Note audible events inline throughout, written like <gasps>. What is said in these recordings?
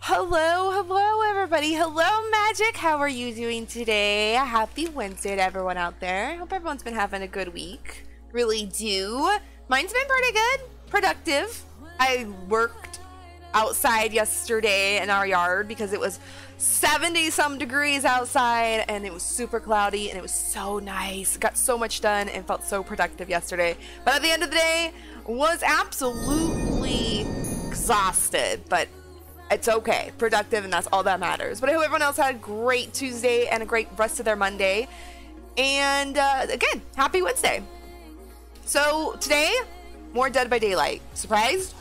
Hello, hello, everybody. Hello, Magic. How are you doing today? Happy Wednesday to everyone out there. Hope everyone's been having a good week. Really do. Mine's been pretty good, productive. I worked outside yesterday in our yard because it was 70 some degrees outside and it was super cloudy and it was so nice. Got so much done and felt so productive yesterday. But at the end of the day, was absolutely exhausted, but it's okay. Productive, and that's all that matters. But I hope everyone else had a great Tuesday and a great rest of their Monday. And uh, again, happy Wednesday. So today, more Dead by Daylight. Surprised?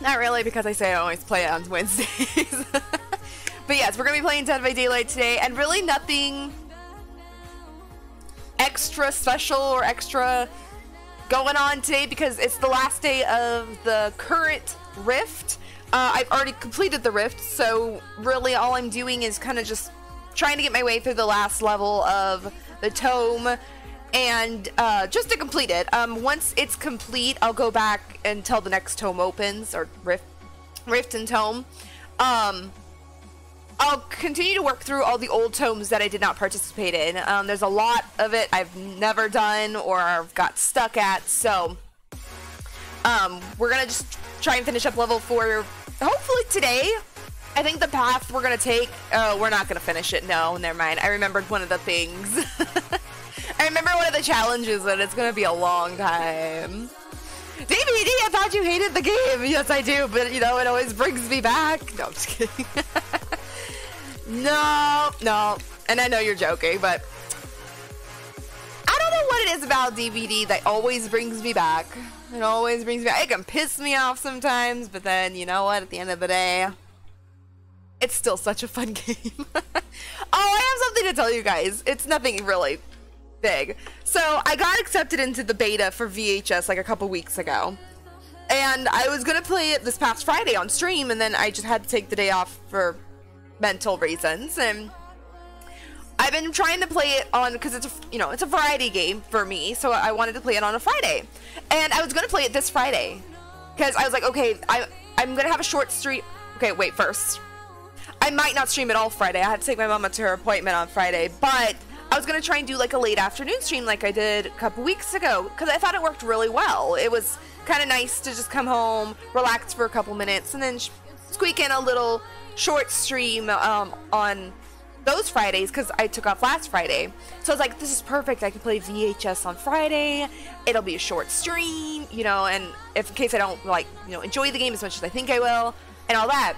Not really, because I say I always play it on Wednesdays. <laughs> but yes, we're going to be playing Dead by Daylight today, and really nothing extra special or extra going on today because it's the last day of the current rift. Uh, I've already completed the rift, so really all I'm doing is kind of just trying to get my way through the last level of the tome and uh, just to complete it. Um, once it's complete, I'll go back until the next tome opens or rift, rift and tome. Um, I'll continue to work through all the old tomes that I did not participate in. Um, there's a lot of it I've never done or got stuck at, so um, we're gonna just try and finish up level four. Hopefully today. I think the path we're gonna take. Oh, we're not gonna finish it. No, never mind. I remembered one of the things. <laughs> I remember one of the challenges, and it's gonna be a long time. DBD, I thought you hated the game. Yes, I do, but you know, it always brings me back. No, I'm just kidding. <laughs> no, no. And I know you're joking, but I don't know what it is about DBD that always brings me back. It always brings me back. It can piss me off sometimes, but then, you know what? At the end of the day, it's still such a fun <laughs> game. oh, I have something to tell you guys. It's nothing really big. So I got accepted into the beta for VHS like a couple weeks ago. And I was gonna play it this past Friday on stream, and then I just had to take the day off for mental reasons. And I've been trying to play it on because it's a you know it's a variety game for me, so I wanted to play it on a Friday. And I was gonna play it this Friday because I was like, okay, I I'm gonna have a short stream. Okay, wait first. I might not stream at all Friday. I had to take my mama to her appointment on Friday, but I was gonna try and do like a late afternoon stream like I did a couple weeks ago because I thought it worked really well. It was kind of nice to just come home, relax for a couple minutes, and then squeak in a little short stream um, on those Fridays because I took off last Friday. So I was like, this is perfect. I can play VHS on Friday. It'll be a short stream, you know, and if in case I don't like, you know, enjoy the game as much as I think I will, and all that.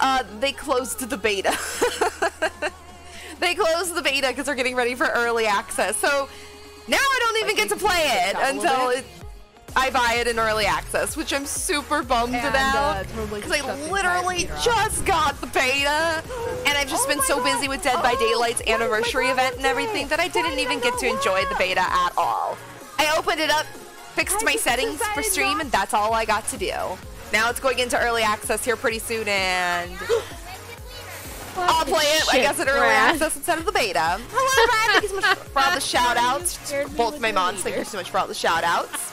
Uh, they closed the beta. <laughs> they closed the beta because they're getting ready for early access. So now I don't even get to play it until it, I buy it in early access, which I'm super bummed And, about uh, totally because I literally just got the beta, and I've just Oh been so busy with Dead by Oh, Daylight's anniversary my event and everything that I didn't even get to enjoy the beta at all. I opened it up, fixed my settings for stream, and that's all I got to do. Now it's going into early access here pretty soon, and <gasps> I'll play it, I guess, in early access instead of the beta. <laughs> Hello, Brad. Thank you so much for all the <laughs> shout outs. Both my moms, thank you so much for all the shout outs.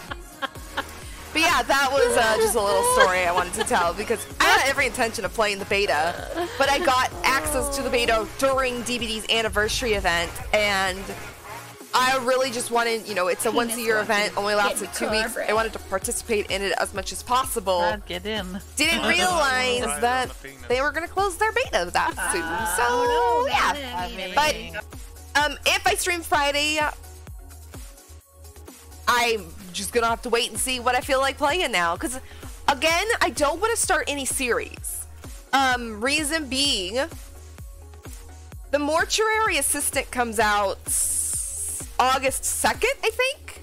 But yeah, that was uh, just a little story I wanted to tell because I had every intention of playing the beta, but I got access to the beta during DBD's anniversary event, and I really just wanted, you know, it's a Penis once a year event, only get lasted two weeks. I wanted to participate in it as much as possible. Brad, get in. Didn't <laughs> realize that on the penis. they were going to close their beta that soon. So, Oh, no, yeah. I mean, But um, if I stream Friday, I'm just gonna have to wait and see what I feel like playing now. Cause again, I don't want to start any series. Um, reason being, the mortuary assistant comes out August second, I think,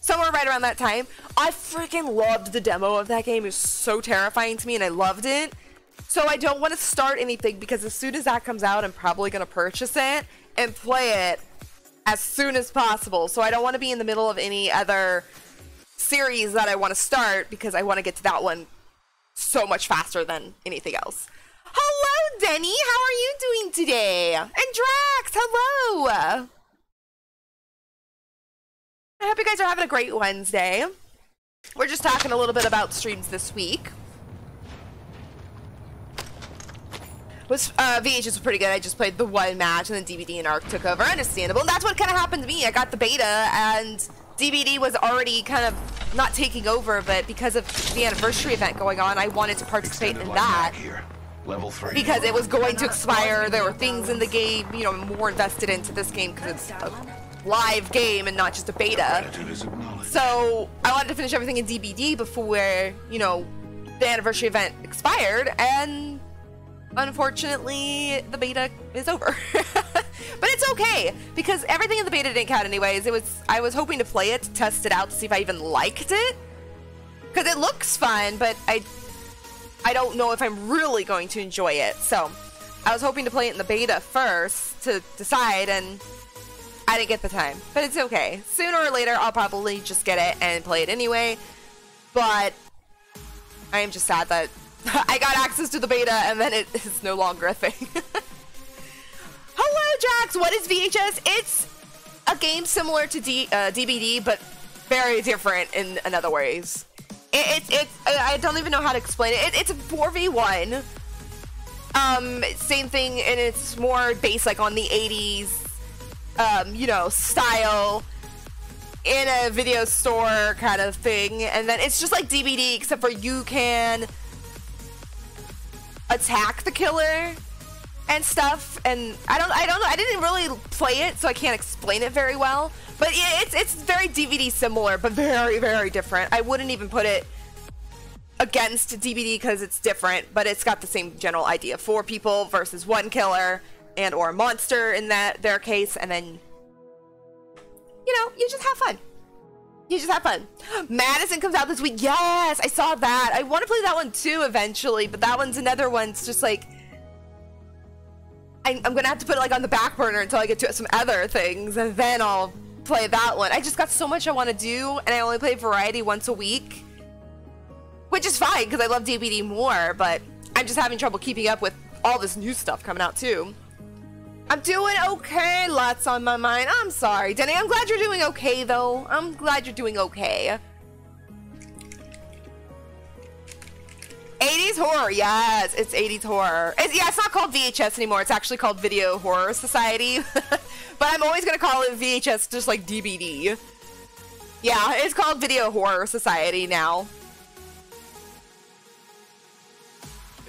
somewhere right around that time. I freaking loved the demo of that game. It was so terrifying to me, and I loved it. So I don't want to start anything because as soon as that comes out, I'm probably gonna purchase it and play it as soon as possible. So I don't want to be in the middle of any other series that I want to start because I want to get to that one so much faster than anything else. Hello, Denny. How are you doing today? And Drax, hello. I hope you guys are having a great Wednesday. We're just talking a little bit about streams this week. Was uh, VHS was pretty good. I just played the one match, and then DBD and ARC took over. Understandable. And that's what kind of happened to me. I got the beta, and DBD was already kind of not taking over, but because of the anniversary event going on, I wanted to participate in that. Level three. Because it was going to expire. There were things in the game, you know, more invested into this game because it's a live game and not just a beta. So I wanted to finish everything in DBD before, you know, the anniversary event expired, and unfortunately, the beta is over. <laughs> but it's okay because everything in the beta didn't count anyways. It was I was hoping to play it test it out to see if I even liked it because it looks fun, but I I don't know if I'm really going to enjoy it. So I was hoping to play it in the beta first to decide, and I didn't get the time. But it's okay. Sooner or later, I'll probably just get it and play it anyway. But I am just sad that <laughs> I got access to the beta and then it is no longer a thing. <laughs> Hello, Jax. What is VHS? It's a game similar to D, uh, DBD, but very different in, in other ways. It's it, it, I don't even know how to explain it. it it's a 4v1. Um, same thing, and it's more based like on the 80s, um, you know, style in a video store kind of thing. And then it's just like DBD, except for you can attack the killer and stuff. And I don't, I don't know. I didn't really play it, so I can't explain it very well. But yeah, it's it's very DBD similar, but very very different. I wouldn't even put it against DBD because it's different, but it's got the same general idea: four people versus one killer and or a monster in that their case, and then you know you just have fun. You just have fun. Madison comes out this week. Yes, I saw that. I want to play that one too eventually, but that one's another one. It's just like I, am gonna have to put it like on the back burner until I get to some other things, and then I'll play that one. I just got so much I want to do, and I only play variety once a week, which is fine because I love DBD more. But I'm just having trouble keeping up with all this new stuff coming out too. I'm doing okay. Lots on my mind. I'm sorry, Denny. I'm glad you're doing okay, though. I'm glad you're doing okay. 80s horror, yes, it's 80s horror. It's, yeah, it's not called VHS anymore. It's actually called Video Horror Society. <laughs> but I'm always gonna call it VHS, just like DBD. Yeah, it's called Video Horror Society now.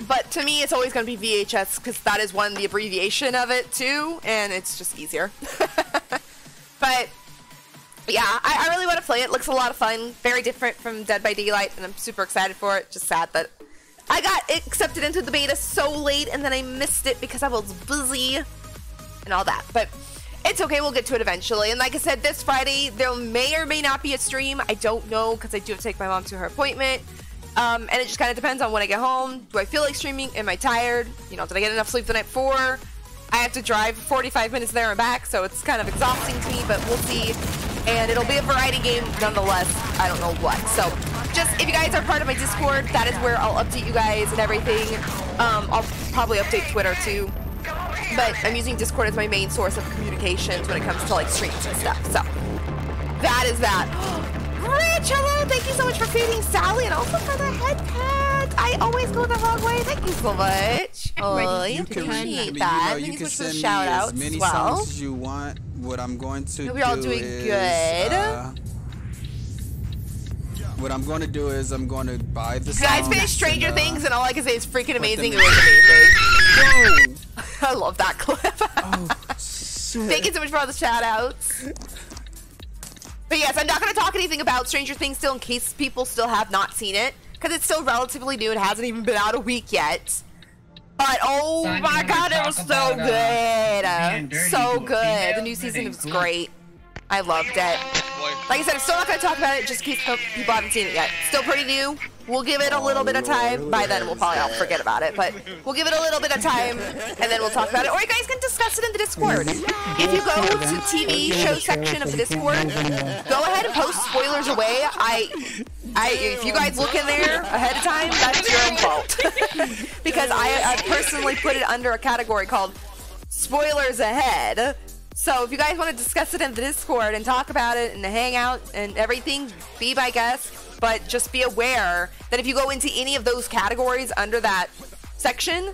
But to me, it's always going to be VHS because that is one, the abbreviation of it too, and it's just easier. <laughs> but yeah, I, I really want to play it. Looks a lot of fun. Very different from Dead by Daylight, and I'm super excited for it. Just sad that I got accepted into the beta so late, and then I missed it because I was busy and all that. But it's okay. We'll get to it eventually. And like I said, this Friday there may or may not be a stream. I don't know because I do have to take my mom to her appointment. Um, and it just kind of depends on when I get home. Do I feel like streaming? Am I tired? You know, did I get enough sleep the night before? I have to drive 45 minutes there and back, so it's kind of exhausting to me, but we'll see. And it'll be a variety game nonetheless. I don't know what. So just if you guys are part of my Discord, that is where I'll update you guys and everything. Um, I'll probably update Twitter too. But I'm using Discord as my main source of communications when it comes to like streams and stuff. So that is that. <gasps> <gasps> Rich, hello! Thank you so much for feeding Sally and also for the head pad. I always go the wrong way. Thank you so much. <laughs> Oh, I appreciate that. You, know, you can send me as many well. songs as you want. What I'm going to Hope you're all doing is, good. Uh, what I'm going to do is I'm going to buy the. Guys, finished Stranger and, uh, Things, and all I can say is freaking amazing. It was amazing. <laughs> I love that clip. oh, <laughs> Thank you so much for all the shout outs. But yes, I'm not going to talk anything about Stranger Things still in case people still have not seen it. Because it's still relatively new. It hasn't even been out a week yet. But oh Son, my god, it was so uh, good. so good. The new season was great. I loved it. Like I said, I'm still not going to talk about it just in case people haven't seen it yet. Still pretty new. We'll give it a little bit of time. By then, we'll probably all forget about it. But we'll give it a little bit of time, and then we'll talk about it. Or you guys can discuss it in the Discord. If you go to TV show section of the Discord, go ahead and post spoilers away. I, I, if you guys look in there ahead of time, that's your own fault. <laughs> because I, I personally put it under a category called spoilers ahead. So if you guys want to discuss it in the Discord and talk about it and hang out and everything, be my guest but just be aware that if you go into any of those categories under that section,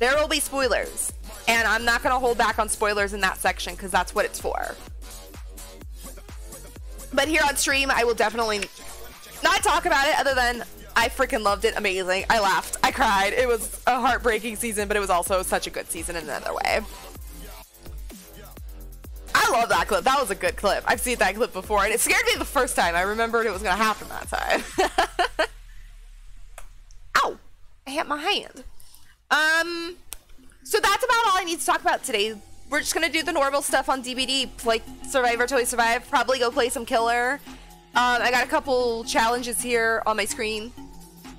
There will be spoilers. And I'm not going to hold back on spoilers in that section because that's what it's for. But here on stream, I will definitely not talk about it other than I freaking loved it. Amazing. I laughed. I cried. It was a heartbreaking season, but it was also such a good season in another way. I love that clip. That was a good clip. I've seen that clip before, and it scared me the first time. I remembered it was going to happen that time. <laughs> Ow! I hit my hand. Um, so that's about all I need to talk about today. We're just gonna do the normal stuff on DBD, like Survivor Totally Survive. Probably go play some Killer. Um, I got a couple challenges here on my screen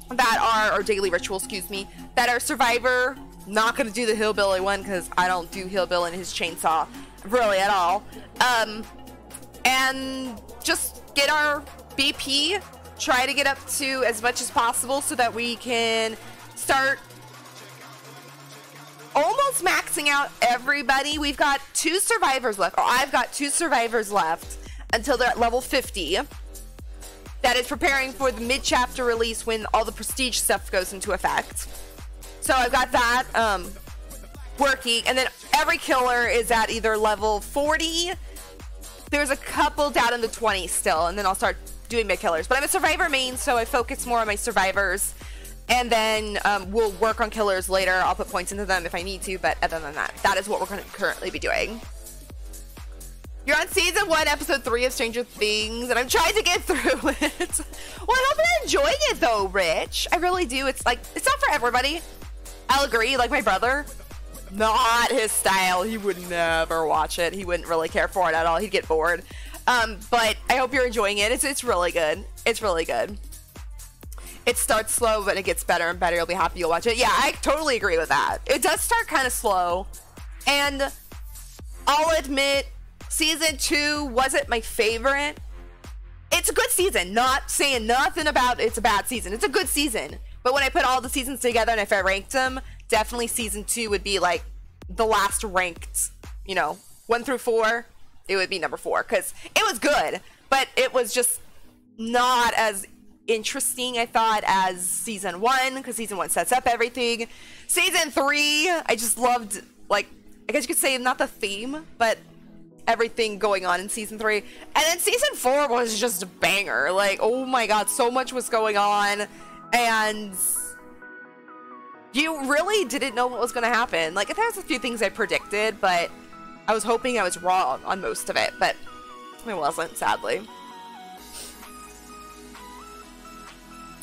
that are, or daily ritual, excuse me, that are Survivor. Not gonna do the Hillbilly one because I don't do Hillbilly and his chainsaw really at all. Um, and just get our BP, try to get up to as much as possible so that we can start almost maxing out everybody. We've got two survivors left, or I've got two survivors left until they're at level 50. That is preparing for the mid chapter release when all the prestige stuff goes into effect. So I've got that um, working, and then every killer is at either level 40. There's a couple down in the 20s still, and then I'll start doing mid killers. But I'm a survivor main, so I focus more on my survivors and then um, we'll work on killers later. I'll put points into them if I need to, but other than that, that is what we're going to currently be doing. You're on season one, episode three of Stranger Things, and I'm trying to get <laughs> through it. well, I hope you're enjoying it though, Rich. I really do. It's like, it's not for everybody. I'll agree. Like my brother, not his style. He would never watch it. He wouldn't really care for it at all. He'd get bored. Um, but I hope you're enjoying it. It's, it's really good. It's really good it starts slow, but it gets better and better. You'll be happy you'll watch it. Yeah, I totally agree with that. It does start kind of slow. And I'll admit, season two wasn't my favorite. It's a good season. Not saying nothing about it's a bad season. It's a good season. But when I put all the seasons together and if I ranked them, definitely season two would be like the last ranked, you know, one through four, it would be number four. Because it was good, but it was just not as interesting, I thought, as season one, because season one sets up everything. Season three, I just loved, like, I guess you could say not the theme, but everything going on in season three. And then season four was just a banger. Like, oh my god, so much was going on. And you really didn't know what was going to happen. Like, there's a few things I predicted, but I was hoping I was wrong on most of it, but it wasn't, sadly.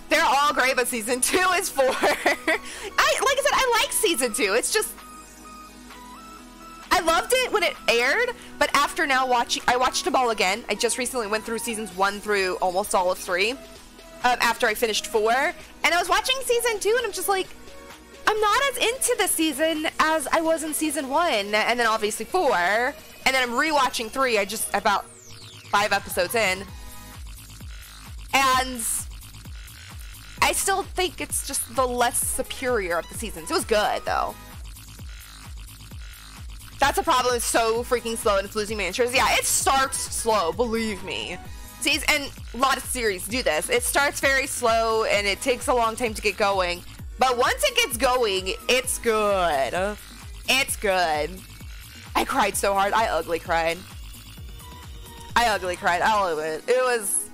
They're all great, but season two <laughs> is for. I like I said, I like season two. It's just I loved it when it aired, but after now watching, I watched them all again. I just recently went through seasons one through almost all of three. Um, after I finished four, and I was watching season two, and I'm just like, I'm not as into the season as I was in season one, and then obviously four, and then I'm rewatching three. I just about five episodes in, and I still think it's just the less superior of the seasons. It was good though. That's a problem. It's so freaking slow and it's losing my interest. Yeah, it starts slow, believe me. See, and a lot of series do this. It starts very slow and it takes a long time to get going. But once it gets going, it's good. It's good. I cried so hard. I ugly cried. I ugly cried. All of it. It was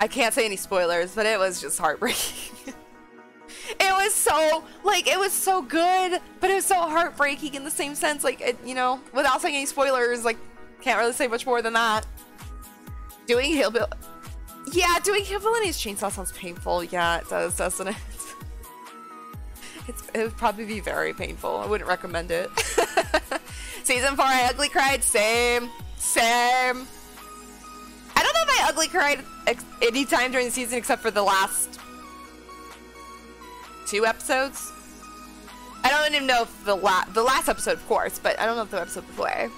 I can't say any spoilers, but it was just heartbreaking. <laughs> it was so like it was so good, but it was so heartbreaking in the same sense. Like it, you know, without saying any spoilers, like can't really say much more than that. Doing hillbilly, yeah, doing hillbilly's chainsaw sounds painful. Yeah, it does, doesn't it? <laughs> It's, it would probably be very painful. I wouldn't recommend it. <laughs> Season four, I ugly cried. Same, same. I don't know if I ugly cried any time during the season except for the last two episodes. I don't even know if the la- the last episode, of course, but I don't know if the episode before.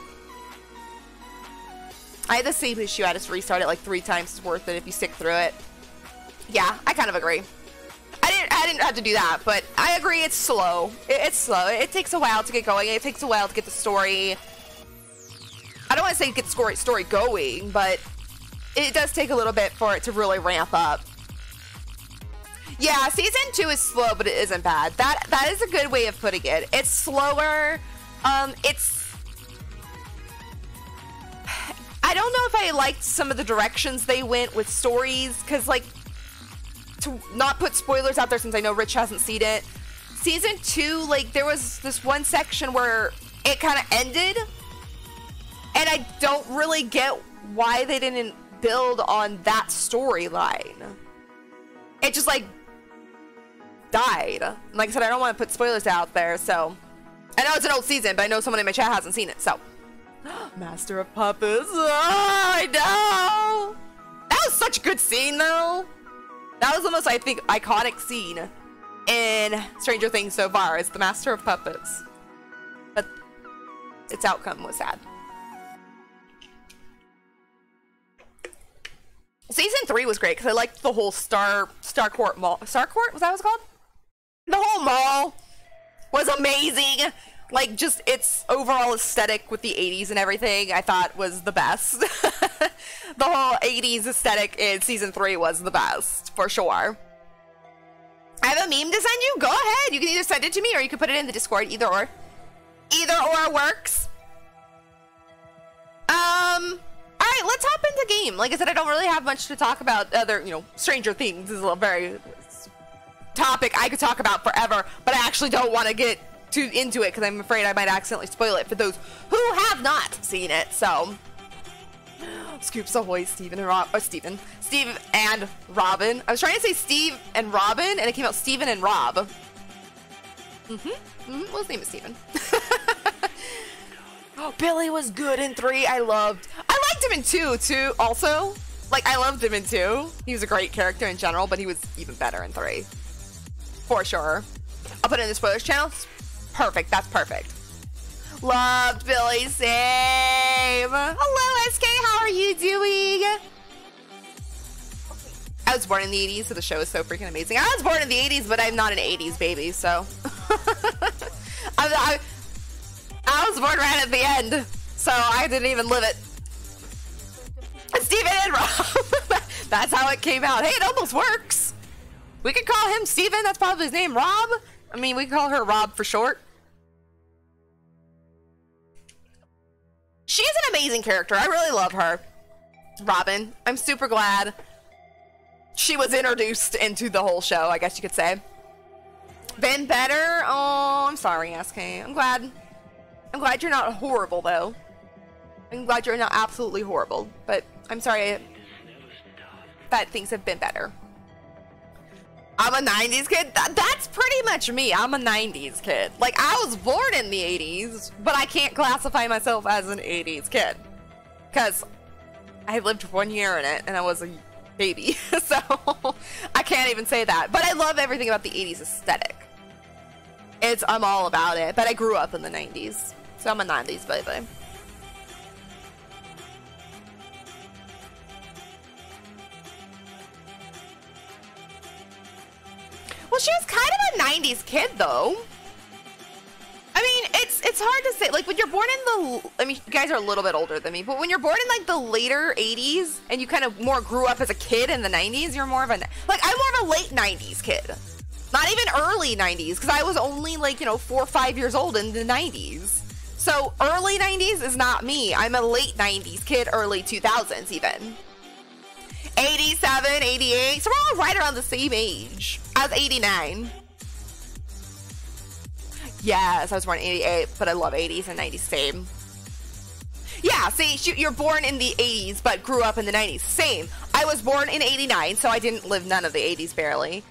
I had the same issue. I just restart it like three times. It's worth it if you stick through it. Yeah, I kind of agree. I didn't. I didn't have to do that, but I agree. It's slow. It, it's slow. It, takes a while to get going. It takes a while to get the story. I don't want to say get the story story going, but it does take a little bit for it to really ramp up. Yeah, season two is slow, but it isn't bad. That that is a good way of putting it. It's slower. Um, it's. I don't know if I liked some of the directions they went with stories, because like, to not put spoilers out there since I know Rich hasn't seen it. Season two, like there was this one section where it kind of ended, and I don't really get why they didn't build on that storyline. It just like died. Like I said, I don't want to put spoilers out there, so I know it's an old season, but I know someone in my chat hasn't seen it, so <gasps> Master of Puppets. Oh, <gasps> I know. That was such a good scene, though. That was the most, I think, iconic scene in Stranger Things so far. Is the Master of Puppets, but its outcome was sad. Season three was great because I liked the whole Star Starcourt Mall. Starcourt was that what it's called? The whole mall was amazing. Like just its overall aesthetic with the 80s and everything, I thought was the best. <laughs> the whole 80s aesthetic in season three was the best for sure. I have a meme to send you. Go ahead. You can either send it to me or you can put it in the Discord. Either or. Either or works. Um. All right, let's hop into game. Like I said, I don't really have much to talk about. Other, you know, Stranger Things is a very topic I could talk about forever, but I actually don't want to get too into it because I'm afraid I might accidentally spoil it for those who have not seen it. So, Scoops ahoy, Steven and Rob, or Steven, Steve and Robin. I was trying to say Steve and Robin, and it came out Steven and Rob. Mm-hmm. mm-hmm. Well, his name is Steven. <laughs> oh, Billy was good in three. I loved. I liked him in two too. Also, like I loved him in two. He was a great character in general, but he was even better in three, for sure. I'll put it in the spoilers channel. Perfect. That's perfect. Loved Billy Same. Hello, SK. How are you doing? I was born in the 80s, so the show is so freaking amazing. I was born in the 80s, but I'm not an 80s baby, so. <laughs> I, I, I was born right at the end, so I didn't even live it. Steven and Rob. <laughs> That's how it came out. Hey, it almost works. We could call him Steven. That's probably his name. Rob? I mean, we call her Rob for short. She is an amazing character. I really love her. Robin. I'm super glad she was introduced into the whole show, I guess you could say. Been better? Oh, I'm sorry, SK. I'm glad. I'm glad you're not horrible, though. I'm glad you're not absolutely horrible, but I'm sorry that things have been better. I'm a 90s kid. That, that's pretty much me. I'm a 90s kid. Like, I was born in the 80s, but I can't classify myself as an 80s kid. Because I lived one year in it and I was a baby. <laughs> so I can't even say that. But I love everything about the 80s aesthetic. It's I'm all about it. But I grew up in the 90s. So I'm a 90s baby. Well, she was kind of a 90s kid, though. I mean, it's it's hard to say. Like when you're born in the, I mean, you guys are a little bit older than me, but when you're born in like the later '80s and you kind of more grew up as a kid in the '90s, you're more of a like I'm more of a late '90s kid, not even early '90s, because I was only like you know four or five years old in the '90s. So early '90s is not me. I'm a late '90s kid, early 2000s even. 87, 88. So we're all right around the same age. I was 89. Yes, I was born in 88, but I love 80s and 90s. Same. Yeah, see, you're born in the 80s, but grew up in the 90s. Same. I was born in 89, so I didn't live none of the 80s barely.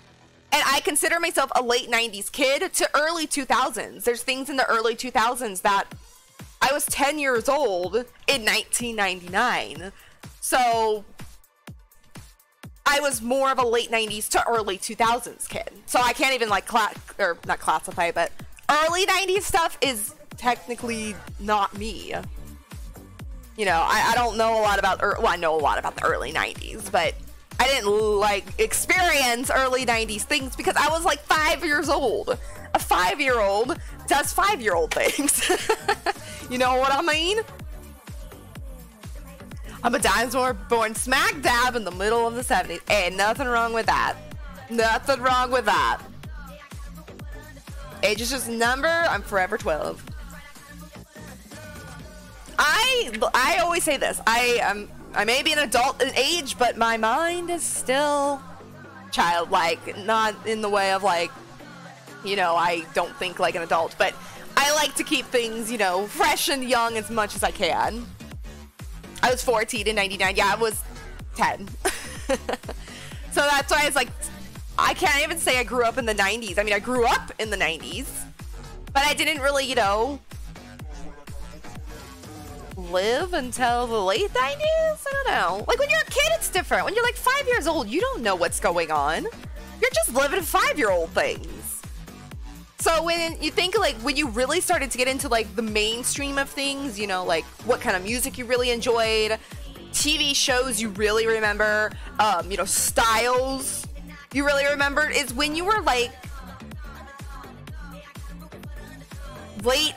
And I consider myself a late 90s kid to early 2000s. There's things in the early 2000s that I was 10 years old in 1999. So I was more of a late 90s to early 2000s kid. So I can't even like class or not classify, but early 90s stuff is technically not me. You know, I, I don't know a lot about, well, I know a lot about the early 90s, but I didn't like experience early 90s things because I was like five years old. A five year old does five year old things. <laughs> you know what I mean? I'm a dinosaur born smack dab in the middle of the 70s. Ain't nothing wrong with that. Nothing wrong with that. Age is just a number. I'm forever 12. I I always say this. I am I may be an adult in age, but my mind is still childlike. Not in the way of like, you know, I don't think like an adult, but I like to keep things, you know, fresh and young as much as I can. I was 14 in 99. Yeah, I was 10. <laughs> so that's why it's like, I can't even say I grew up in the 90s. I mean, I grew up in the 90s, but I didn't really, you know, live until the late 90s? I don't know. Like when you're a kid, it's different. When you're like five years old, you don't know what's going on. You're just living five year old things. So when you think like when you really started to get into like the mainstream of things, you know, like what kind of music you really enjoyed, TV shows you really remember, um, you know, styles you really remembered, is when you were like late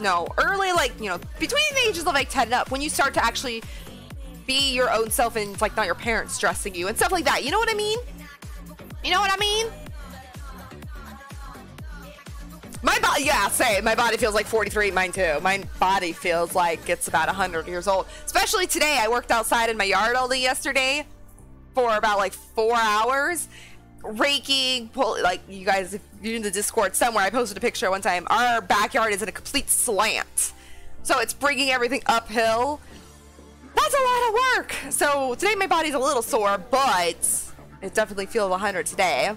no, early, like, you know, between the ages of like 10 and up, when you start to actually be your own self and it's like not your parents stressing you and stuff like that. You know what I mean? You know what I mean? My body, yeah, same. My body feels like 43, mine too. My body feels like it's about 100 years old. Especially today. I worked outside in my yard all day yesterday for about like four hours raking, pull, like you guys, if you're in the Discord somewhere, I posted a picture one time. Our backyard is in a complete slant, so it's bringing everything uphill. That's a lot of work. So today my body's a little sore, but it definitely feels 100 today.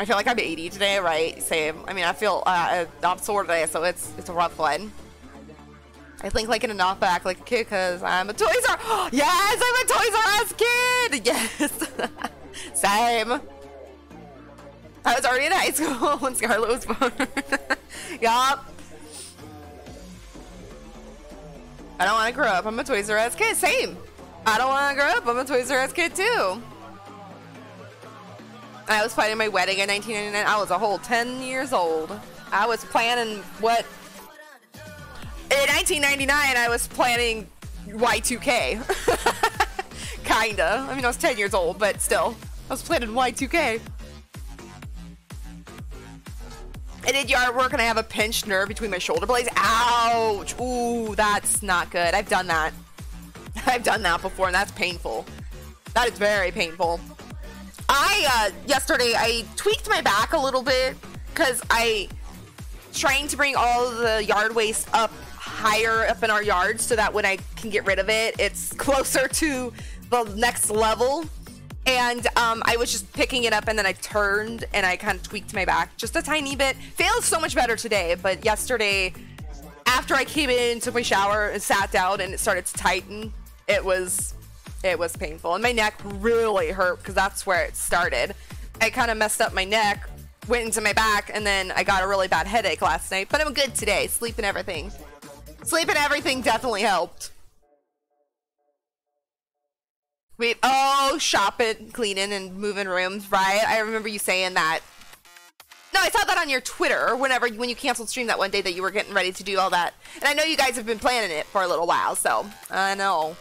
I feel like I'm 80 today, right? Same. I mean, I feel uh, I'm sore today, so it's it's a rough one. I think like in a act like a kid because I'm a Toys R. <gasps> yes, I'm a Toys R Us kid. <laughs> Yes, <laughs> same. I was already in high school <laughs> when Scarlett was born. yup. I don't want to grow up. I'm a Toys R Us kid. Same. I don't want to grow up. I'm a Toys R Us kid too. I was planning my wedding in 1999. I was a whole 10 years old. I was planning what in 1999, I was planning Y2K. <laughs> Kinda. I mean, I was 10 years old, but still. I was planning Y2K. I did yard work and I have a pinched nerve between my shoulder blades. Ouch! Ooh, that's not good. I've done that. <laughs> I've done that before and that's painful. That is very painful. I, uh, yesterday, I tweaked my back a little bit because I trying to bring all the yard waste up higher up in our yard so that when I can get rid of it, it's <laughs> closer to the next level. And um, I was just picking it up and then I turned and I kind of tweaked my back just a tiny bit. Feels so much better today, but yesterday, after I came in, took my shower, and sat down and it started to tighten, it was it was painful. And my neck really hurt because that's where it started. I kind of messed up my neck, went into my back, and then I got a really bad headache last night. But I'm good today, sleep and everything. Sleep and everything definitely helped. We oh shopping, cleaning, and moving rooms, right? I remember you saying that. No, I saw that on your Twitter whenever when you canceled stream that one day that you were getting ready to do all that. And I know you guys have been planning it for a little while, so I know.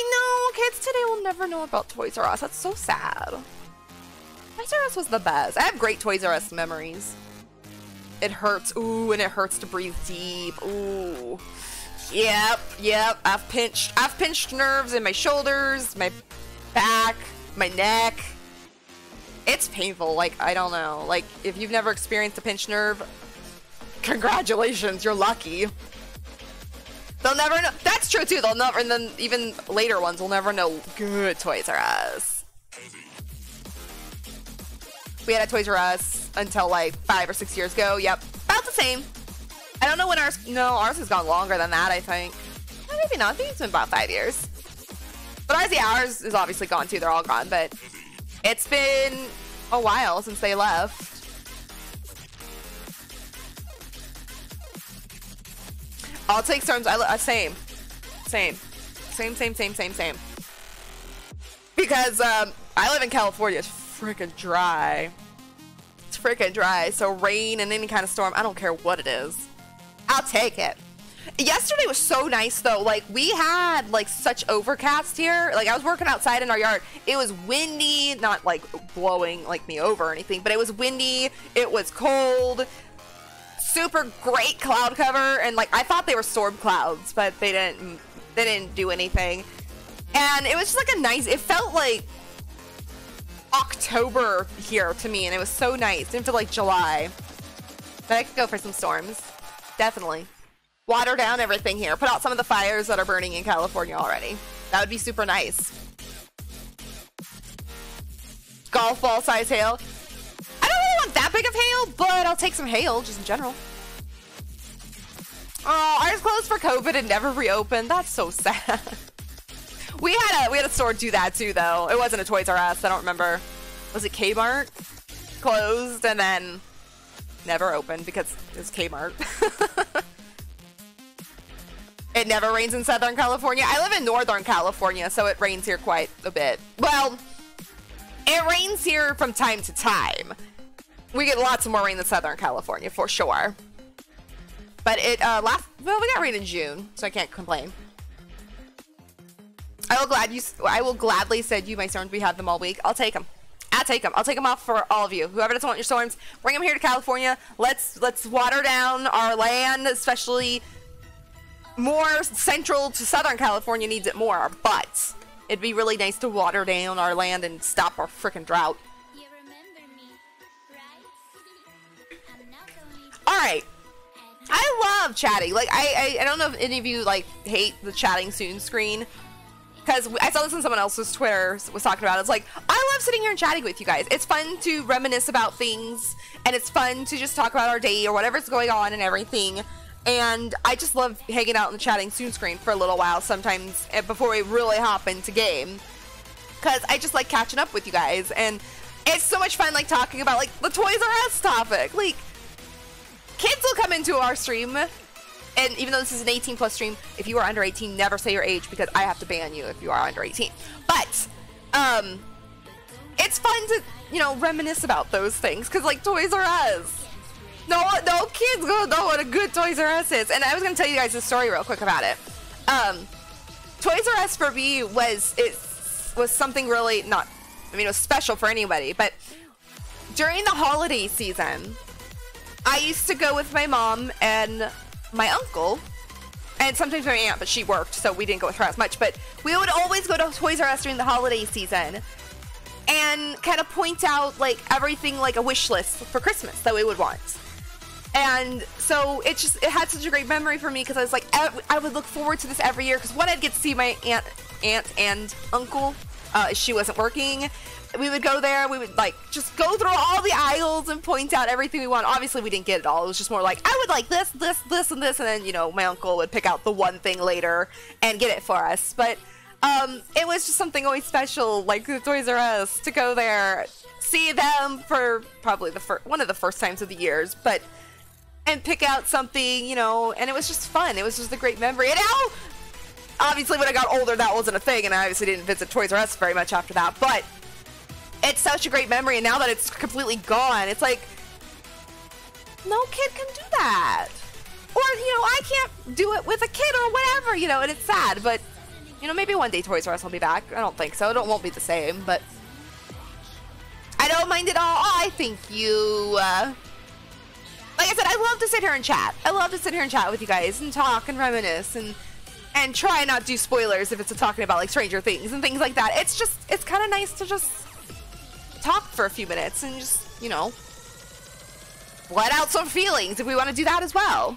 I know, kids today will never know about Toys R Us. That's so sad. Toys R Us was the best. I have great Toys R Us memories. It hurts. Ooh, and it hurts to breathe deep. Ooh. Yep, yep. I've pinched I've pinched nerves in my shoulders, my back, my neck. It's painful. Like, I don't know. Like, if you've never experienced a pinched nerve, congratulations, you're lucky. They'll never know. That's true too. They'll never, and then even later ones will never know good Toys R Us. We had a Toys R Us until like five or six years ago. Yep, about the same. I don't know when ours. No, ours has gone longer than that. I think. Eh, maybe not. I think it's been about five years. But ours, yeah, ours is obviously gone too. They're all gone. But it's been a while since they left. I'll take storms. I uh, same, same, same, same, same, same, same. Because um, I live in California. It's freaking dry It's freaking dry. So rain and any kind of storm, I don't care what it is. I'll take it. Yesterday was so nice though. Like we had like such overcast here. Like I was working outside in our yard. It was windy, not like blowing like me over or anything, but it was windy. It was cold. Super great cloud cover and like I thought they were storm clouds, but they didn't they didn't do anything. And it was just like a nice it felt like October here to me and it was so nice. Didn't feel like July. But I could go for some storms. Definitely water down everything here. Put out some of the fires that are burning in California already. That would be super nice. Golf ball size hail. Don't want that big of hail, but I'll take some hail just in general. Oh, ours closed for COVID and never reopened. That's so sad. <laughs> we had a we had a store do that too, though. It wasn't a Toys R Us. I don't remember. Was it Kmart? Closed and then never opened because it was Kmart. <laughs> It never rains in Southern California. I live in Northern California, so it rains here quite a bit. Well, it rains here from time to time. We get lots of more rain than Southern California, for sure. But it, uh, last, well, we got rain in June, so I can't complain. I will glad you, I will gladly send you my storms. We have them all week. I'll take them. I'll take them. I'll take them off for all of you. Whoever doesn't want your storms, bring them here to California. Let's, let's water down our land, especially more central to Southern California needs it more, but it'd be really nice to water down our land and stop our freaking drought. Alright. I love chatting. Like, I, I, I don't know if any of you, like, hate the chatting soon screen. Because I saw this on someone else's Twitter was talking about it. It's like, I love sitting here and chatting with you guys. It's fun to reminisce about things. And it's fun to just talk about our day or whatever's going on and everything and I just love hanging out in the chatting soon screen for a little while sometimes eh, before we really hop into game because I just like catching up with you guys and it's so much fun like talking about like the Toys R Us topic like kids will come into our stream and even though this is an 18 plus stream if you are under 18 never say your age because I have to ban you if you are under 18 but um it's fun to you know reminisce about those things because like Toys R Us no, no kids gonna know what a good Toys R Us is. And I was gonna tell you guys a story real quick about it. Um, Toys R Us for me was it was something really not. I mean, it was special for anybody, but during the holiday season, I used to go with my mom and my uncle, and sometimes my aunt, but she worked, so we didn't go with her as much. But we would always go to Toys R Us during the holiday season and kind of point out like everything like a wish list for Christmas that we would want. And so it just it had such a great memory for me because I was like I would look forward to this every year because one I'd get to see my aunt aunt and uncle. Uh, she wasn't working. We would go there. We would like just go through all the aisles and point out everything we want. Obviously, we didn't get it all. It was just more like I would like this, this, this, and this, and then you know my uncle would pick out the one thing later and get it for us. But um, it was just something always special, like the Toys R Us, to go there, see them for probably the first one of the first times of the years, but and pick out something, you know, and it was just fun. It was just a great memory. And now, obviously, when I got older, that wasn't a thing, and I obviously didn't visit Toys R Us very much after that. But it's such a great memory, and now that it's completely gone, it's like no kid can do that. Or, you know, I can't do it with a kid or whatever, you know, and it's sad, but you know, maybe one day Toys R Us will be back. I don't think so. It won't be the same, but I don't mind at all. Oh, I think you. Uh, like I said, I love to sit here and chat. I love to sit here and chat with you guys and talk and reminisce and and try not do spoilers if it's talking about like Stranger Things and things like that. It's just it's kind of nice to just talk for a few minutes and just you know let out some feelings if we want to do that as well.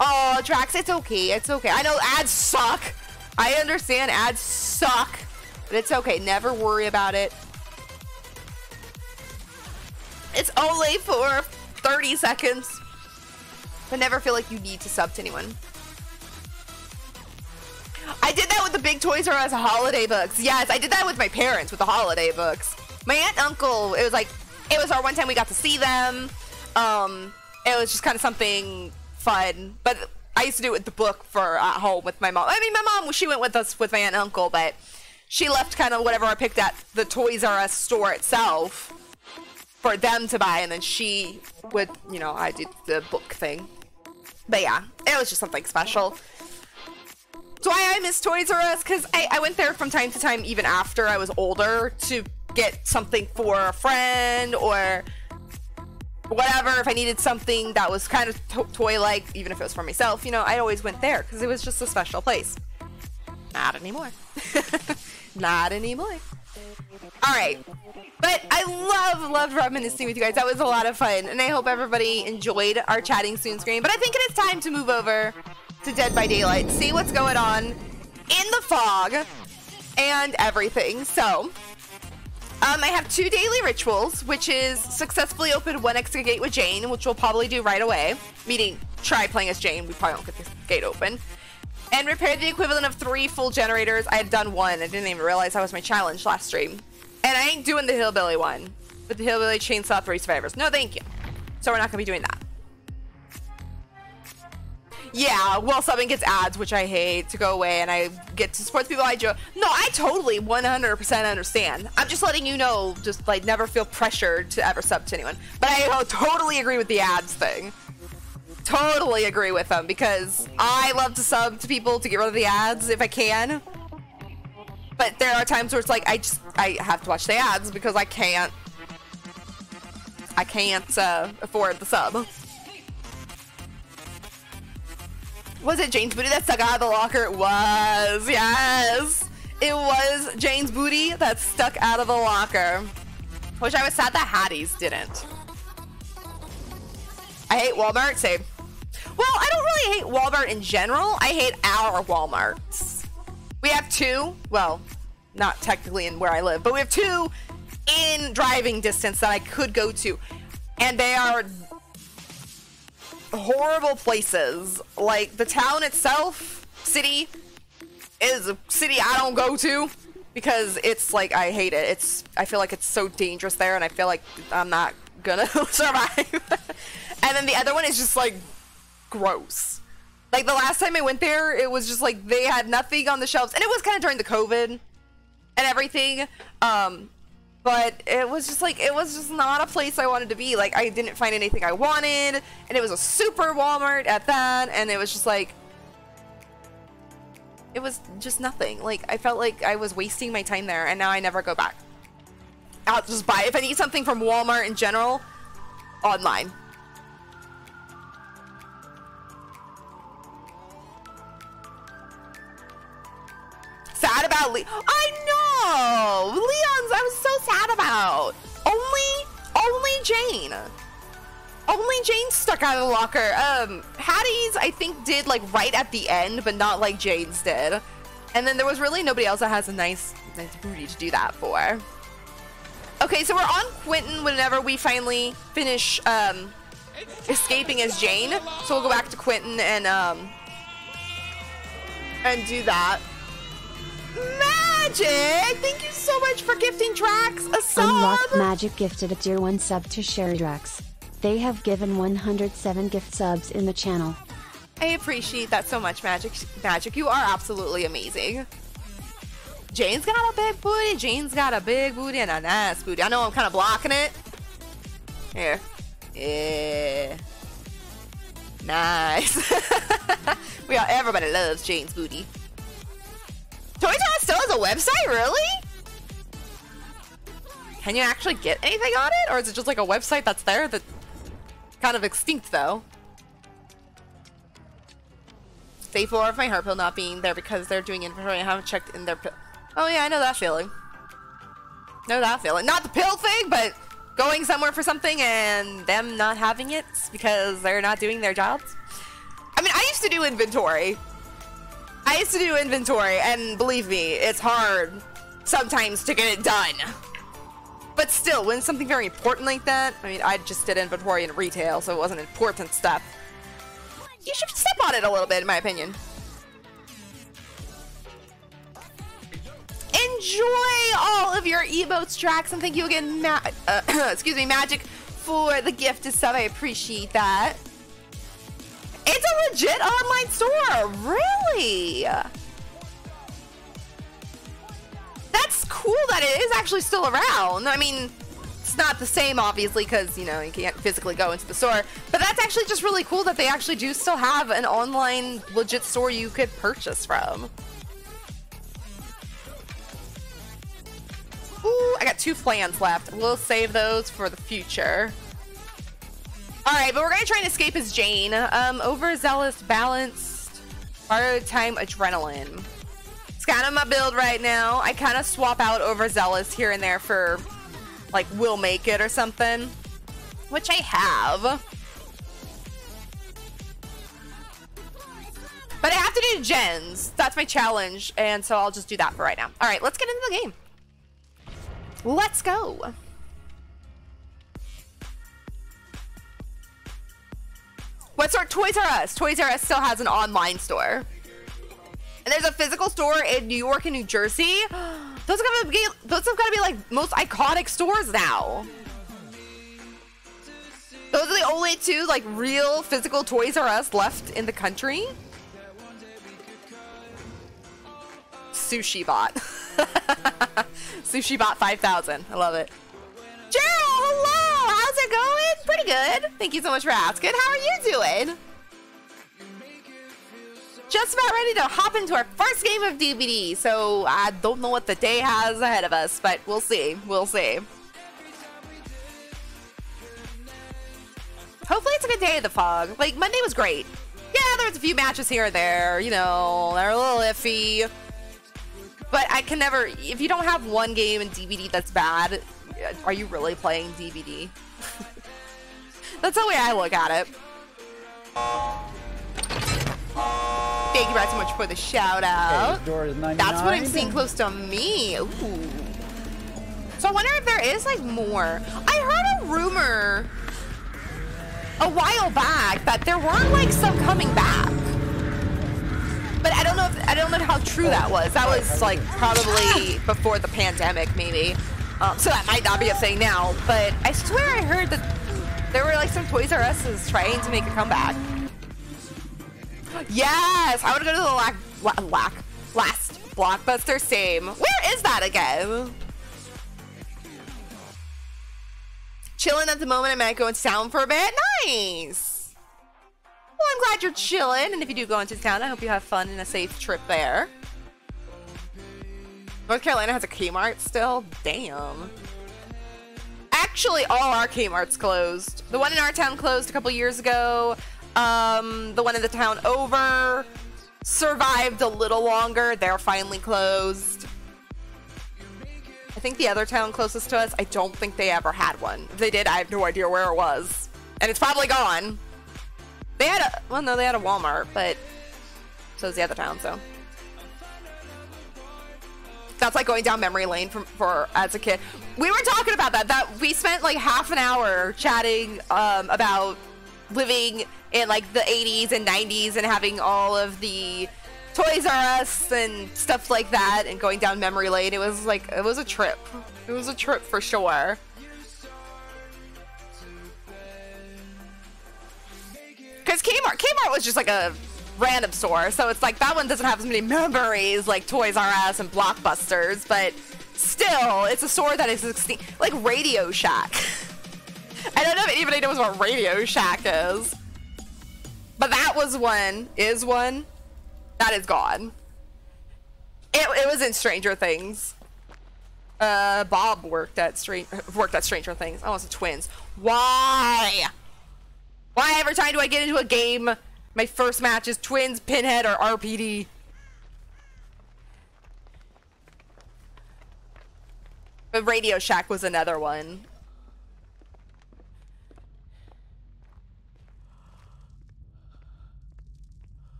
Oh, Drax, it's okay. It's okay. I know ads suck. I understand ads suck, but it's okay. Never worry about it. It's only for 30 seconds. But never feel like you need to sub to anyone. I did that with the big Toys R Us holiday books. Yes, I did that with my parents with the holiday books. My aunt and uncle, it was like, it was our one time we got to see them. Um, it was just kind of something fun. But I used to do it with the book for at home with my mom. I mean, my mom, she went with us with my aunt and uncle, but she left kind of whatever I picked at the Toys R Us store itself for them to buy, and then she would, you know, I did the book thing. But yeah, it was just something special. So why I miss Toys R Us? Because I, I went there from time to time, even after I was older, to get something for a friend or whatever. If I needed something that was kind of to- toy-like, even if it was for myself, you know, I always went there because it was just a special place. Not anymore. <laughs> Not anymore. All right. But I love, loved reminiscing with you guys. That was a lot of fun. And I hope everybody enjoyed our chatting soon screen. But I think it is time to move over to Dead by Daylight, see what's going on in the fog and everything. So, um, I have two daily rituals, which is successfully open one exit gate with Jane, which we'll probably do right away. Meaning, try playing as Jane. We probably won't get the gate open. And repair the equivalent of three full generators. I had done one. I didn't even realize that was my challenge last stream. And I ain't doing the hillbilly one. But the hillbilly chainsaw three survivors. No, thank you. So we're not gonna be doing that. Yeah, well, something gets ads, which I hate, to go away, and I get to support the people I joke. No, I totally 100% understand. I'm just letting you know, just like never feel pressured to ever sub to anyone. But I totally agree with the ads thing. Totally agree with them because I love to sub to people to get rid of the ads if I can. But there are times where it's like I just I have to watch the ads because I can't I can't uh, afford the sub. Was it Jane's booty that stuck out of the locker? It was, yes. It was Jane's booty that stuck out of the locker. Which I was sad that Haddie's didn't. I hate Walmart, same. Well, I don't really hate Walmart in general. I hate our Walmarts. We have two. Well, not technically in where I live, but we have two in driving distance that I could go to. And they are horrible places. Like the town itself, city, is a city I don't go to because it's like I hate it. It's I feel like it's so dangerous there, and I feel like I'm not gonna <laughs> survive. and then the other one is just like gross. Like the last time I went there, it was just like they had nothing on the shelves, and it was kind of during the COVID and everything. Um, but it was just like it was just not a place I wanted to be. Like I didn't find anything I wanted, and it was a super Walmart at that, and it was just like it was just nothing. Like I felt like I was wasting my time there, and now I never go back. I'll just buy if I need something from Walmart in general, online. Sad about Le- I know Leon's. I was so sad about only only Jane. Only Jane stuck out of the locker. Um, Haddie's I think did like right at the end, but not like Jane's did. And then there was really nobody else that has a nice nice booty to do that for. Okay, so we're on Quentin whenever we finally finish um, escaping as Jane. So we'll go back to Quentin and um, and do that. Magic! Thank you so much for gifting Drax a sub! Unlocked Magic gifted a tier 1 sub to Sherry Drax. They have given 107 gift subs in the channel. I appreciate that so much, Magic. Magic, you are absolutely amazing. Jane's got a big booty. Jane's got a big booty and a nice booty. I know I'm kind of blocking it. Here. Yeah. Nice. <laughs> we are, everybody loves Jane's booty. Toys still has a website, really? Can you actually get anything on it? Or is it just like a website that's there that kind of extinct though? Day four of my heart pill not being there because they're doing inventory. I haven't checked in their pill. Oh yeah, I know that feeling. Know that feeling. Not the pill thing, but going somewhere for something and them not having it because they're not doing their jobs. I mean, I used to do inventory. I used to do inventory, and believe me, it's hard sometimes to get it done. But still, when something very important like that, I mean, I just did inventory in retail, so it wasn't important stuff. You should step on it a little bit, in my opinion. Enjoy all of your emotes, Drax, and thank you again, Ma uh, <coughs> excuse me, Magic, for the gift to sub. I appreciate that. It's a legit online store, really? That's cool that it is actually still around. I mean, it's not the same, obviously, because, you know, you can't physically go into the store. But that's actually just really cool that they actually do still have an online legit store you could purchase from. Ooh, I got two plans left. We'll save those for the future. Alright, but we're gonna try and escape as Jane. Um, overzealous, balanced, borrowed time, adrenaline. It's kind of my build right now. I kind of swap out overzealous here and there for, like, will make it or something. Which I have. But I have to do gens. That's my challenge, and so I'll just do that for right now. Alright, let's get into the game. Let's go. What's our Toys R Us? Toys R Us still has an online store. And there's a physical store in New York and New Jersey. <gasps> Those have got to be those have got to be like most iconic stores now. Those are the only two like real physical Toys R Us left in the country. Sushi bot. <laughs> Sushi bot 5000. I love it. Gerald, hello. It going? Pretty good. Thank you so much for asking. How are you doing? Just about ready to hop into our first game of DBD, so I don't know what the day has ahead of us, but we'll see. We'll see. Hopefully it's a good day of the fog. Like, Monday was great. Yeah, there was a few matches here or there, you know, they're a little iffy. But I can never, if you don't have one game in DBD that's bad, Uh, are you really playing DBD? <laughs> that's the way I look at it. Thank you guys so much for the shout out. Okay, That's what I'm seeing close to me. Ooh. So I wonder if there is like more. I heard a rumor a while back that there weren't like some coming back. But I don't know if I don't know how true that was. That was like probably before the pandemic, maybe. Um, so that might not be a thing now. But I swear I heard that there were like some Toys R Us's trying to make a comeback. Yes, I want to go to the la- last blockbuster. Same. Where is that again? Chilling at the moment. I might go into town for a bit. Nice. Well, I'm glad you're chilling, and if you do go into town, I hope you have fun and a safe trip there. North Carolina has a Kmart still? Damn. Actually, all our Kmart's closed. The one in our town closed a couple years ago. Um, the one in the town over survived a little longer. They're finally closed. I think the other town closest to us, I don't think they ever had one. If they did, I have no idea where it was. And it's probably gone. They had a, well, no, they had a Walmart, but so is the other town, so. That's like going down memory lane for, for as a kid. We were talking about that. That we spent like half an hour chatting um, about living in like the 80s and 90s and having all of the Toys R Us and stuff like that and going down memory lane. It was like it was a trip. It was a trip for sure. Because Kmart, Kmart was just like a random store, so it's like that one doesn't have as many memories like Toys R Us and Blockbusters, but still, it's a store that is like Radio Shack. <laughs> I don't know if anybody knows what Radio Shack is. But that was one, is one, that is gone. It, it was in Stranger Things. Uh, Bob worked at Str- worked at Stranger Things. I was twins. Why? Why every time do I get into a game, my first match is Twins, Pinhead, or RPD? But Radio Shack was another one.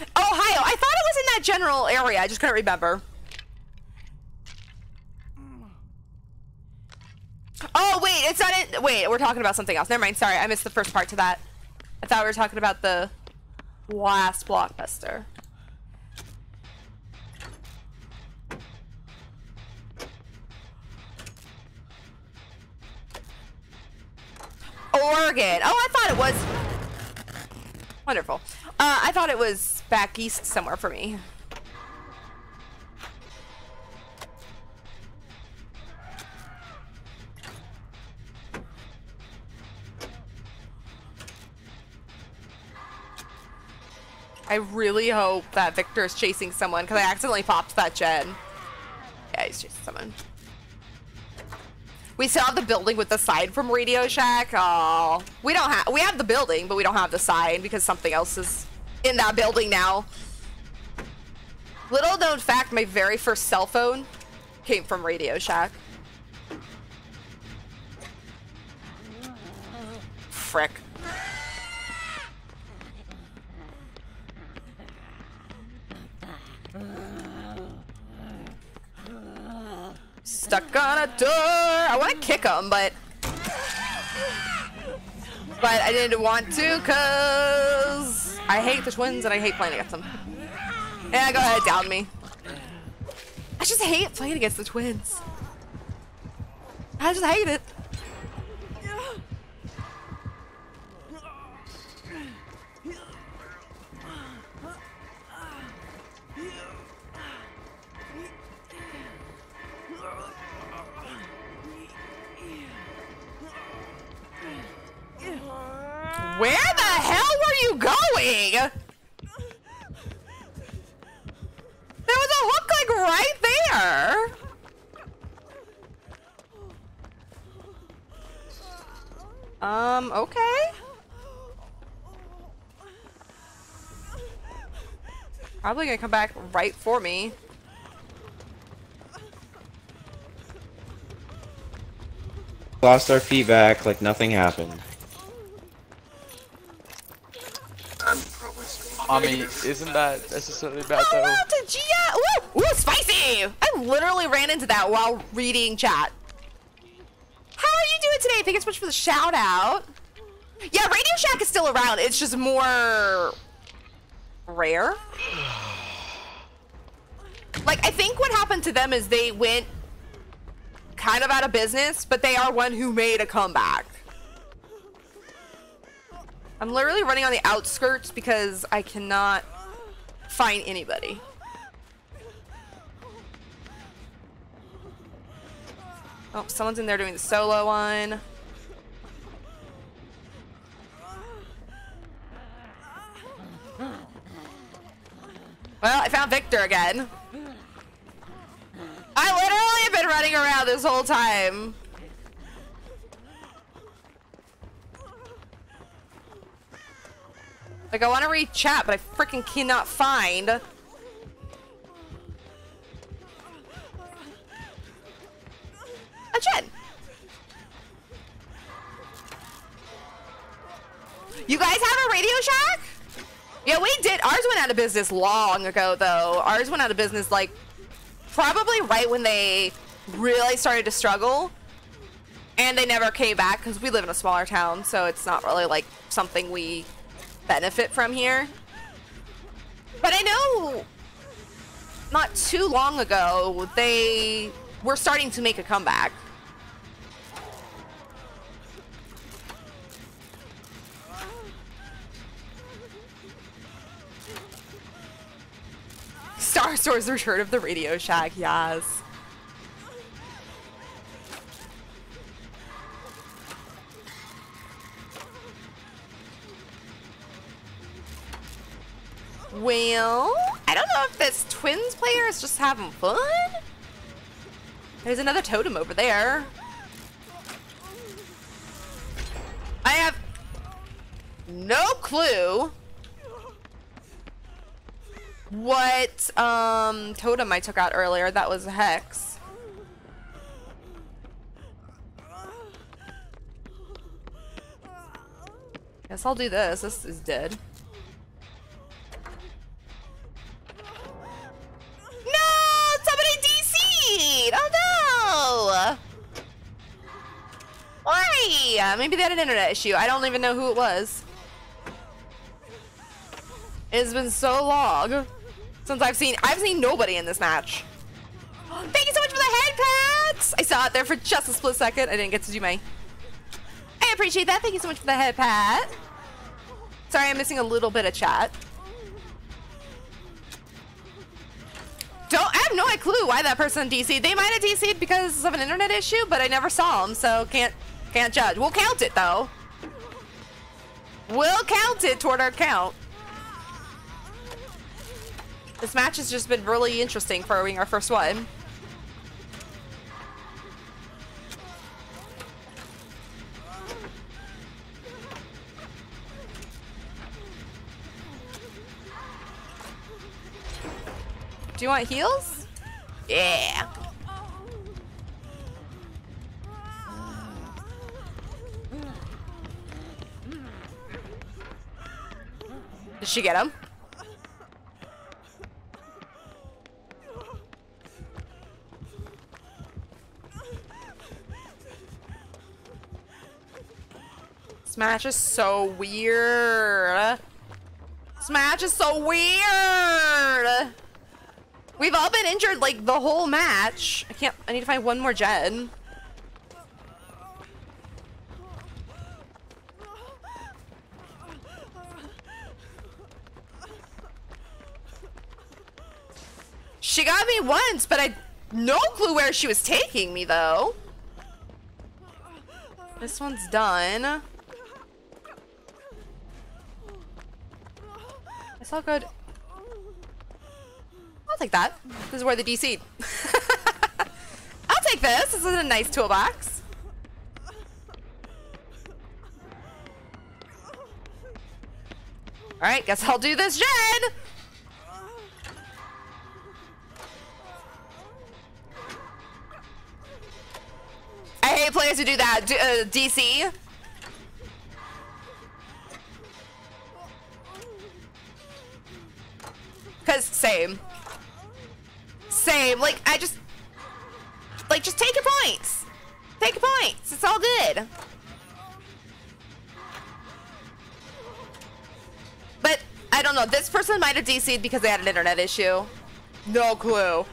Ohio. I thought it was in that general area. I just couldn't remember. Oh, wait, it's not in. Wait, we're talking about something else. Never mind. Sorry, I missed the first part to that. I thought we were talking about the last blockbuster. Oregon. Oh, I thought it was. Wonderful. Uh, I thought it was back east somewhere for me. I really hope that Victor is chasing someone because I accidentally popped that gen. Yeah, he's chasing someone. We still have the building with the sign from Radio Shack. Oh, we don't have. We have the building, but we don't have the sign because something else is in that building now. Little known fact: my very first cell phone came from Radio Shack. Frick. Stuck on a door. I want to kick him, but but I didn't want to because I hate the twins and I hate playing against them. Yeah, go ahead, down me. I just hate playing against the twins. I just hate it. Where the hell were you going? There was a hook like right there. Um, okay. Probably gonna come back right for me. Lost our feedback like nothing happened. I mean, isn't that necessarily bad Oh, though? wow, to Gia! Ooh, ooh, spicy! I literally ran into that while reading chat. How are you doing today? Thank you so much for the shout out. Yeah, Radio Shack is still around. It's just more rare. <sighs> Like, I think what happened to them is they went kind of out of business, but they are one who made a comeback. I'm literally running on the outskirts because I cannot find anybody. Oh, someone's in there doing the solo one. Well, I found Victor again. I literally have been running around this whole time. Like, I want to read chat, but I freaking cannot find. A gen. You guys have a Radio Shack? Yeah, we did. Ours went out of business long ago, though. Ours went out of business, like, probably right when they really started to struggle. And they never came back because we live in a smaller town, so it's not really, like, something we benefit from here. But I know not too long ago, they were starting to make a comeback. Star Store's return of the Radio Shack, yes. Well, I don't know if this Twins player is just having fun. There's another totem over there. I have no clue what um totem I took out earlier. That was a hex. Guess I'll do this. This is dead. Uh, maybe they had an internet issue. I don't even know who it was. It's been so long since I've seen I've seen nobody in this match. <gasps> Thank you so much for the head pats! I saw it there for just a split second. I didn't get to do my. I appreciate that. Thank you so much for the head pat. Sorry, I'm missing a little bit of chat. Don't I have no clue why that person DC'd. They might have DC'd because of an internet issue, but I never saw them, so can't can't judge. We'll count it though. We'll count it toward our count. This match has just been really interesting for being our first one. Do you want heals? Yeah. Did she get him? Smash is so weird. Smash is so weird. We've all been injured like the whole match. I can't. I need to find one more gen. She got me once, but I no clue where she was taking me though. This one's done. It's all good. I'll take that. This is where the DC. <laughs> I'll take this. This is a nice toolbox. Alright, guess I'll do this gen! I hate players who do that. D uh, DC. Cause same. Same. Like I just like just take your points. Take your points. It's all good. But I don't know. This person might have DC'd because they had an internet issue. No clue.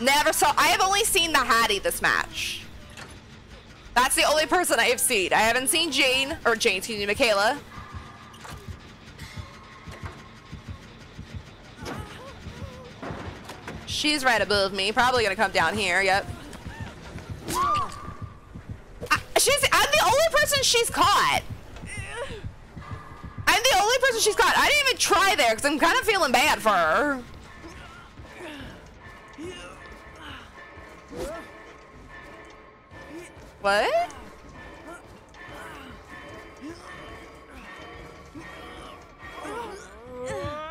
Never saw. I have only seen the Haddie this match. That's the only person I have seen. I haven't seen Jane or Jane, excuse me, Mikaela. She's right above me. Probably gonna come down here. Yep. I, she's. I'm the only person she's caught. I'm the only person she's caught. I didn't even try there because I'm kind of feeling bad for her. What?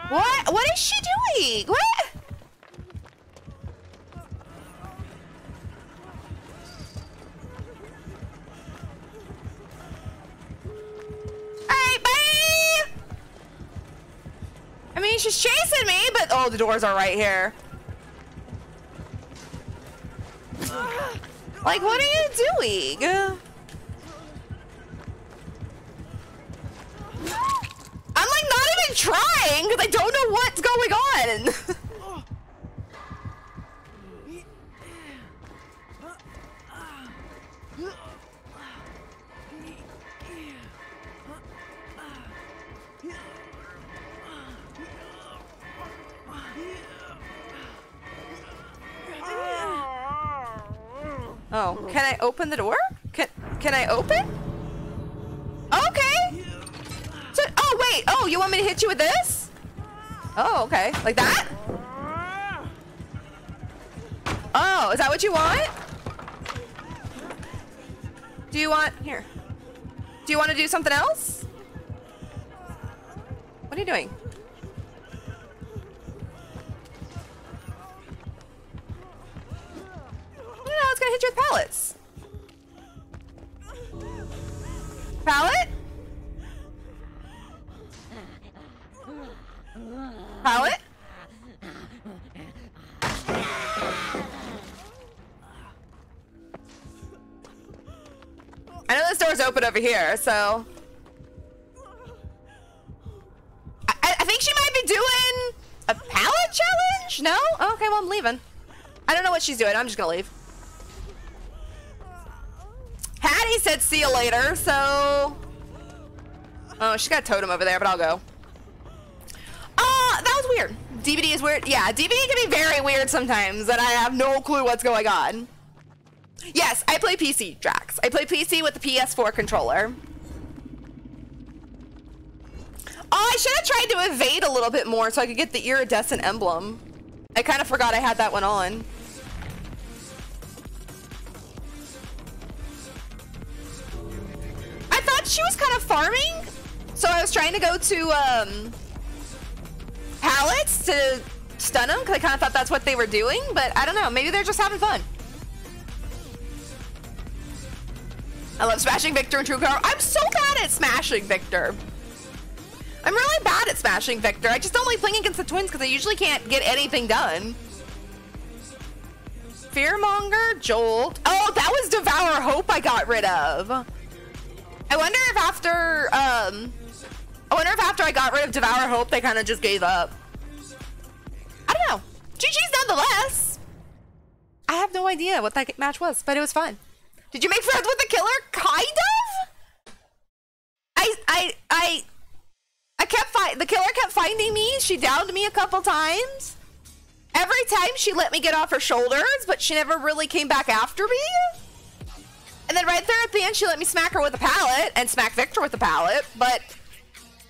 What? What is she doing? What? She's chasing me, but oh, the doors are right here. Like, what are you doing? I'm like not even trying because I don't know what's going on. <laughs> Oh, can I open the door? Can can I open? Okay. So, oh wait. Oh, you want me to hit you with this? Oh, okay. Like that? Oh, is that what you want? Do you want here? Do you want to do something else? What are you doing? No, it's gonna hit you with pallets. Pallet? Pallet? I know this door's open over here, so. I, I think she might be doing a pallet challenge? No? Okay, well, I'm leaving. I don't know what she's doing. I'm just gonna leave. Haddie said see you later, so... Oh, she's got totem over there, but I'll go. Uh, that was weird. DBD is weird. Yeah, DBD can be very weird sometimes, and I have no clue what's going on. Yes, I play PC, Drax. I play PC with the PS4 controller. Oh, I should have tried to evade a little bit more so I could get the iridescent emblem. I kind of forgot I had that one on. Thought she was kind of farming, so I was trying to go to um, pallets to stun them because I kind of thought that's what they were doing, but I don't know. Maybe they're just having fun. I love smashing Victor and True Car. I'm so bad at smashing Victor. I'm really bad at smashing Victor. I just don't like playing against the twins because I usually can't get anything done. Fearmonger, Jolt. Oh, that was Devour Hope I got rid of. I wonder if after, um, I wonder if after I got rid of Devour Hope, they kind of just gave up. I don't know. GG's nonetheless. I have no idea what that match was, but it was fun. Did you make friends with the killer? Kind of. I I I I kept fight. The killer kept finding me. She downed me a couple times. Every time she let me get off her shoulders, but she never really came back after me. And then right there at the end, she let me smack her with a pallet and smack Victor with a pallet. But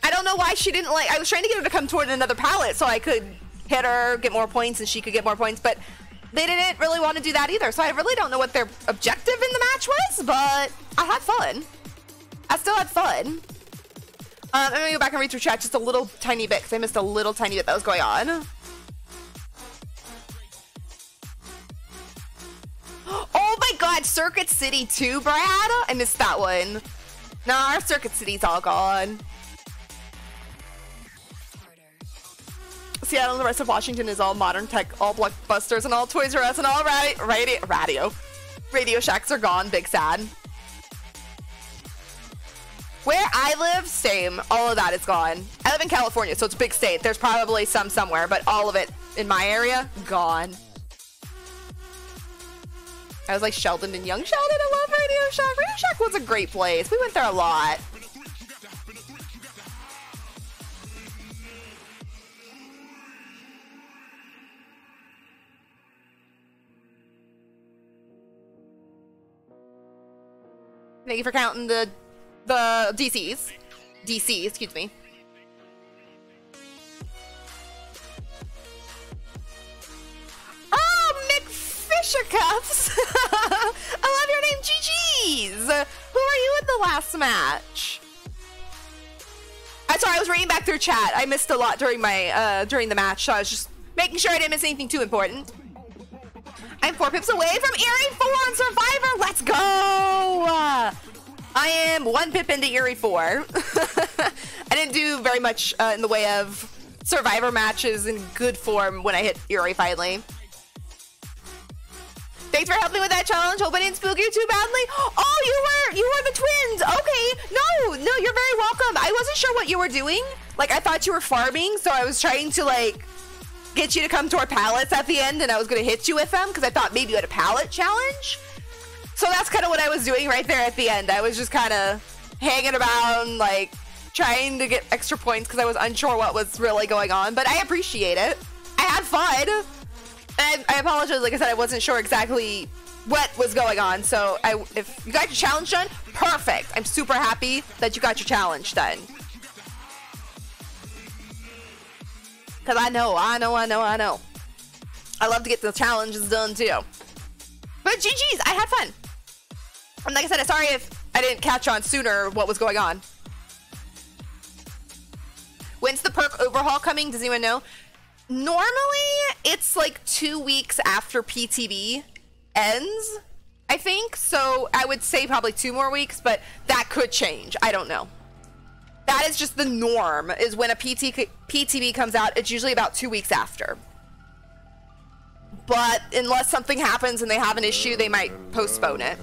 I don't know why she didn't like. I was trying to get her to come toward another pallet so I could hit her, get more points, and she could get more points. But they didn't really want to do that either. So I really don't know what their objective in the match was, but I had fun. I still had fun. Um, I'm gonna go back and read through chat just a little tiny bit because I missed a little tiny bit that was going on. Oh my god, Circuit City 2, Brad? I missed that one. Nah, our Circuit City's all gone. Seattle and the rest of Washington is all modern tech, all blockbusters and all Toys R Us and all ra- radio, radio. Radio Shacks are gone, big sad. Where I live, same. All of that is gone. I live in California, so it's big state. There's probably some somewhere, but all of it in my area, gone. I was like Sheldon and Young Sheldon. I love Radio Shack. Radio Shack was a great place. We went there a lot. Thank you for counting the the DCs. DC, excuse me. <laughs> I love your name, GG's! Who are you in the last match? I'm sorry, I was reading back through chat. I missed a lot during my uh during the match, so I was just making sure I didn't miss anything too important. I'm four pips away from Iri 4 on Survivor. Let's go! I am one pip into Iri 4. <laughs> I didn't do very much uh, in the way of Survivor matches in good form when I hit Iri finally. Thanks for helping with that challenge. Hope I didn't spook you too badly. Oh, you were you were the twins. Okay. No, no, you're very welcome. I wasn't sure what you were doing. Like I thought you were farming, so I was trying to like get you to come to our pallets at the end, and I was gonna hit you with them because I thought maybe you had a pallet challenge. So that's kind of what I was doing right there at the end. I was just kind of hanging around, like trying to get extra points because I was unsure what was really going on. But I appreciate it. I had fun. And I apologize. Like I said, I wasn't sure exactly what was going on. So I, if you got your challenge done, perfect. I'm super happy that you got your challenge done. Because I know, I know, I know, I know. I love to get the challenges done too. But GG's, I had fun. And like I said, I'm sorry if I didn't catch on sooner what was going on. When's the perk overhaul coming? Does anyone know? Normally, it's like two weeks after PTB ends, I think. So I would say probably two more weeks, but that could change. I don't know. That is just the norm, is when a PT, PTB comes out, it's usually about two weeks after. But unless something happens and they have an issue, they might postpone it.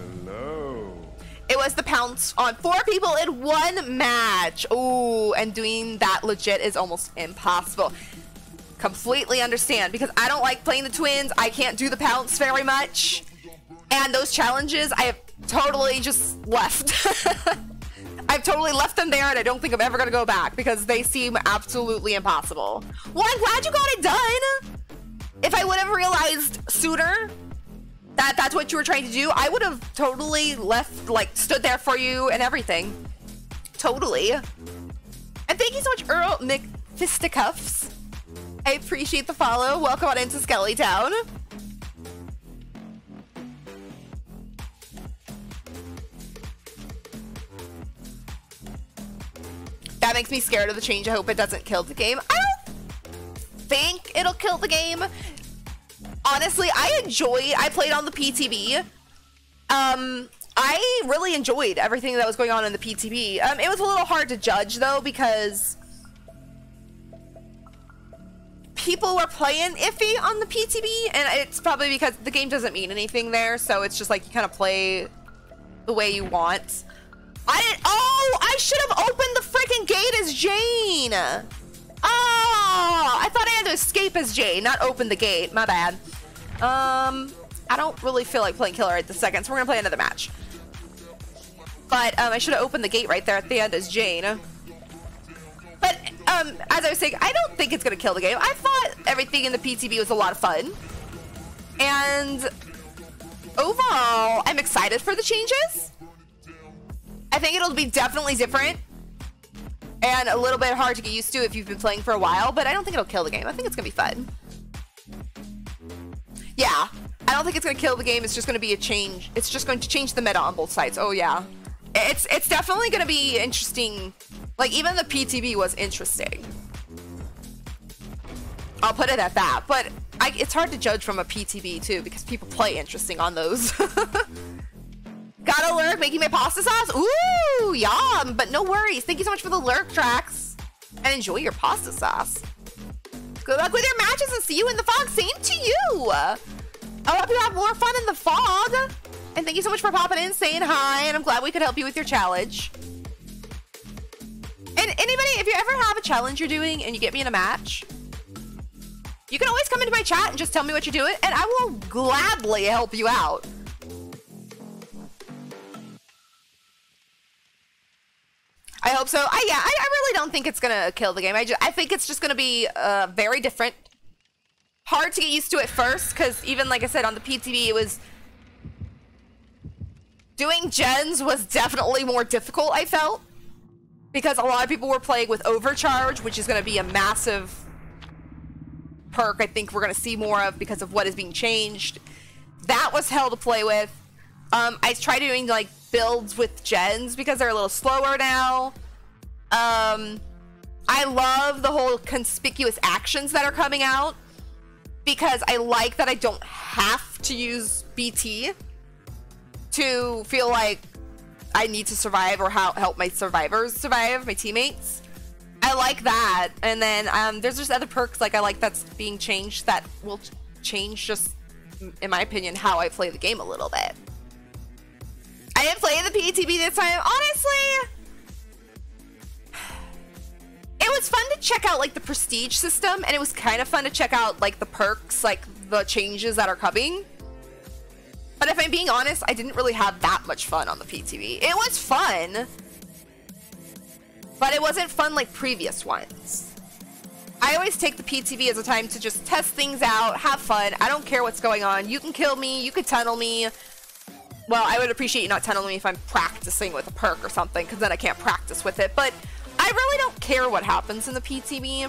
It was the pounce on four people in one match. Ooh, and doing that legit is almost impossible. Completely understand because I don't like playing the twins. I can't do the pounce very much. And those challenges, I have totally just left. <laughs> I've totally left them there and I don't think I'm ever going to go back because they seem absolutely impossible. Well, I'm glad you got it done. If I would have realized sooner that that's what you were trying to do, I would have totally left, like, stood there for you and everything. Totally. And thank you so much, Earl McFisticuffs. I appreciate the follow. Welcome on into Skellee Town. That makes me scared of the change. I hope it doesn't kill the game. I don't think it'll kill the game. Honestly, I enjoyed. I played on the PTB. Um, I really enjoyed everything that was going on in the PTB. Um, it was a little hard to judge though because people were playing iffy on the PTB, and it's probably because the game doesn't mean anything there. So it's just like you kind of play the way you want. I didn't. Oh, I should have opened the freaking gate as Jane. Oh, I thought I had to escape as Jane, not open the gate. My bad. Um, I don't really feel like playing killer right this second, so we're gonna play another match. But um, I should have opened the gate right there at the end as Jane. But um, as I was saying, I don't think it's gonna kill the game. I thought everything in the PTB was a lot of fun, and overall, I'm excited for the changes. I think it'll be definitely different and a little bit hard to get used to if you've been playing for a while, but I don't think it'll kill the game. I think it's gonna be fun. Yeah, I don't think it's gonna kill the game. It's just gonna be a change. It's just going to change the meta on both sides. Oh yeah, it's it's definitely gonna be interesting. Like even the PTB was interesting. I'll put it at that. But I, it's hard to judge from a PTB too because people play interesting on those. <laughs> Gotta lurk making my pasta sauce? Ooh, yum. But no worries. Thank you so much for the lurk tracks. And enjoy your pasta sauce. Good luck with your matches and see you in the fog. Same to you. I hope you have more fun in the fog. And thank you so much for popping in, saying hi. And I'm glad we could help you with your challenge. And anybody, if you ever have a challenge you're doing and you get me in a match, you can always come into my chat and just tell me what you're doing, and I will gladly help you out. I hope so. I yeah, I, I really don't think it's gonna kill the game. I just I think it's just gonna be uh, very different. Hard to get used to at first, because even like I said on the PTB, it was doing gens was definitely more difficult. I felt because a lot of people were playing with overcharge, which is gonna be a massive perk. I think we're gonna see more of because of what is being changed. That was hell to play with. Um, I tried doing like builds with gens because they're a little slower now. Um, I love the whole conspicuous actions that are coming out because I like that I don't have to use BT to feel like I need to survive or how help my survivors survive, my teammates. I like that. And then um, there's just other perks like I like that's being changed that will change just, in my opinion, how I play the game a little bit. I didn't play the PTB this time. Honestly, <sighs> it was fun to check out like the prestige system, and it was kind of fun to check out like the perks, like the changes that are coming. But if I'm being honest, I didn't really have that much fun on the PTB. It was fun, but it wasn't fun like previous ones. I always take the PTB as a time to just test things out, have fun. I don't care what's going on. You can kill me, you can tunnel me. Well, I would appreciate you not tunneling me if I'm practicing with a perk or something, because then I can't practice with it. But I really don't care what happens in the PTB.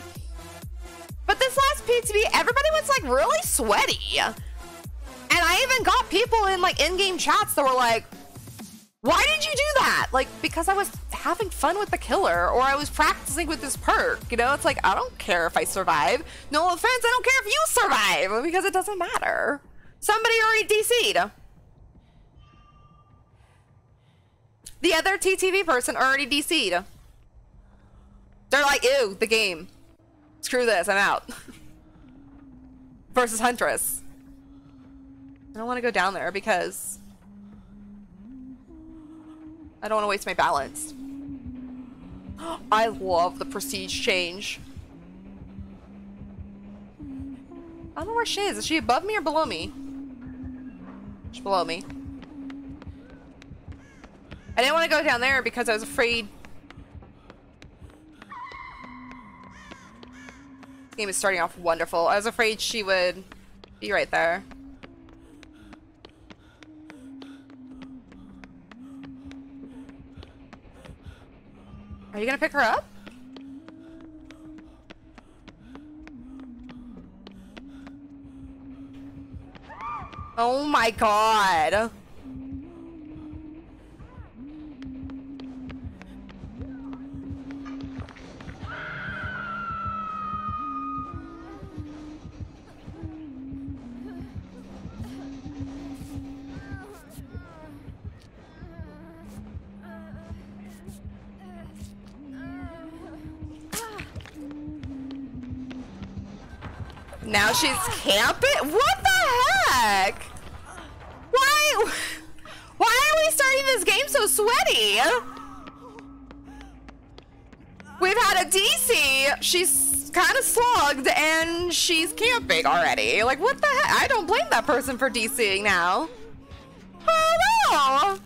But this last PTB, everybody was like really sweaty. And I even got people in like in-game chats that were like, why did you do that? Like, because I was having fun with the killer or I was practicing with this perk. You know, it's like, I don't care if I survive. No offense, I don't care if you survive because it doesn't matter. Somebody already DC'd. The other TTV person already DC'd. They're like, ew, the game. Screw this, I'm out. <laughs> Versus Huntress. I don't want to go down there because I don't want to waste my balance. <gasps> I love the prestige change. I don't know where she is. Is she above me or below me? She's below me. I didn't want to go down there because I was afraid This game is starting off wonderful. I was afraid she would be right there. Are you gonna pick her up? Oh my god. Now she's camping? What the heck? Why? Why are we starting this game so sweaty? We've had a DC. She's kind of slugged and she's camping already. Like, what the heck? I don't blame that person for DCing now. Oh no!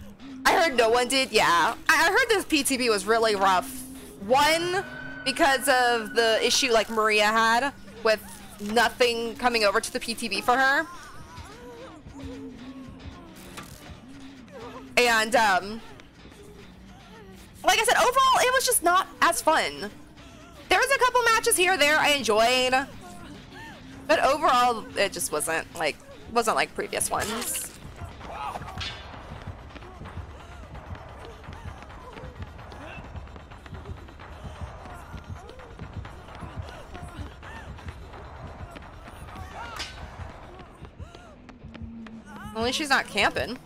I heard no one did. Yeah. I heard this PTB was really rough. One, because of the issue like Maria had with nothing coming over to the PTB for her. And, um, like I said, overall, it was just not as fun. There was a couple matches here there I enjoyed, but overall, it just wasn't like, wasn't like previous ones. Only she's not camping.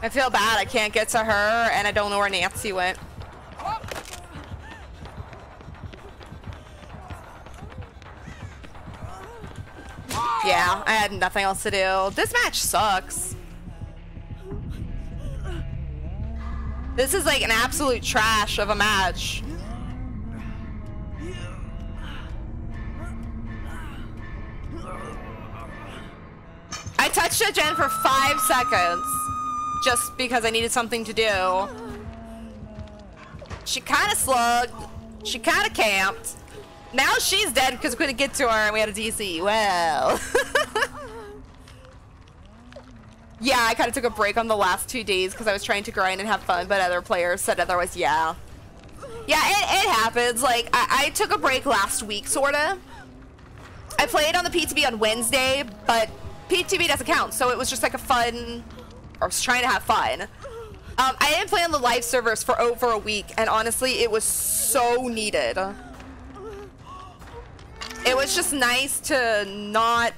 I feel bad I can't get to her and I don't know where Nancy went. Yeah, I had nothing else to do. This match sucks. This is like an absolute trash of a match. I touched a gen for five seconds just because I needed something to do. She kind of slugged. She kind of camped. Now she's dead because we couldn't get to her and we had a DC. Well. <laughs> yeah, I kind of took a break on the last two days because I was trying to grind and have fun, but other players said otherwise. Yeah. Yeah, it, it happens. Like, I, I took a break last week, sort of. I played on the PTB on Wednesday, but PTB doesn't count, so it was just like a fun, I was trying to have fun. Um, I didn't play on the live servers for over a week, and honestly, it was so needed. It was just nice to not...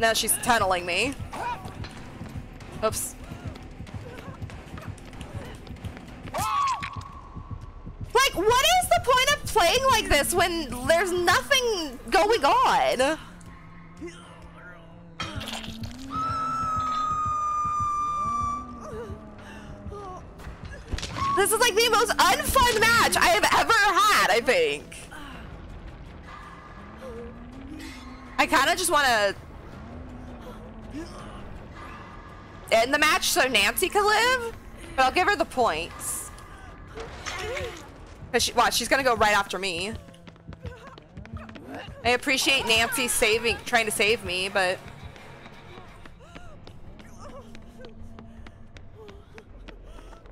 Now she's tunneling me. Oops. Like, what is the point of playing like this when there's nothing going on? This is like the most unfun match I have ever had, I think. I kind of just want to end the match so Nancy can live, but I'll give her the points. Cause she, watch, she's gonna go right after me. I appreciate Nancy saving, trying to save me, but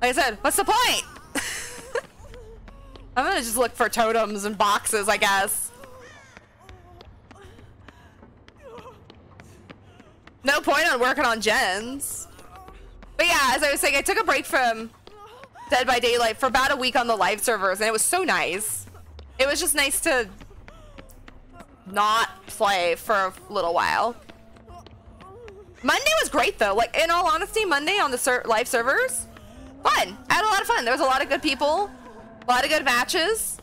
like I said, what's the point? <laughs> I'm gonna just look for totems and boxes, I guess. No point on working on gens. But yeah, as I was saying, I took a break from Dead by Daylight for about a week on the live servers, and it was so nice. It was just nice to not play for a little while. Monday was great though. Like in all honesty, Monday on the ser live servers, fun. I had a lot of fun. There was a lot of good people, a lot of good matches.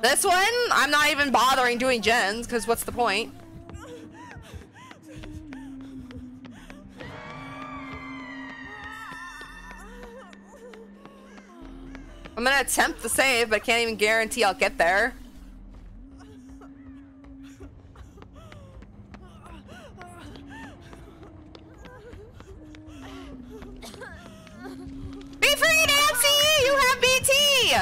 This one, I'm not even bothering doing gens because what's the point? I'm gonna attempt the save, but I can't even guarantee I'll get there. Be free, Nancy! You have BT! <laughs>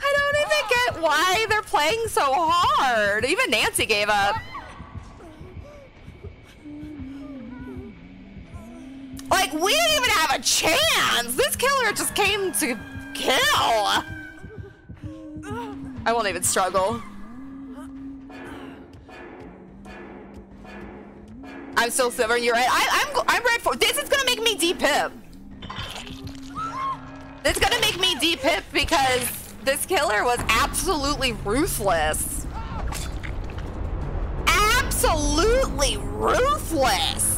I don't even get why they're playing so hard. Even Nancy gave up. Like, we didn't even have a chance! This killer just came to kill! I won't even struggle. I'm still silver, you're right. I, I'm, I'm red for- This is gonna make me D-pip. Is gonna make me D-pip because this killer was absolutely ruthless. Absolutely ruthless!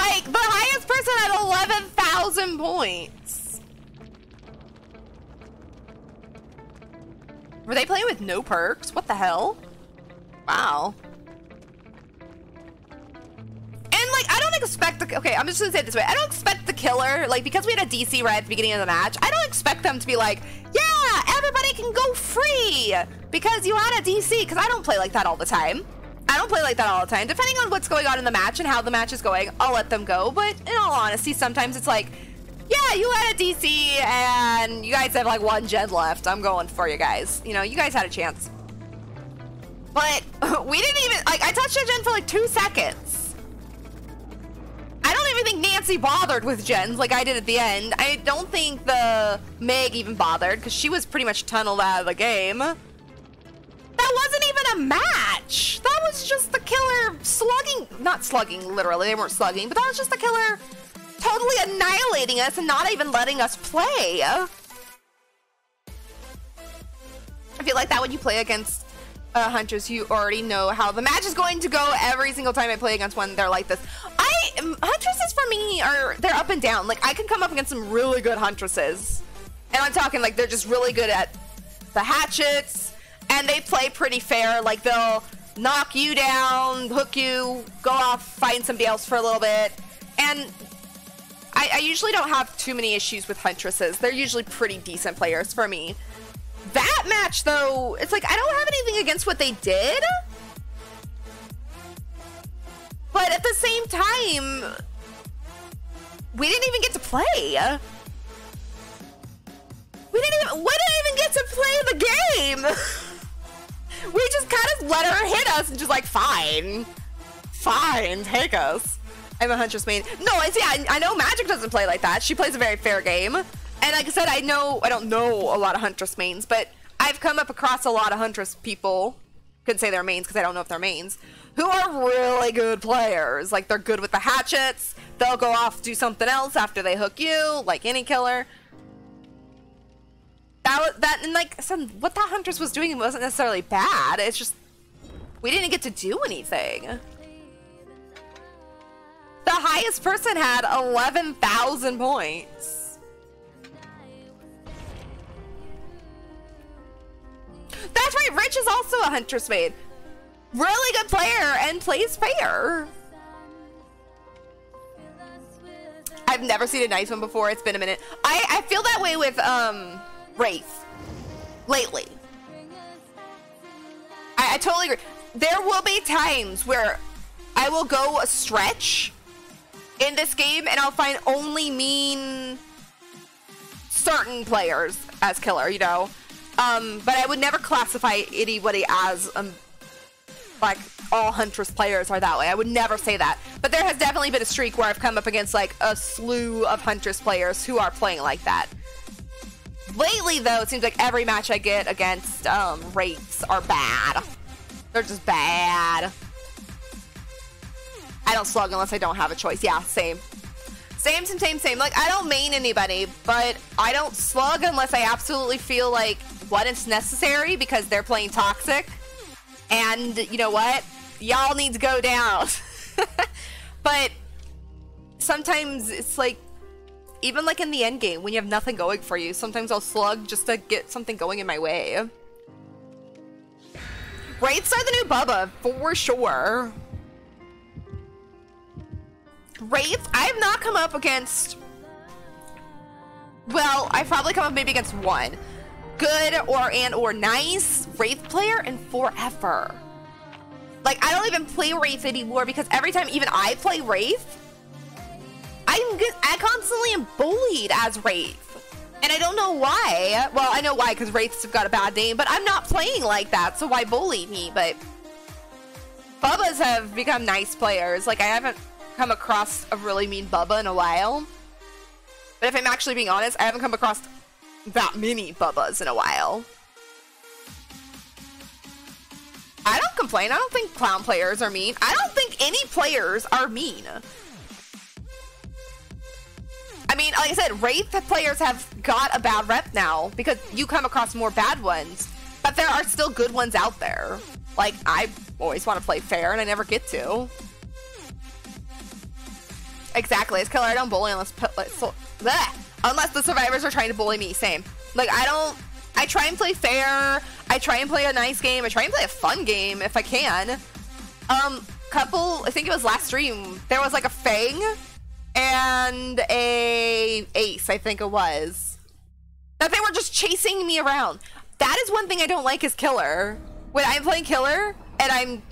Like, the highest person had 11,000 points. Were they playing with no perks? What the hell? Wow. And, like, I don't expect the... Okay, I'm just gonna say it this way. I don't expect the killer, like, because we had a DC right at the beginning of the match, I don't expect them to be like, yeah, everybody can go free because you had a DC, because I don't play like that all the time. I don't play like that all the time. Depending on what's going on in the match and how the match is going, I'll let them go. But in all honesty, sometimes it's like, yeah, you had a DC and you guys have like one gen left. I'm going for you guys. You know, you guys had a chance. But <laughs> we didn't even, like, I touched a gen for like two seconds. I don't even think Nancy bothered with gens like I did at the end. I don't think the Meg even bothered because she was pretty much tunneled out of the game. That wasn't even a match. That was just the killer slugging, not slugging literally, they weren't slugging, but that was just the killer totally annihilating us and not even letting us play. I feel like that when you play against uh, hunters, you already know how the match is going to go every single time I play against one. They're like this. I huntresses for me are they're up and down. Like I can come up against some really good huntresses, and I'm talking like they're just really good at the hatchets and they play pretty fair. Like they'll knock you down, hook you, go off, find somebody else for a little bit, and I, I usually don't have too many issues with huntresses. They're usually pretty decent players for me. That match, though, it's like I don't have anything against what they did. But at the same time, we didn't even get to play. We didn't even we didn't even get to play the game. <laughs> we just kind of let her hit us and just like fine, fine, take us. I'm a Huntress main. No, I see. I, I know Magic doesn't play like that. She plays a very fair game. And like I said, I know I don't know a lot of Huntress mains, but I've come up across a lot of Huntress people. Couldn't say they're mains because I don't know if they're mains. Who are really good players. Like they're good with the hatchets. They'll go off do something else after they hook you, like any killer. That was that and like some what that Huntress was doing wasn't necessarily bad. It's just we didn't get to do anything. The highest person had 11,000 points. That's right, Rich is also a Huntress main. Really good player and plays fair. I've never seen a nice one before. It's been a minute. I, I feel that way with um Wraith lately. I, I totally agree. There will be times where I will go a stretch in this game and I'll find only mean certain players as killer, you know? Um, but I would never classify anybody as um, like all Huntress players are that way. I would never say that. But there has definitely been a streak where I've come up against like a slew of Huntress players who are playing like that. Lately, though, it seems like every match I get against um, Wraiths are bad. They're just bad. I don't slug unless I don't have a choice. Yeah, same. Same, same, same, same. Like, I don't main anybody, but I don't slug unless I absolutely feel like what is necessary because they're playing toxic. And you know what? Y'all need to go down. <laughs> but sometimes it's like, even like in the end game, when you have nothing going for you, sometimes I'll slug just to get something going in my way. Wraiths are the new Bubba, for sure. Wraith, I have not come up against... Well, I've probably come up maybe against one. Good or and or nice Wraith player in forever. Like, I don't even play Wraith anymore because every time even I play Wraith, I'm I constantly am bullied as Wraith. And I don't know why. Well, I know why, because Wraiths have got a bad name, but I'm not playing like that, so why bully me? But Bubbas have become nice players. Like, I haven't come across a really mean Bubba in a while. But if I'm actually being honest, I haven't come across that many Bubbas in a while. I don't complain. I don't think clown players are mean. I don't think any players are mean. I mean, like I said, Wraith players have got a bad rep now because you come across more bad ones, but there are still good ones out there. Like, I always want to play fair and I never get to. Exactly. As killer, I don't bully unless so, unless the survivors are trying to bully me. Same. Like, I don't. I try and play fair. I try and play a nice game. I try and play a fun game if I can. Um, couple. I think it was last stream. There was like a Fang and a Ace. I think it was. That they were just chasing me around. That is one thing I don't like as killer. When I'm playing killer and I'm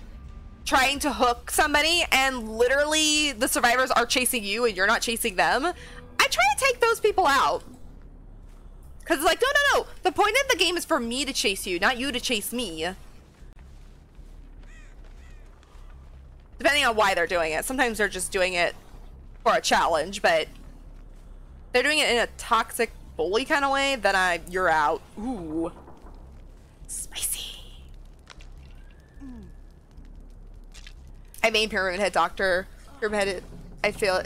trying to hook somebody and literally the survivors are chasing you and you're not chasing them, I try to take those people out. Because it's like, no, no, no. The point of the game is for me to chase you, not you to chase me. Depending on why they're doing it. Sometimes they're just doing it a challenge, but they're doing it in a toxic bully kind of way, then I, you're out. Ooh. Spicy. I main Pyramid Head Doctor. Pyramid Head, I feel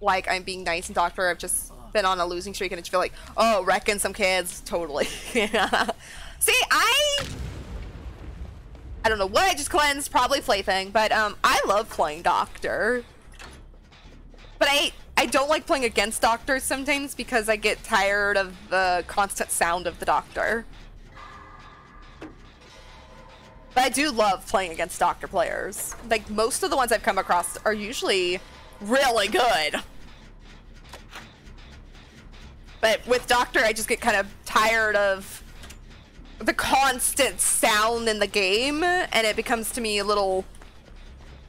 like I'm being nice and Doctor. I've just been on a losing streak and I just feel like, oh, wrecking some kids. <laughs> Totally. yeah. <laughs> See, I... I don't know what I just cleansed. Probably Plaything. But um, I love playing Doctor. But I... I don't like playing against doctors sometimes because I get tired of the constant sound of the doctor. But I do love playing against doctor players. Like, most of the ones I've come across are usually really good. But with Doctor, I just get kind of tired of the constant sound in the game, and it becomes to me a little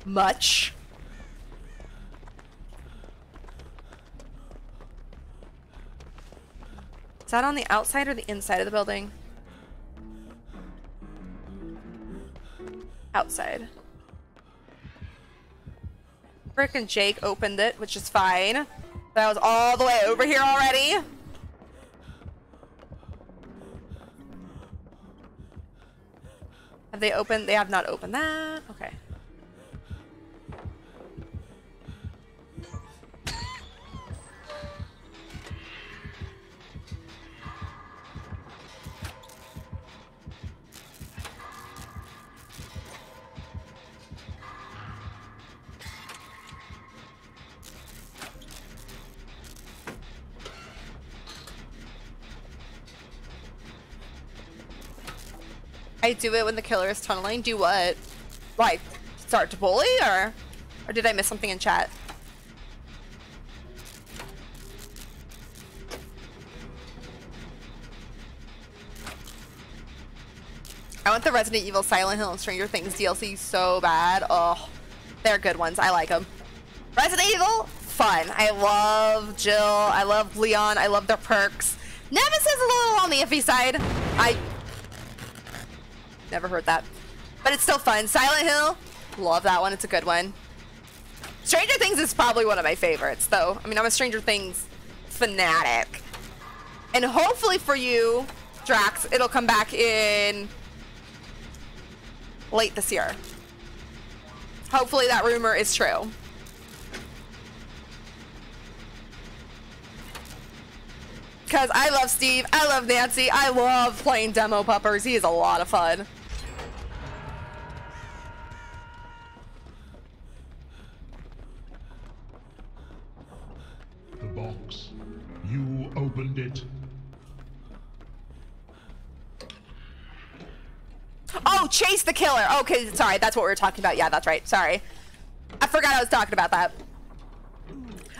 much. Is that on the outside or the inside of the building? Outside. Rick and Jake opened it, which is fine. That was all the way over here already. Have they opened? They have not opened that. Okay. I do it when the killer is tunneling. Do what? Like, start to bully or, or did I miss something in chat? I want the Resident Evil Silent Hill and Stranger Things DLC so bad. Oh, they're good ones. I like them. Resident Evil, fun. I love Jill. I love Leon. I love their perks. Nemesis is a little on the iffy side. I Never heard that. But it's still fun. Silent Hill, love that one. It's a good one. Stranger Things is probably one of my favorites, though. I mean, I'm a Stranger Things fanatic. And hopefully for you, Drax, it'll come back in late this year. Hopefully that rumor is true. Because I love Steve, I love Nancy, I love playing demo puppers. He is a lot of fun. The box. You opened it. Oh, chase the killer. Okay, sorry, that's what we were talking about. Yeah, that's right. Sorry. I forgot I was talking about that.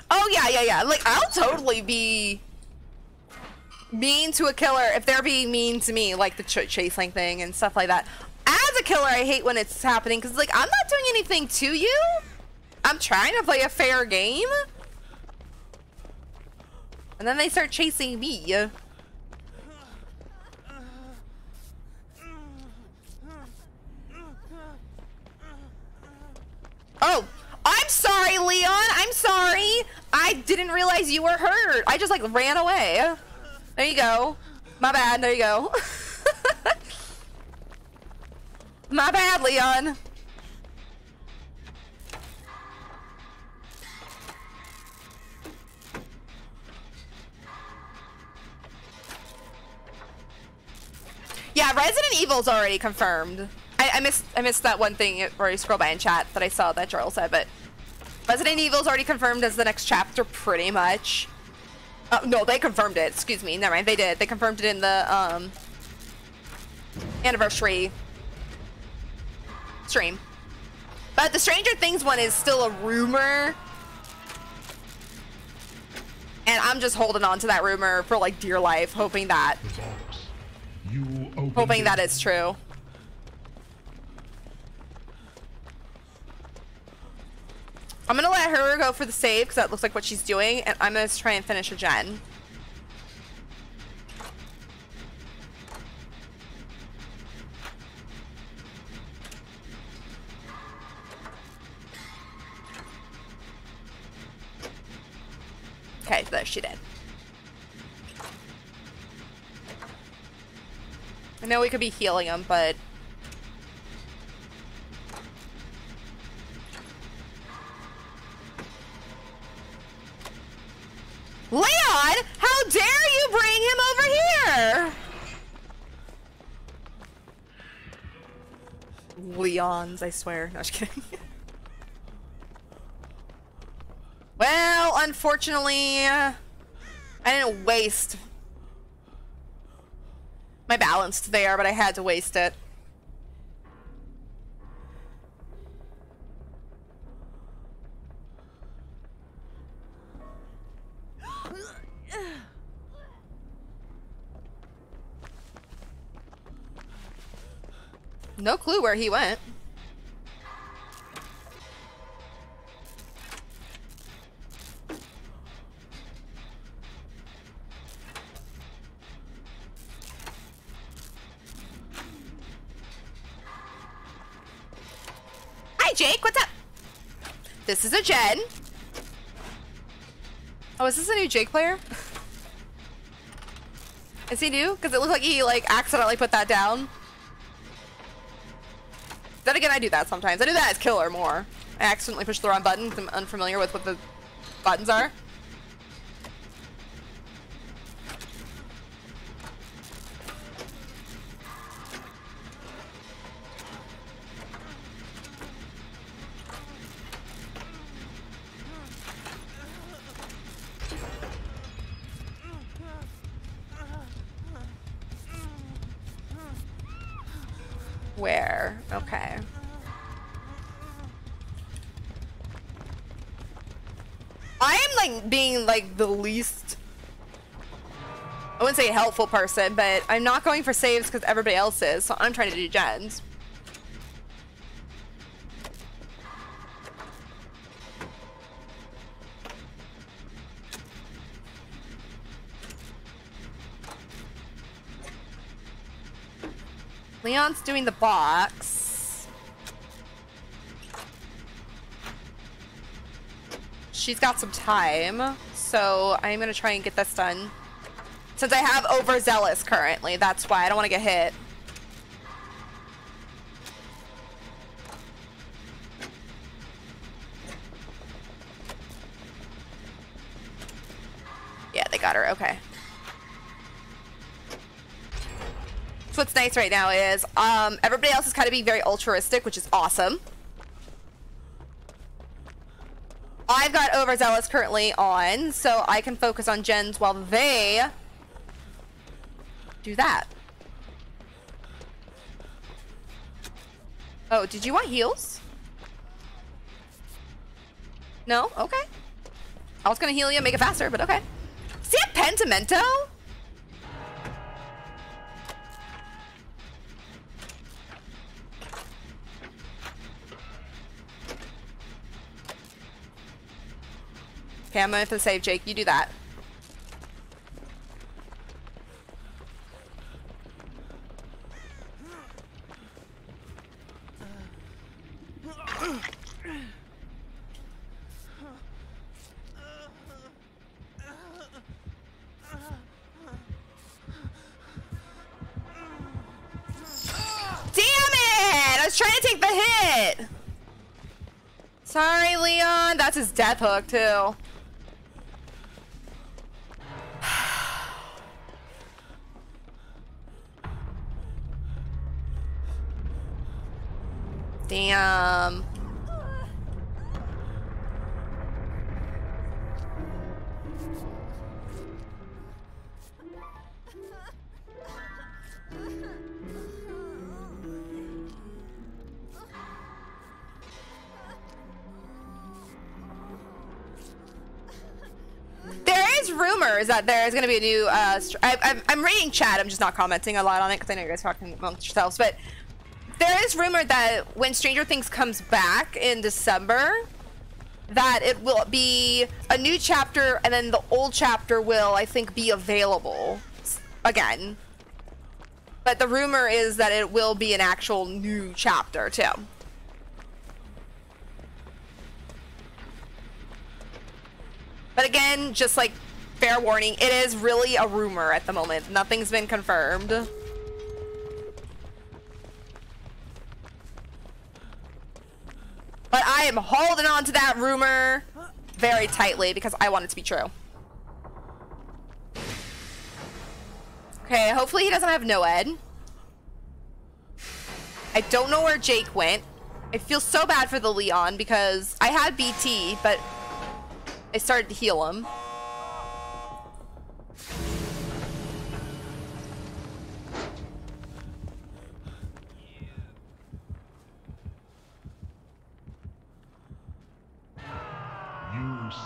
Oh, yeah, yeah, yeah. Like, I'll totally be mean to a killer if they're being mean to me, like the ch chasing thing and stuff like that. As a killer, I hate when it's happening because, like, I'm not doing anything to you. I'm trying to play a fair game. And then they start chasing me. Oh, I'm sorry, Leon. I'm sorry. I didn't realize you were hurt. I just like ran away. There you go. My bad. There you go. <laughs> My bad, Leon. Yeah, Resident Evil's already confirmed. I, I missed I missed that one thing where you scroll by in chat that I saw that Joel said, but Resident Evil's already confirmed as the next chapter, pretty much. Uh, no, they confirmed it. Excuse me. Never mind. They did. They confirmed it in the um anniversary stream. But the Stranger Things one is still a rumor. And I'm just holding on to that rumor for like dear life, hoping that You hoping it. it's true. I'm gonna let her go for the save because that looks like what she's doing, and I'm gonna try and finish a gen. Okay, there she did. I know we could be healing him, but Leon, how dare you bring him over here? Leons, I swear. No, just kidding. <laughs> well, unfortunately, I didn't waste my balance there, but I had to waste it. No clue where he went. Hi, Jake. What's up? This is a gen. Oh, is this a new Jake player? <laughs> Is he new? Because it looked like he like accidentally put that down. Then again, I do that sometimes. I do that as killer more. I accidentally push the wrong button 'cause I'm unfamiliar with what the buttons are. Like the least I wouldn't say helpful person, but I'm not going for saves because everybody else is, so I'm trying to do gens. Leon's doing the box. She's got some time, so I'm gonna try and get this done. Since I have overzealous currently, that's why I don't want to get hit. Yeah, they got her. Okay. So what's nice right now is um, everybody else is kind of being very altruistic, which is awesome. I've got overzealous currently on, so I can focus on gens while they do that. Oh, did you want heals? No? Okay. I was gonna heal you and make it faster, but okay. See a Pentimento? Okay, I'm going for the save, Jake. You do that. Damn it! I was trying to take the hit! Sorry, Leon. That's his death hook, too. Is that there is going to be a new. Uh, I, am reading chat. I'm just not commenting a lot on it because I know you guys are talking amongst yourselves. But there is rumor that when Stranger Things comes back in December, that it will be a new chapter, and then the old chapter will, I think, be available again. But the rumor is that it will be an actual new chapter too. But again, just like fair warning, it is really a rumor at the moment. Nothing's been confirmed. But I am holding on to that rumor very tightly because I want it to be true. Okay, hopefully he doesn't have NOED. I don't know where Jake went. I feel so bad for the Leon because I had BT, but I started to heal him.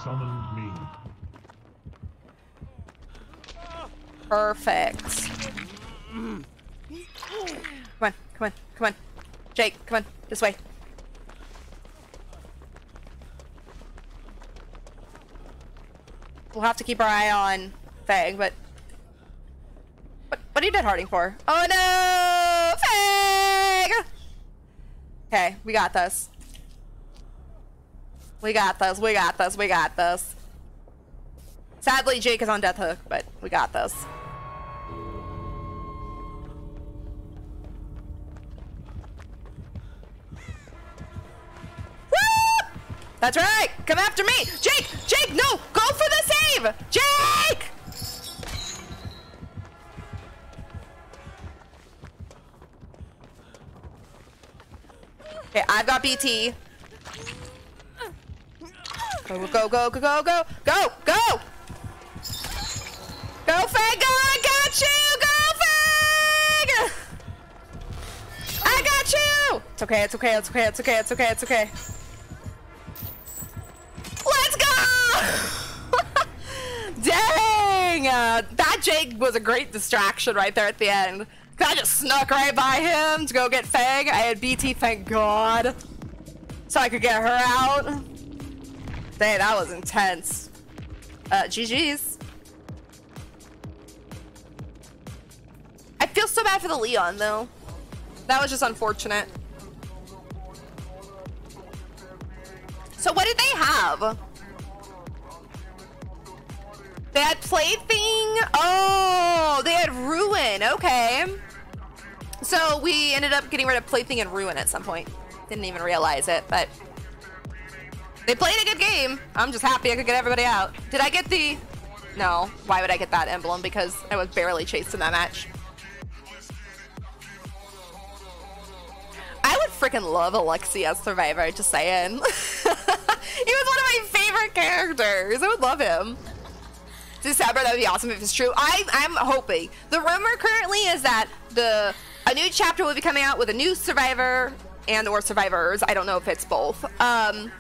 Summoned me. Perfect. Come on, come on, come on. Jake, come on, this way. We'll have to keep our eye on Fang, but... What, what are you dead harding for? Oh no! Fang! Okay, we got this. We got this, we got this, we got this. Sadly, Jake is on death hook, but we got this. That's right! Come after me! Jake! Jake, no! Go for the save! Jake! Okay, I've got BT. Go, go, go, go, go, go, go, go! Go, Fang, go! I got you! Go, Fang! I got you! It's okay, it's okay, it's okay, it's okay, it's okay, it's okay. Let's go! <laughs> Dang! Uh, that Jake was a great distraction right there at the end. I just snuck right by him to go get Fang. I had BT, thank God. So I could get her out. Dang, that was intense. Uh, GG's. I feel so bad for the Leon, though. That was just unfortunate. So what did they have? They had Plaything. Oh, they had Ruin. Okay. So we ended up getting rid of Plaything and Ruin at some point. Didn't even realize it, but they played a good game. I'm just happy I could get everybody out. Did I get the... No. Why would I get that emblem? Because I was barely chased in that match. I would freaking love Alexei as Survivor, just saying. <laughs> he was one of my favorite characters. I would love him. December, that would be awesome if it's true. I, I'm hoping. The rumor currently is that the a new chapter will be coming out with a new Survivor and or Survivors. I don't know if it's both. Um,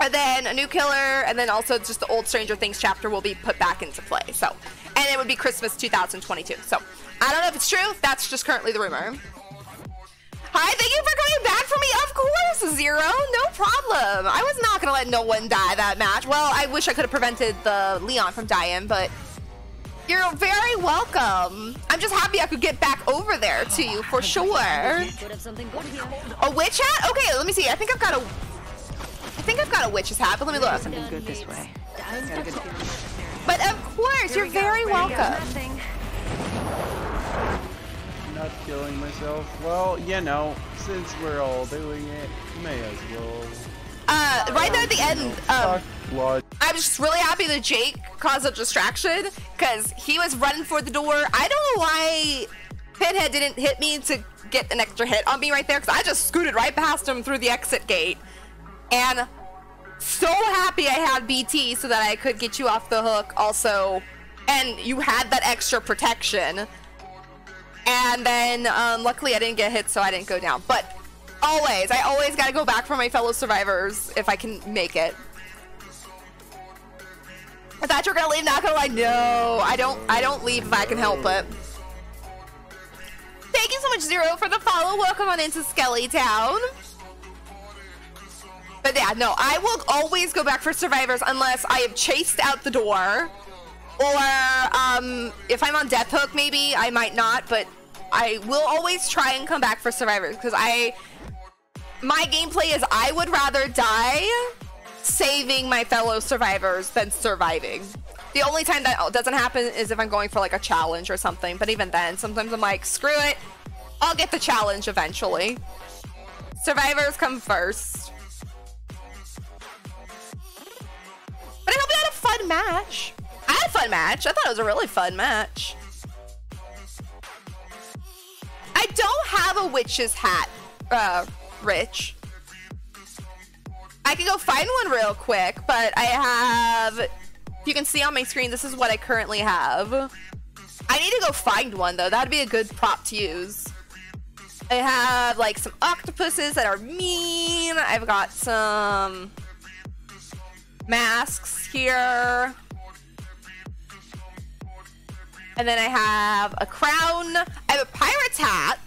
and then a new killer, and then also just the old Stranger Things chapter will be put back into play. So, and it would be Christmas 2022. So, I don't know if it's true. That's just currently the rumor. Hi, thank you for coming back for me. Of course, Zero. No problem. I was not going to let no one die that match. Well, I wish I could have prevented the Leon from dying, but you're very welcome. I'm just happy I could get back over there to you for <laughs> sure. A witch hat? Okay, let me see. I think I've got a... I think I've got a witch's hat, but let me look. Something good this way. But of course, you're very welcome. not killing myself. Well, you know, since we're all doing it, may as well. Uh, right there at the end, um, I was just really happy that Jake caused a distraction because he was running for the door. I don't know why Pinhead didn't hit me to get an extra hit on me right there because I just scooted right past him through the exit gate. And so happy I had BT so that I could get you off the hook also. And you had that extra protection. And then um, luckily I didn't get hit so I didn't go down. But always, I always gotta go back for my fellow survivors if I can make it. I thought you were gonna leave, not gonna lie. No, I don't I don't leave if I can help it. Thank you so much, Zero, for the follow. Welcome on into Skellee Town. But yeah, no, I will always go back for survivors unless I have chased out the door. Or um if I'm on death hook maybe, I might not, but I will always try and come back for survivors because I my gameplay is I would rather die saving my fellow survivors than surviving. The only time that doesn't happen is if I'm going for like a challenge or something, but even then, sometimes I'm like, screw it, I'll get the challenge eventually. Survivors come first. But I hope you had a fun match. I had a fun match. I thought it was a really fun match. I don't have a witch's hat, uh, Rich. I can go find one real quick, but I have. You can see on my screen, this is what I currently have. I need to go find one though. That'd be a good prop to use. I have like some octopuses that are mean. I've got some masks here. And then I have a crown. I have a pirate's hat,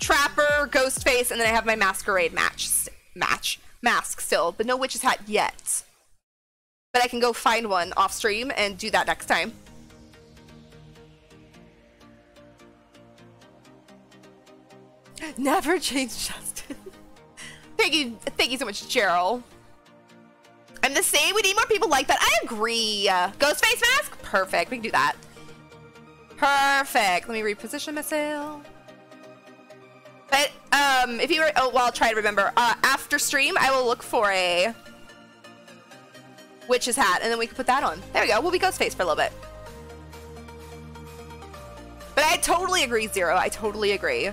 trapper, ghost face, and then I have my masquerade match match mask still, but no witch's hat yet. But I can go find one off stream and do that next time. Never change Justin. thank you, thank you so much, Cheryl. I'm the same. We need more people like that. I agree. Ghost face mask, perfect. We can do that. Perfect. Let me reposition myself. But um, if you were, oh, well, I'll try to remember. Uh, after stream, I will look for a witch's hat, and then we can put that on. There we go. We'll be Ghostface for a little bit. But I totally agree, Zero. I totally agree.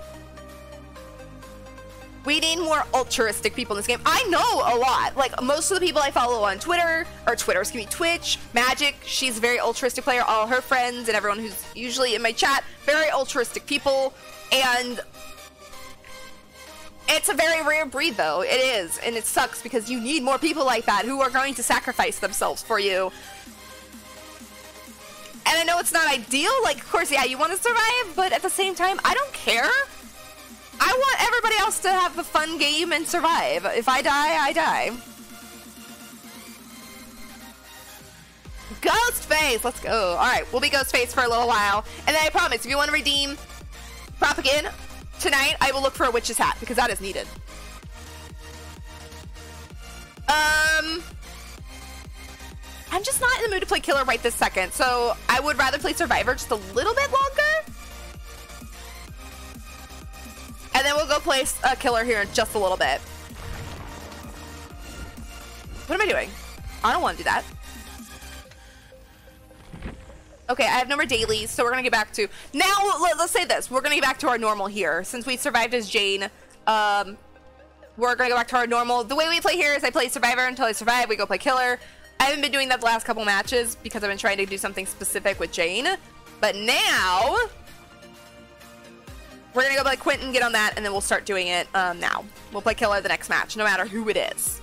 We need more altruistic people in this game. I know a lot. Like most of the people I follow on Twitter or Twitter, excuse me, Twitch, Magic. She's a very altruistic player. All her friends and everyone who's usually in my chat, very altruistic people. And it's a very rare breed, though. It is, and it sucks because you need more people like that who are going to sacrifice themselves for you. And I know it's not ideal. Like, of course, yeah, you want to survive, but at the same time, I don't care. I want everybody else to have the fun game and survive. If I die, I die. Ghostface, let's go. All right, we'll be Ghostface for a little while, and then I promise, if you want to redeem Prop tonight, I will look for a witch's hat because that is needed. Um, I'm just not in the mood to play killer right this second, so I would rather play survivor just a little bit longer. And then we'll go place a killer here in just a little bit. What am I doing? I don't want to do that. Okay, I have no more dailies, so we're gonna get back to now. Let, us say this: we're gonna get back to our normal here, since we survived as Jane. Um, we're gonna go back to our normal. The way we play here is I play Survivor until I survive. We go play Killer. I haven't been doing that the last couple matches because I've been trying to do something specific with Jane. But now we're gonna go play Quentin, get on that, and then we'll start doing it um, now. We'll play Killer the next match, no matter who it is.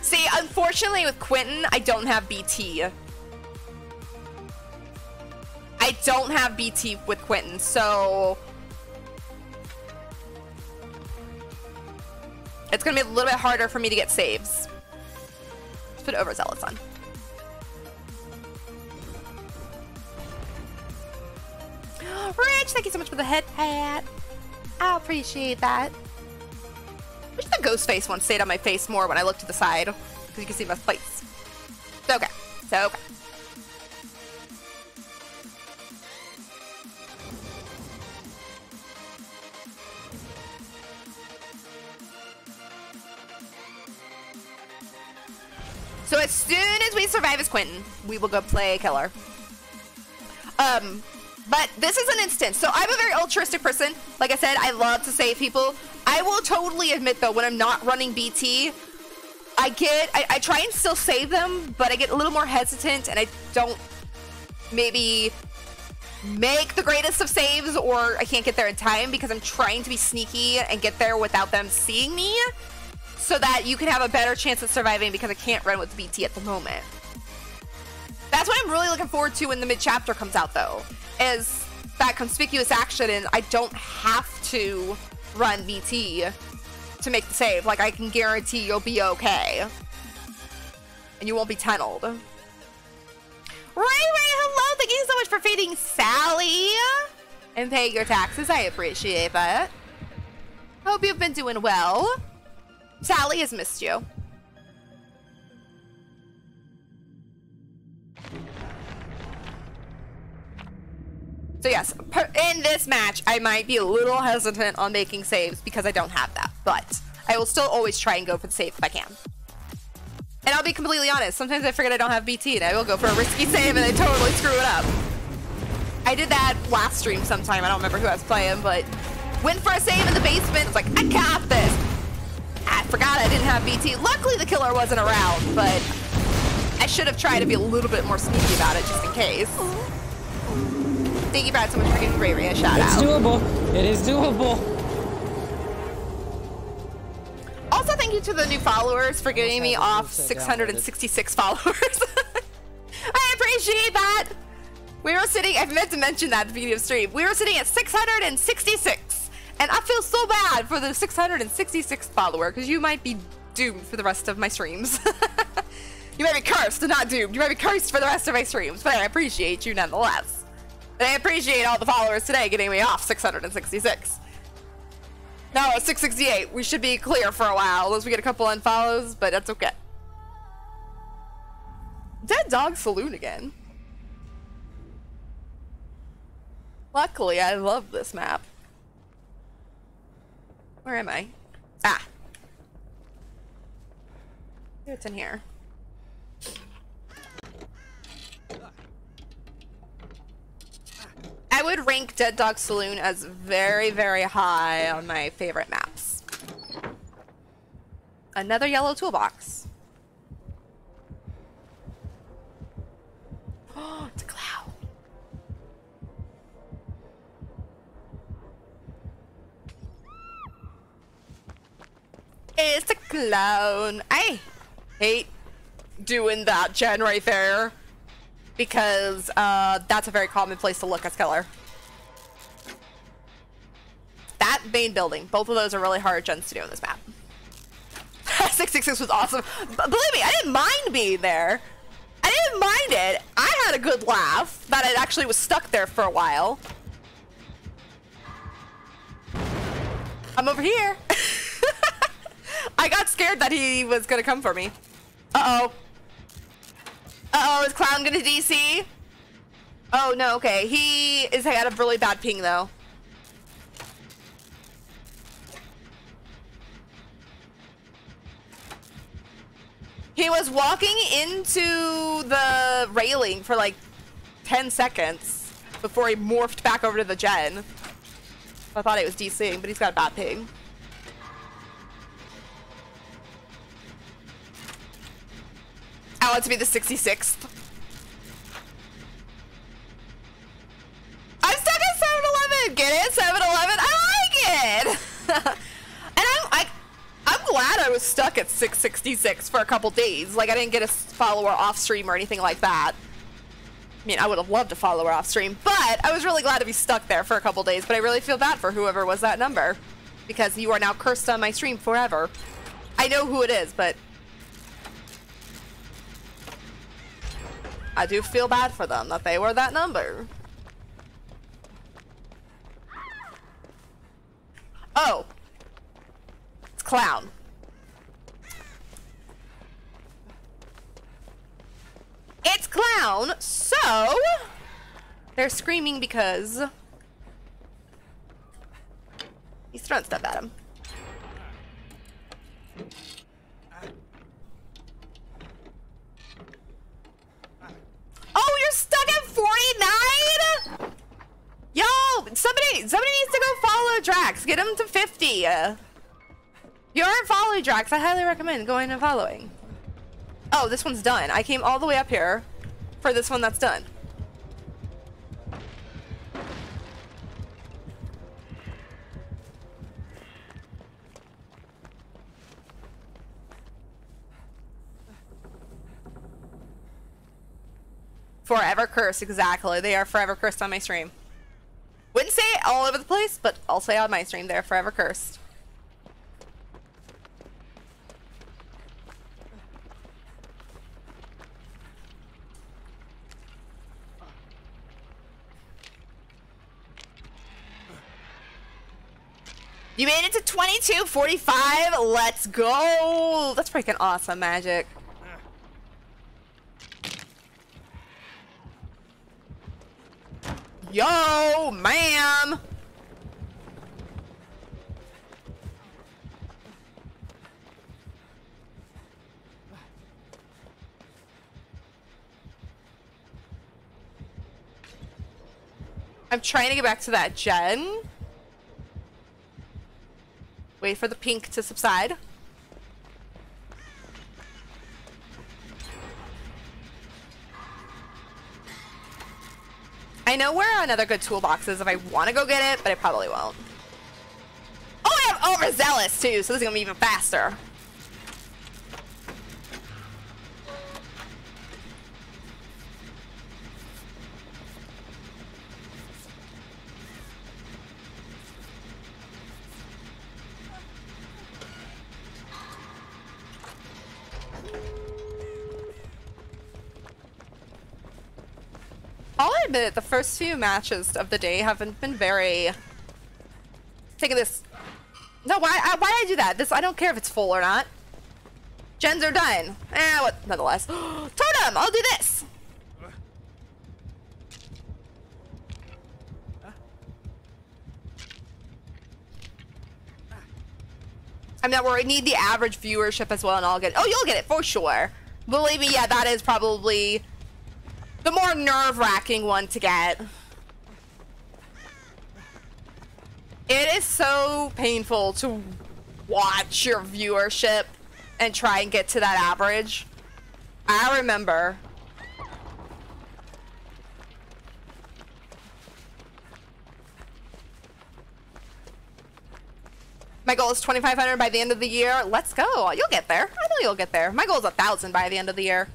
See, unfortunately with Quentin, I don't have BT. I don't have BT with Quentin, so... It's gonna be a little bit harder for me to get saves. Let's put Overzealous on. <gasps> Rich, thank you so much for the head hat. I appreciate that. I wish the ghost face one stayed on my face more when I look to the side. Because you can see my face. Okay. So, okay. So as soon as we survive as Quentin, we will go play Killer. Um, but this is an instance. So I'm a very altruistic person. Like I said, I love to save people. I will totally admit though, when I'm not running BT, I get, I, I try and still save them, but I get a little more hesitant and I don't maybe make the greatest of saves or I can't get there in time because I'm trying to be sneaky and get there without them seeing me so that you can have a better chance of surviving because I can't run with BT at the moment. That's what I'm really looking forward to when the mid chapter comes out though, is that conspicuous action and I don't have to run BT to make the save. Like I can guarantee you'll be okay. And you won't be tunneled. Ray Ray, hello! Thank you so much for feeding Sally and paying your taxes. I appreciate that. Hope you've been doing well. Sally has missed you. So yes, in this match, I might be a little hesitant on making saves because I don't have that, but I will still always try and go for the save if I can. And I'll be completely honest, sometimes I forget I don't have BT and I will go for a risky save and I totally screw it up. I did that last stream sometime, I don't remember who I was playing, but went for a save in the basement, it's like, I got this! I forgot I didn't have BT. Luckily the killer wasn't around, but I should have tried to be a little bit more sneaky about it just in case. Thank you, Brad, so much for giving Ray Ray a shout It's out. It's doable. It is doable. Also, thank you to the new followers for getting me off 666 followers. <laughs> I appreciate that. We were sitting, I meant to mention that at the beginning of stream. We were sitting at 666. And I feel so bad for the 666th follower because you might be doomed for the rest of my streams. <laughs> you might be cursed, and not doomed. You might be cursed for the rest of my streams, but I appreciate you nonetheless. And I appreciate all the followers today getting me off 666. No, 668. We should be clear for a while, unless we get a couple unfollows, but that's okay. Dead Dog Saloon again. Luckily, I love this map. Where am I? Ah. It's in here. I would rank Dead Dog Saloon as very, very high on my favorite maps. Another yellow toolbox. Oh, <gasps> it's a cloud. It's a clown. I hate doing that right there because uh, that's a very common place to look as killer. That main building, both of those are really hard gens to do on this map. <laughs> 666 was awesome. B- believe me, I didn't mind being there. I didn't mind it. I had a good laugh that it actually was stuck there for a while. I'm over here. <laughs> I got scared that he was gonna come for me. Uh-oh. Uh-oh, is Clown gonna DC? Oh, no, okay. He is had a really bad ping, though. He was walking into the railing for like 10 seconds before he morphed back over to the gen. I thought he was DC, but he's got a bad ping. I want to be the 66th. I'm stuck at 7-Eleven. Get it? 7-Eleven. I like it. <laughs> and I'm I, I'm glad I was stuck at 666 for a couple days. Like I didn't get a follower off stream or anything like that. I mean, I would have loved to follow her off stream, but I was really glad to be stuck there for a couple days. But I really feel bad for whoever was that number because you are now cursed on my stream forever. I know who it is, but I do feel bad for them that they were that number. Oh. It's Clown. It's Clown, so... They're screaming because... He's throwing stuff at him. Oh, you're stuck at 49? Yo, somebody, somebody needs to go follow Drax. Get him to 50. You aren't following Drax, I highly recommend going and following. Oh, this one's done. I came all the way up here for this one that's done. Forever cursed, exactly. They are forever cursed on my stream. Wouldn't say it all over the place, but I'll say on my stream they're forever cursed. You made it to 2245. Let's go. That's freaking awesome, Magic. Yo, man! I'm trying to get back to that gen. Wait for the pink to subside. I know where another good toolbox is if I want to go get it, but I probably won't. Oh, I have overzealous too, so this is gonna be even faster. I'll admit, the first few matches of the day haven't been very... Take this. No, why, I, why I do that? This I don't care if it's full or not. Gens are done. Eh, what, nonetheless. <gasps> Totem, I'll do this. I'm not worried. Need the average viewership as well, and I'll get it. Oh, you'll get it for sure. Believe me, yeah, that is probably the more nerve-wracking one to get. It is so painful to watch your viewership and try and get to that average. I remember. My goal is 2,500 by the end of the year. Let's go. You'll get there. I know you'll get there. My goal is 1,000 by the end of the year.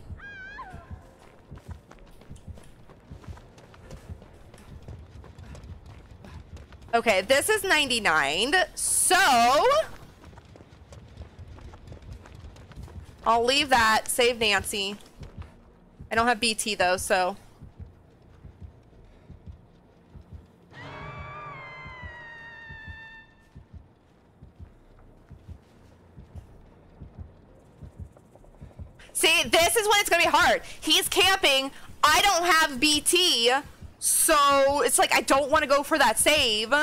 Okay, this is 99. So... I'll leave that. Save Nancy. I don't have BT though, so... See, this is when it's gonna be hard. He's camping. I don't have BT. So it's like I don't want to go for that save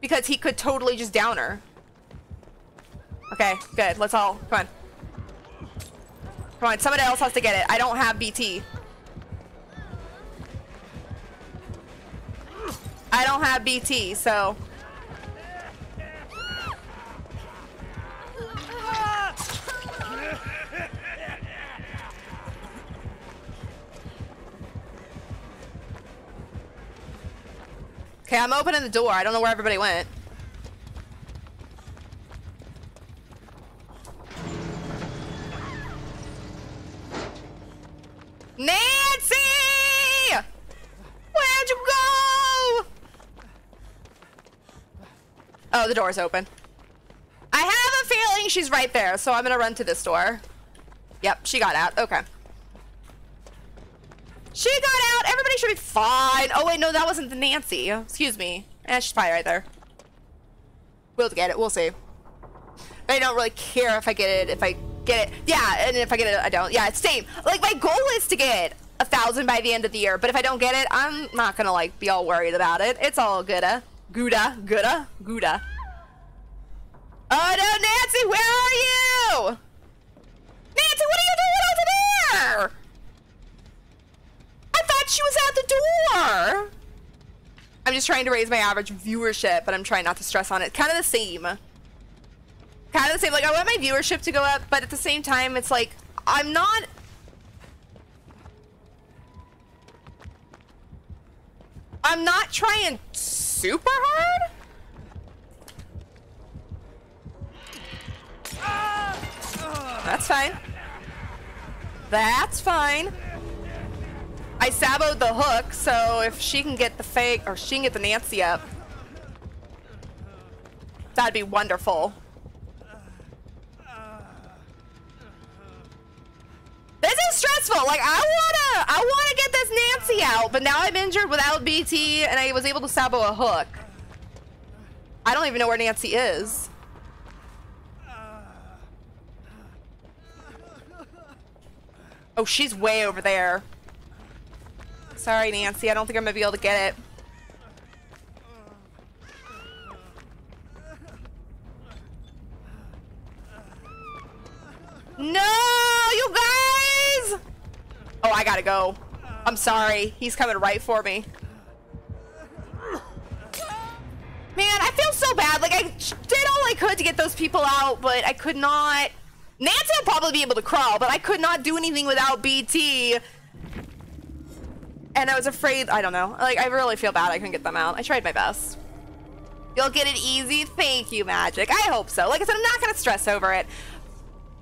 because he could totally just down her. Okay, good. Let's all come on. Come on, somebody else has to get it. I don't have BT. I don't have BT, so. Okay, I'm opening the door. I don't know where everybody went. Nancy! Where'd you go? Oh, the door's open. I have a feeling she's right there, so I'm gonna run to this door. Yep, she got out. Okay. She got out. Everybody should be fine. Oh, wait, no, that wasn't the Nancy. Excuse me. Eh, she's probably right there. We'll get it. We'll see. I don't really care if I get it. If I get it. Yeah, and if I get it, I don't. Yeah, it's same. Like, my goal is to get a thousand by the end of the year. But if I don't get it, I'm not gonna, like, be all worried about it. It's all gooda. Gouda. Gouda. Gouda. Oh, no, Nancy, where are you? Nancy, what are you doing over there? She was at the door. I'm just trying to raise my average viewership, but I'm trying not to stress on it. Kind of the same. Kind of the same. Like, I want my viewership to go up, but at the same time, it's like, I'm not... I'm not trying super hard. That's fine. That's fine. I saboed the hook, so if she can get the fake, or she can get the Nancy up, that'd be wonderful. This is stressful. Like I wanna, I wanna get this Nancy out, but now I'm injured without BT, and I was able to sabo a hook. I don't even know where Nancy is. Oh, she's way over there. Sorry, Nancy. I don't think I'm gonna be able to get it. No, you guys! Oh, I gotta go. I'm sorry. He's coming right for me. Man, I feel so bad. Like, I did all I could to get those people out, but I could not... Nancy will probably be able to crawl, but I could not do anything without BT. And I was afraid, I don't know. Like, I really feel bad I couldn't get them out. I tried my best. You'll get it easy. Thank you, Magic. I hope so. Like I said, I'm not going to stress over it.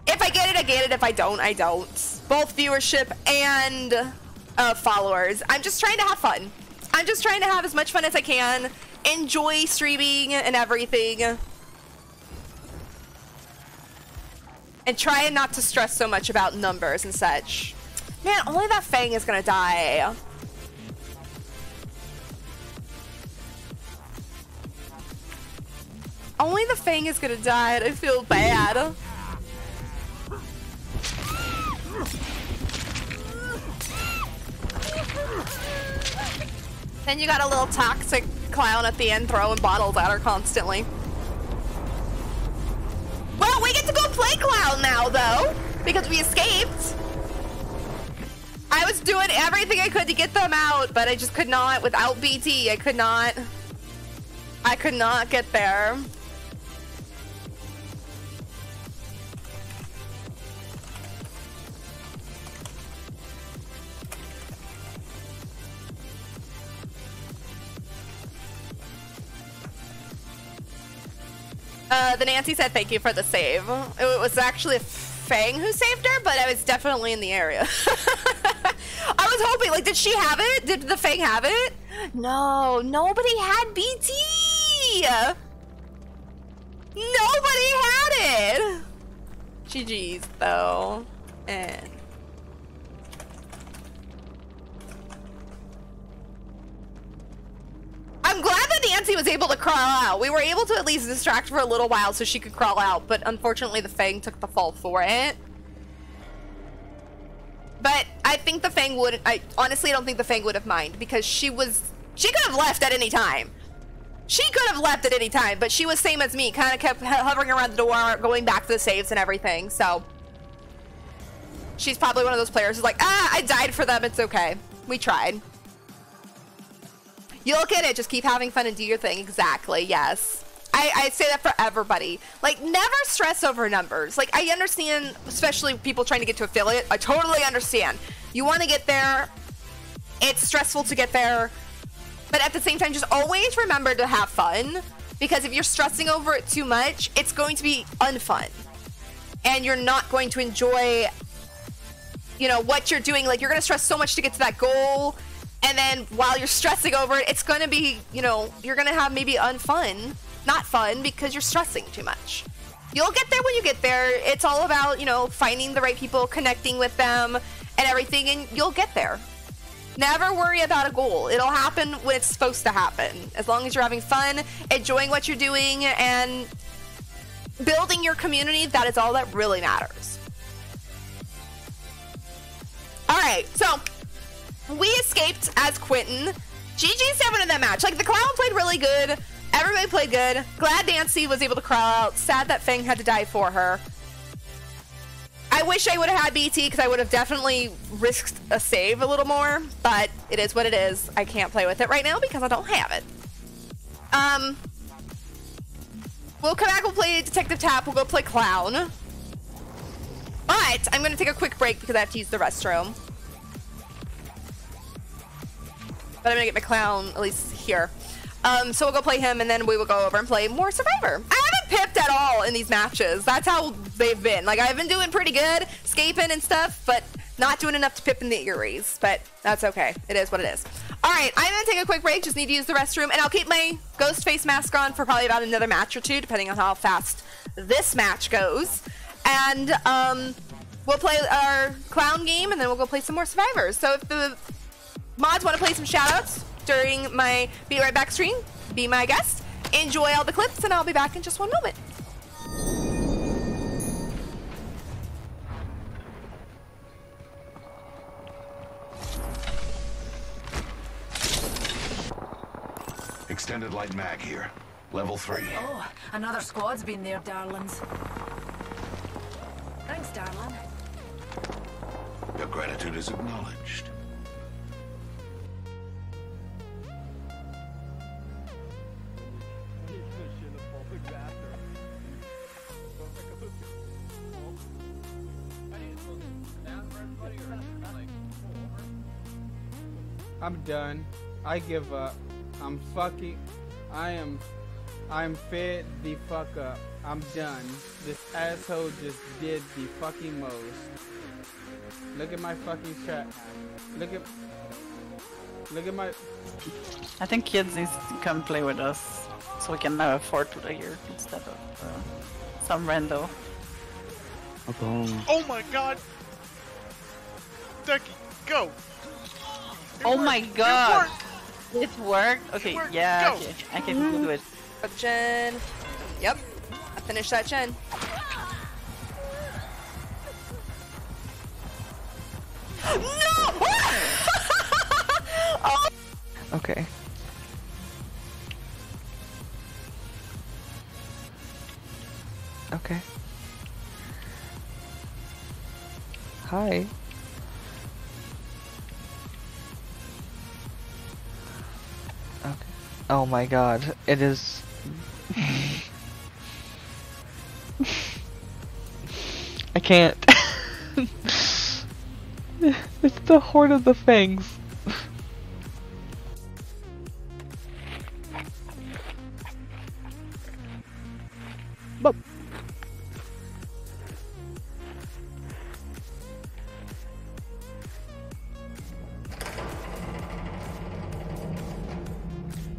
If I get it, I get it. If I don't, I don't. Both viewership and uh, followers. I'm just trying to have fun. I'm just trying to have as much fun as I can. Enjoy streaming and everything. And try not to stress so much about numbers and such. Man, only that Fang is gonna die. Only the Fang is gonna die and I feel bad. Then you got a little toxic clown at the end throwing bottles at her constantly. Well, we get to go play clown now, though, because we escaped. I was doing everything I could to get them out, but I just could not without BT. I could not. I could not get there. Uh, the Nancy said thank you for the save. It was actually Fang who saved her, but I was definitely in the area. <laughs> I was hoping, like, did she have it? Did the Fang have it? No, nobody had BT. Nobody had it. GG's though, and. I'm glad that Nancy was able to crawl out. We were able to at least distract for a little while so she could crawl out, but unfortunately the Fang took the fall for it. But I think the Fang would, I honestly don't think the Fang would have mind because she was, she could have left at any time. She could have left at any time, but she was same as me, kind of kept hovering around the door, going back to the saves and everything, so. She's probably one of those players who's like, ah, I died for them, it's okay. We tried. You'll get it. Just keep having fun and do your thing. Exactly. Yes. I, I say that for everybody. Like, never stress over numbers. Like, I understand, especially people trying to get to affiliate. I totally understand. You want to get there. It's stressful to get there. But at the same time, just always remember to have fun. Because if you're stressing over it too much, it's going to be unfun. And you're not going to enjoy, you know, what you're doing. Like, you're going to stress so much to get to that goal and then while you're stressing over it, it's going to be, you know, you're going to have maybe unfun, not fun because you're stressing too much. You'll get there when you get there. It's all about, you know, finding the right people, connecting with them, and everything, and you'll get there. Never worry about a goal. It'll happen when it's supposed to happen. As long as you're having fun, enjoying what you're doing, and building your community, that is all that really matters. All right, so we escaped as Quentin. GG7 in that match. Like, the clown played really good. Everybody played good. Glad Nancy was able to crawl out. Sad that Fang had to die for her. I wish I would have had BT because I would have definitely risked a save a little more, but it is what it is. I can't play with it right now because I don't have it. Um, we'll come back. We'll play Detective Tapp. We'll go play Clown. But I'm gonna take a quick break because I have to use the restroom. But I'm gonna get my clown at least here. Um, so we'll go play him, and then we will go over and play more Survivor. I haven't pipped at all in these matches. That's how they've been. Like I've been doing pretty good, escaping and stuff, but not doing enough to pip in the Iris. But that's okay. It is what it is. All right, I'm gonna take a quick break. Just need to use the restroom, and I'll keep my ghost face mask on for probably about another match or two, depending on how fast this match goes. And um, we'll play our clown game, and then we'll go play some more survivors. So if the mods want to play some shoutouts during my Be Right Back stream, be my guest. Enjoy all the clips, and I'll be back in just one moment. Extended light mag here. Level 3. Oh, another squad's been there, darlings. Thanks, darling. Your gratitude is acknowledged. I'm done. I give up. I'm fucking. I am. I'm fed the fuck up. I'm done. This asshole just did the fucking most. Look at my fucking chat. Look at. Look at my. I think kids need to come play with us so we can have a Fortuna here instead of uh, some rando. Oh my god! Ducky, go! Oh it Oh worked. my It god! worked. It worked? Okay, worked. yeah, Go. okay. I can mm-hmm. do it. Up gen. Yep. I finished that gen. No! oh. <laughs> Okay. Okay. Hi. Oh my god, it is. I can't. <laughs> it's the Horde of the Fangs.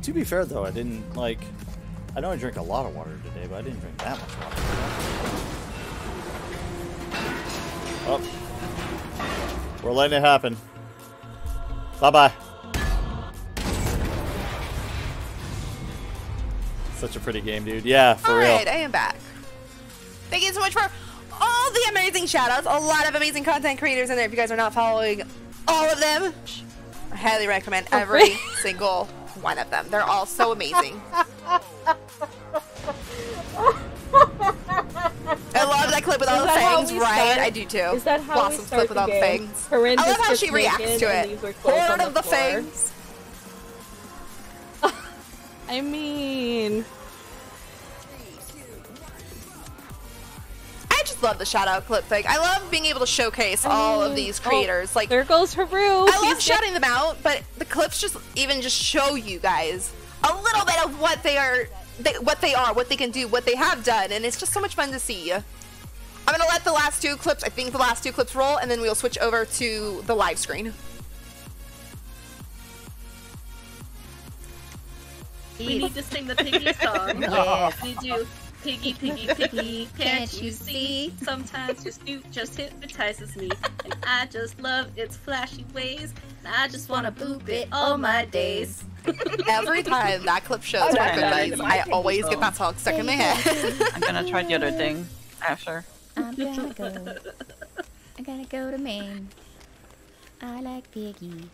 To be fair though, I didn't like. I know I drink a lot of water today, but I didn't drink that much water. Oh, we're letting it happen. Bye bye. Such a pretty game, dude. Yeah, for All real. right, I am back. Thank you so much for all the amazing shoutouts. A lot of amazing content creators in there. If you guys are not following all of them, I highly recommend oh, every single one of them. They're all so amazing. I love that clip with all Is the that fangs, right? start? I do too. Is that how we start clip with the all the fangs. I love how she reacts to it. leaves her clothes Horde of the the fangs. <laughs> I mean, just love the shout out clip thing. I love being able to showcase all of mean, these oh, creators. like there goes Haru. I love He's shouting them out, but the clips just even just show you guys a little bit of what they are, they, what they are, what they can do, what they have done, and it's just so much fun to see. I'm gonna let the last two clips, I think the last two clips roll, and then we'll switch over to the live screen. We need to sing the piggy song. <laughs> Yes. We do. Piggy, piggy, <laughs> piggy, can't you see? Sometimes your snoot just hypnotizes me. And I just love its flashy ways. And I just wanna boop it all my days. <laughs> Every time that clip shows oh, Okay. my good I always get that song stuck in my head. <laughs> I'm gonna try the other thing after. I'm gonna go. I gotta go to Maine. I like piggy.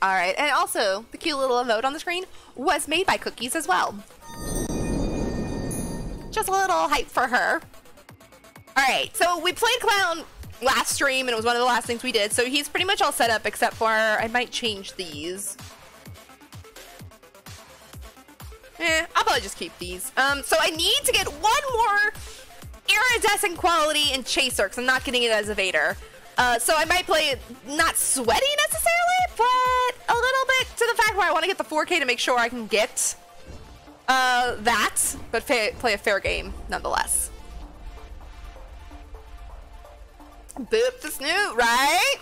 All right, and also the cute little emote on the screen was made by Cookies as well. Just a little hype for her. All right, so we played Clown last stream, and it was one of the last things we did. So he's pretty much all set up, except for I might change these. Eh, I'll probably just keep these. Um, so I need to get one more iridescent quality in Chaser, because I'm not getting it as a Vader. Uh, so I might play not sweaty necessarily, but a little bit to the fact where I want to get the 4K to make sure I can get uh, that, but play a fair game nonetheless. Boop the snoot, right?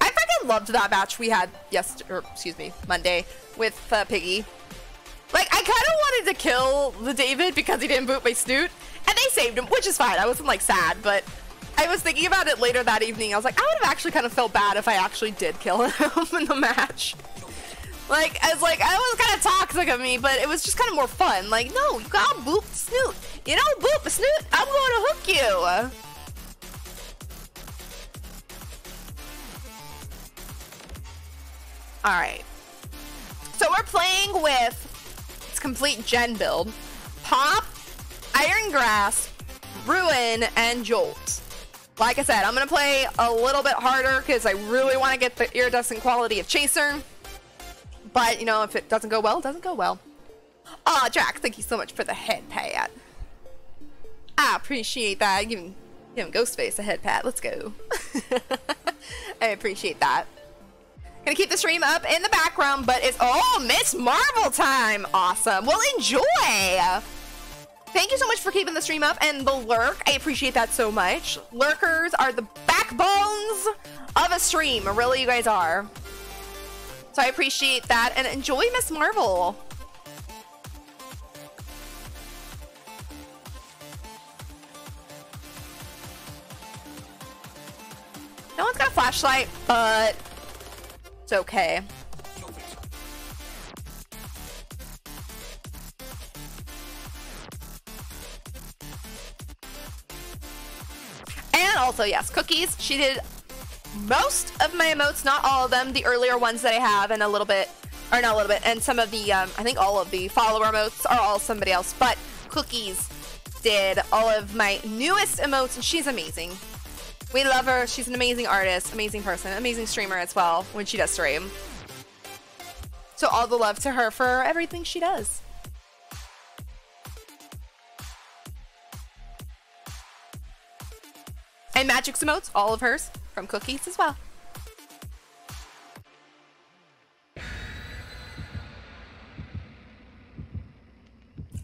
I freaking loved that match we had yesterday, or excuse me, Monday with uh, Piggy. Like, I kind of wanted to kill the David because he didn't boot my snoot, and they saved him, which is fine. I wasn't like sad, but I was thinking about it later that evening. I was like, I would have actually kind of felt bad if I actually did kill <laughs> him in the match. Like, I was like, I was kind of toxic of me, but it was just kind of more fun. Like, no, you gotta boop snoot. You know, boop snoot, I'm going to hook you. Alright. So we're playing with its complete gen build. Pop, Iron Grasp, Ruin, and Jolt. Like I said, I'm going to play a little bit harder because I really want to get the iridescent quality of Chaser. But, you know, if it doesn't go well, it doesn't go well. Aw, Jack, thank you so much for the head pat. I appreciate that. Giving, giving Ghostface a head pat. Let's go. <laughs> I appreciate that. Gonna keep the stream up in the background, but it's all Miss Marvel time! Awesome. Well, enjoy. Thank you so much for keeping the stream up and the lurk. I appreciate that so much. Lurkers are the backbones of a stream. Really, you guys are. So I appreciate that and enjoy Miss Marvel. No one's got a flashlight, but it's okay. And also, yes, cookies. She did most of my emotes, not all of them, the earlier ones that I have, and a little bit, or not a little bit, and some of the, um, I think all of the follower emotes are all somebody else, but Cookies did all of my newest emotes, and she's amazing. We love her. She's an amazing artist, amazing person, amazing streamer as well when she does stream. So all the love to her for everything she does. And Magic's emotes, all of hers from Cookies as well.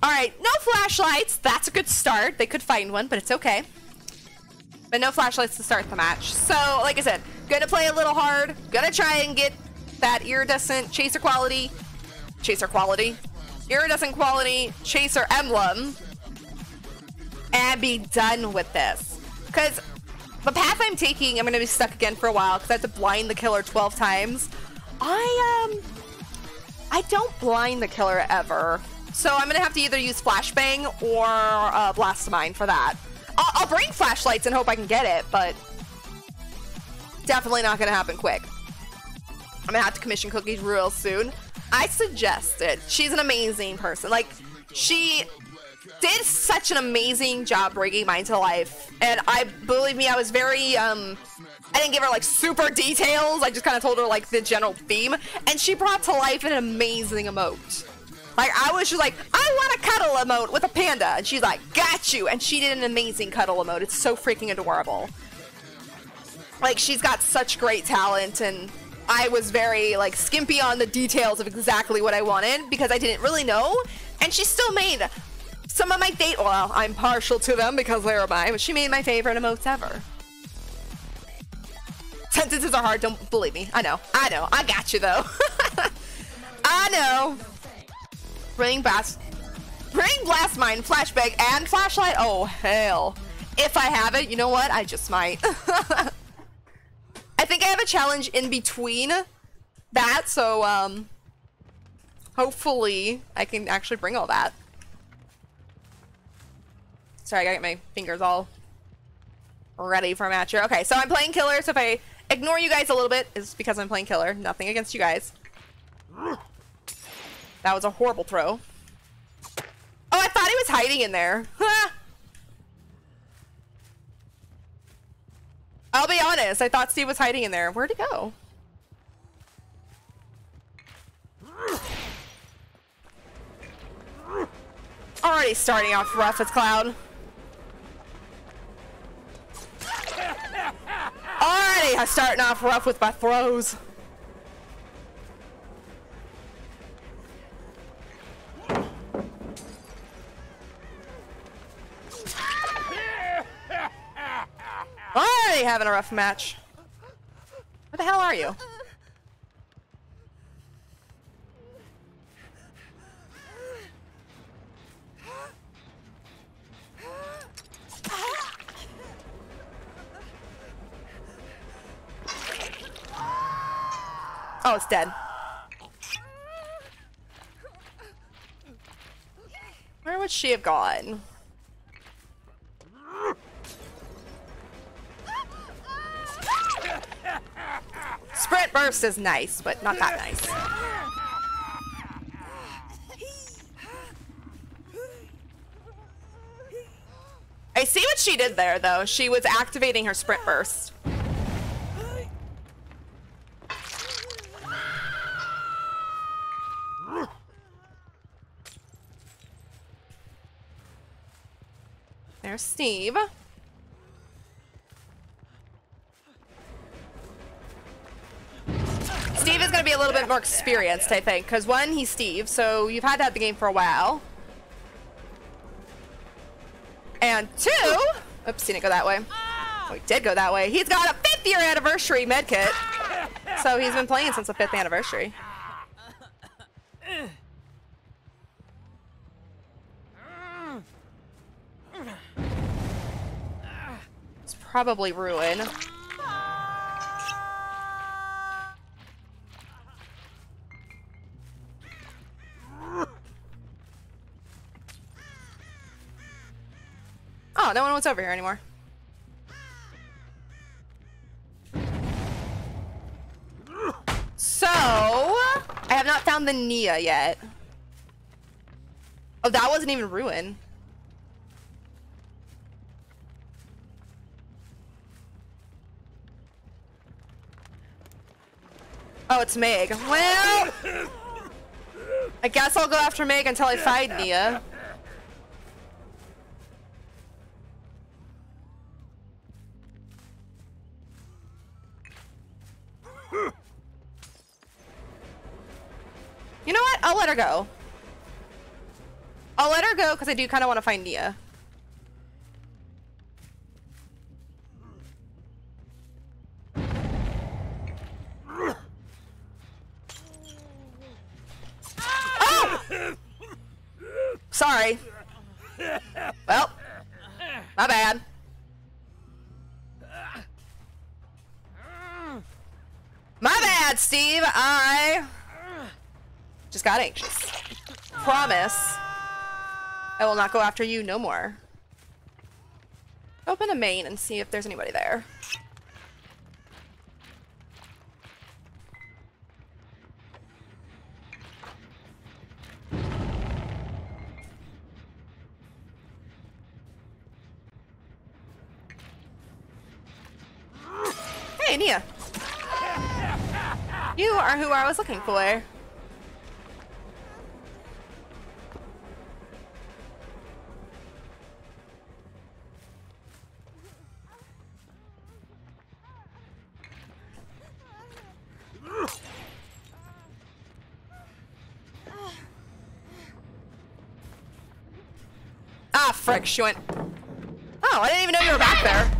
All right, no flashlights. That's a good start. They could find one, but it's okay. But no flashlights to start the match. So, like I said, gonna play a little hard. Gonna try and get that iridescent chaser quality. Chaser quality. Iridescent quality chaser emblem. And be done with this. Because the path I'm taking, I'm gonna be stuck again for a while because I have to blind the killer 12 times. I, um... I don't blind the killer ever. So I'm gonna have to either use Flashbang or uh, Blast Mine for that. I'll, I'll bring flashlights and hope I can get it, but definitely not gonna happen quick. I'm gonna have to commission cookies real soon. I suggest it. She's an amazing person. Like, she did such an amazing job bringing mine to life. And I, believe me, I was very, um, I didn't give her like super details. I just kind of told her like the general theme. And she brought to life an amazing emote. Like, I was just like, I want a cuddle emote with a panda. And she's like, got you. And she did an amazing cuddle emote. It's so freaking adorable. Like, she's got such great talent. And I was very, like, skimpy on the details of exactly what I wanted because I didn't really know. And she still made some of my date. Well, I'm partial to them because they're mine, but she made my favorite emotes ever. Sentences are hard, don't believe me. I know. I know. I got you, though. <laughs> I know. Bring blast, bring blast mine, flashbang, and flashlight. Oh hell! If I have it, you know what? I just might. <laughs> I think I have a challenge in between that, so um, hopefully I can actually bring all that. Sorry, I got my fingers all ready for a match here. Okay, so I'm playing killer, so if I ignore you guys a little bit, it's because I'm playing killer. Nothing against you guys. That was a horrible throw. Oh, I thought he was hiding in there. I'll be honest, I thought Steve was hiding in there. Where'd he go? Already starting off rough as Clown. Already starting off rough with my throws. Already having a rough match. Where the hell are you? Oh, it's dead. Where would she have gone? Sprint burst is nice, but not that nice. I see what she did there, though. She was activating her sprint burst. There's Steve. Steve is going to be a little bit more experienced, I think, because one, he's Steve, so you've had to have the game for a while. And two, oops, didn't go that way. Oh, he did go that way. He's got a fifth year anniversary medkit, so he's been playing since the fifth anniversary. Probably ruin. Oh, no one was over here anymore. So, I have not found the Nea yet. Oh, that wasn't even ruin. Oh, it's Meg. Well, I guess I'll go after Meg until I find Nea. You know what? I'll let her go. I'll let her go because I do kind of want to find Nea. Sorry. Well, my bad. My bad, Steve. I just got anxious. Promise. I will not go after you no more. Open a main and see if there's anybody there. Hey, Nea. You are who I was looking for. Ah, frick, she went. Oh, I didn't even know you were back there.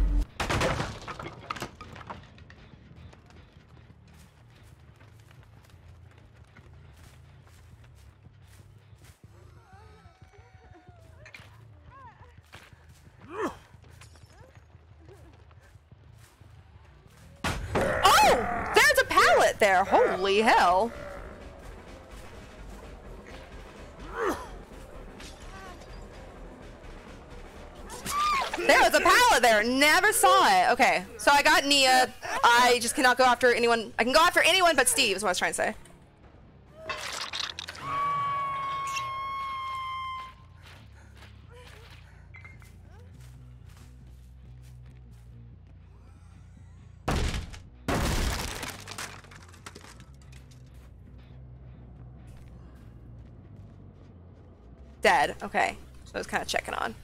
Oh, there's a pallet there. Holy hell. There was a pallet there. Never saw it. Okay, so I got Nea. I just cannot go after anyone. I can go after anyone but Steve, is what I was trying to say. Dead. Okay. I was kind of checking on.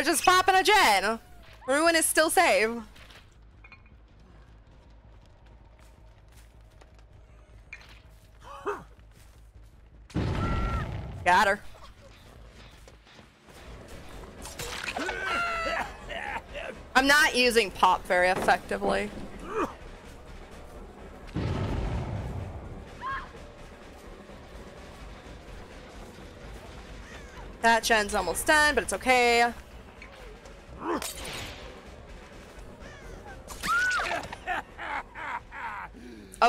They're just popping a gen. Ruin is still safe. Got her. I'm not using pop very effectively. That gen's almost done, but it's okay.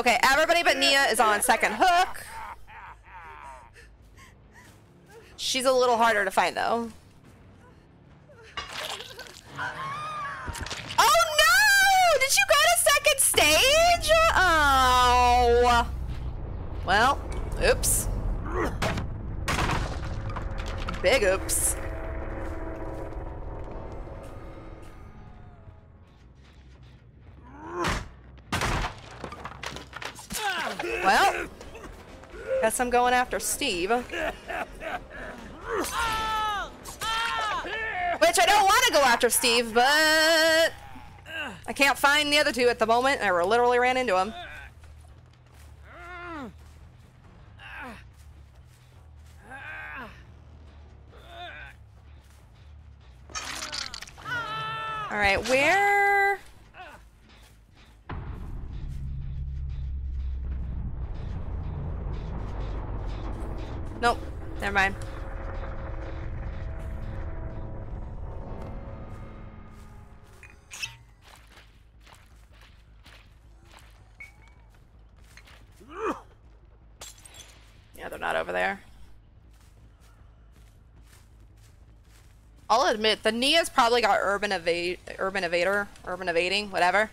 Okay, everybody but Nea is on second hook. She's a little harder to find though. Oh no! Did you go to second stage? Oh. Well, oops. Big oops. Well, guess I'm going after Steve. Which I don't want to go after Steve, but I can't find the other two at the moment. I literally ran into him. Admit, the Nea's probably got urban evade, urban evader, urban evading, whatever.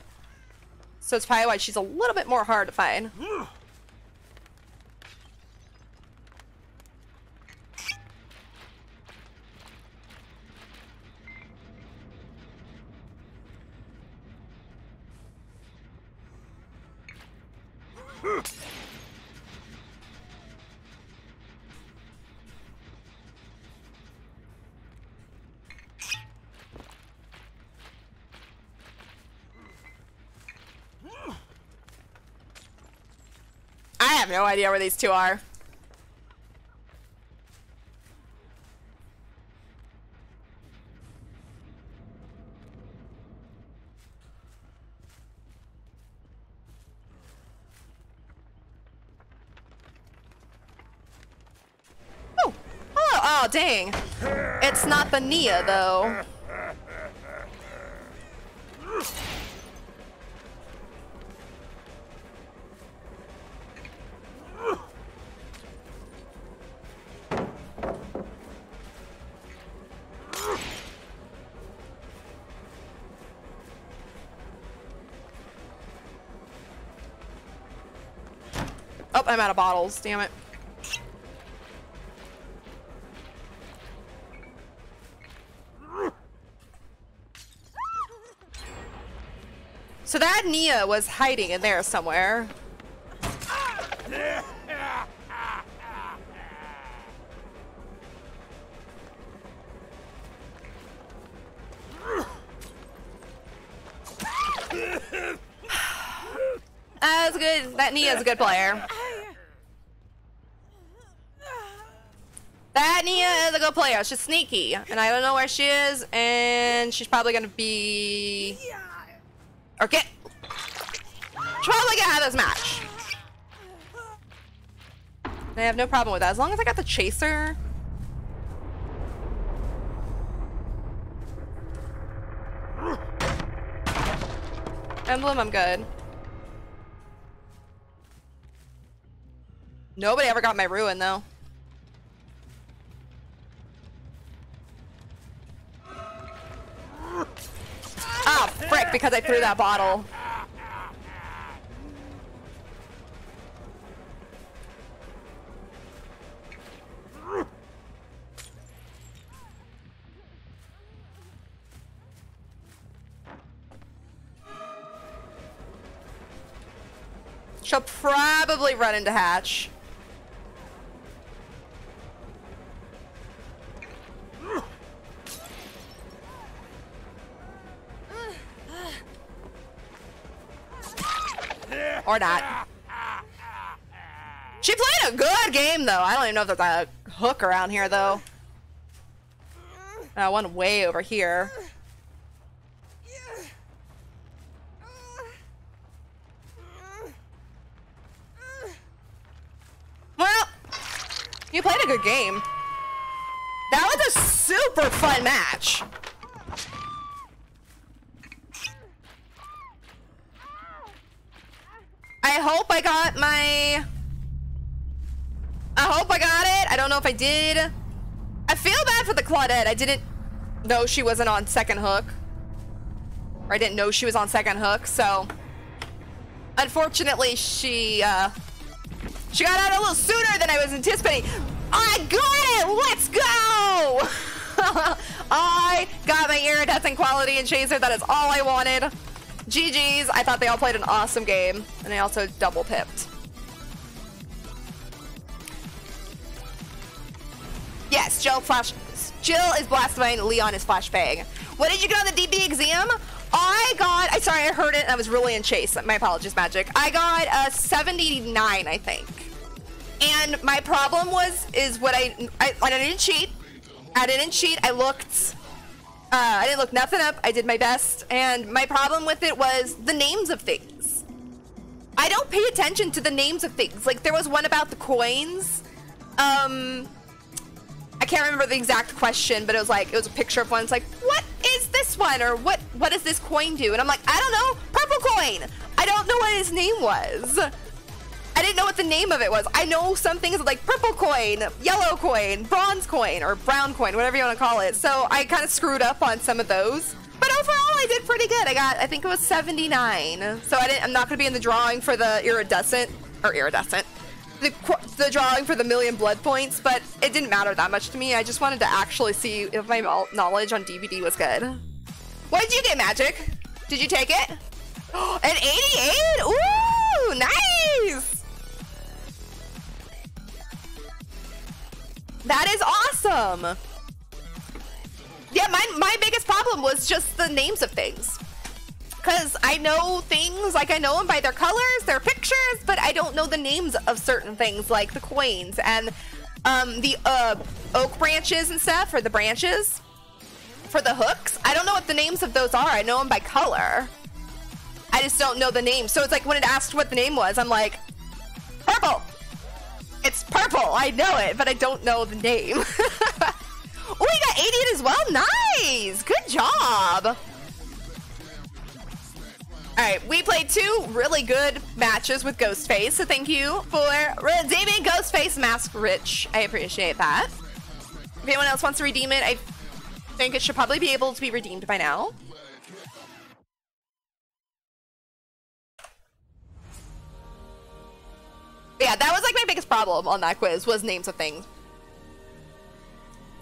So it's probably why she's a little bit more hard to find. Mm. Have no idea where these two are. Oh, oh, oh, dang. It's not the Nea, though. I'm out of bottles. Damn it. So that Nea was hiding in there somewhere. <sighs> That's good. That Nea's a good player. That Nea is a good player. She's sneaky, and I don't know where she is, and she's probably gonna be. Or get. She's probably gonna have this match. I have no problem with that. As long as I got the chaser. Emblem, I'm good. Nobody ever got my ruin though. Because I threw that bottle. She'll probably run into Hatch. Or not. She played a good game, though. I don't even know if there's a hook around here, though. Uh, one way over here. Well, you played a good game. That was a super fun match. I got my... I hope I got it. I don't know if I did. I feel bad for the Claudette. I didn't know she wasn't on second hook. Or I didn't know she was on second hook, so... Unfortunately, she, uh... She got out a little sooner than I was anticipating. I got it! Let's go! <laughs> I got my iridescent quality and chaser. That is all I wanted. GG's. I thought they all played an awesome game. And they also double pipped. Yes, Jill flash. Jill is blaspheming. Leon is flashbang. What did you get on the DB exam? I got. I sorry, I heard it. I was really in chase. My apologies, Magic. I got a 79, I think. And my problem was is what I I, I didn't cheat. I didn't cheat. I looked. Uh, I didn't look nothing up. I did my best. And my problem with it was the names of things. I don't pay attention to the names of things. Like there was one about the coins. Um, I can't remember the exact question, but it was like it was a picture of one. It's like, what is this one, or what what does this coin do? And I'm like, I don't know, purple coin. I don't know what his name was. I didn't know what the name of it was. I know some things like purple coin, yellow coin, bronze coin, or brown coin, whatever you want to call it. So I kind of screwed up on some of those. But overall, I did pretty good. I got, I think it was 79. So I didn't, I'm not going to be in the drawing for the iridescent, or iridescent, the, the drawing for the million blood points, but it didn't matter that much to me. I just wanted to actually see if my knowledge on DBD was good. What did you get, Magic? Did you take it? <gasps> An 88? Ooh, nice! That is awesome! Yeah, my, my biggest problem was just the names of things. Because I know things, like I know them by their colors, their pictures, but I don't know the names of certain things, like the coins and um, the uh, oak branches and stuff, or the branches for the hooks. I don't know what the names of those are. I know them by color. I just don't know the name. So it's like when it asked what the name was, I'm like, purple. It's purple. I know it, but I don't know the name. <laughs> oh, we got 88 as well. Nice. Good job. All right, we played two really good matches with Ghostface, so thank you for redeeming Ghostface Mask Rich. I appreciate that. If anyone else wants to redeem it, I think it should probably be able to be redeemed by now. Yeah, that was like my biggest problem on that quiz was names of things.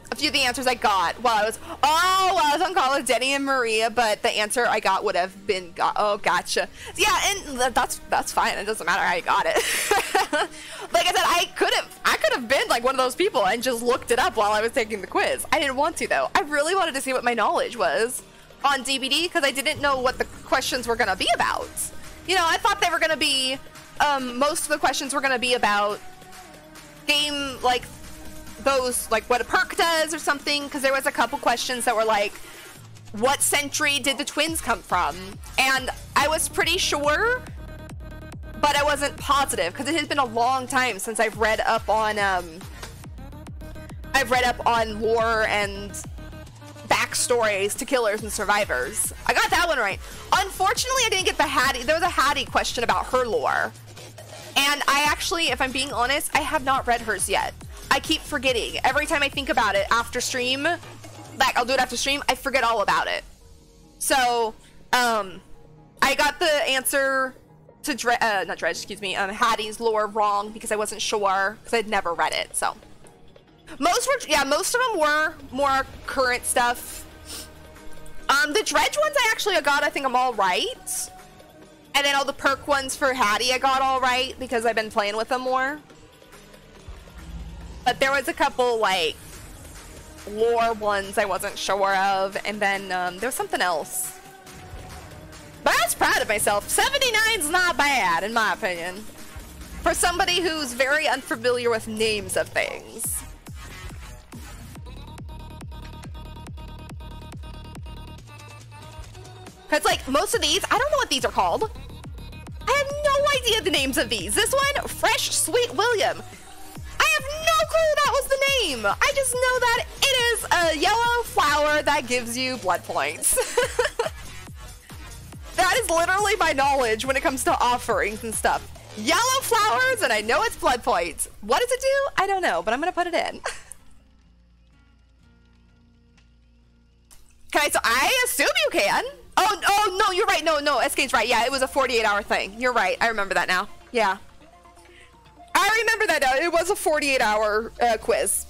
A few of the answers I got while I was oh while I was on call with Denny and Maria, but the answer I got would have been got, oh gotcha. Yeah, and that's that's fine. It doesn't matter how I got it. <laughs> like I said, I could have I could have been like one of those people and just looked it up while I was taking the quiz. I didn't want to though. I really wanted to see what my knowledge was on DBD because I didn't know what the questions were gonna be about. You know, I thought they were gonna be um, most of the questions were gonna be about game like those like what a perk does or something because there was a couple questions that were like what century did the twins come from and i was pretty sure but I wasn't positive because it has been a long time since I've read up on um I've read up on lore and backstories to killers and survivors. I got that one right. Unfortunately, I didn't get the Haddie. There was a Haddie question about her lore. And I actually, if I'm being honest, I have not read hers yet. I keep forgetting. Every time I think about it after stream, like I'll do it after stream, I forget all about it. So, um, I got the answer to Dre- uh, not Dredge, excuse me, um, Haddie's lore wrong because I wasn't sure because I'd never read it. So, most were, yeah, most of them were more current stuff. Um, the Dredge ones I actually got, I think I'm all right. And then all the perk ones for Haddie I got all right because I've been playing with them more. But there was a couple like lore ones I wasn't sure of, and then um, there was something else. But I was proud of myself. 79's not bad, in my opinion. For somebody who's very unfamiliar with names of things. Because, like, most of these, I don't know what these are called. I have no idea the names of these. This one, Fresh Sweet William. I have no clue that was the name. I just know that it is a yellow flower that gives you blood points. <laughs> that is literally my knowledge when it comes to offerings and stuff. Yellow flowers, and I know it's blood points. What does it do? I don't know, but I'm gonna put it in. <laughs> I? So I assume you can. Oh, oh no, you're right. No, no, SK's right. Yeah, it was a 48 hour thing. You're right. I remember that now. Yeah. I remember that now. It was a 48 hour uh, quiz.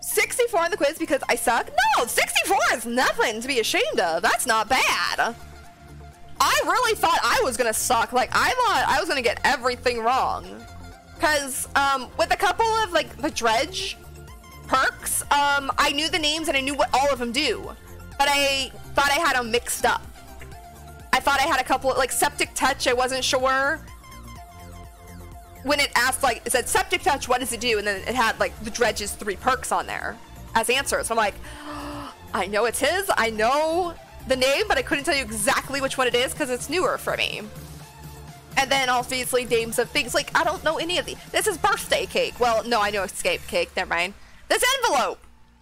64 on the quiz because I suck? No, 64 is nothing to be ashamed of. That's not bad. I really thought I was gonna suck. Like, I thought I was gonna get everything wrong. Because, um, with a couple of, like, the dredge perks, um, I knew the names and I knew what all of them do. But I thought I had them mixed up. I thought I had a couple, like, Septic Touch, I wasn't sure. When it asked, like, it said Septic Touch, what does it do? And then it had, like, the Dredge's three perks on there as answers. I'm like, <gasps> I know it's his, I know the name, but I couldn't tell you exactly which one it is because it's newer for me. And then obviously names of things like I don't know any of these. This is birthday cake. Well, no, I know escape cake. Never mind. This envelope,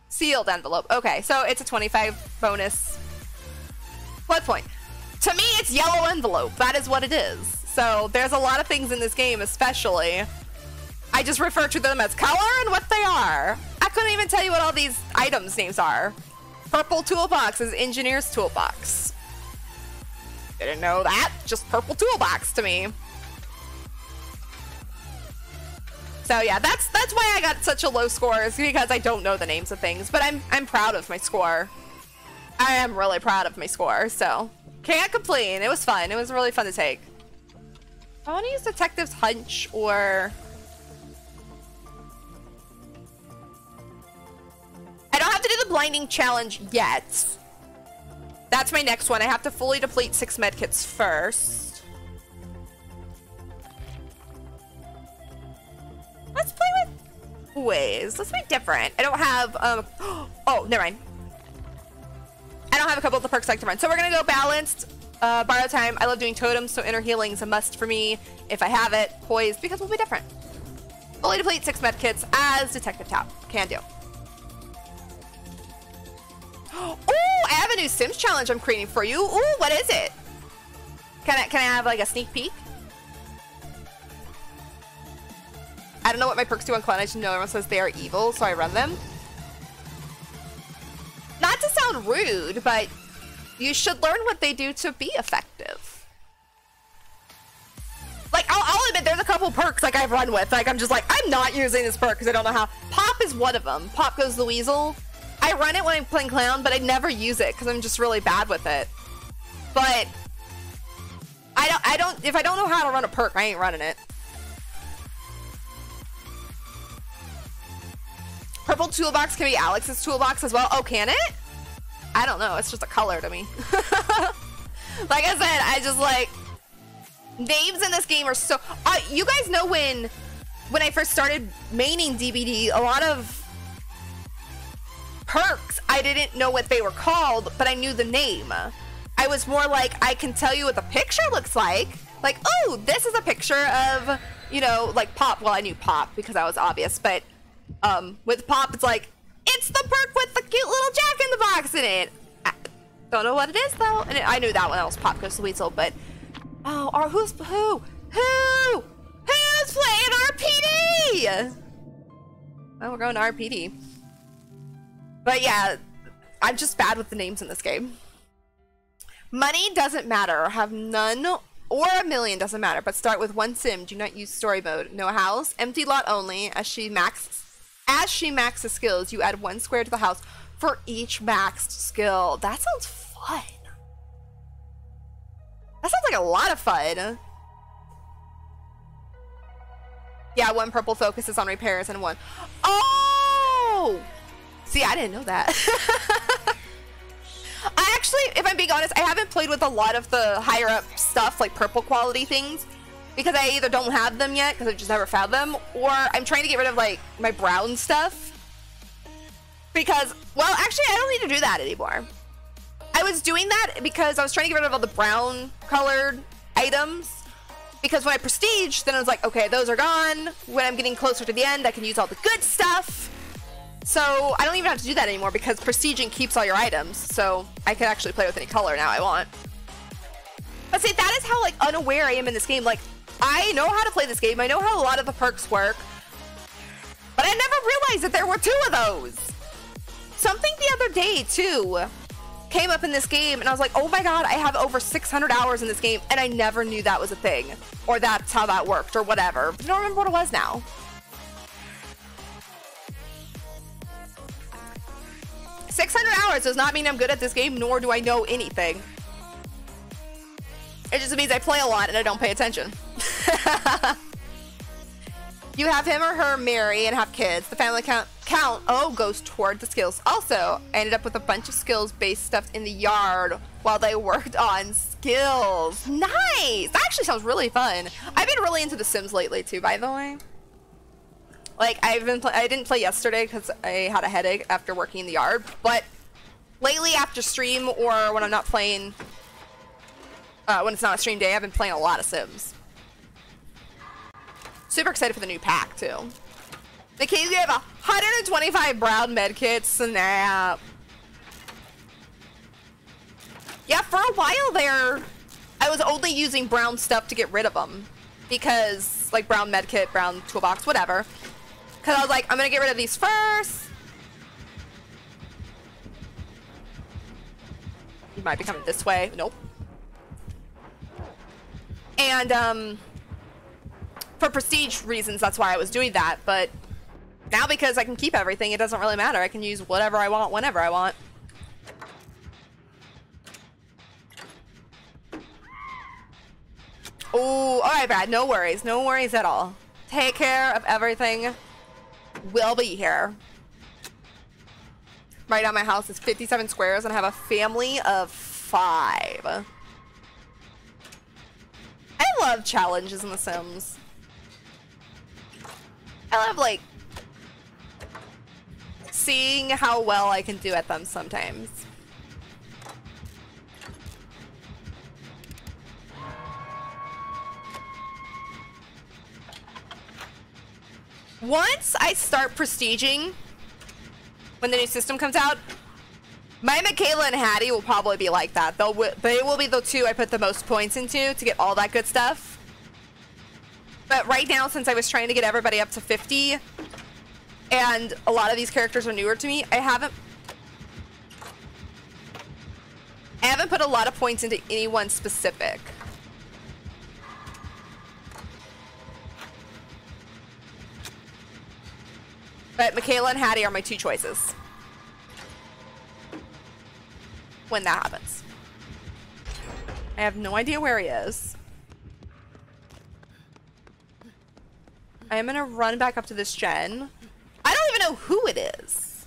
sealed envelope. Okay, so it's a 25 bonus blood point. To me, it's yellow envelope. That is what it is. So there's a lot of things in this game, especially. I just refer to them as color and what they are. I couldn't even tell you what all these items names are. Purple toolbox is engineer's toolbox. Didn't know that. Just purple toolbox to me. So yeah, that's that's why I got such a low score is because I don't know the names of things. But I'm I'm proud of my score. I am really proud of my score. So can't complain. It was fun. It was really fun to take. I want to use Detective's Hunch or I don't have to do the blinding challenge yet. That's my next one. I have to fully deplete six medkits first. Let's play with ways. Let's be different. I don't have, um, <gasps> oh, never mind. I don't have a couple of the perks I like to run. So we're going to go balanced, uh, borrow time. I love doing totems, so inner healing is a must for me if I have it. Poised, because we'll be different. Fully deplete six med kits as Detective Tapp. Can do. <gasps> Oh, I have a new Sims challenge I'm creating for you. Ooh, what is it? Can I can I have like a sneak peek? I don't know what my perks do on clan. I just know everyone says they are evil, so I run them. Not to sound rude, but you should learn what they do to be effective. Like, I'll, I'll admit, there's a couple perks like I've run with. Like, I'm just like, I'm not using this perk because I don't know how. Pop is one of them. Pop goes the weasel. I run it when I'm playing clown, but I never use it because I'm just really bad with it. But I don't. I don't. If I don't know how to run a perk, I ain't running it. Purple toolbox can be Alex's toolbox as well. Oh, can it? I don't know. It's just a color to me. <laughs> like I said, I just like names in this game are so. Uh, you guys know when when I first started maining DBD, a lot of perks, I didn't know what they were called, but I knew the name. I I was more like, I can tell you what the picture looks like. Like, oh, this is a picture of, you know, like Pop. Well, I knew Pop because that was obvious, but um, with Pop, it's like, it's the perk with the cute little Jack in the Box in it. I don't know what it is though, and it, I knew that one. That was Pop Goes the Weasel, but oh, or who's who? Who? Who's playing RPD? Well, we're going to RPD. But yeah, I'm just bad with the names in this game. Money doesn't matter. Have none or a million doesn't matter. But start with one sim. Do not use story mode. No house. Empty lot only. As she max, as she maxes skills, you add one square to the house for each maxed skill. That sounds fun. That sounds like a lot of fun. Yeah, one purple focuses on repairs and one. Oh! See, I didn't know that. <laughs> I actually, if I'm being honest, I haven't played with a lot of the higher up stuff, like purple quality things, because I either don't have them yet, because I've just never found them, or I'm trying to get rid of, like, my brown stuff. Because, well, actually, I don't need to do that anymore. I was doing that because I was trying to get rid of all the brown colored items. Because when I prestige, then I was like, okay, those are gone. When I'm getting closer to the end, I can use all the good stuff. So I don't even have to do that anymore because prestiging keeps all your items. So I can actually play with any color now I want. But see, that is how like unaware I am in this game. Like, I know how to play this game. I know how a lot of the perks work. But I never realized that there were two of those. Something the other day, too, came up in this game, and I was like, oh my god, I have over 600 hours in this game, and I never knew that was a thing. Or that's how that worked, or whatever. I don't remember what it was now. Six hundred hours does not mean I'm good at this game, nor do I know anything. It just means I play a lot and I don't pay attention. <laughs> you have him or her marry and have kids. The family count count oh goes toward the skills. Also, I ended up with a bunch of skills based stuff in the yard while they <laughs> worked on skills. Nice. That actually sounds really fun. I've been really into The Sims lately too, by the way. Like I've been, I didn't play yesterday because I had a headache after working in the yard. But lately, after stream or when I'm not playing, uh, when it's not a stream day, I've been playing a lot of Sims. Super excited for the new pack too. The we have 125 brown medkits. Snap. Yeah, for a while there, I was only using brown stuff to get rid of them because, like, brown medkit, brown toolbox, whatever. Because I was like, I'm going to get rid of these first. You might be coming this way. Nope. And, um, for prestige reasons, that's why I was doing that. But now because I can keep everything, it doesn't really matter. I can use whatever I want, whenever I want. Oh, all right, Brad. No worries. No worries at all. Take care of everything We'll be here. Right now my house is 57 squares and I have a family of five. I love challenges in The Sims. I love, like, seeing how well I can do at them sometimes. Once I start prestiging, when the new system comes out, my Mikaela and Haddie will probably be like that. They'll they will be the two I put the most points into to get all that good stuff. But right now, since I was trying to get everybody up to 50, and a lot of these characters are newer to me, I haven't I haven't put a lot of points into anyone specific. But Mikaela and Haddie are my two choices. When that happens. I have no idea where he is. I am gonna run back up to this gen. I don't even know who it is.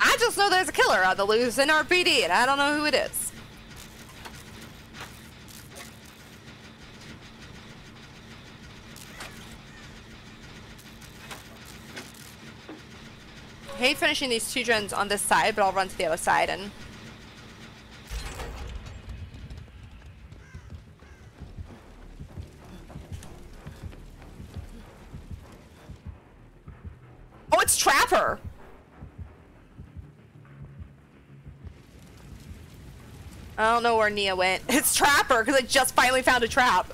I just know there's a killer on the loose in RPD, and I don't know who it is. Hate finishing these two gens on this side, but I'll run to the other side and... Oh, it's Trapper! I don't know where Nea went. <laughs> It's Trapper, because I just finally found a trap.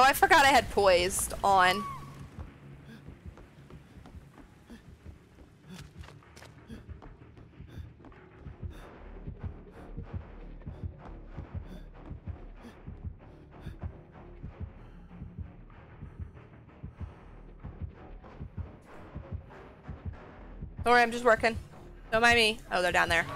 Oh, I forgot I had poised on. Don't worry, I'm just working. Don't mind me. Oh, they're down there.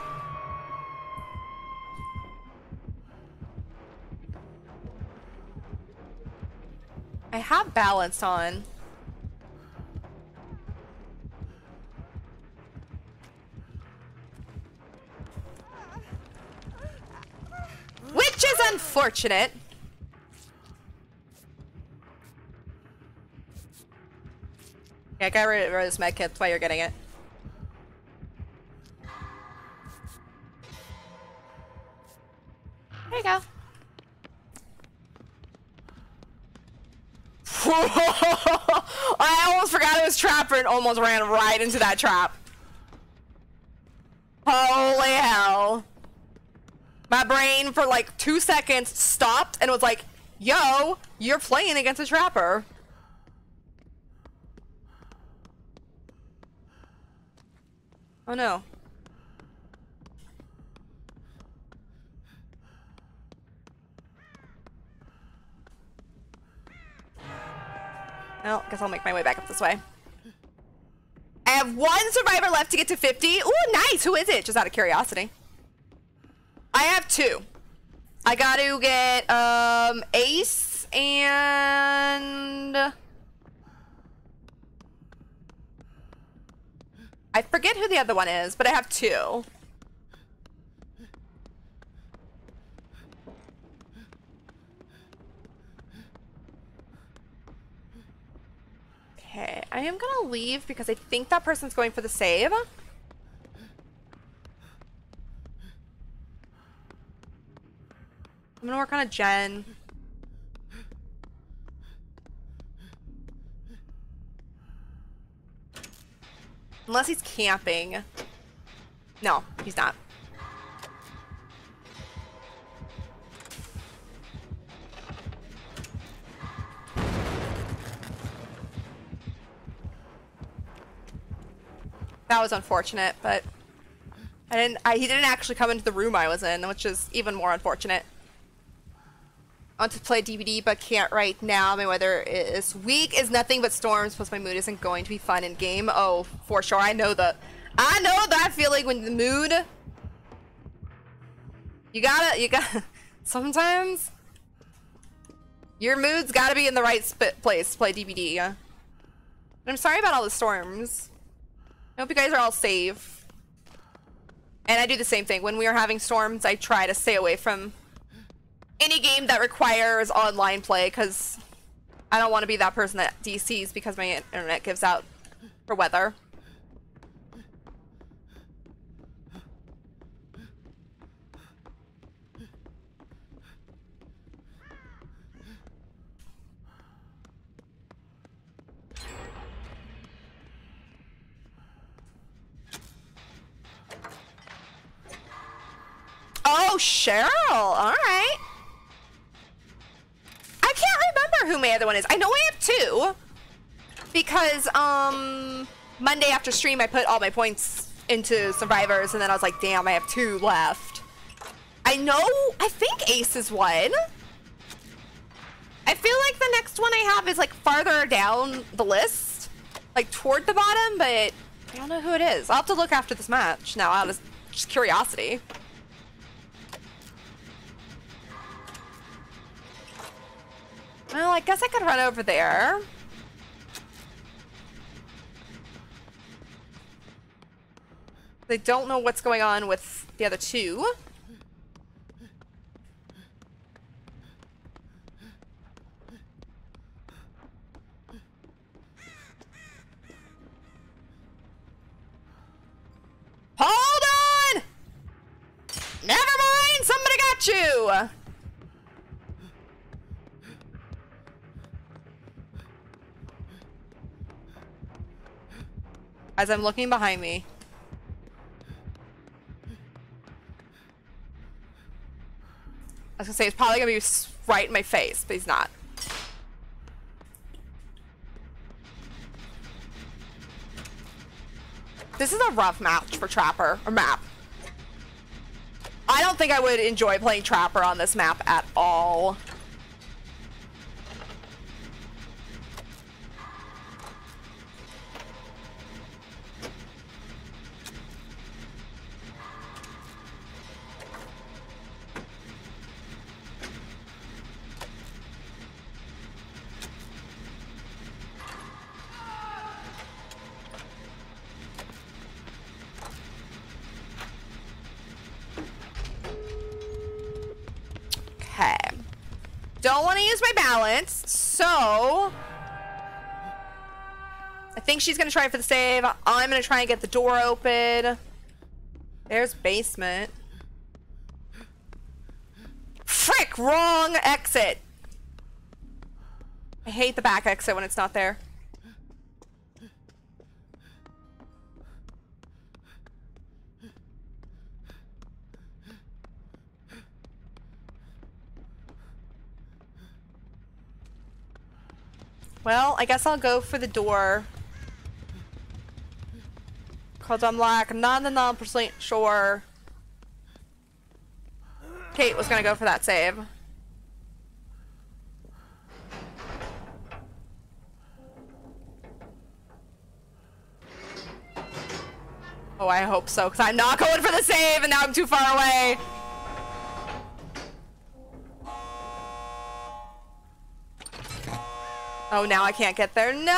I have balance on. Which is unfortunate. Yeah, I got rid of this med kit. That's why you're getting it. Almost ran right into that trap. Holy hell. My brain for like two seconds stopped and was like, yo, you're playing against a Trapper. Oh no. Well, guess I'll make my way back up this way. I have one survivor left to get to 50. Ooh, nice. Who is it? Just out of curiosity. I have two. I got to get um Ace and I forget who the other one is, but I have two. Okay, I am gonna leave because I think that person's going for the save. I'm gonna work on a gen. Unless he's camping. No, he's not. That was unfortunate, but I didn't. I, he didn't actually come into the room I was in, which is even more unfortunate. I want to play DBD, but can't right now. My weather is weak is nothing but storms. Plus, my mood isn't going to be fun in game. Oh, for sure. I know the. I know that feeling when the mood. You gotta. You gotta. <laughs> Sometimes. Your mood's gotta be in the right place to play DBD. I'm sorry about all the storms. I hope you guys are all safe. And I do the same thing. When we are having storms, I try to stay away from any game that requires online play because I don't want to be that person that DCs because my internet gives out for weather. Oh, Cheryl. All right. I can't remember who my other one is. I know I have two. Because, um, Monday after stream, I put all my points into survivors, and then I was like, damn, I have two left. I know, I think Ace is one. I feel like the next one I have is like farther down the list, like toward the bottom, but I don't know who it is. I'll have to look after this match now out of just curiosity. Well, I guess I could run over there. They don't know what's going on with the other two. Hold on! Never mind! Somebody got you! As I'm looking behind me. I was gonna say, he's probably gonna be right in my face, but he's not. This is a rough match for Trapper, or map. I don't think I would enjoy playing Trapper on this map at all. Okay. Use my balance, so... I think she's going to try for the save. I'm going to try and get the door open. There's basement. Frick! Wrong exit! I hate the back exit when it's not there. Well, I guess I'll go for the door. Cause I'm like 99% sure Kate was gonna go for that save. Oh, I hope so, because I'm not going for the save and now I'm too far away. Oh, now I can't get there. No!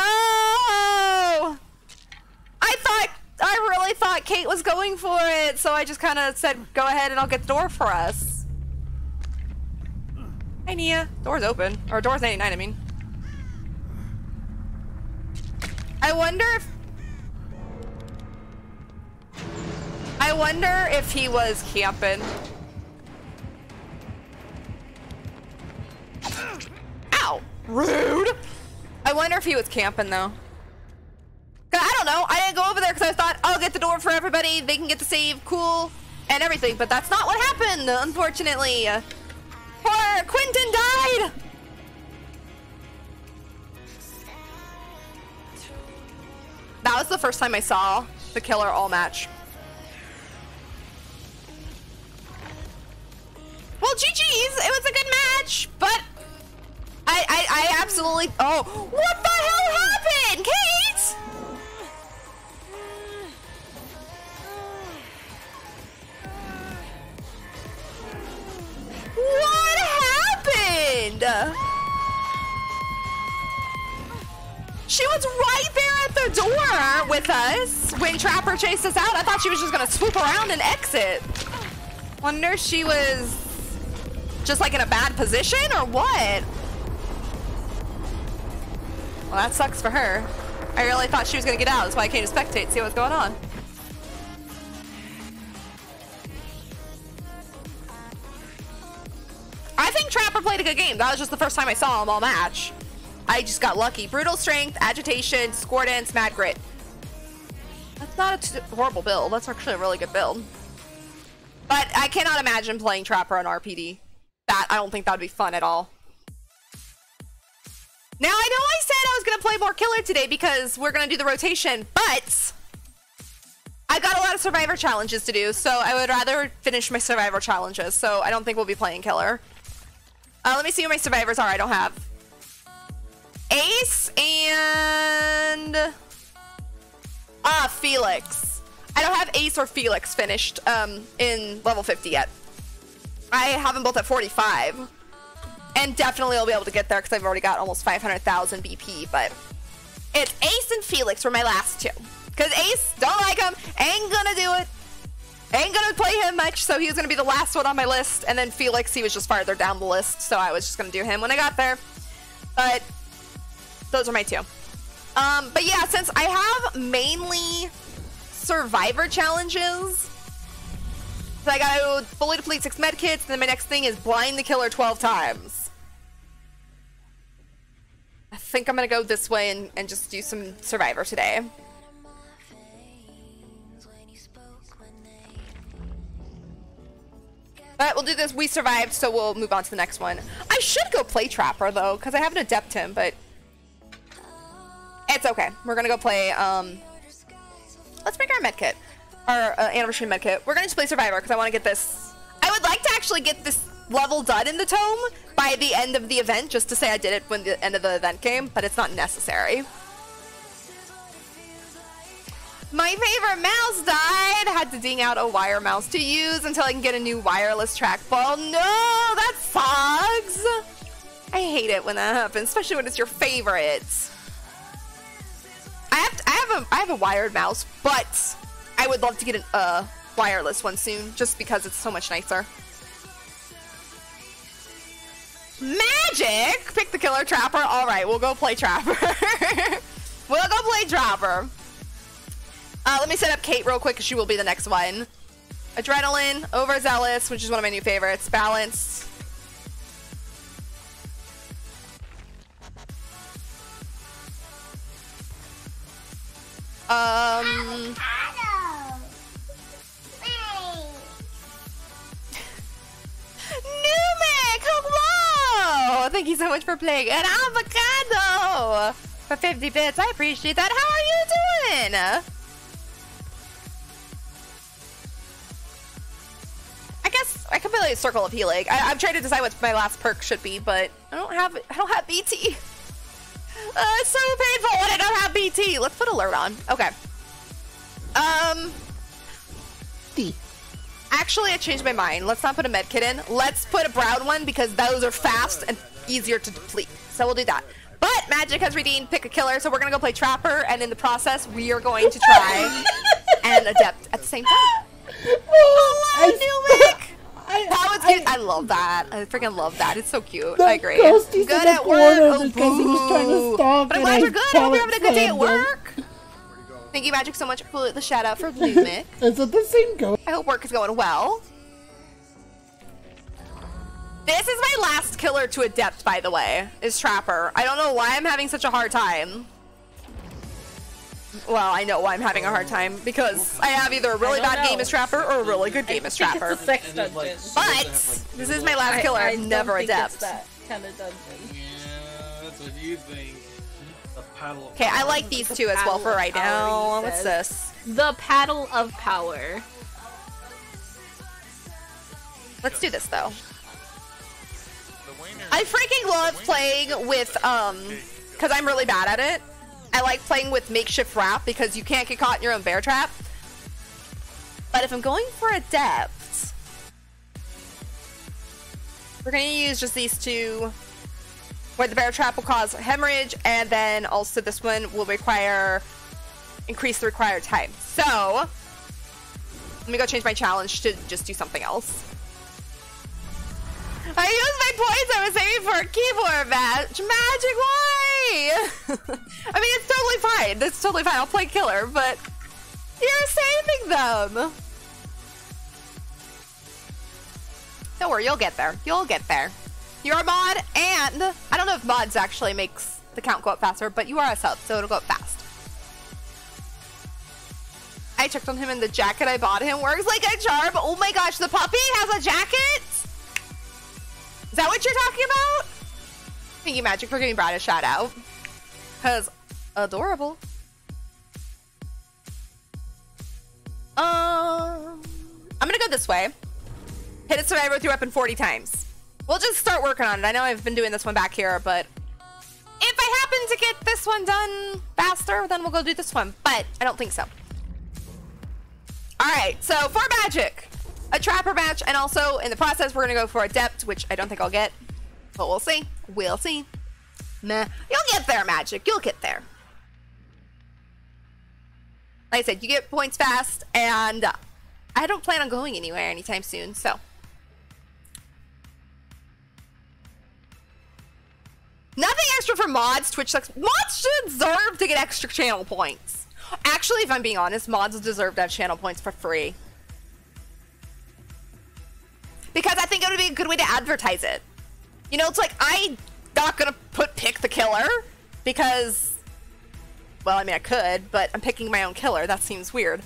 I thought, I really thought Kate was going for it, so I just kind of said, go ahead and I'll get the door for us. Hey, Nea. Door's open. Or door's 99, I mean. I wonder if... I wonder if he was camping. Ow! Rude! I wonder if he was camping though. I don't know. I didn't go over there because I thought I'll get the door for everybody. They can get the save, cool, and everything. But that's not what happened, unfortunately. Poor Quentin died. That was the first time I saw the killer all match. Well, GG's. It was a good match, but I, I, I absolutely. Oh, what the hell happened, Kate? What happened? She was right there at the door with us when Trapper chased us out. I thought she was just gonna swoop around and exit. Wonder if she was just like in a bad position or what? Well, that sucks for her. I really thought she was gonna get out. That's why I came to spectate, see what's going on. I think Trapper played a good game. That was just the first time I saw him all match. I just got lucky. Brutal strength, agitation, score dance, mad grit. That's not a horrible build. That's actually a really good build. But I cannot imagine playing Trapper on RPD. That I don't think that would be fun at all. Now I know I said I was gonna play more killer today because we're gonna do the rotation, but I got a lot of survivor challenges to do, so I would rather finish my survivor challenges. So I don't think we'll be playing killer. Uh, let me see who my survivors are. I don't have Ace and ah Felix. I don't have Ace or Felix finished um, in level 50 yet. I have them both at 45. And definitely I'll be able to get there because I've already got almost 500,000 BP, but it's Ace and Felix were my last two. Because Ace, don't like him, ain't gonna do it. Ain't gonna play him much, so he was gonna be the last one on my list. And then Felix, he was just farther down the list, so I was just gonna do him when I got there. But those are my two. Um, but yeah, since I have mainly survivor challenges, So I gotta fully deplete six medkits, and then my next thing is blind the killer 12 times. Think I'm gonna go this way and, and just do some survivor today. But we'll do this. We survived, so we'll move on to the next one. I should go play Trapper, though, because I haven't adept him, but... It's okay. We're gonna go play, um... Let's make our medkit. Our uh, anniversary medkit. We're gonna just play Survivor, because I want to get this... I would like to actually get this level done in the tome by the end of the event, just to say I did it when the end of the event came, but it's not necessary. My favorite mouse died. Had to ding out a wire mouse to use until I can get a new wireless trackball. No, that sucks. I hate it when that happens, especially when it's your favorite. I have to, I have a I have a wired mouse, but I would love to get a uh, wireless one soon, just because it's so much nicer. Magic! Pick the killer trapper. All right, we'll go play trapper. <laughs> we'll go play trapper. Uh, let me set up Kate real quick, because she will be the next one. Adrenaline, Overzealous, which is one of my new favorites. Balance. Um. <laughs> Numic, hello! Thank you so much for playing an avocado for 50 bits. I appreciate that. How are you doing? I guess I could play a circle of healing. I, I'm trying to decide what my last perk should be, but I don't have I don't have BT. <laughs> Uh, it's so painful when I don't have BT. Let's put alert on. Okay. Um. Actually, I changed my mind. Let's not put a med kit in. Let's put a brown one because those are fast and easier to deplete. So we'll do that. But Magic has redeemed pick a killer, so we're gonna go play Trapper, and in the process, we are going to try <laughs> and Adept at the same time. Oh, Numic! That was cute. I, love that. I freaking love that. It's so cute. I agree. Good at work. Oh, because he was trying to boo. stalk But I'm glad you're good. I hope you're having a good day at work. Thank you, Magic, so much for the shout out for Numic. <laughs> Is it the same ghost? I hope work is going well. This is my last killer to Adept, by the way, is Trapper. I don't know why I'm having such a hard time. Well, I know why I'm having a hard time, because I have either a really I don't bad game as Trapper or a really good game as think it's Trapper. a sex dungeon. But this is my last killer. I, I I'm don't never think Adept. It's that kind of dungeon. Yeah, that's what you think. The paddle. Okay, I like these two as well for right now. What's this? The paddle of power. Let's do this though. I freaking love playing with um because I'm really bad at it. I like playing with makeshift wrap because you can't get caught in your own bear trap. But if I'm going for a depth, we're gonna use just these two where the bear trap will cause hemorrhage and then also this one will require increase the required time. So let me go change my challenge to just do something else. I used my points I was saving for a keyboard match. Magic, why? <laughs> I mean, it's totally fine. It's totally fine. I'll play killer, but you're saving them. Don't worry, you'll get there. You'll get there. You're a mod, and I don't know if mods actually makes the count go up faster, but you are a sub, so it'll go up fast. I checked on him, and the jacket I bought him works like a charm. Oh my gosh, the puppy has a jacket. Is that what you're talking about? Thank you, Magic, for giving Brad a shout out. Cause adorable. Um, I'm gonna go this way. Hit a survivor with your weapon 40 times. We'll just start working on it. I know I've been doing this one back here, but if I happen to get this one done faster, then we'll go do this one. But I don't think so. All right, so for magic, a trapper match, and also in the process, we're gonna go for adept, which I don't think I'll get, but we'll see. We'll see. Nah, you'll get there, magic. You'll get there. Like I said, you get points fast, and I don't plan on going anywhere anytime soon, so. Nothing extra for mods. Twitch sucks. Mods should deserve to get extra channel points. Actually, if I'm being honest, mods deserve to have channel points for free. because I think it would be a good way to advertise it. You know, it's like I'm not gonna put pick the killer because, well, I mean I could, but I'm picking my own killer. That seems weird.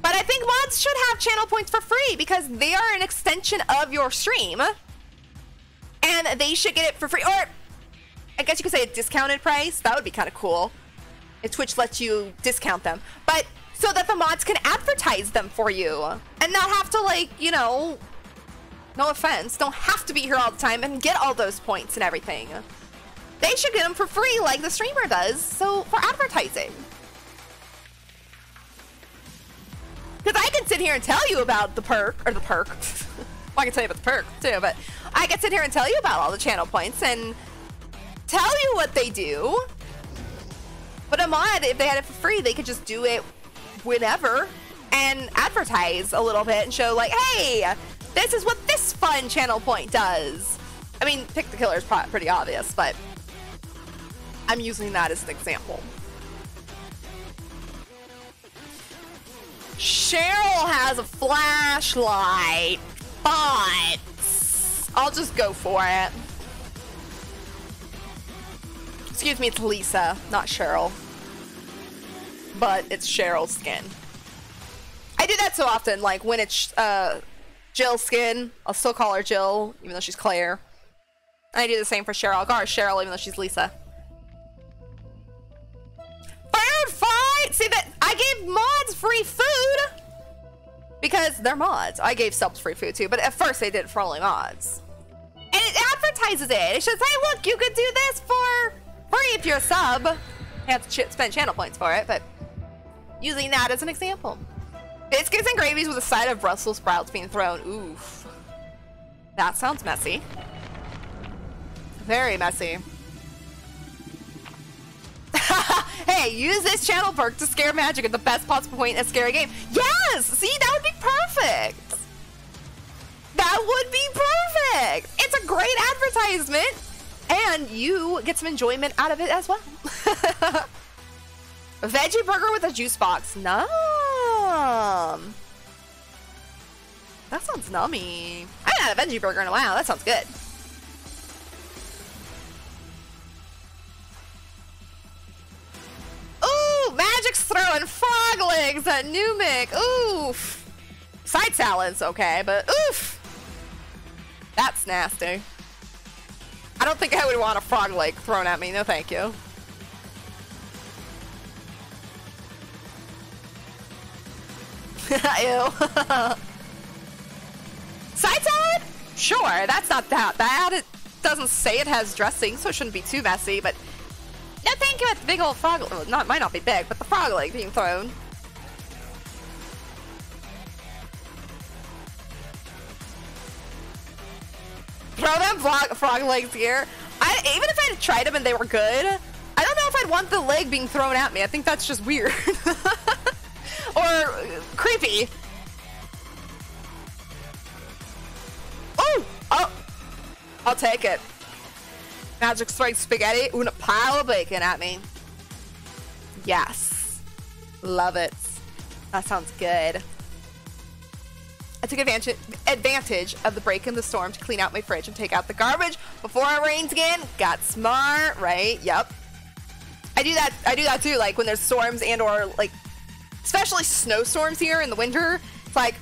But I think mods should have channel points for free because they are an extension of your stream, and they should get it for free. Or I guess you could say a discounted price. That would be kind of cool. If Twitch lets you discount them, but so that the mods can advertise them for you. And not have to like you know no offense don't have to be here all the time and get all those points and everything. They should get them for free like the streamer does so for advertising. Because i can sit here and tell you about the perk or the perk. <laughs> Well, i can tell you about the perk too but i can sit here and tell you about all the channel points and tell you what they do but mod if they had it for free they could just do it whenever and advertise a little bit and show like, hey, this is what this fun channel point does. I mean, pick the killer is pretty obvious, but I'm using that as an example. Cheryl has a flashlight, but I'll just go for it. Excuse me, it's Lisa, not Cheryl but it's Cheryl's skin. I do that so often, like when it's uh, Jill's skin, I'll still call her Jill, even though she's Claire. And I do the same for Cheryl. I'll call her Cheryl, even though she's Lisa. Bird fight! See that? I gave mods free food! Because they're mods. I gave subs free food too, but at first they did it for only mods. And it advertises it. It should say, look, you could do this for free if you're a sub. You have ch spend channel points for it, but using that as an example. Biscuits and gravies with a side of Brussels sprouts being thrown. Oof. That sounds messy. Very messy. <laughs> hey, use this channel perk to scare magic at the best possible point in a scary game. Yes! See, that would be perfect. That would be perfect. It's a great advertisement. And you get some enjoyment out of it as well. <laughs> Veggie burger with a juice box. Numb. That sounds nummy. I haven't had a veggie burger in a while. That sounds good. Ooh, Magic's throwing frog legs at Numic. Oof. Side salad's okay, but oof. That's nasty. I don't think I would want a frog leg thrown at me. No, thank you. <laughs> Ew. <laughs> Side salad? Sure, that's not that bad. It doesn't say it has dressing, so it shouldn't be too messy, but no thank you at big old frog well, not might not be big, but the frog leg being thrown. Throw them frog, frog legs here. I even if I tried them and they were good, I don't know if I'd want the leg being thrown at me. I think that's just weird. <laughs> or uh, creepy. Oh, oh, I'll take it. Magic strike spaghetti and a pile of bacon at me. Yes, love it. That sounds good. I took advantage advantage of the break in the storm to clean out my fridge and take out the garbage before it rains again. Got smart, right? Yep. I do that. I do that too. Like when there's storms and or like especially snowstorms here in the winter. It's like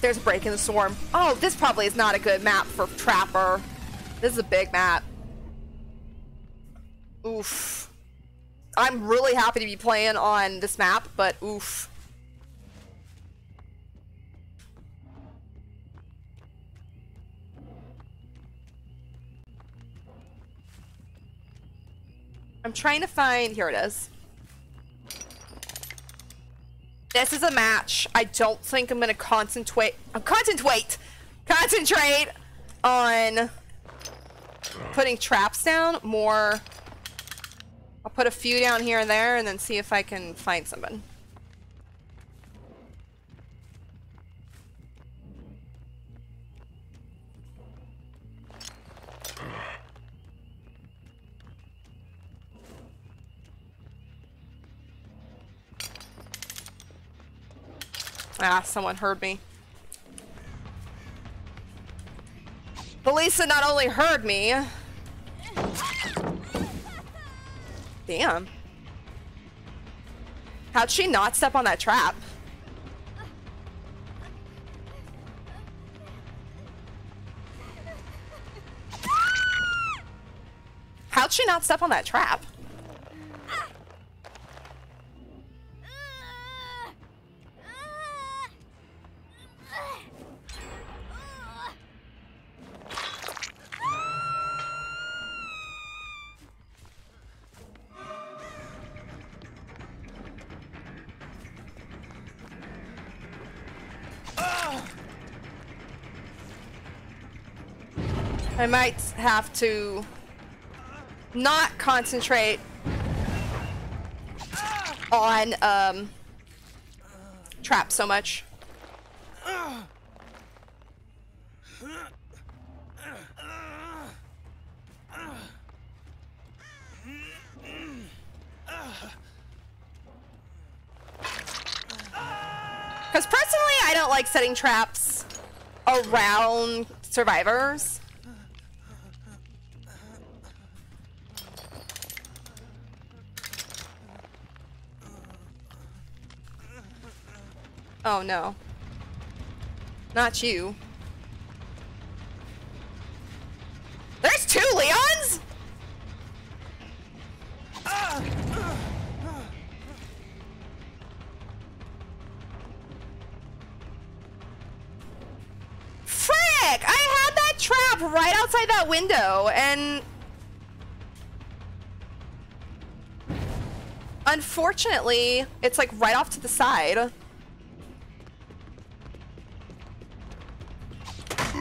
there's a break in the storm. Oh, this probably is not a good map for Trapper. This is a big map. Oof. I'm really happy to be playing on this map, but oof. I'm trying to find, here it is. This is a match. I don't think I'm gonna concentrate. I'm concentrate, concentrate on putting traps down. More. I'll put a few down here and there, and then see if I can find someone. Ah, someone heard me. Belisa not only heard me. Damn. How'd she not step on that trap? How'd she not step on that trap? Might have to not concentrate on um trap so much. Because personally, I don't like setting traps around survivors. Oh no. Not you. There's two Leons? Frick! I had that trap right outside that window and unfortunately it's like right off to the side.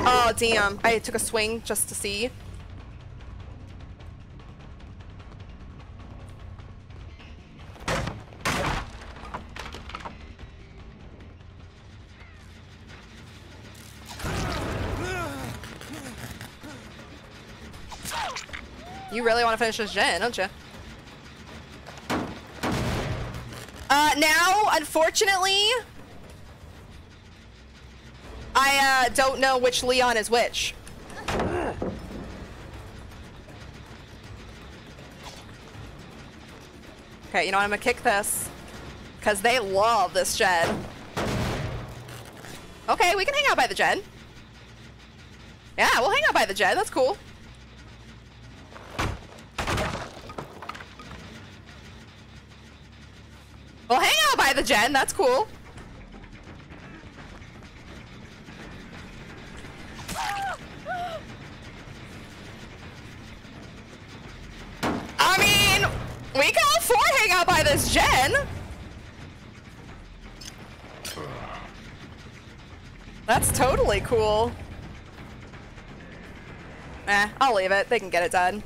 Oh, damn. I took a swing just to see. You really want to finish this gen, don't you? Uh, now, unfortunately, I uh, don't know which Leon is which. Okay, you know what? I'm gonna kick this. Because they love this gen. Okay, we can hang out by the gen. Yeah, we'll hang out by the gen. That's cool. We'll hang out by the gen. That's cool. I mean, we can out by this gen. That's totally cool. Eh, I'll leave it. They can get it done.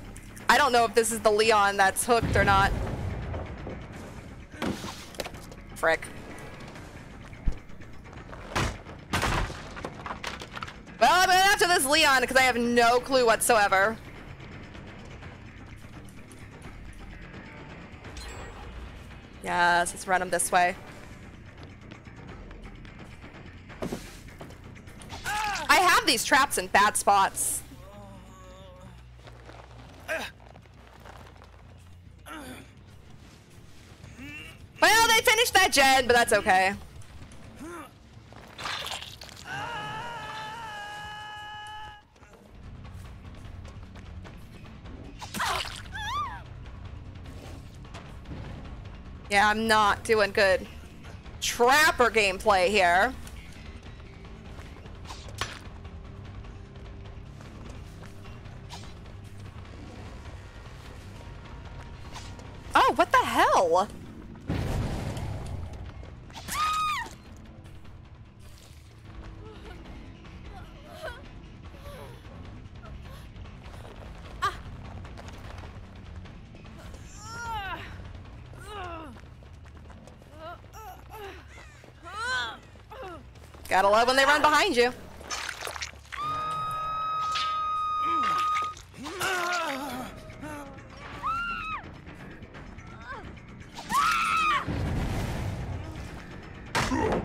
I don't know if this is the Leon that's hooked or not. Frick. Well, I'm going after this Leon because I have no clue whatsoever. Yes, let's run him this way. I have these traps in bad spots. Well, they finished that gen, but that's okay. Yeah, I'm not doing good trapper gameplay here. When they run behind you.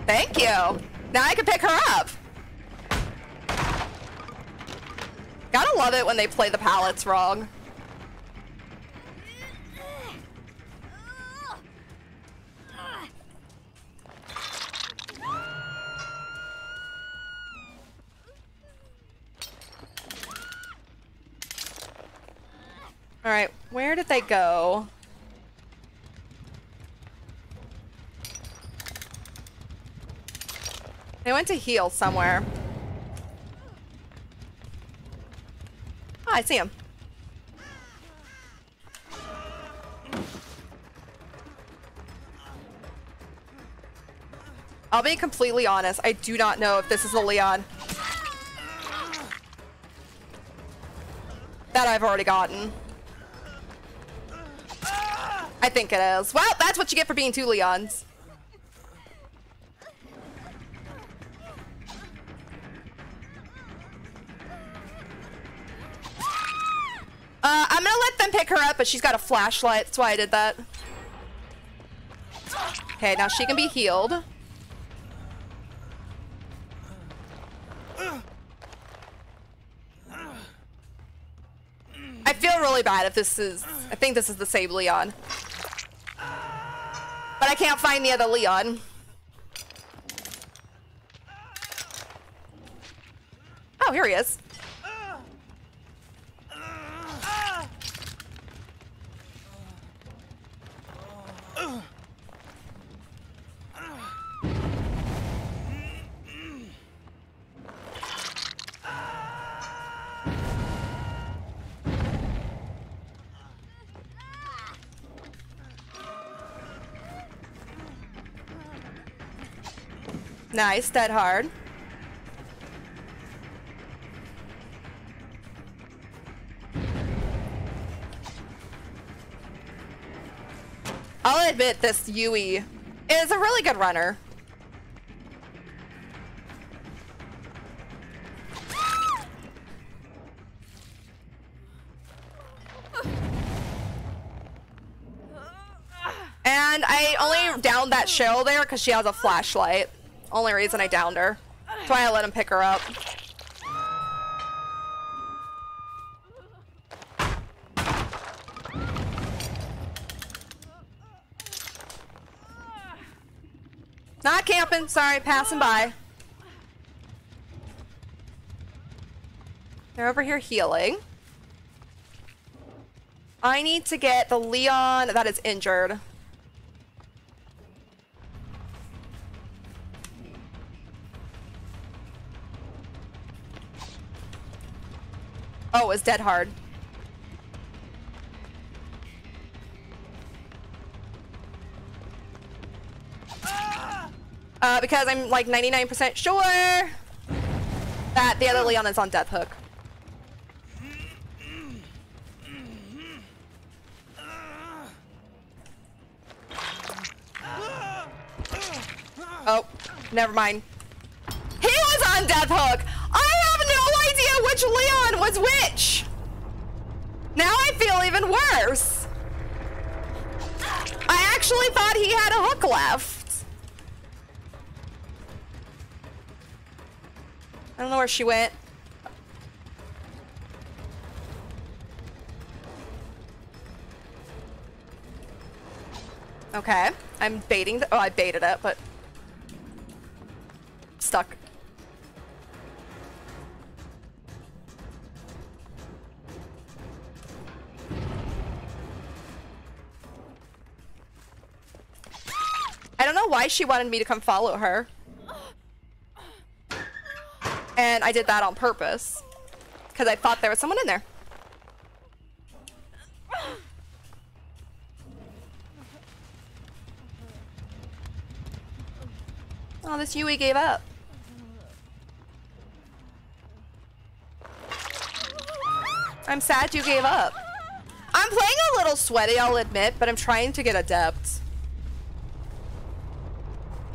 Thank you. Now I can pick her up. Gotta love it when they play the pallets wrong. They go? They went to heal somewhere. Oh, I see him. I'll be completely honest. I do not know if this is a Leon. That I've already gotten. I think it is. Well, that's what you get for being two Leons. Uh, I'm gonna let them pick her up, but she's got a flashlight. That's why I did that. Okay, now she can be healed. I feel really bad if this is... I think this is the same Leon. I can't find the other Leon. Oh, here he is. Nice, dead hard. I'll admit this Yui is a really good runner. And I only downed that shell there because she has a flashlight. Only reason I downed her. That's why I let him pick her up. Not camping, sorry, passing by. They're over here healing. I need to get the Leon that is injured. Oh, it was dead hard. Uh, because I'm like 99% sure that the other Leon is on Death Hook. Oh, never mind. He was on Death Hook! I have no idea which Leon was which! Now I feel even worse! I actually thought he had a hook left. I don't know where she went. Okay, I'm baiting the- oh, I baited it, but... Stuck. Why she wanted me to come follow her. And I did that on purpose. Because I thought there was someone in there. Oh, this Yui gave up. I'm sad you gave up. I'm playing a little sweaty, I'll admit, but I'm trying to get adept.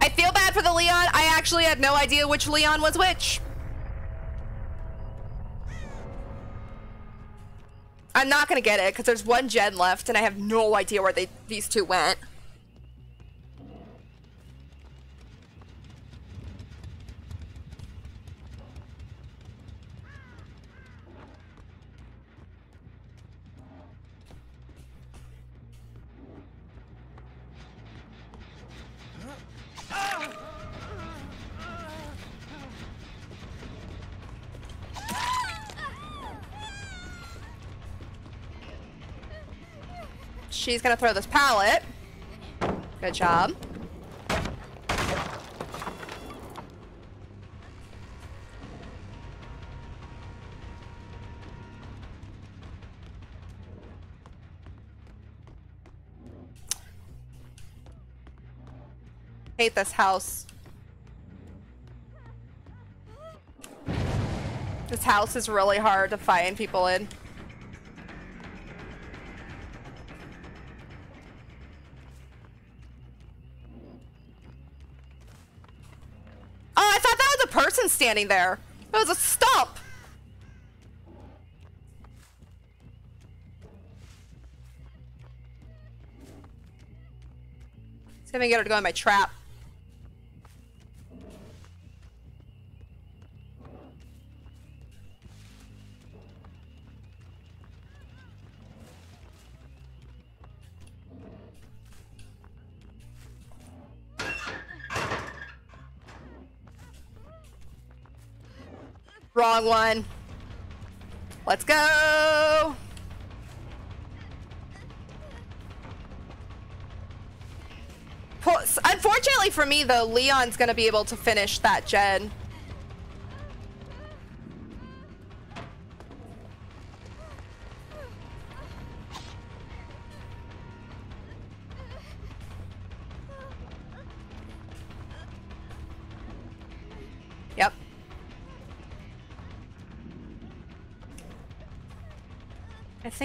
I feel bad for the Leon. I actually had no idea which Leon was which. I'm not gonna get it because there's one gen left and I have no idea where they these two went. She's gonna throw this pallet. Good job. Hate this house. This house is really hard to find people in. Standing there. It was a stump. I can get her to go in my trap. Wrong one. Let's go. Unfortunately for me, though, Leon's gonna be able to finish that gen.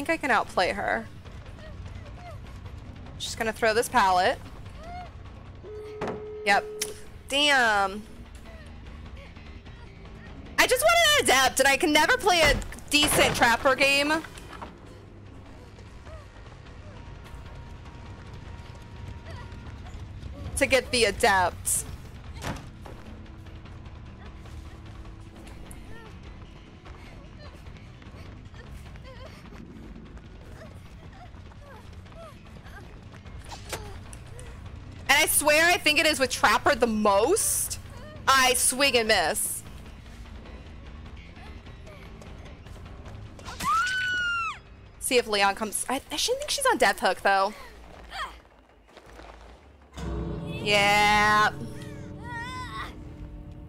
think I can outplay her. Just gonna throw this pallet. Yep. Damn. I just wanted an adept, and I can never play a decent trapper game. To get the adept. Think it is with Trapper the most. I swing and miss. See if Leon comes. I, I shouldn't think she's on Death Hook though. Yeah.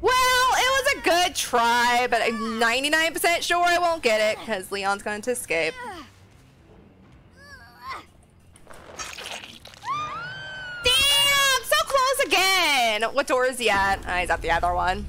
Well, it was a good try, but I'm 99% sure I won't get it because Leon's going to escape. Again. yet. is? Oh, he's at the other one.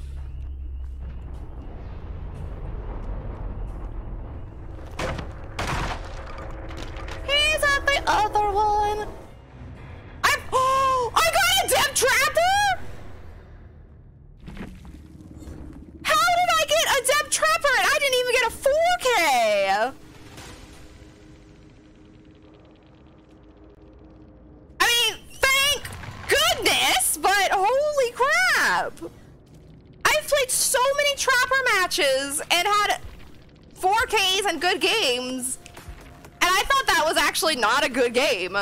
Not a good game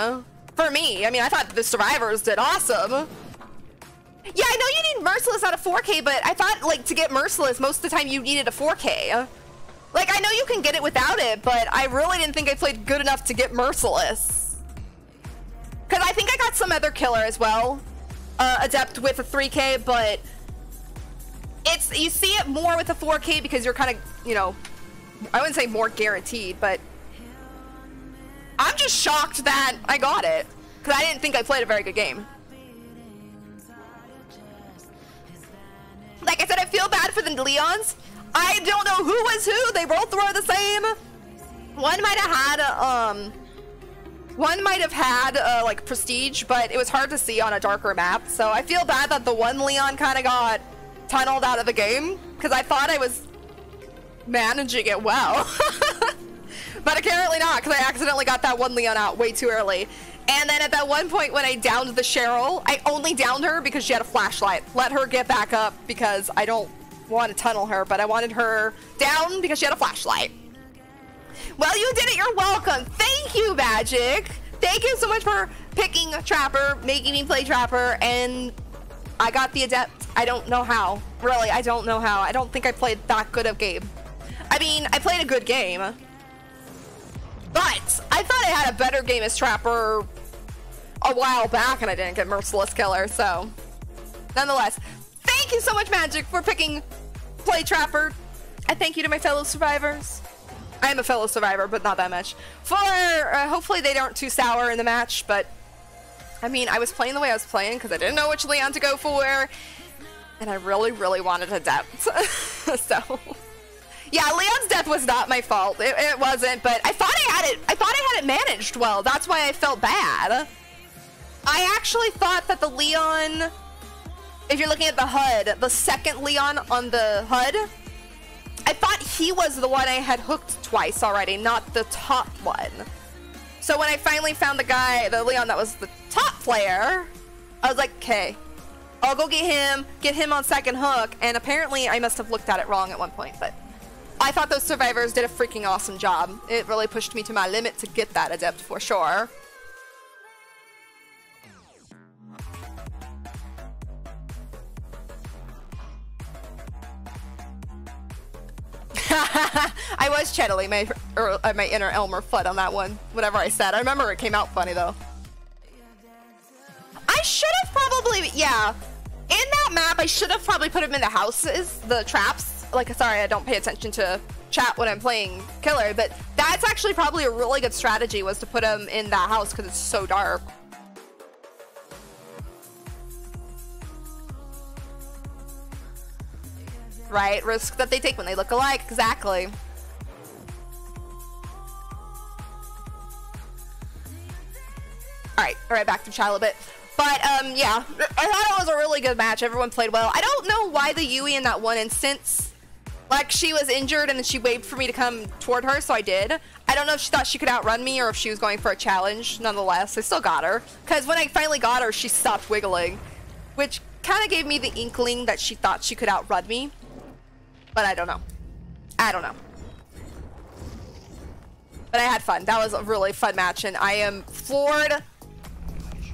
for me. I mean, I thought the survivors did awesome. Yeah, I know you need Merciless out of 4K, but I thought, like, to get Merciless, most of the time you needed a 4K. Like, I know you can get it without it, but I really didn't think I played good enough to get Merciless. Because I think I got some other killer as well. Uh, Adept with a 3K, but... It's, you see it more with a 4K because you're kind of, you know... I wouldn't say more guaranteed, but... I'm just shocked that I got it. Because I didn't think I played a very good game. Like I said, I feel bad for the Leons. I don't know who was who. They both were the same. One might have had, um, one might have had uh, like prestige, but it was hard to see on a darker map. So I feel bad that the one Leon kind of got tunneled out of the game because I thought I was managing it well. <laughs> but apparently not because I accidentally got that one Leon out way too early. And then at that one point when I downed the Cheryl, I only downed her because she had a flashlight. Let her get back up because I don't want to tunnel her, but I wanted her down because she had a flashlight. Well, you did it. You're welcome. Thank you, Magic. Thank you so much for picking Trapper, making me play Trapper, and I got the Adept. I don't know how. Really, I don't know how. I don't think I played that good of game. I mean, I played a good game. But I thought I had a better game as Trapper a while back and I didn't get Merciless Killer, so. Nonetheless, thank you so much, Magic, for picking Play Trapper. And thank you to my fellow survivors. I am a fellow survivor, but not that much. For uh, hopefully they aren't too sour in the match, but I mean, I was playing the way I was playing because I didn't know which Leon to go for, and I really, really wanted adept. <laughs> so, yeah, Leon's death was not my fault. It, it wasn't, but I thought I had it. I thought I had it managed well. That's why I felt bad. I actually thought that the Leon, if you're looking at the HUD, the second Leon on the HUD, I thought he was the one I had hooked twice already, not the top one. So when I finally found the guy, the Leon that was the top player, I was like, okay, I'll go get him, get him on second hook, and apparently I must have looked at it wrong at one point, but I thought those survivors did a freaking awesome job. It really pushed me to my limit to get that adept for sure. <laughs> I was channeling my er, uh, my inner Elmer Fudd on that one. Whatever I said, I remember it came out funny though. I should have probably yeah. In that map, I should have probably put him in the houses, the traps. Like, sorry, I don't pay attention to chat when I'm playing killer, but that's actually probably a really good strategy was to put him in that house because it's so dark. Right, risk that they take when they look alike, exactly. Alright, alright, back to chat a little bit. But, um, yeah, I thought it was a really good match. Everyone played well. I don't know why the Yui in that one instance, like, she was injured and then she waved for me to come toward her, so I did. I don't know if she thought she could outrun me or if she was going for a challenge. Nonetheless, I still got her. Because when I finally got her, she stopped wiggling, which kind of gave me the inkling that she thought she could outrun me. But I don't know. I don't know. But I had fun. That was a really fun match, and I am floored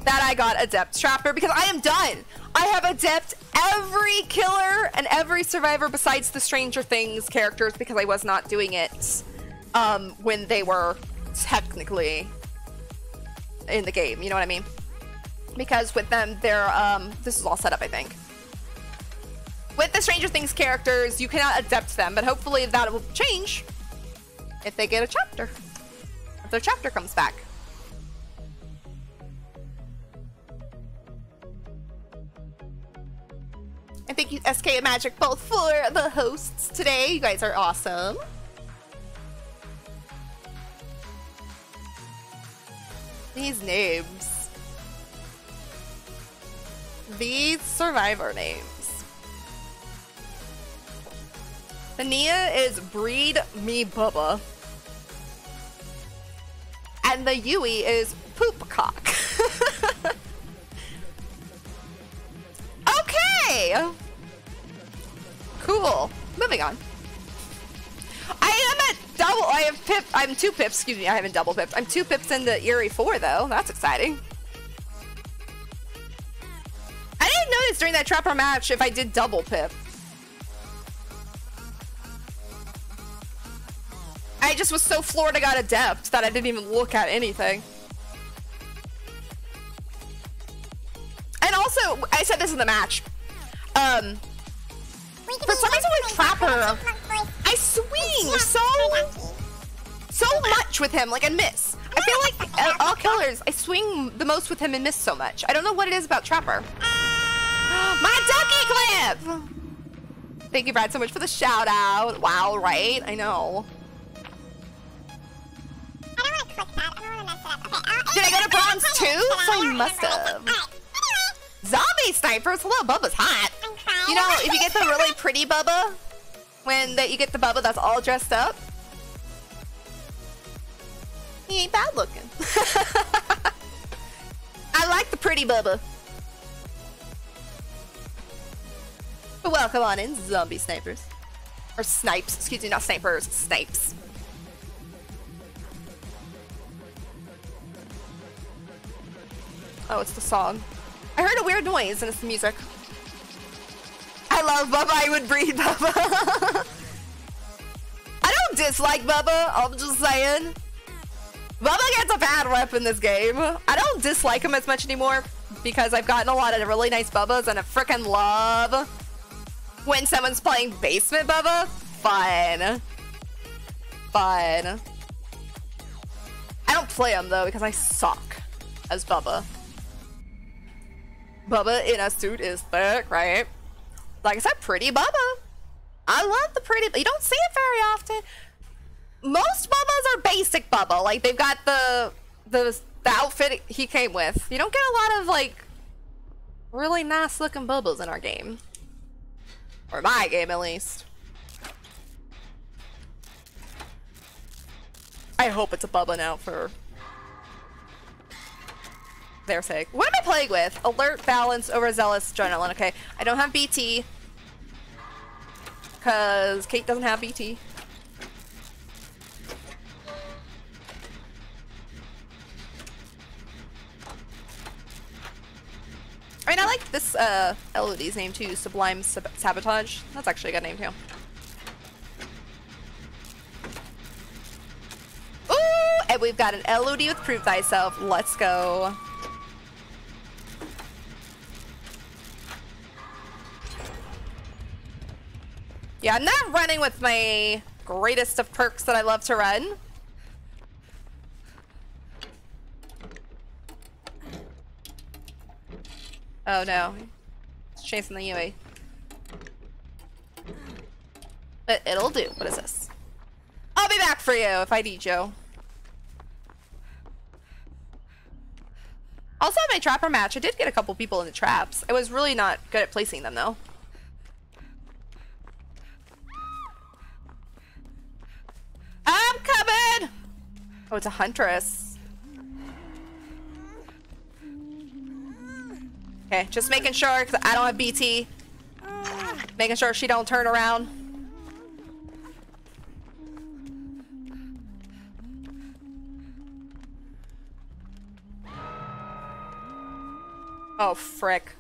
that I got Adept Trapper because I am done. I have Adept every killer and every survivor besides the Stranger Things characters because I was not doing it um, when they were technically in the game. You know what I mean? Because with them, they're um, this is all set up, I think. With the Stranger Things characters, you cannot adept them, but hopefully that will change if they get a chapter. If their chapter comes back. And thank you, SK and Magic, both for the hosts today. You guys are awesome. These names. These survivor names. The Nea is Breed Me Bubba. And the Yui is Poopcock. <laughs> okay! Cool. Moving on. I am at double. I have pip. I'm two pips. Excuse me. I haven't double pipped. I'm two pips into Iri 4, though. That's exciting. I didn't notice during that Trapper match if I did double pip. I just was so floored I got adept that I didn't even look at anything. And also, I said this in the match. Um, for some reason with Trapper, I swing so so much with him, like I miss. I feel like uh, all killers, I swing the most with him and miss so much. I don't know what it is about Trapper. My ducky clip! Thank you, Brad, so much for the shout out. Wow, right? I know. Did I go to bronze too? So I must have. Zombie snipers. Hello, Bubba's hot. You know, if you get the really pretty Bubba, when that you get the Bubba that's all dressed up, he ain't bad looking. <laughs> I like the pretty Bubba. Welcome on in, zombie snipers. Or snipes, excuse me, not snipers, snipes. Oh, it's the song. I heard a weird noise and it's the music. I love Bubba, I would breed <laughs> Bubba. I don't dislike Bubba, I'm just saying. Bubba gets a bad rep in this game. I don't dislike him as much anymore because I've gotten a lot of really nice Bubbas and I freaking love when someone's playing basement Bubba. Fun. Fun. I don't play him though because I suck as Bubba. Bubba in a suit is thick, right? Like I said, pretty Bubba. I love the pretty. You don't see it very often. Most Bubbas are basic Bubba. Like they've got the the the outfit he came with. You don't get a lot of like really nice looking Bubbas in our game, or my game at least. I hope it's a Bubba now for their sake. What am I playing with? Alert, balance, overzealous, adrenaline. Okay, I don't have BT because Kate doesn't have BT. I mean, I like this uh, Elodie's name too, Sublime Sab Sabotage. That's actually a good name too. Ooh, and we've got an Elodie with Prove Thyself. Let's go. Yeah, I'm not running with my greatest of perks that I love to run. Oh no. It's chasing the UA. But it'll do. What is this? I'll be back for you if I need you. Also, my trapper match, I did get a couple people in the traps. I was really not good at placing them though. I'm coming! Oh, it's a huntress. Okay, just making sure, because I don't have BT. Making sure she don't turn around. Oh, frick.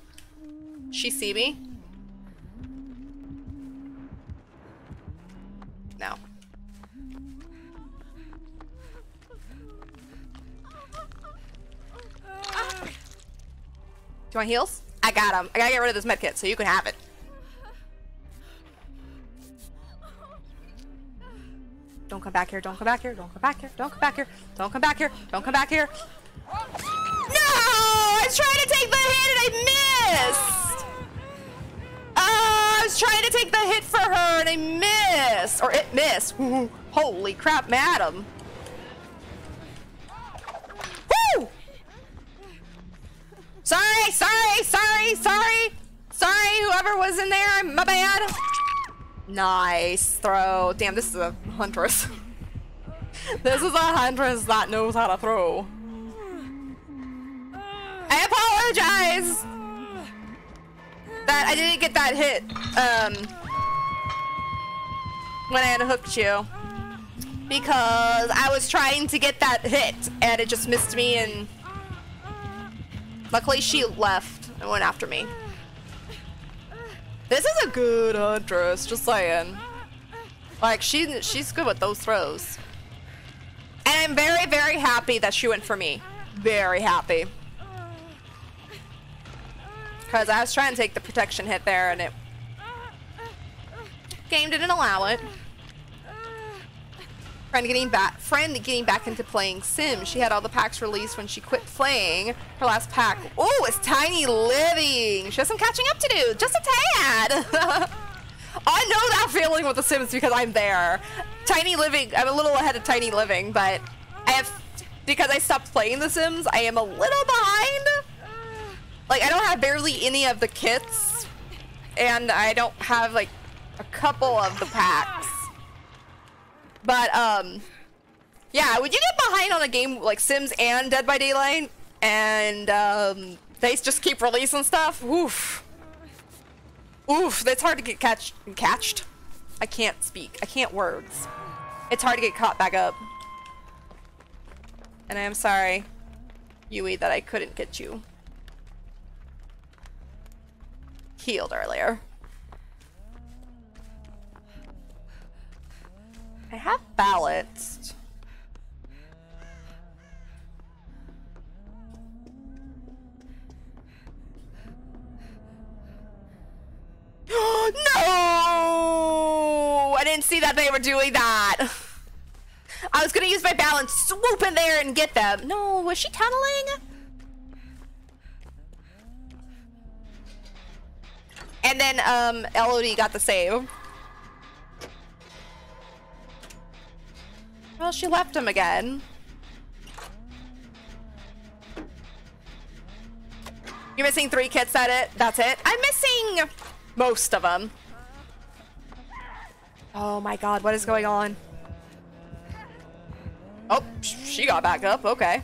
She see me? No. You want heals? I got them. I gotta get rid of this medkit so you can have it. Don't come back here. Don't come back here. Don't come back here. Don't come back here. Don't come back here. Don't come back here. No! I was trying to take the hit and I missed! Oh, I was trying to take the hit for her and I missed! Or it missed. <laughs> Holy crap, madam. Woo! Sorry, sorry, sorry, sorry! Sorry, whoever was in there, my bad. Nice throw. Damn, this is a huntress. <laughs> this is a huntress that knows how to throw. I apologize that I didn't get that hit um, when I had hooked you because I was trying to get that hit and it just missed me and luckily she left and went after me. This is a good huntress, just saying. Like she she's good with those throws. And I'm very, very happy that she went for me. Very happy. Because I was trying to take the protection hit there and it... Game didn't allow it. Friend getting back, friend getting back into playing Sims. She had all the packs released when she quit playing her last pack. Oh, it's Tiny Living. She has some catching up to do, just a tad. <laughs> I know that feeling with the Sims because I'm there. Tiny Living, I'm a little ahead of Tiny Living, but I have, because I stopped playing The Sims, I am a little behind. Like, I don't have barely any of the kits, and I don't have, like, a couple of the packs. But, um, yeah, when you get behind on a game like Sims and Dead by Daylight, and, um, they just keep releasing stuff, oof. Oof, that's hard to get catch catched. I can't speak. I can't words. It's hard to get caught back up. And I am sorry, Yui, that I couldn't get you healed earlier. I have balanced. <gasps> no! I didn't see that they were doing that. I was gonna use my balance, swoop in there and get them. No, was she tunneling? And then um, Elodie got the save. Well, she left him again. You're missing three kits at it. That's it. I'm missing most of them. Oh my god, what is going on? Oh, she got back up. Okay.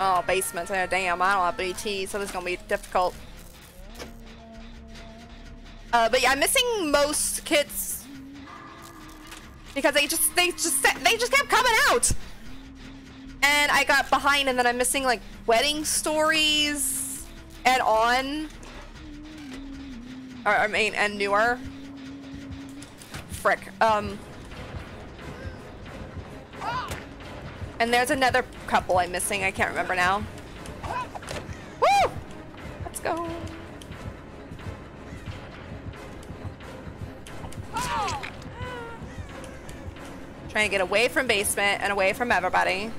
Oh, basement. Oh, damn, I don't have BT, so this is gonna be difficult. Uh, but yeah, I'm missing most kits because they just they just they just kept coming out, and I got behind, and then I'm missing like wedding stories and on, or I mean, and newer. Frick. Um. And there's another couple I'm missing. I can't remember now. Woo! Let's go. Trying to get away from basement and away from everybody.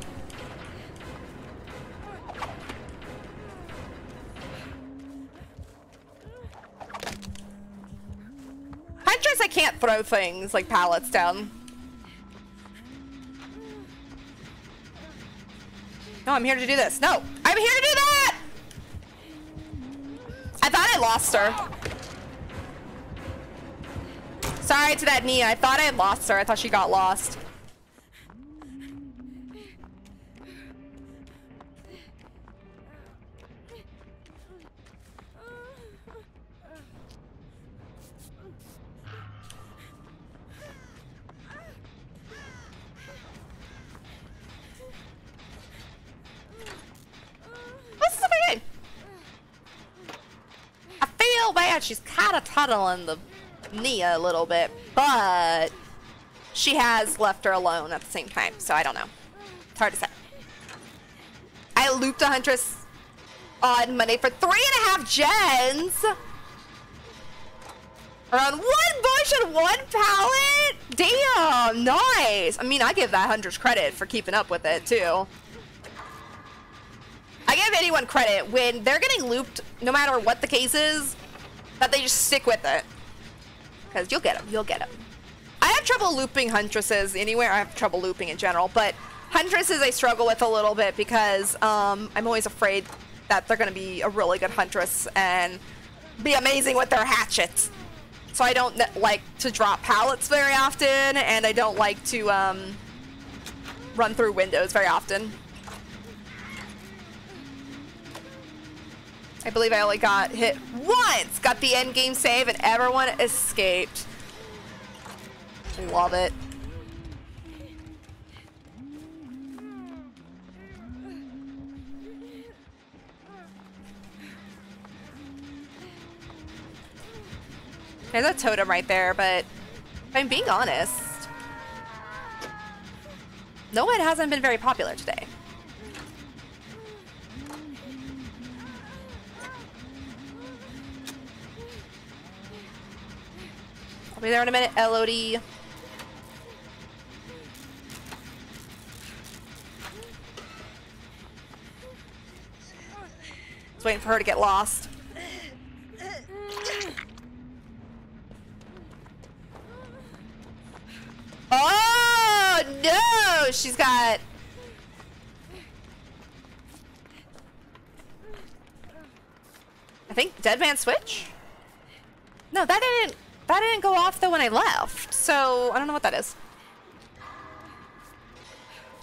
Huntress, I can't throw things like pallets down. No, I'm here to do this. No, I'm here to do that! I thought I lost her. Sorry to that Nea. I thought I had lost her. I thought she got lost. She's kind of tunneling the Nea a little bit, but she has left her alone at the same time, so I don't know. It's hard to say. I looped a Huntress on Monday for three and a half gens. Around one bush and one pallet? Damn, nice. I mean, I give that Huntress credit for keeping up with it, too. I give anyone credit when they're getting looped, no matter what the case is, that they just stick with it. Because you'll get them, you'll get them. I have trouble looping Huntresses anywhere. I have trouble looping in general, but Huntresses I struggle with a little bit because um, I'm always afraid that they're going to be a really good Huntress and be amazing with their hatchets. So I don't like to drop pallets very often, and I don't like to um, run through windows very often. I believe I only got hit once. Got the end game save and everyone escaped. Love it. There's a totem right there, but if I'm being honest, no one hasn't been very popular today. I'll be there in a minute, Elodie. Just waiting for her to get lost. Oh no! She's got. I think Dead Man Switch. No, that didn't. That didn't go off though when I left. So I don't know what that is.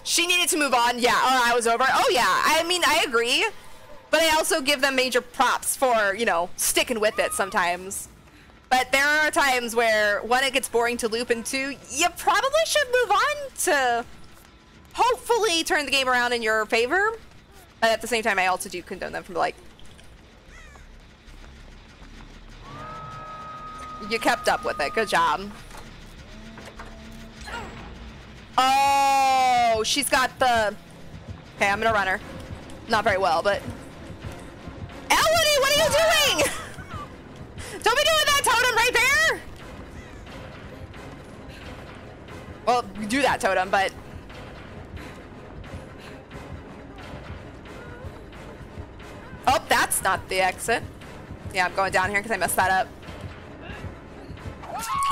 She needed to move on. Yeah. Oh, I was over. Oh yeah. I mean, I agree. But I also give them major props for you know sticking with it sometimes. But there are times where one, it gets boring to loop, and two, you probably should move on to hopefully turn the game around in your favor. But at the same time, I also do condone them from like. You kept up with it. Good job. Oh, she's got the. Okay, I'm gonna run her. not very well, but Elodie, what are you doing? <laughs> Don't be doing that totem right there. Well, do that totem, but Oh, that's not the exit. Yeah, I'm going down here because I messed that up.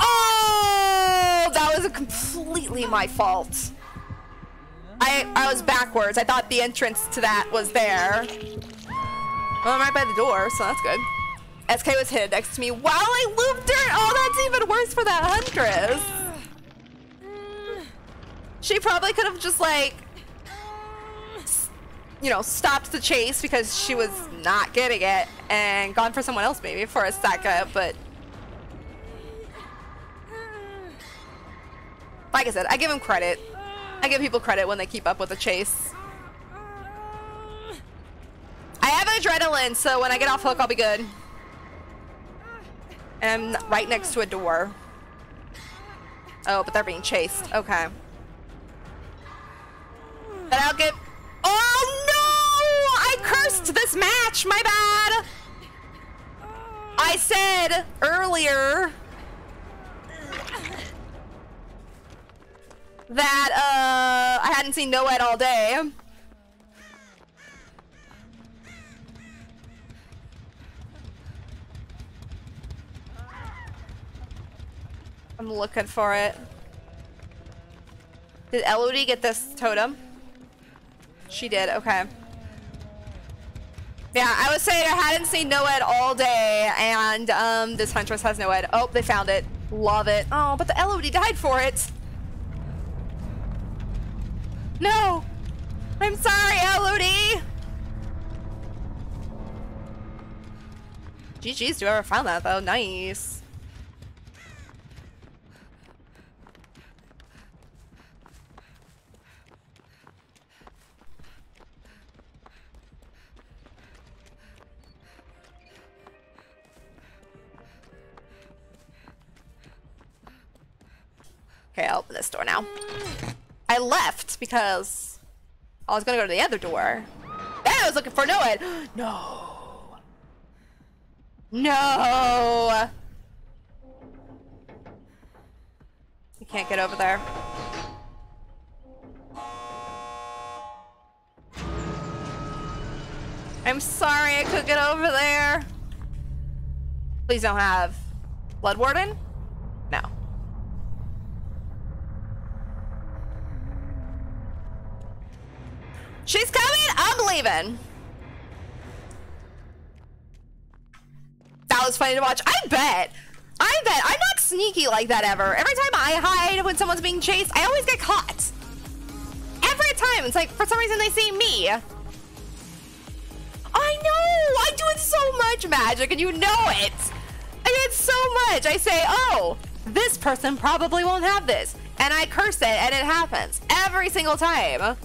Oh, that was completely my fault. I I was backwards. I thought the entrance to that was there. Well, I'm right by the door, so that's good. SK was hidden next to me while I looped her. Oh, that's even worse for that huntress. She probably could have just like, you know, stopped the chase because she was not getting it and gone for someone else maybe for a second, but like I said, I give him credit. I give people credit when they keep up with the chase. I have adrenaline, so when I get off hook, I'll be good. And I'm right next to a door. Oh, but they're being chased. Okay. Then I'll get. Oh no! I cursed this match. My bad. I said earlier that uh I hadn't seen Noed all day. I'm looking for it. Did Elodie get this totem? She did, okay. Yeah, I was saying I hadn't seen Noed all day, and um, this Huntress has Noed. Oh, they found it. Love it. Oh, but the Elodie died for it. No! I'm sorry, Elodie! GG's whoever found that, though. Nice. Okay, I'll open this door now. I left because I was gonna go to the other door. Then I was looking for Noed. <gasps> no. No. You can't get over there. I'm sorry I couldn't get over there. Please don't have Blood Warden? No. She's coming! I'm leaving! That was funny to watch. I bet. I bet. I'm not sneaky like that ever. Every time I hide when someone's being chased, I always get caught. Every time. It's like, for some reason, they see me. I know! I do it so much, Magic, and you know it! I do it so much! I say, oh, this person probably won't have this. And I curse it, and it happens. Every single time.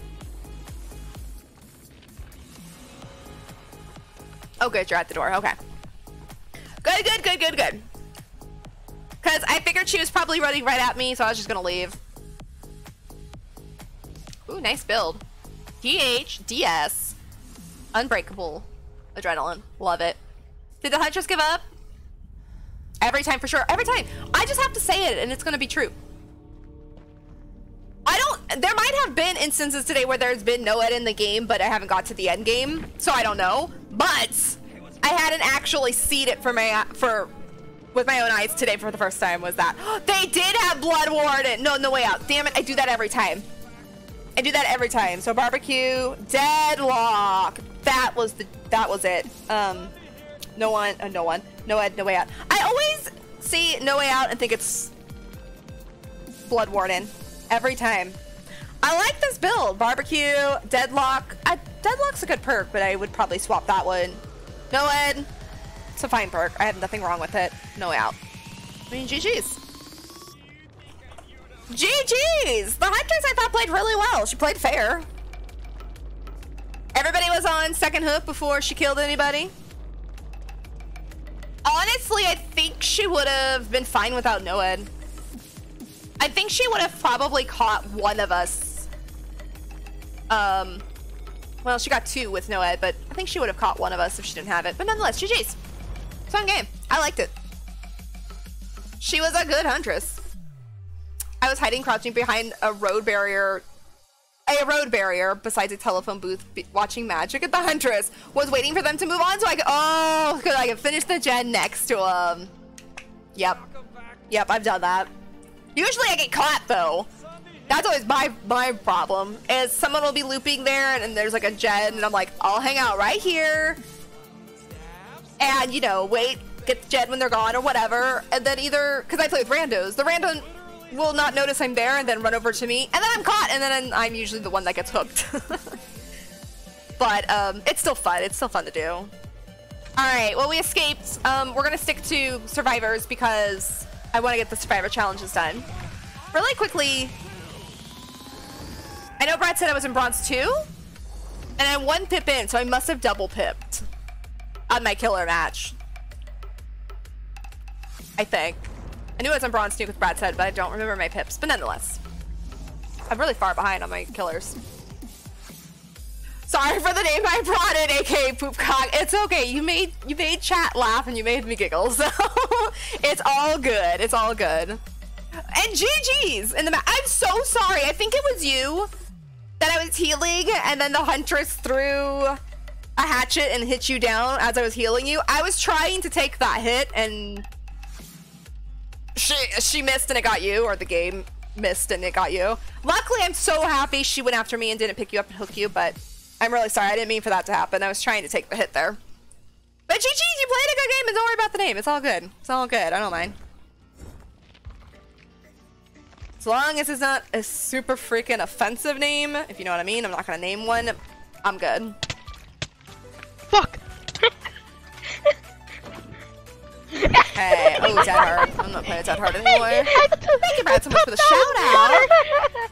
Oh, good, you're at the door. Okay. Good, good, good, good, good. Because I figured she was probably running right at me, so I was just going to leave. Ooh, nice build. DH, DS, Unbreakable, Adrenaline. Love it. Did the Huntress give up? Every time, for sure. Every time. I just have to say it, and it's going to be true. I don't. There might have been instances today where there's been Noed in the game, but I haven't got to the end game, so I don't know. But I hadn't actually seen it for my for with my own eyes today for the first time. Was that <gasps> they did have Blood Warden? No, no way out. Damn it! I do that every time. I do that every time. So barbecue, deadlock. That was the. That was it. Um, no one. Uh, no one. Noed. No way out. I always see no way out and think it's Blood Warden every time. I like this build. Barbecue, Deadlock. Uh, Deadlock's a good perk, but I would probably swap that one. Noed. It's a fine perk. I have nothing wrong with it. No way out. I mean, GG's. GG's! The Huntress I thought played really well. She played fair. Everybody was on second hook before she killed anybody. Honestly, I think she would have been fine without Noed. I think she would have probably caught one of us. Um, Well, she got two with Noed, but I think she would have caught one of us if she didn't have it. But nonetheless, GG's. Fun game. I liked it. She was a good huntress. I was hiding, crouching behind a road barrier. A road barrier besides a telephone booth, watching Magic at the Huntress. Was waiting for them to move on so I could. Oh, because I could finish the gen next to them. Yep. Yep, I've done that. Usually I get caught though. That's always my my problem. Is someone will be looping there and, and there's like a gen and I'm like, I'll hang out right here. And you know, wait, get the gen when they're gone or whatever. And then either because I play with randos, the random will not notice I'm there and then run over to me, and then I'm caught, and then I'm usually the one that gets hooked. <laughs> but um, it's still fun. It's still fun to do. All right. Well, we escaped. Um, we're gonna stick to survivors because I want to get the survivor challenges done. Really quickly. I know Brad said I was in bronze two, and I'm one pip in, so I must have double pipped on my killer match. I think. I knew I was in bronze two with Brad said, but I don't remember my pips. But nonetheless, I'm really far behind on my killers. Sorry for the name I brought in, aka Poopcock. It's okay. You made you made chat laugh and you made me giggle, <laughs> so it's all good. It's all good. And GG's in the ma- I'm so sorry. I think it was you that I was healing, and then the huntress threw a hatchet and hit you down as I was healing you. I was trying to take that hit and she she missed and it got you, or the game missed and it got you. Luckily, I'm so happy she went after me and didn't pick you up and hook you, but I'm really sorry. I didn't mean for that to happen. I was trying to take the hit there. But GG, you played a good game and don't worry about the name. It's all good. It's all good. I don't mind. As long as it's not a super freaking offensive name, if you know what I mean, I'm not gonna name one. I'm good. Fuck! Hey, <laughs> oh, Dead Hard. I'm not playing Dead Hard anymore. Thank you, Brad, so much for the shout <laughs>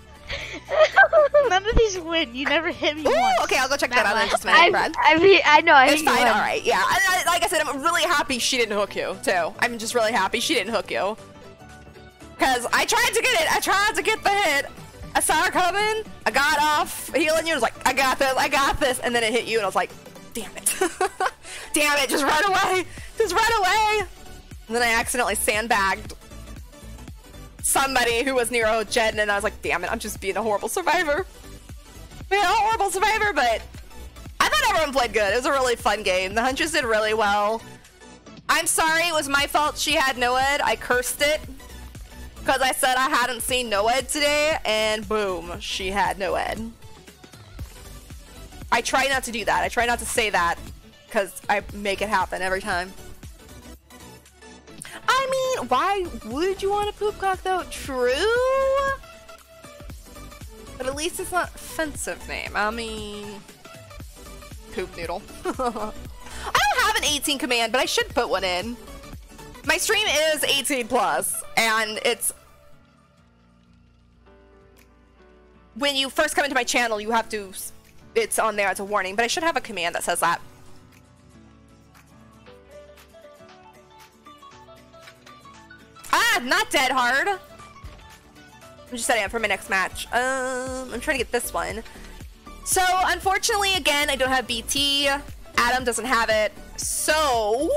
out. None of these win. You never hit me Ooh, once. okay, I'll go check that out in just a minute, I, Brad. I, mean, I know. I It's fine, alright, yeah. And I, like I said, I'm really happy she didn't hook you, too. I'm just really happy she didn't hook you. Because I tried to get it, I tried to get the hit. I saw her coming, I got off healing you, I was like, I got this, I got this, and then it hit you, and I was like, damn it. <laughs> damn it, just run away, just run away. And then I accidentally sandbagged somebody who was near a gen, and I was like, damn it, I'm just being a horrible survivor. Being a horrible survivor, but I thought everyone played good. It was a really fun game. The Huntress did really well. I'm sorry, it was my fault she had no Noed. I cursed it. Because I said I hadn't seen Noed today, and boom, she had Noed. I try not to do that. I try not to say that, because I make it happen every time. I mean, why would you want a poop cock though? True. But at least it's not offensive name. I mean, poop noodle. <laughs> I don't have an 18 command, but I should put one in. My stream is 18 plus, and it's when you first come into my channel, you have to. It's on there as a warning, but I should have a command that says that. Ah, not dead hard. I'm just setting up for my next match. Um, I'm trying to get this one. So, unfortunately, again, I don't have BT. Adam doesn't have it. So...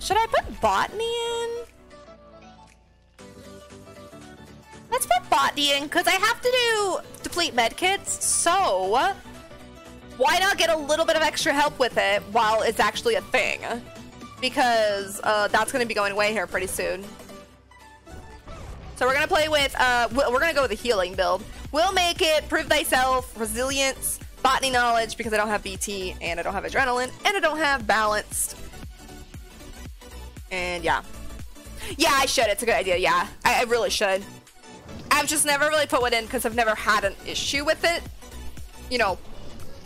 Should I put Botany in? Let's put Botany in, because I have to do deplete medkits, so... Why not get a little bit of extra help with it while it's actually a thing? Because uh, that's going to be going away here pretty soon. So we're going to play with, uh, we're going to go with a healing build. We'll make it Prove Thyself, Resilience, Botany Knowledge, because I don't have BT, and I don't have Adrenaline, and I don't have Balanced. And yeah. Yeah, I should. It's a good idea, yeah. I, I really should. I've just never really put one in because I've never had an issue with it. You know,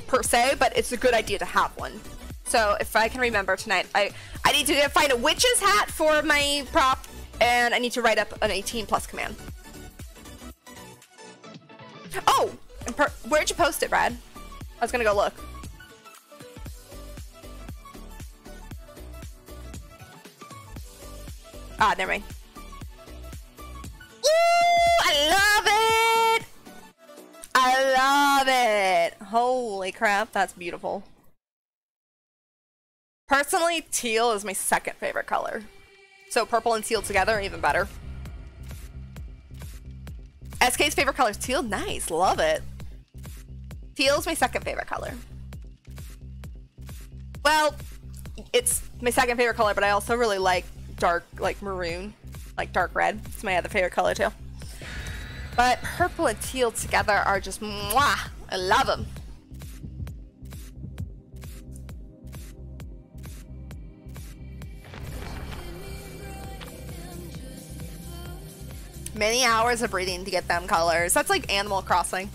per se, but it's a good idea to have one. So if I can remember tonight, I I need to find a witch's hat for my prop, and I need to write up an 18 plus command. Oh, where'd you post it, Brad? I was gonna go look. Ah, never mind. Ooh, I love it! I love it! Holy crap, that's beautiful. Personally, teal is my second favorite color. So purple and teal together, even better. SK's favorite color is teal. Nice, love it. Teal is my second favorite color. Well, it's my second favorite color, but I also really like dark, like maroon, like dark red. It's my other favorite color too. But purple and teal together are just mwah. I love them. Many hours of breeding to get them colors. That's like Animal Crossing.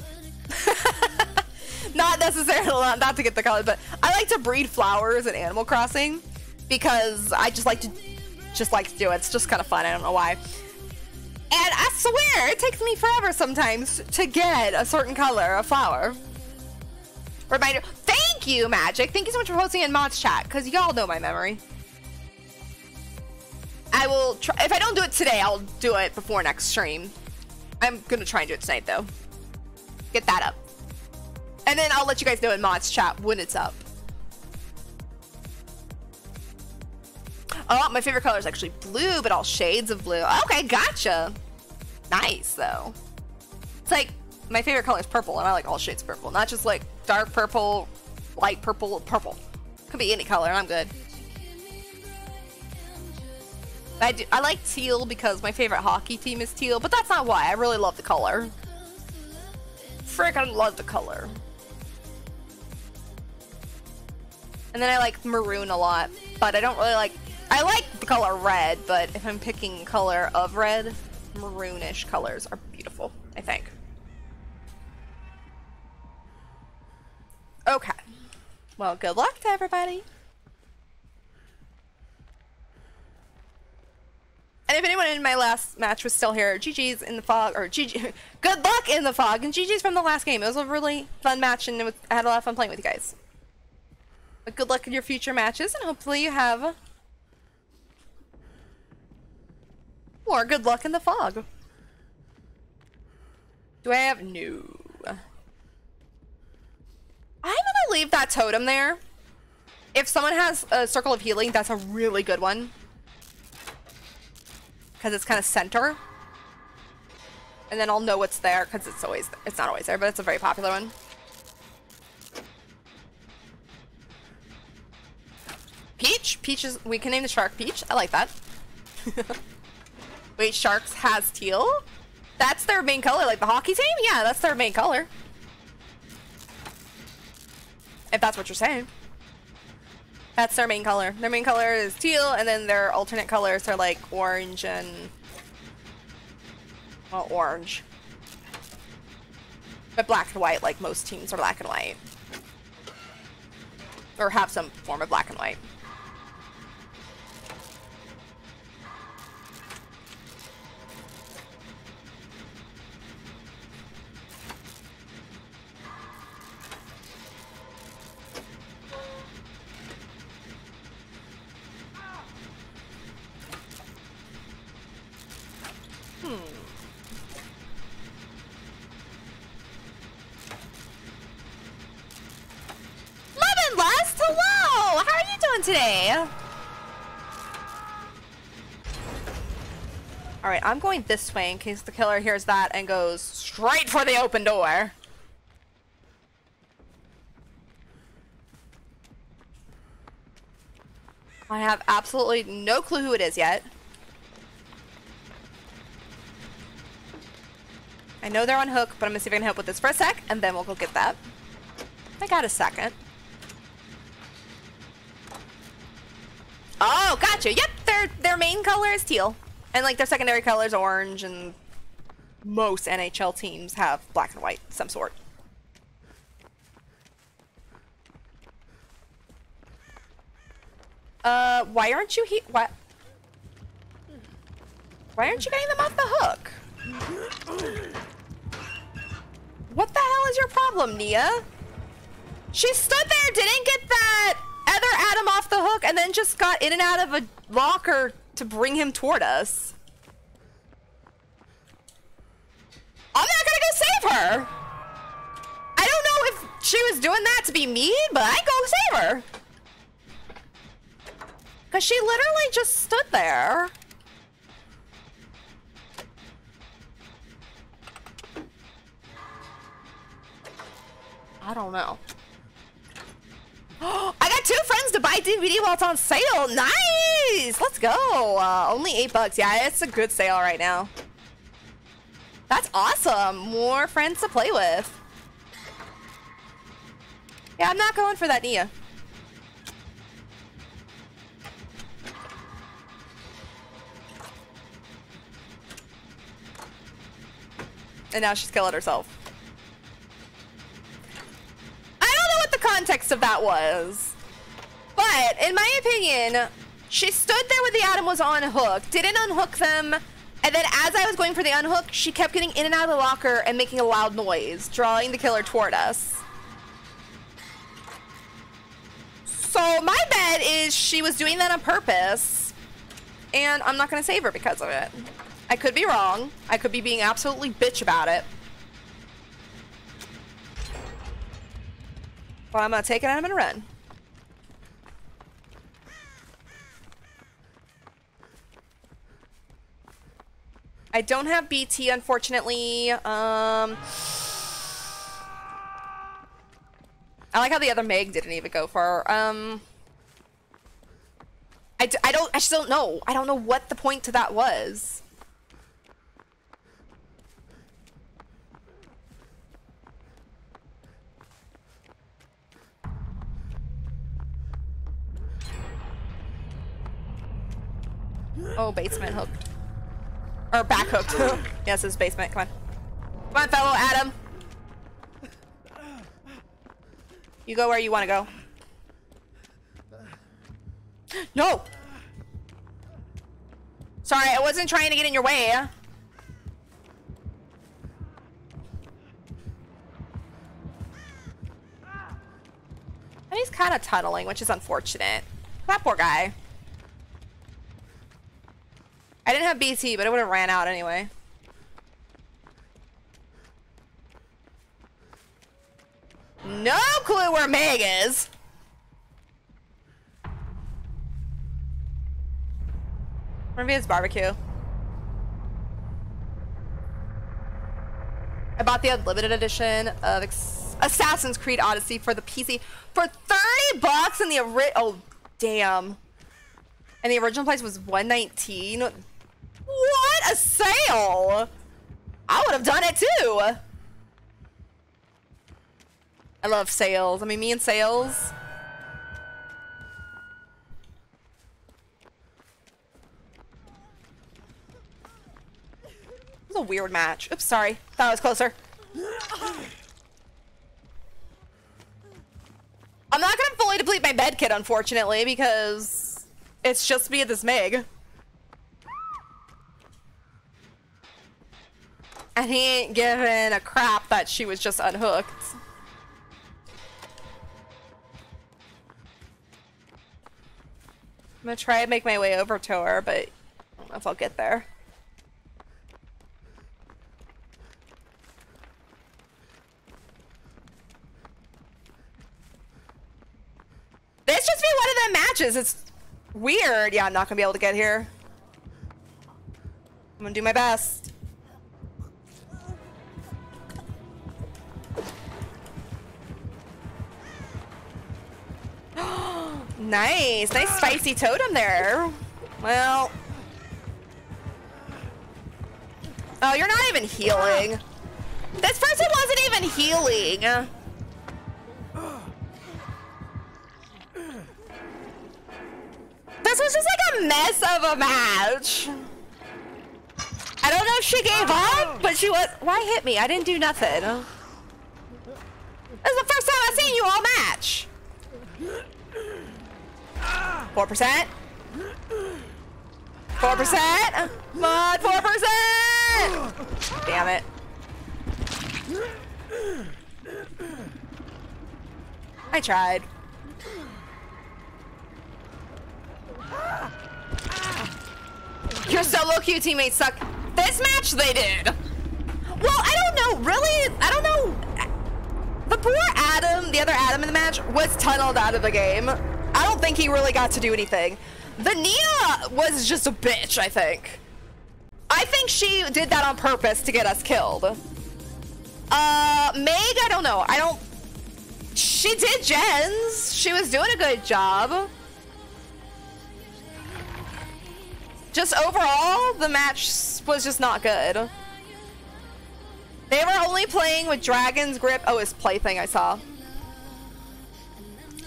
<laughs> not necessarily not to get the color, but I like to breed flowers in Animal Crossing because I just like to just like to do it. It's just kind of fun. I don't know why. And I swear, it takes me forever sometimes to get a certain color of flower. Reminder, thank you, Magic. Thank you so much for posting in Mods chat, because y'all know my memory. I will try, if I don't do it today, I'll do it before next stream. I'm gonna try and do it tonight, though. Get that up. And then I'll let you guys know in Mods chat when it's up. Oh, my favorite color is actually blue, but all shades of blue. Okay, gotcha. Nice, though. It's like, my favorite color is purple, and I like all shades of purple. Not just like dark purple, light purple, purple. Could be any color, and I'm good. I, do, I like teal because my favorite hockey team is teal, but that's not why. I really love the color. Freaking love the color. And then I like maroon a lot, but I don't really like I like the color red, but if I'm picking color of red, maroonish colors are beautiful, I think. Okay. Well, good luck to everybody. And if anyone in my last match was still here, GG's in the fog, or GG, <laughs> good luck in the fog, and GG's from the last game. It was a really fun match, and was, I had a lot of fun playing with you guys. But good luck in your future matches, and hopefully you have more good luck in the fog. Do I have no? I'm gonna leave that totem there. If someone has a circle of healing, that's a really good one. Because it's kind of center. And then I'll know what's there, because it's always, it's not always there, but it's a very popular one. Peach? Peach is, we can name the shark Peach. I like that. <laughs> Wait, Sharks has teal? That's their main color, like the hockey team? Yeah, that's their main color. If that's what you're saying. That's their main color. Their main color is teal, and then their alternate colors are like orange and... Well, orange. But black and white, like most teams are black and white. Or have some form of black and white. Today? Alright, I'm going this way in case the killer hears that and goes straight for the open door. I have absolutely no clue who it is yet. I know they're on hook, but I'm gonna see if I can help with this for a sec, and then we'll go get that. I got a second. Oh, gotcha. Yep, their their main color is teal, and like their secondary color is orange, and most NHL teams have black and white, some sort. Uh, why aren't you he- what? Why aren't you getting them off the hook? What the hell is your problem, Nea? She stood there, didn't get that other Adam off the hook, and then just got in and out of a locker to bring him toward us. I'm not gonna go save her! I don't know if she was doing that to be mean, but I go save her. Cause she literally just stood there. I don't know. <gasps> I got two friends to buy DBD while it's on sale. Nice! Let's go. Uh, only eight bucks. Yeah, it's a good sale right now. That's awesome. More friends to play with. Yeah, I'm not going for that Nea. And now she's killing herself. I don't know what the context of that was. But, in my opinion, she stood there when the Adam was on hook, didn't unhook them, and then as I was going for the unhook, she kept getting in and out of the locker and making a loud noise, drawing the killer toward us. So my bet is she was doing that on purpose, and I'm not going to save her because of it. I could be wrong. I could be being absolutely bitch about it. But I'm to take it and I'm to run. I don't have BT, unfortunately. Um, I like how the other Meg didn't even go for. Um, I, d I don't, I just don't know. I don't know what the point to that was. <gasps> Oh, basement hooked. Or back hooked. <gasps> yes, it's basement. Come on. Come on, fellow Adam. You go where you want to go. No! Sorry, I wasn't trying to get in your way. And he's kind of tunneling, which is unfortunate. That poor guy. I didn't have BT, but it would have ran out anyway. No clue where Meg is. Maybe it's barbecue. I bought the unlimited edition of Assassin's Creed Odyssey for the PC for 30 bucks in the ori- oh damn. And the original price was 119. What a sale! I would have done it too. I love sales. I mean, me and sales. It was a weird match. Oops, sorry. Thought I was closer. I'm not gonna fully deplete my med kit, unfortunately, because it's just me and this Meg. And he ain't giving a crap that she was just unhooked. I'm gonna try and make my way over to her, but I don't know if I'll get there. This just be one of them matches. It's weird. Yeah, I'm not gonna be able to get here. I'm gonna do my best. <gasps> nice, nice spicy totem there. Well. Oh, you're not even healing. This person wasn't even healing. This was just like a mess of a match. I don't know if she gave up, but she was- Why hit me? I didn't do nothing. This is the first time I've seen you all match. 4%? 4%? Come on, 4%! Damn it. I tried. Your solo queue teammates suck. This match they did. Well, I don't know. Really, I don't know. The poor Adam the other Adam in the match, was tunneled out of the game. I don't think he really got to do anything. The Nea was just a bitch, I think. I think she did that on purpose to get us killed. Uh, Meg, I don't know. I don't... She did gens. She was doing a good job. Just overall, the match was just not good. They were only playing with Dragon's Grip. Oh, his plaything I saw.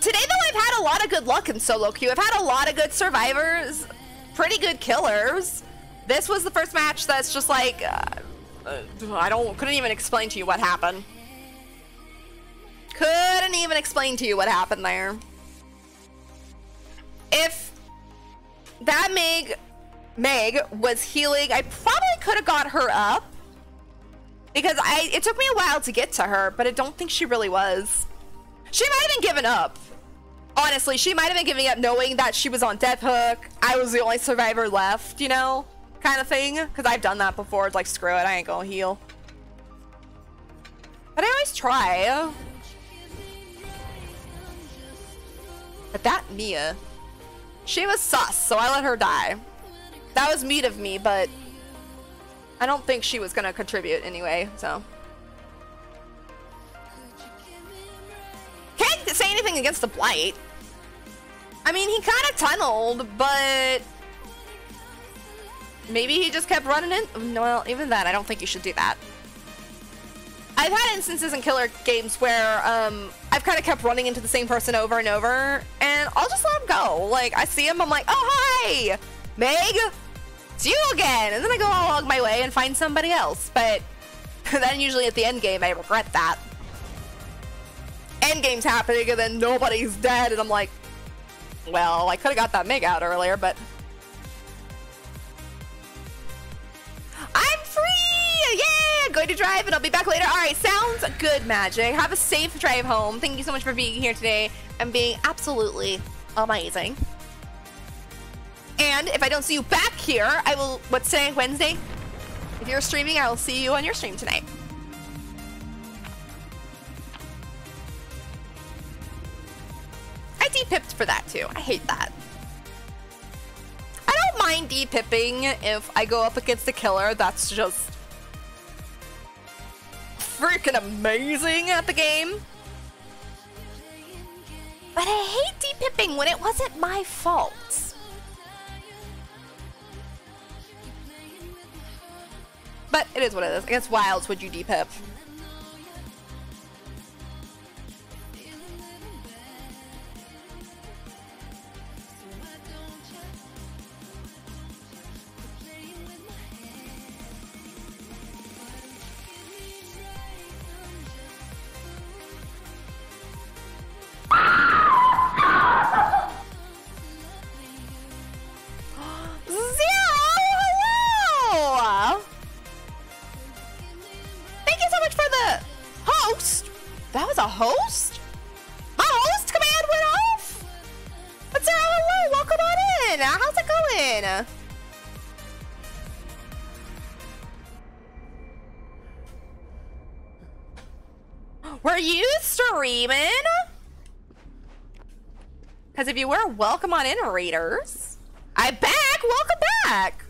Today, though, I've had a lot of good luck in solo queue. I've had a lot of good survivors, pretty good killers. This was the first match that's just like, uh, I don't, couldn't even explain to you what happened. Couldn't even explain to you what happened there. If that Meg, Meg was healing, I probably could have got her up. Because I, it took me a while to get to her, but I don't think she really was. She might have been giving up. Honestly, she might have been giving up knowing that she was on Death Hook. I was the only survivor left, you know? Kind of thing. Because I've done that before. It's like, screw it, I ain't gonna heal. But I always try. But that Nea, she was sus, so I let her die. That was meat of me, but I don't think she was gonna contribute anyway, so. Can't say anything against the Blight. I mean, he kind of tunneled, but maybe he just kept running in. Well, even that, I don't think you should do that. I've had instances in killer games where um, I've kind of kept running into the same person over and over, and I'll just let him go. Like, I see him, I'm like, oh, hi, Meg, you again. And then I go all along my way and find somebody else. But <laughs> then usually at the end game, I regret that. End game's happening, and then nobody's dead, and I'm like, well, I could have got that Meg out earlier, but I'm free! Yeah! Going to drive and I'll be back later. Alright, sounds good, Magic. Have a safe drive home. Thank you so much for being here today and being absolutely amazing. And if I don't see you back here, I will, what's today, Wednesday? If you're streaming, I will see you on your stream tonight. I depipped for that too. I hate that. I don't mind depipping if I go up against a killer that's just freaking amazing at the game. But I hate depipping when it wasn't my fault. But it is what it is. Against wilds would you depip? <gasps> Zero! That was a host? My host command went off? But Zero, hello! Welcome on in! Uh, how's it going? Were you streaming? Because if you were, welcome on in, readers. I back! Welcome back!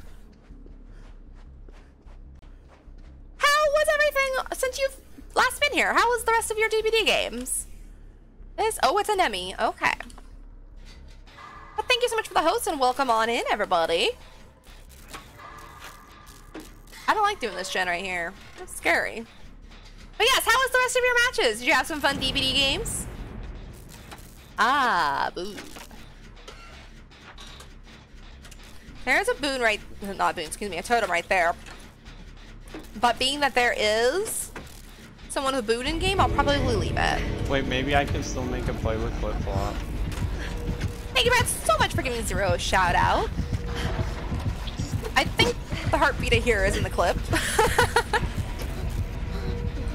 How was everything since you've last been here? How was the rest of your DBD games? This, oh, it's an Emmy. Okay. But thank you so much for the host and welcome on in, everybody. I don't like doing this gen right here. It's scary. But yes, how was the rest of your matches? Did you have some fun DBD games? Ah, boo. There's a boon right, not boon, excuse me, a totem right there. But being that there is someone with a boon in game, I'll probably leave it. Wait, maybe I can still make a play with flip flop. Thank you, Brad, so much for giving Zero a shout out. I think the heartbeat I hear is in the clip. <laughs>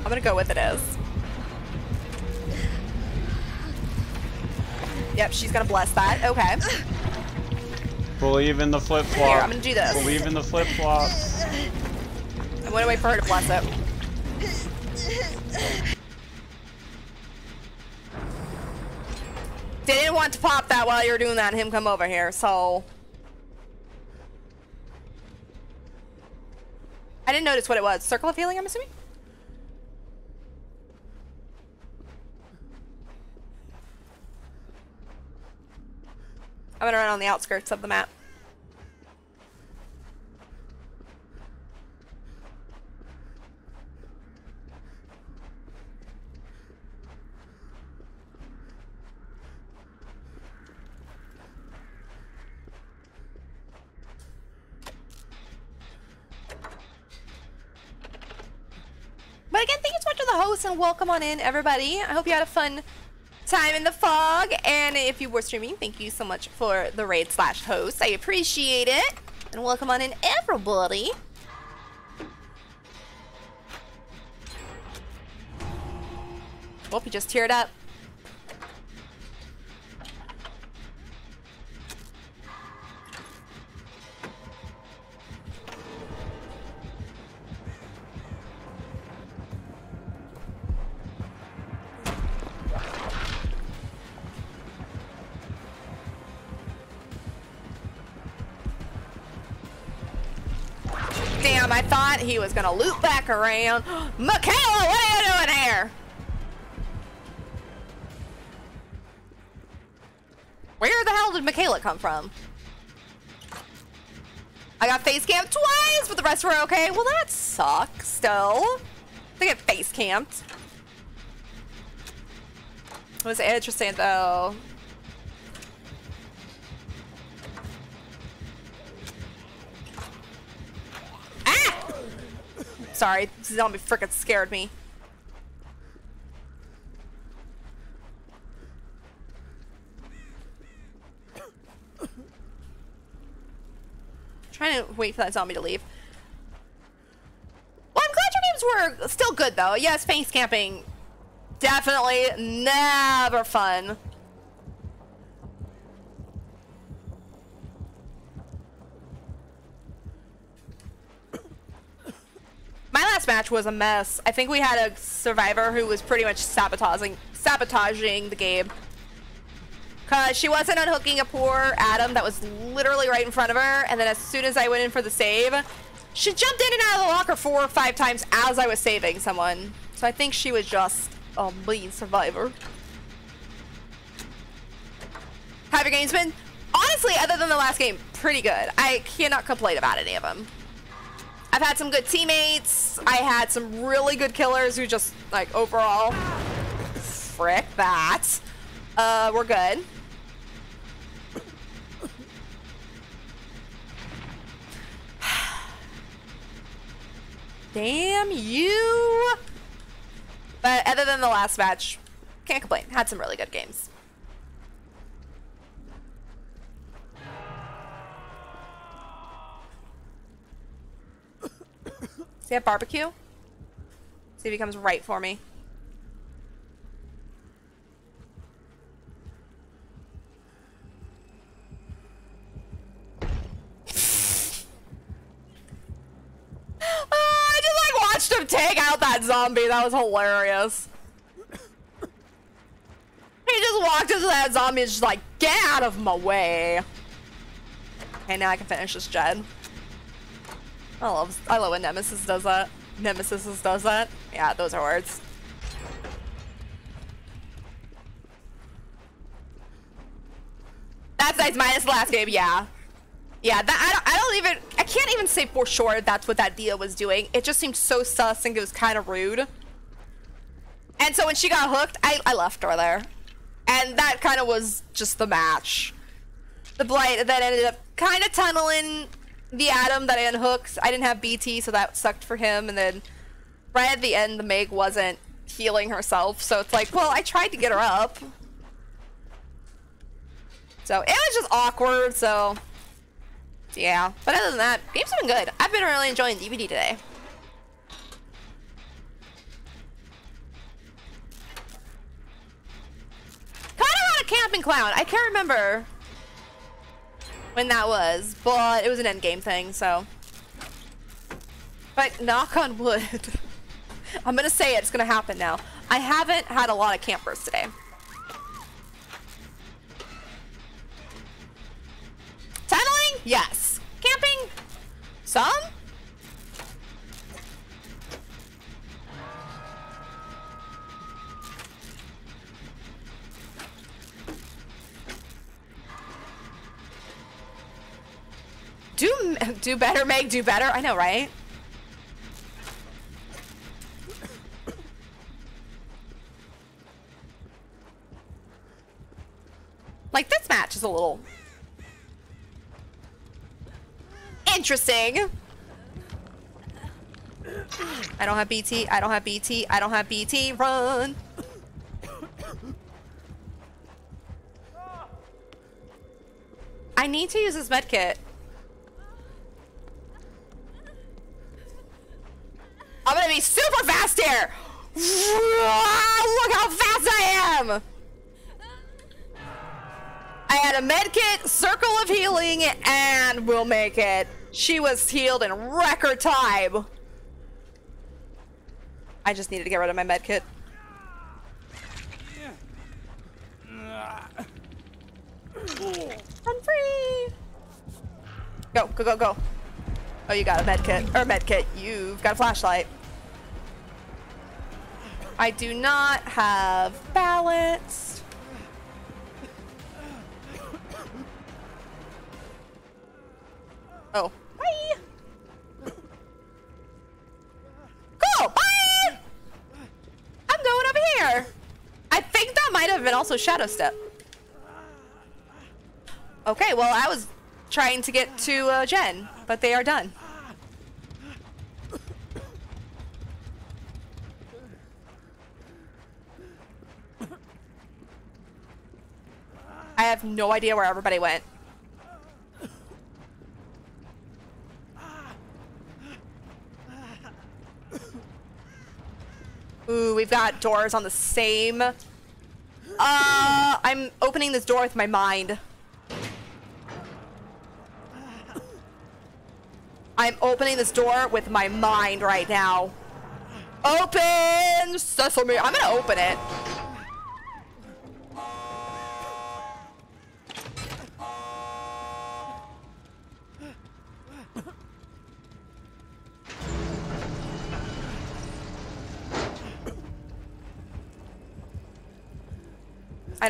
I'm gonna go with it is. Yep, she's gonna bless that. Okay. Believe in the flip flop. Here, I'm gonna do this. Believe in the flip flop. I'm gonna wait for her to bless it. Didn't want to pop that while you were doing that and him come over here, so. I didn't notice what it was. Circle of healing, I'm assuming? I'm gonna run on the outskirts of the map. But again, thank you so much to the host and welcome on in, everybody. I hope you had a fun time in the fog. And if you were streaming, thank you so much for the raid slash host. I appreciate it. And welcome on in, everybody. Oh, he just teared up. I thought he was gonna loop back around. <gasps> Mikaela, what are you doing here? Where the hell did Mikaela come from? I got face camped twice, but the rest were okay. Well, that sucks still. They get face camped. It was interesting though. Ah! Sorry, zombie frickin' scared me. Trying to wait for that zombie to leave. Well, I'm glad your games were still good though. Yes, face camping. Definitely never fun. My last match was a mess. I think we had a survivor who was pretty much sabotaging sabotaging the game. Cause she wasn't unhooking a poor Adam that was literally right in front of her, and then as soon as I went in for the save, she jumped in and out of the locker four or five times as I was saving someone. So I think she was just a mean survivor. Have your games been? Honestly, other than the last game, pretty good. I cannot complain about any of them. I've had some good teammates. I had some really good killers who just, like, overall, frick that. Uh, we're good. <sighs> Damn you! But other than the last match, can't complain. Had some really good games. Does he have barbecue? See if he comes right for me. Oh, <laughs> I just like watched him take out that zombie. That was hilarious. He just walked into that zombie and just like, get out of my way. Okay, now I can finish this gen. I love, I love when Nemesis does that. Nemesis does that. Yeah, those are words. That's nice minus the last game, yeah. Yeah, that I don't, I don't even I can't even say for sure that's what that Nea was doing. It just seemed so sus and it was kind of rude. And so when she got hooked, I, I left her there. And that kind of was just the match. The Blight that ended up kind of tunneling the Adam that I unhooked. I didn't have BT, so that sucked for him. And then right at the end, the Meg wasn't healing herself. So it's like, well, I tried to get her up. So it was just awkward, so yeah. But other than that, game's been good. I've been really enjoying DBD today. Kinda had a camping clown. I can't remember when that was, but it was an endgame thing, so. But knock on wood. <laughs> I'm gonna say it, it's gonna happen now. I haven't had a lot of campers today. Tunneling? Yes. Do better, Meg. Do better. I know, right? Like this match is a little interesting. I don't have BT. I don't have BT. I don't have BT. Run. I need to use this med had a med kit, circle of healing, and we'll make it. She was healed in record time. I just needed to get rid of my med kit. Run free! Go, go, go, go. Oh, you got a med kit. Or med kit. You've got a flashlight. I do not have balance. Shadow Step. Okay, well, I was trying to get to uh, gen, but they are done. I have no idea where everybody went. Ooh, we've got doors on the same. Uh, I'm opening this door with my mind. I'm opening this door with my mind right now. Open sesame. I'm gonna open it.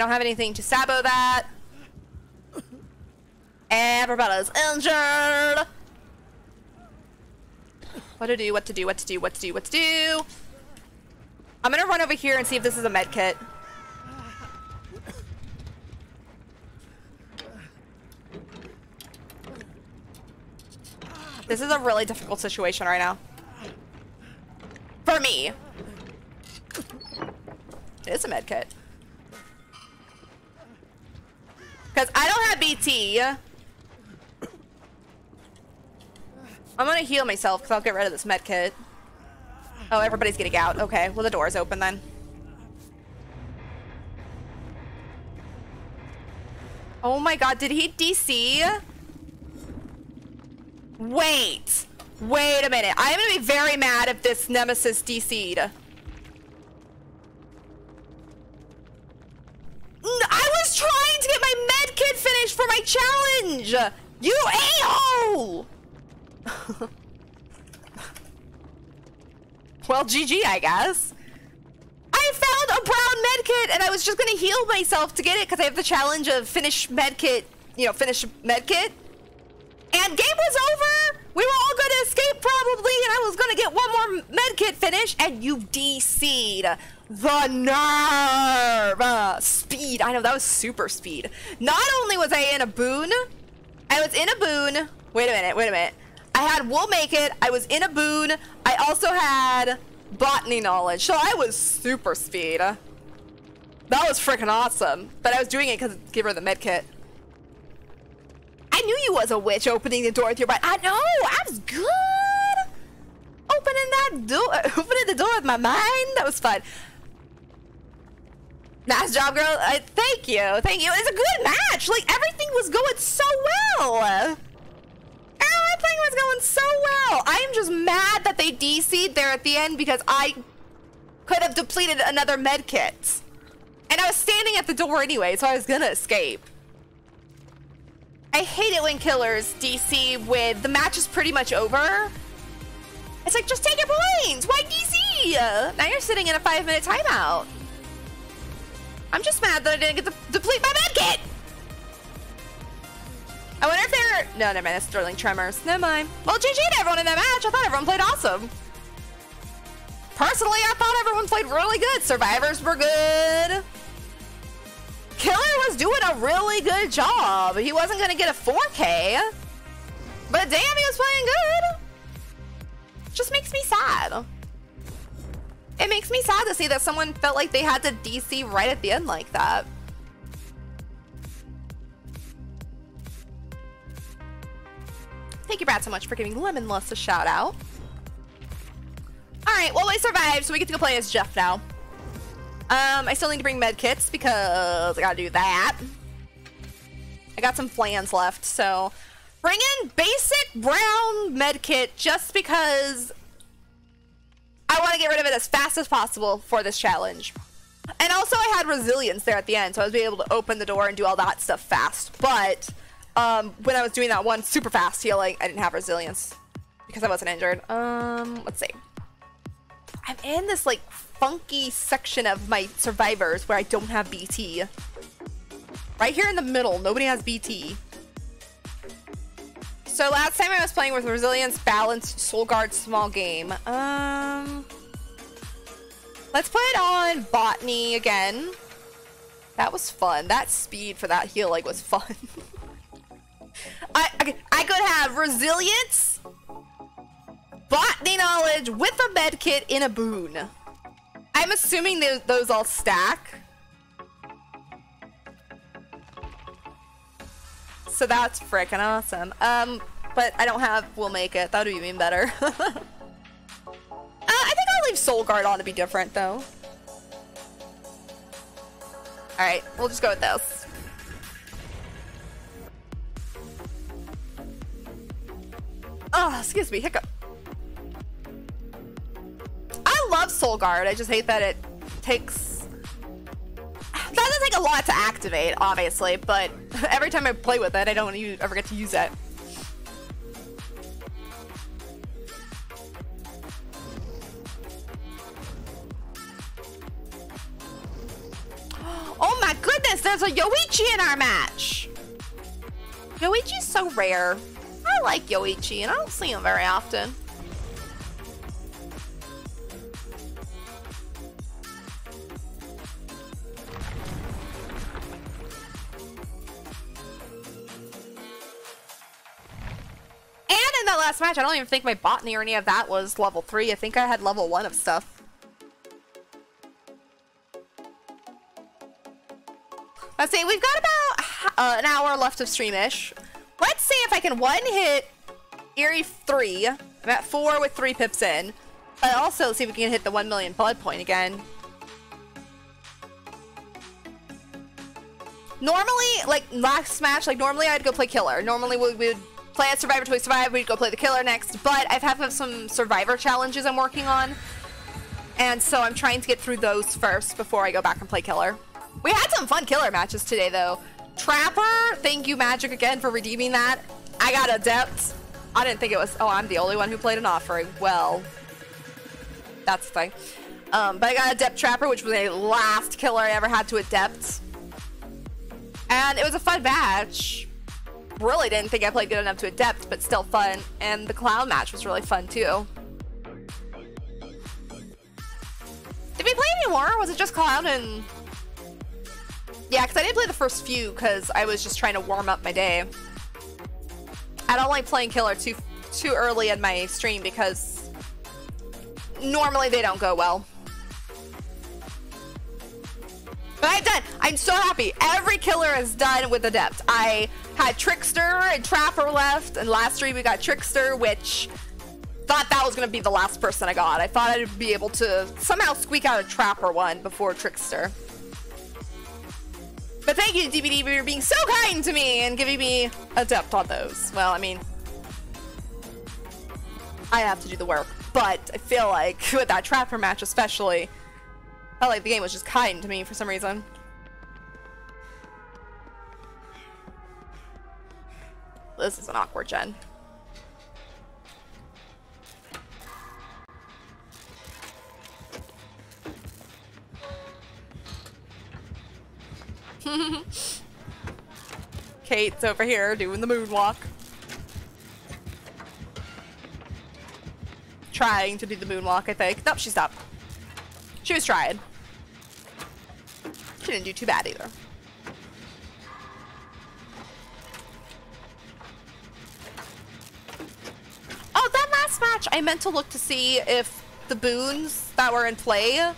Don't have anything to sabo that. Everybody's injured. What to do, what to do, what to do, what to do, what to do. I'm gonna run over here and see if this is a med kit. This is a really difficult situation right now. For me. It is a med kit. Because I don't have BT. I'm gonna heal myself because I'll get rid of this med kit. Oh, everybody's getting out. Okay, well the door's open then. Oh my god, did he DC? Wait. Wait a minute. I am gonna be very mad if this Nemesis DC'd. For my challenge! You a-hole! <laughs> well, GG, I guess. I found a brown medkit and I was just gonna heal myself to get it because I have the challenge of finish medkit, you know, finish medkit. And game was over! We were all gonna escape probably and I was gonna get one more medkit finish and you DC'd. The nerve! Uh, speed. I know, that was super speed. Not only was I in a boon, I was in a boon. Wait a minute, wait a minute. I had We'll Make It. I was in a boon. I also had botany knowledge. So I was super speed. That was freaking awesome. But I was doing it because give her the med kit. I knew you was a witch opening the door with your butt. I know. I was good. Opening that door. <laughs> Opening the door with my mind. That was fun. Nice job, girl. Uh, thank you. Thank you. It's a good match. Like, everything was going so well. Everything was going so well. I am just mad that they DC'd there at the end because I could have depleted another med kit. And I was standing at the door anyway, so I was gonna escape. I hate it when killers DC with the match is pretty much over. It's like just take your points. Why DC? Now you're sitting in a five minute timeout. I'm just mad that I didn't get to deplete my med kit. I wonder if they're no, never mind. That's Sterling Tremors. Never mind. Well, GG to everyone in that match. I thought everyone played awesome. Personally, I thought everyone played really good. Survivors were good. Killer was doing a really good job. He wasn't going to get a 4K. But damn, he was playing good. Just makes me sad. It makes me sad to see that someone felt like they had to DC right at the end like that. Thank you, Brad, so much for giving Lemon Lust a shout out. Alright, well, we survived, so we get to go play as Jeff now. Um, I still need to bring med kits because I gotta do that. I got some flans left, so bring in basic brown med kit just because I want to get rid of it as fast as possible for this challenge. And also I had resilience there at the end, so I was able to open the door and do all that stuff fast. But um, when I was doing that one super fast healing, I didn't have resilience because I wasn't injured. Um, let's see. I'm in this like funky section of my survivors where I don't have BT. Right here in the middle, nobody has BT. So last time I was playing with Resilience, Balance, Soul Guard, Small Game. Um, let's put it on Botany again. That was fun. That speed for that heal like was fun. <laughs> I, I I could have Resilience, Botany Knowledge with a med kit in a boon. I'm assuming those all stack. So that's freaking awesome. Um, but I don't have We'll Make It. That would be even better. <laughs> uh, I think I'll leave Soul Guard on to be different, though. Alright, we'll just go with this. Oh, excuse me, hiccup. I love Soul Guard. I just hate that it takes. Doesn't take a lot to activate, obviously, but <laughs> every time I play with it, I don't use, ever get to use it. <gasps> Oh my goodness, there's a Yoichi in our match! Yoichi's so rare. I like Yoichi, and I don't see him very often. And in that last match, I don't even think my botany or any of that was level 3. I think I had level 1 of stuff. Let's see, we've got about uh, an hour left of streamish. Let's see if I can one hit Iri 3. I'm at 4 with 3 pips in. But also see if we can hit the 1 million blood point again. Normally, like last match, like normally I'd go play killer. Normally we would play at Survivor we survive, we'd go play the killer next. But I've had some survivor challenges I'm working on. And so I'm trying to get through those first before I go back and play killer. We had some fun killer matches today though. Trapper, thank you Magic again for redeeming that. I got Adept. I didn't think it was, oh, I'm the only one who played an offering. Well, that's the thing. Um, but I got Adept Trapper, which was a last killer I ever had to Adept. And it was a fun match. Really didn't think I played good enough to Adept, but still fun. And the Clown match was really fun too. Did we play any more? Was it just Clown and... Yeah, because I didn't play the first few because I was just trying to warm up my day. I don't like playing killer too too early in my stream because normally they don't go well. But I'm done. I'm so happy. Every killer is done with Adept. I had Trickster and Trapper left, and last stream we got Trickster, which thought that was to be the last person I got. I thought I'd be able to somehow squeak out a Trapper one before Trickster. But thank you, DBD, for being so kind to me and giving me Adept on those. Well, I mean, I have to do the work, but I feel like with that Trapper match especially, I like the game was just kind to me for some reason. This is an awkward gen. <laughs> Kate's over here doing the moonwalk. Trying to do the moonwalk, I think. Nope, she stopped. She was trying. She didn't do too bad either. Oh, that last match, I meant to look to see if the boons that were in play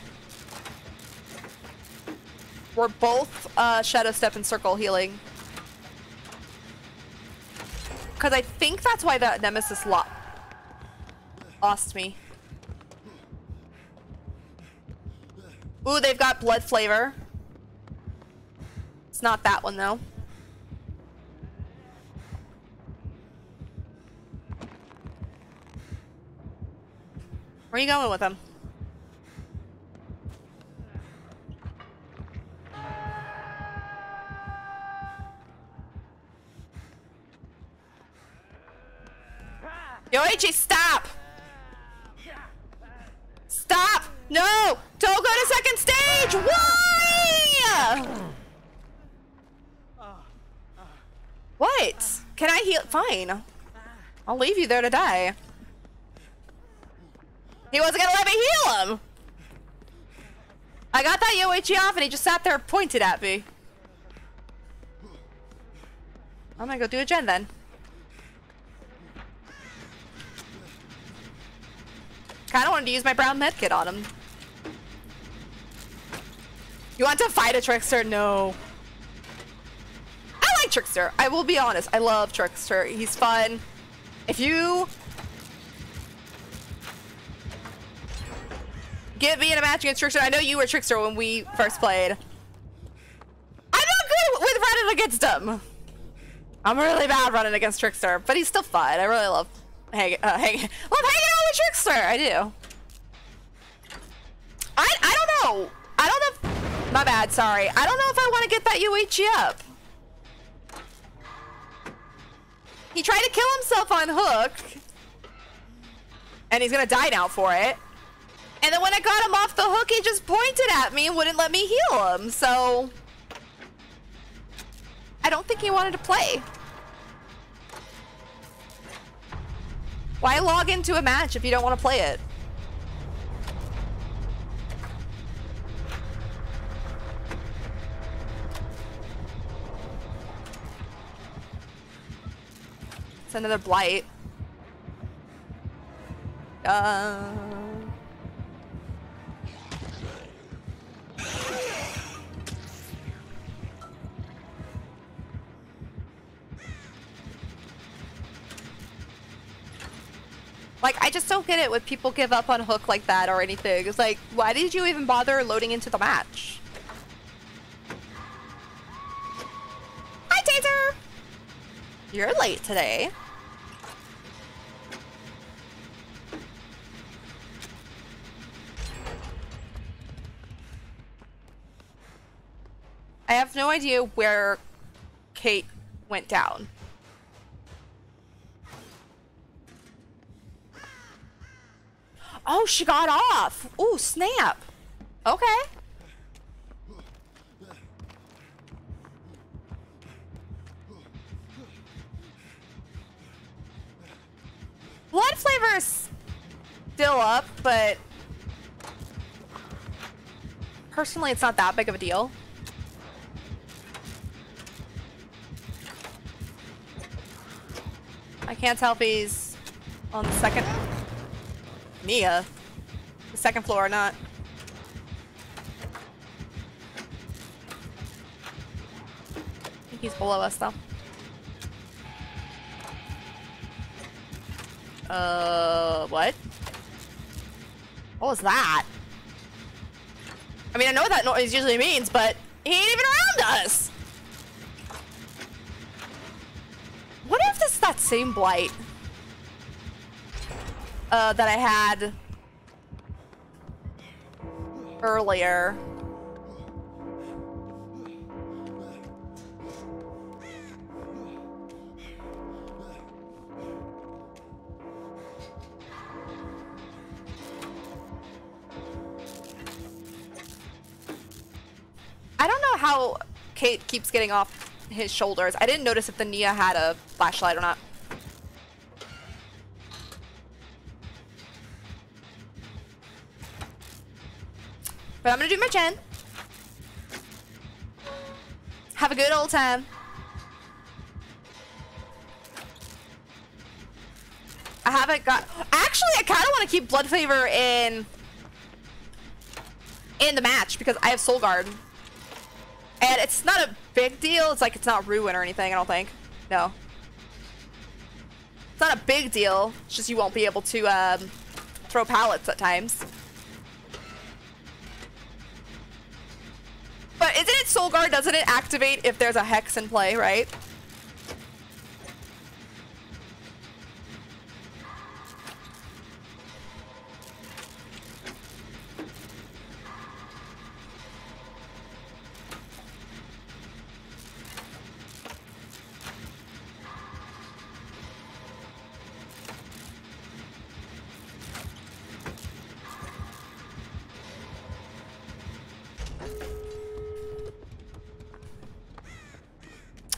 were both uh, Shadow Step and Circle healing. Because I think that's why that Nemesis lo lost me. Ooh, they've got Blood Favor. It's not that one, though. Where are you going with them? Yoichi, stop! Stop! No! Don't go to second stage! Why? What? Can I heal? Fine. I'll leave you there to die. He wasn't gonna let me heal him! I got that Yoichi off and he just sat there pointed at me. I'm gonna go do a gen then. Kinda wanted to use my brown medkit on him. You want to fight a Trickster? No. I like Trickster. I will be honest. I love Trickster. He's fun. If you get me in a match against Trickster, I know you were Trickster when we first played. I'm not good with running against him. I'm really bad running against Trickster, but he's still fun. I really love hang, uh, hang, love hanging out with Trickster. I do. I I don't know. I don't know. If, my bad. Sorry. I don't know if I want to get that UHG up. He tried to kill himself on hook, and he's gonna die now for it. And then when I got him off the hook, he just pointed at me and wouldn't let me heal him. So I don't think he wanted to play. Why log into a match if you don't want to play it? It's another blight. Uh... Like, I just don't get it when people give up on Hook like that or anything. It's like, why did you even bother loading into the match? Hi, Taser! You're late today. I have no idea where Kate went down. Oh, she got off. Ooh, snap. Okay. Blood Favor's still up, but personally, it's not that big of a deal. I can't tell if he's on the second Mia. The second floor or not. I think he's below us though. Uh, what? What was that? I mean, I know what that noise usually means, but he ain't even around us! What if it's that same blight uh, that I had earlier? I don't know how Kate keeps getting off his shoulders. I didn't notice if the Nea had a flashlight or not. But I'm gonna do my gen. Have a good old time. I haven't got. Actually, I kind of want to keep Blood Favor in in the match because I have Soul Guard, and it's not a big deal. It's like it's not ruin or anything. I don't think. No. It's not a big deal. It's just you won't be able to um, throw pallets at times. But isn't it Soul Guard? Doesn't it activate if there's a hex in play, right?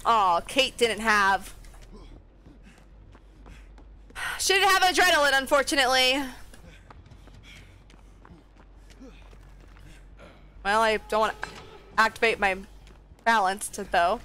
Oh, Kate didn't have. She didn't have adrenaline, unfortunately. Well, I don't want to activate my balance to though.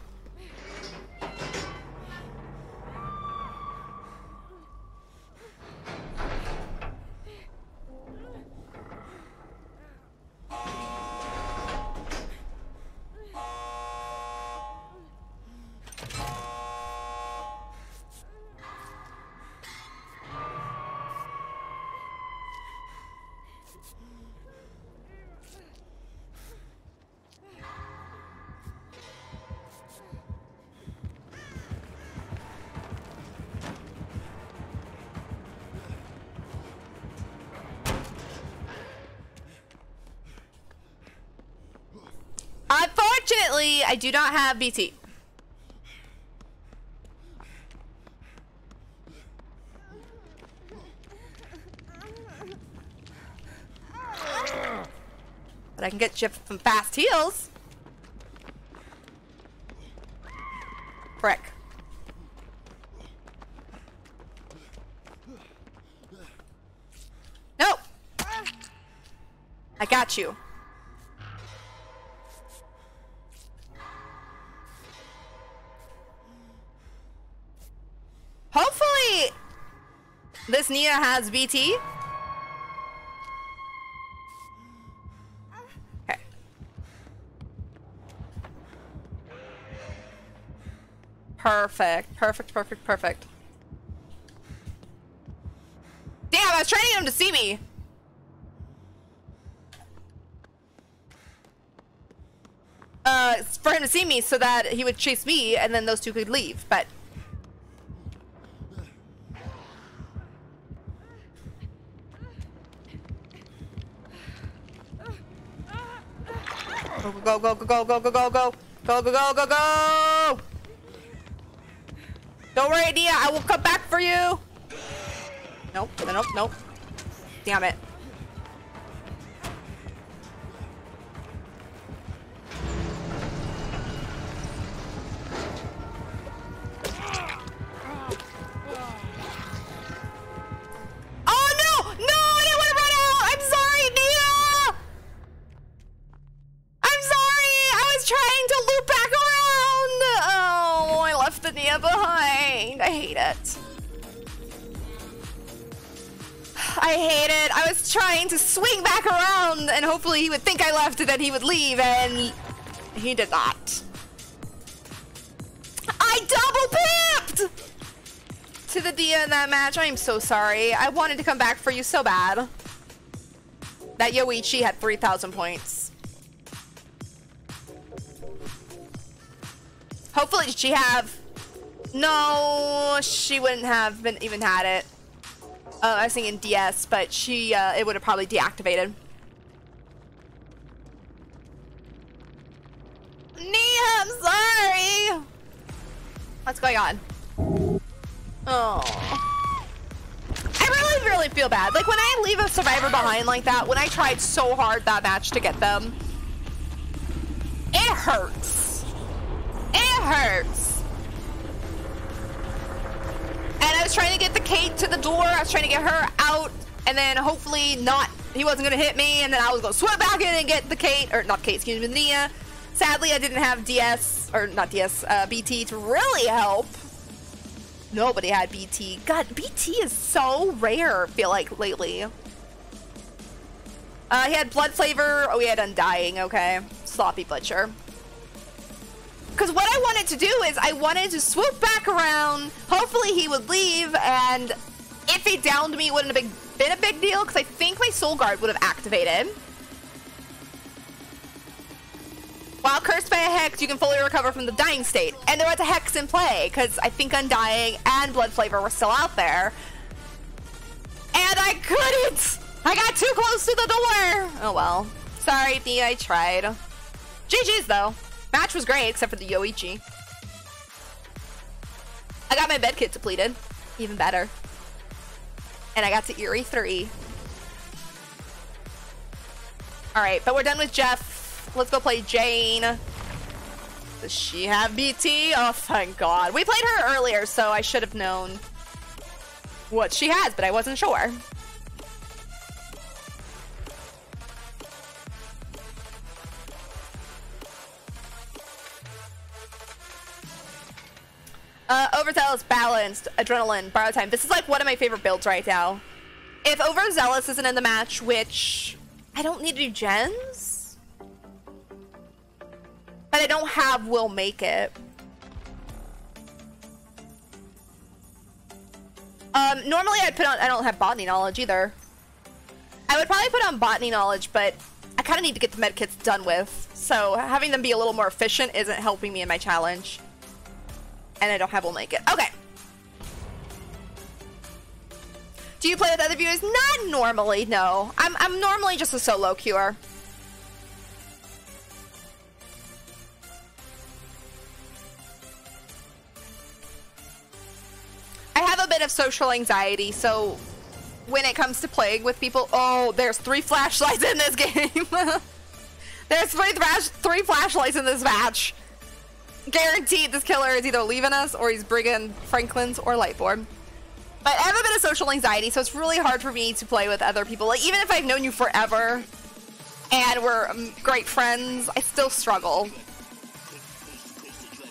Do not have BT. But I can get you some fast heals. Frick. Nope. I got you. This Nea has BT. Okay. Perfect, perfect, perfect, perfect. Damn, I was get him to see me. Uh, for him to see me so that he would chase me and then those two could leave, but go, go, go, go, go, go, go, go. Go, go, go! Don't worry, Nea. I will come back for you. Nope, nope, nope. Damn it. Then he would leave and he did not. I double pipped! To the Nea in that match. I am so sorry. I wanted to come back for you so bad. That Yoichi had 3,000 points. Hopefully she have... No, she wouldn't have been even had it. Uh, I was thinking DS, but she, uh, it would have probably deactivated. Nea, I'm sorry! What's going on? Oh. I really, really feel bad. Like, when I leave a survivor behind like that, when I tried so hard that match to get them, it hurts. It hurts. And I was trying to get the Kate to the door. I was trying to get her out, and then hopefully not. He wasn't gonna hit me, and then I was gonna swim back in and get the Kate, or not Kate, excuse me, Nea. Sadly, I didn't have DS or not DS, uh, BT to really help. Nobody had BT. God, BT is so rare. I feel like lately. Uh, he had Blood Favor. Oh, he had undying. Okay, sloppy butcher. Because what I wanted to do is I wanted to swoop back around. Hopefully he would leave, and if he downed me, it wouldn't have been, been a big deal. Because I think my soul guard would have activated. While cursed by a hex, you can fully recover from the dying state. And there was a hex in play, because I think Undying and Blood Favor were still out there. And I couldn't! I got too close to the door! Oh well. Sorry, B, I tried. GG's though. Match was great, except for the Yoichi. I got my med kit depleted. Even better. And I got to Iri 3. Alright, but we're done with Jeff. Let's go play Jane. Does she have BT? Oh, thank God. We played her earlier, so I should have known what she has, but I wasn't sure. Uh, Overzealous, balanced, adrenaline, Borrowed Time. This is like one of my favorite builds right now. If Overzealous isn't in the match, which I don't need to do gens, but I don't have We'll Make It. Um, normally I'd put on, I don't have botany knowledge either. I would probably put on botany knowledge, but I kind of need to get the medkits done with. So having them be a little more efficient isn't helping me in my challenge. And I don't have We'll Make It. Okay. Do you play with other viewers? Not normally, no. I'm, I'm normally just a solo queuer. I have a bit of social anxiety, so when it comes to playing with people, oh, there's three flashlights in this <laughs> game. there's three, three flashlights in this match. Guaranteed this killer is either leaving us or he's bringing Franklin's or Lightborn. But I have a bit of social anxiety, so it's really hard for me to play with other people. Like, even if I've known you forever and we're um, great friends, I still struggle.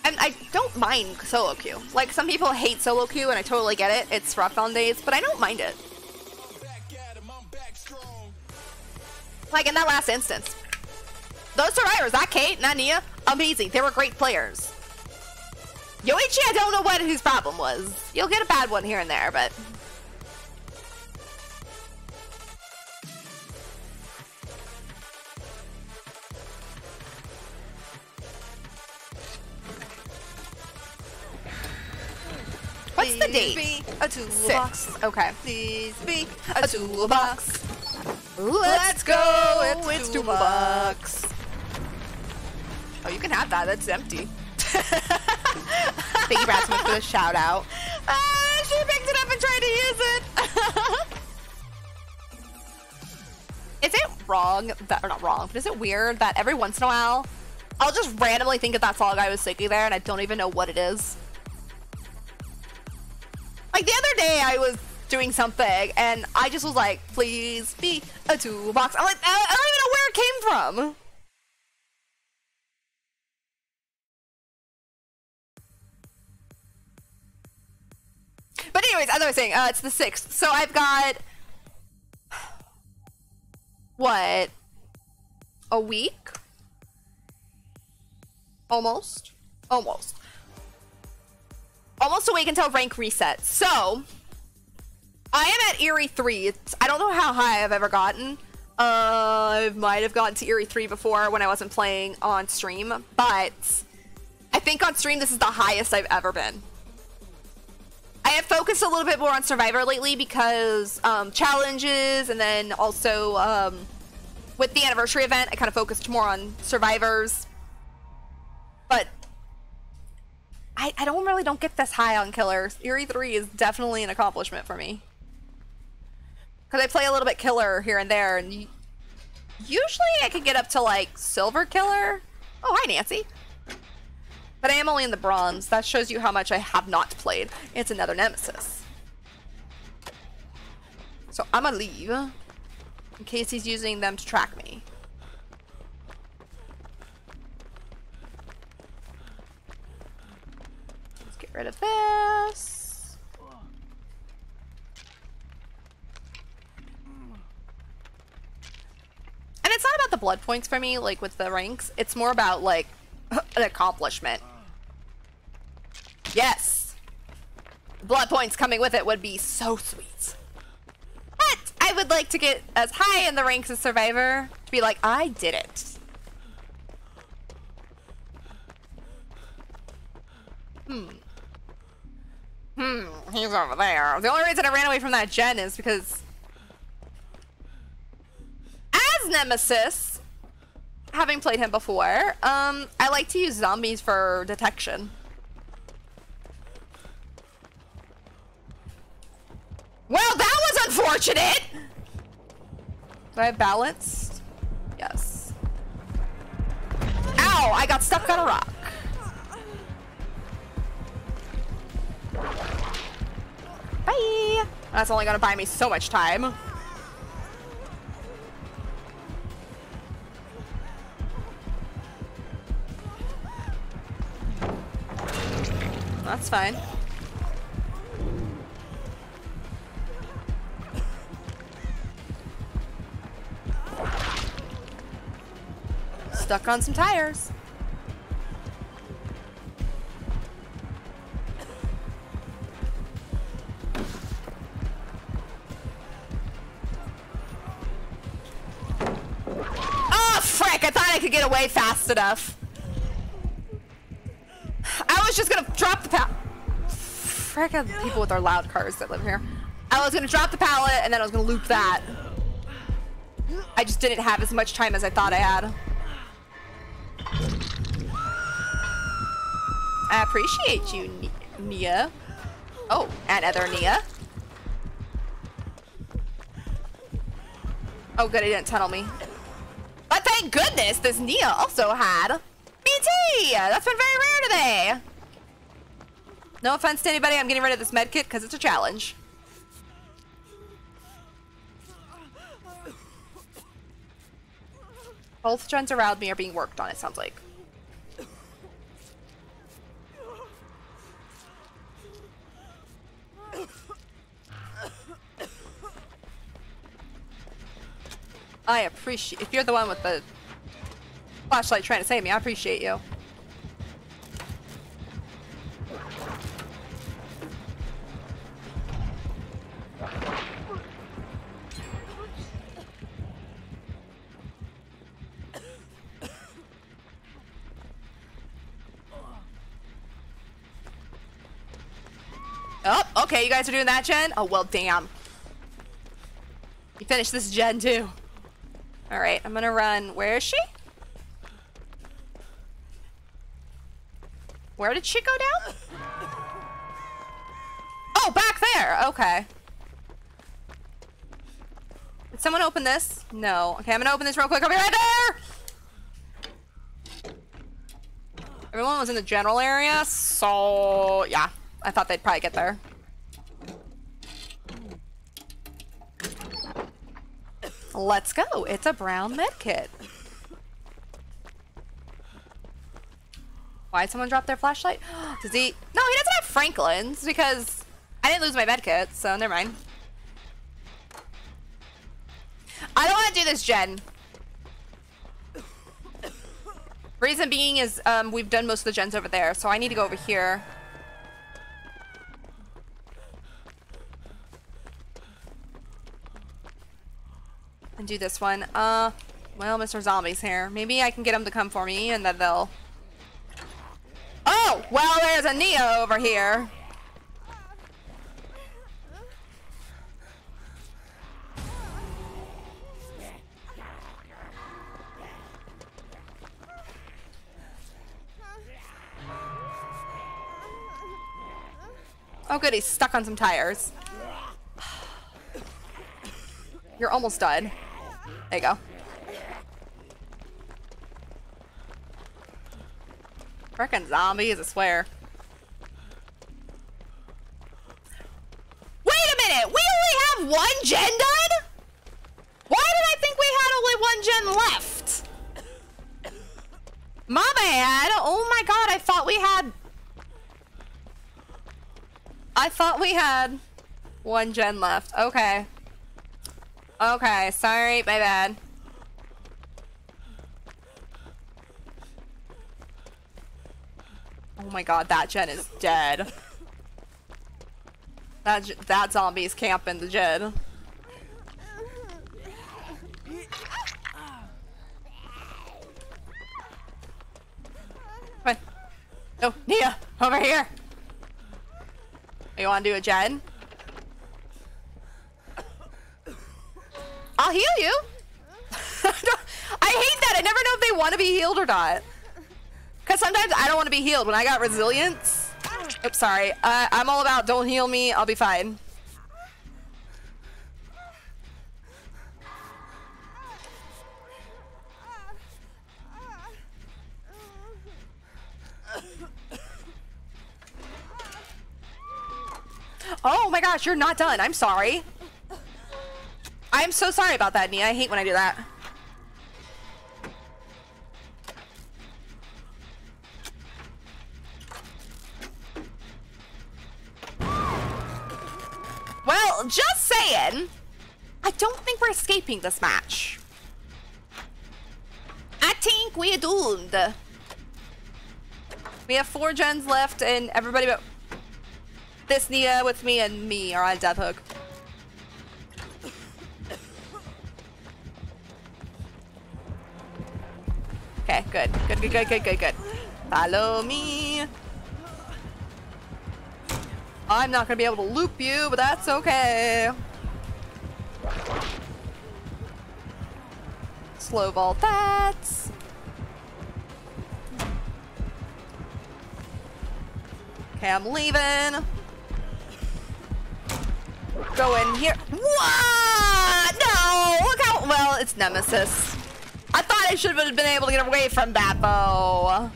And I don't mind solo queue. Like, some people hate solo queue, and I totally get it. It's rough on days, but I don't mind it. Like, in that last instance. Those survivors, not Kate, not Nea, amazing. They were great players. Yoichi, I don't know what his problem was. You'll get a bad one here and there, but... What's the date? a toolbox. Six. Okay. Please be a toolbox. Let's go! It's, It's toolbox. Oh, you can have that. That's empty. <laughs> Thank you, Bradsmith, for the shout out. Ah, she picked it up and tried to use it. <laughs> is it wrong that, or not wrong, but is it weird that every once in a while I'll just randomly think of that song I was singing there and I don't even know what it is? Like the other day I was doing something and I just was like, please be a toolbox. I'm like, I don't even know where it came from. But anyways, as I was saying, uh, it's the sixth. So I've got what a week, almost, almost, almost a week until rank resets. So I am at Iri three. It's, I don't know how high I've ever gotten. Uh, I might have gotten to Iri three before when I wasn't playing on stream, but I think on stream this is the highest I've ever been. I have focused a little bit more on Survivor lately because um, challenges and then also um, with the anniversary event, I kind of focused more on Survivors. But I, I don't really don't get this high on killers. Iri 3 is definitely an accomplishment for me. Because I play a little bit killer here and there, and usually I could get up to like Silver Killer Oh, hi, Nancy. But I am only in the bronze. That shows you how much I have not played. It's another nemesis. So I'm gonna leave in case he's using them to track me. Rid of this. And it's not about the blood points for me, like with the ranks. It's more about like <laughs> an accomplishment. Yes. Blood points coming with it would be so sweet. But I would like to get as high in the ranks as Survivor to be like, I did it. Hmm. Hmm, he's over there. The only reason I ran away from that gen is because as Nemesis, having played him before, um, I like to use zombies for detection. Well, that was unfortunate! Do I have balanced? Yes. Ow! I got stuck on a rock. Bye! That's only gonna buy me so much time. That's fine. Stuck on some tires. Fast enough. I was just gonna drop the pallet. Frick, I have people with our loud cars that live here. I was gonna drop the pallet and then I was gonna loop that. I just didn't have as much time as I thought I had. I appreciate you, Ni- Nea. Oh, and other Nea. Oh, good, he didn't tunnel me. Goodness this Nea also had BT! That's been very rare today. No offense to anybody, I'm getting rid of this med kit because it's a challenge. Both gens around me are being worked on, it sounds like. I appreciate if you're the one with the flashlight trying to save me, I appreciate you. Oh, okay, you guys are doing that gen? Oh, well, damn. You finished this gen too. Alright, I'm gonna run. Where is she? Where did she go down? Oh, back there! Okay. Did someone open this? No. Okay, I'm gonna open this real quick. I'll be right there! Everyone was in the general area, so yeah. I thought they'd probably get there. Let's go. It's a brown med Why'd someone drop their flashlight? <gasps> Does he? No, he doesn't have Franklin's because I didn't lose my med kit, so never mind. I don't want to do this, gen. <coughs> Reason being is um, we've done most of the gens over there, so I need to go over here. And do this one. Uh, well, Mr. Zombie's here. Maybe I can get him to come for me and then they'll... Oh! Well, there's a Nea over here. Oh good, he's stuck on some tires. <sighs> You're almost done. There you go. Frickin' zombies, I swear. Wait a minute! We only have one gen done? Why did I think we had only one gen left? My bad. Oh my god, I thought we had... I thought we had one gen left. Okay. Okay, sorry, my bad. Oh my god, that gen is dead. That, that zombie's camping the gen. Come on. No, Nea, over here. You want to do a gen? I'll heal you. <laughs> I hate that. I never know if they want to be healed or not. Because sometimes I don't want to be healed. When I got resilience... Oops, sorry. Uh, I'm all about don't heal me. I'll be fine. Oh my gosh, you're not done. I'm sorry. I'm so sorry about that, Nea. I hate when I do that. Well, just saying. I don't think we're escaping this match. I think we're doomed. We have four gens left, and everybody but this Nea with me and me are on Death Hook. Okay, good. Good, good, good, good, good, good. Follow me. I'm not gonna be able to loop you, but that's okay. Slow vault that. Okay, I'm leaving. Go in here. What? No! Look how well it's Nemesis. I thought I should have been able to get away from that though.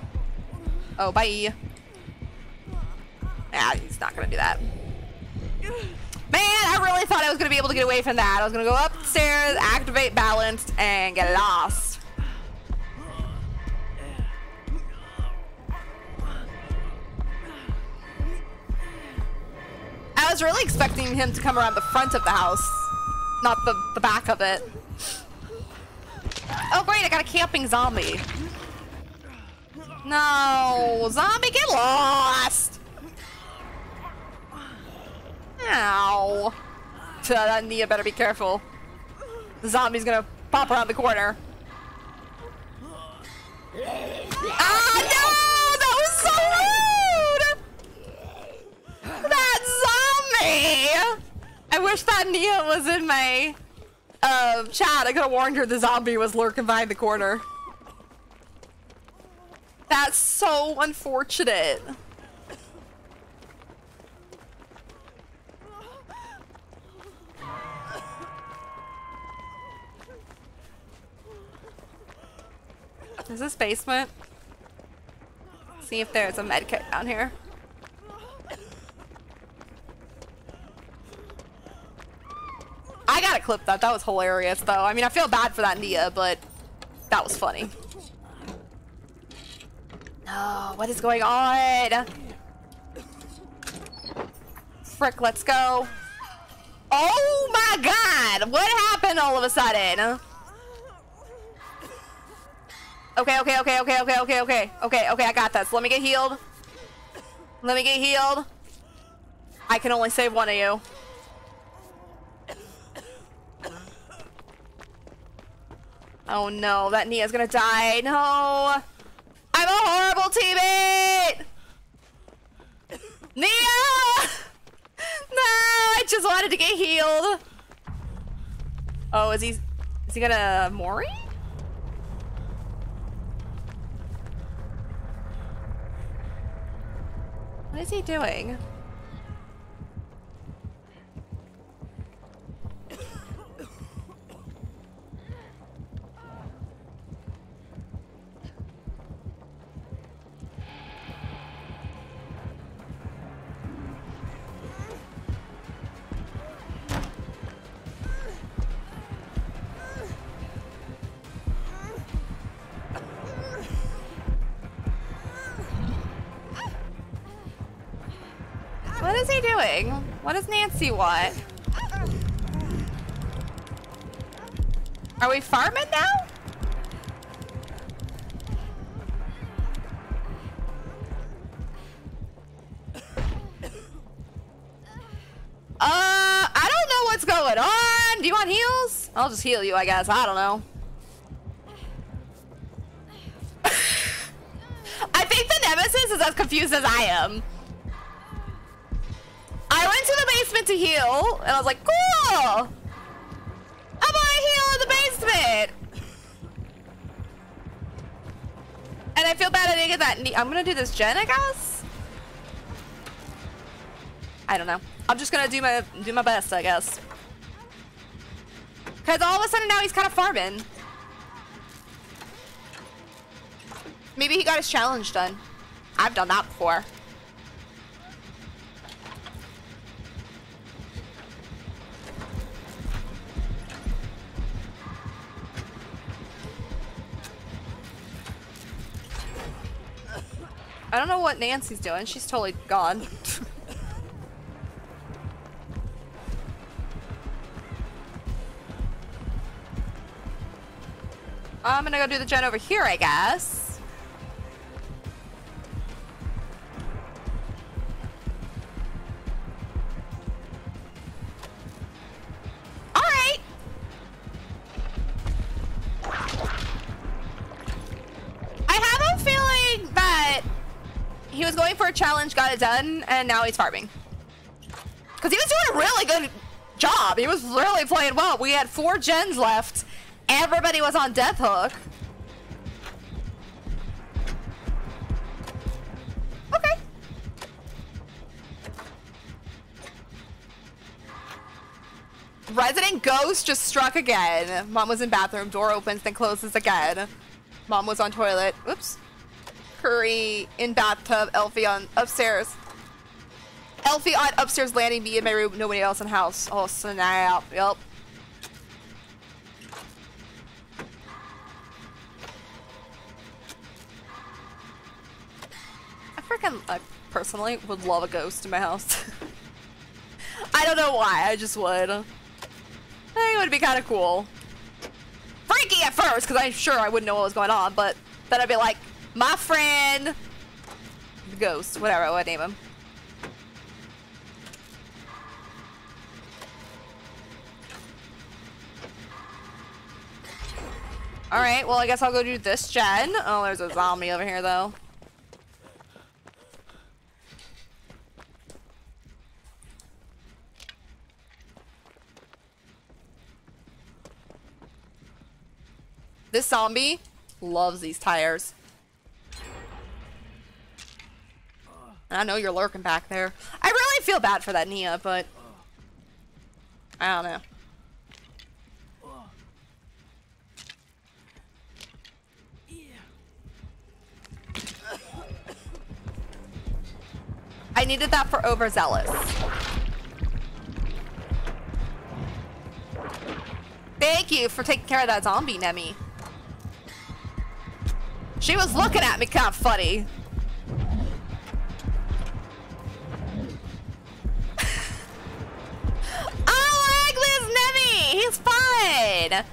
Oh, bye. Yeah, he's not gonna do that. Man, I really thought I was gonna be able to get away from that. I was gonna go upstairs, activate balanced, and get lost. I was really expecting him to come around the front of the house, not the, the back of it. Oh great, I got a camping zombie. No, zombie, get lost! Ow. Uh, Nea better be careful. The zombie's gonna pop around the corner. Ah, no! That was so rude! That zombie! I wish that Nea was in my uh, chat. I could have warned her the zombie was lurking behind the corner. That's so unfortunate. Is this basement? See if there's a medkit down here. I gotta clip that. That was hilarious, though. I mean, I feel bad for that Nea, but that was funny. No, what is going on? Frick, let's go. Oh my god! What happened all of a sudden? Okay, okay, okay, okay, okay, okay, okay. Okay, okay, I got this. Let me get healed. Let me get healed. I can only save one of you. Oh no, that Nea's gonna die. No! I'm a horrible teammate! Nea! No! I just wanted to get healed! Oh, is he... Is he gonna... Mori? What is he doing? What is he doing? What does Nancy want? Are we farming now? Uh, I don't know what's going on. Do you want heals? I'll just heal you, I guess. I don't know. <laughs> I think the nemesis is as confused as I am. To heal, and I was like, cool! I'm gonna heal in the basement! And I feel bad I didn't get that. ne- I'm gonna do this gen, I guess? I don't know. I'm just gonna do my do my best, I guess. Cause all of a sudden now he's kind of farming. Maybe he got his challenge done. I've done that before. I don't know what Nancy's doing. She's totally gone. I'm gonna go do the gen over here, I guess. Done, and now he's farming. Because he was doing a really good job. He was really playing well. We had four gens left. Everybody was on Death Hook. Okay. Resident Ghost just struck again. Mom was in bathroom. Door opens, then closes again. Mom was on toilet. Oops. Curry in bathtub. Elfie on upstairs. Elfie on upstairs landing. Me in my room. Nobody else in house. Oh snap. Yep. I freaking, I personally would love a ghost in my house. <laughs> I don't know why, I just would. I think it would be kind of cool. Freaky at first, because I'm sure I wouldn't know what was going on, but then I'd be like, my friend, the ghost, whatever I would name him. Alright, well I guess I'll go do this gen. Oh, there's a zombie over here though. This zombie loves these tires. I know you're lurking back there. I really feel bad for that Nea, but I don't know. I needed that for overzealous. Thank you for taking care of that zombie, Nemi. She was looking at me kind of funny. He's fine!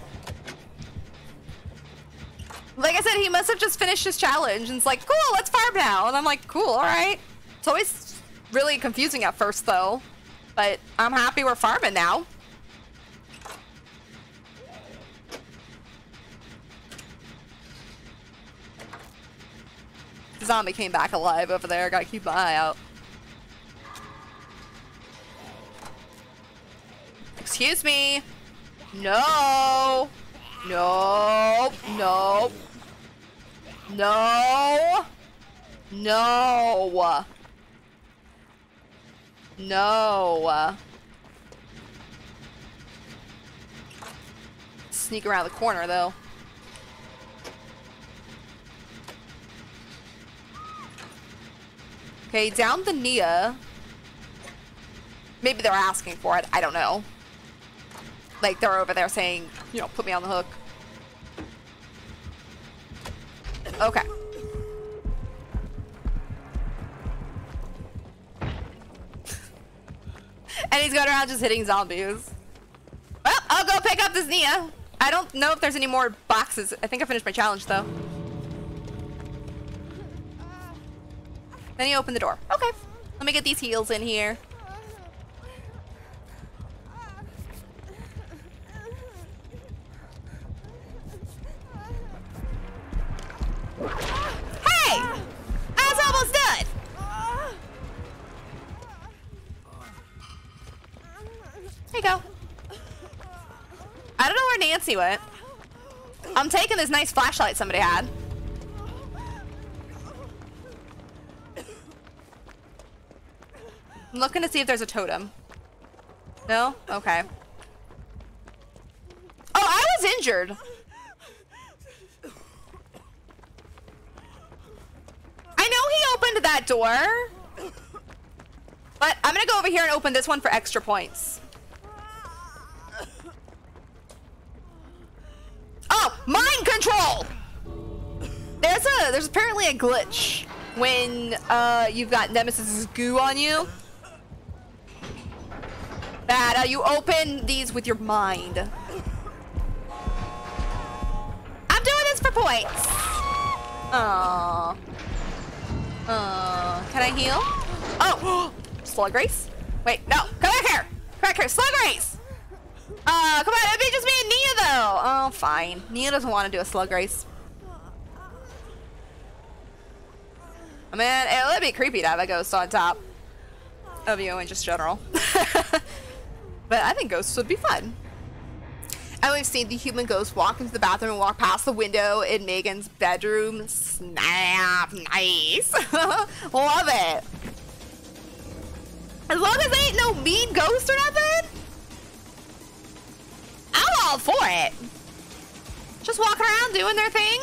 Like I said, he must have just finished his challenge and it's like, cool, let's farm now. And I'm like, cool, alright. It's always really confusing at first though. But I'm happy we're farming now. Zombie came back alive over there. Gotta keep my eye out. Excuse me. No. No. No. No. No. No. Sneak around the corner though. Okay, down the Nea. Maybe they're asking for it. I don't know. Like, they're over there saying, you know, put me on the hook. Okay. <laughs> And he's going around just hitting zombies. Well, I'll go pick up this Nea. I don't know if there's any more boxes. I think I finished my challenge though. Then you open the door. Okay. Let me get these heals in here. Hey! I was almost done! There you go. I don't know where Nancy went. I'm taking this nice flashlight somebody had. I'm looking to see if there's a totem. No? Okay. Oh, I was injured. I know he opened that door. But I'm gonna go over here and open this one for extra points. Oh, mind control! There's a there's apparently a glitch when uh you've got Nemesis's goo on you. That uh, you open these with your mind. I'm doing this for points. Aww. Uh, can I heal? Oh, <gasps> slug race. Wait, no, come back here. Come back here, slug race. Uh, come on, it'd be just me and Nea though. Oh, fine. Nea doesn't want to do a slug race. I mean, it would be creepy to have a ghost on top of you in just general. <laughs> but I think ghosts would be fun. And we've seen the human ghost walk into the bathroom and walk past the window in Megan's bedroom. Snap. Nice. <laughs> Love it. As long as they ain't no mean ghost or nothing, I'm all for it. Just walking around doing their thing.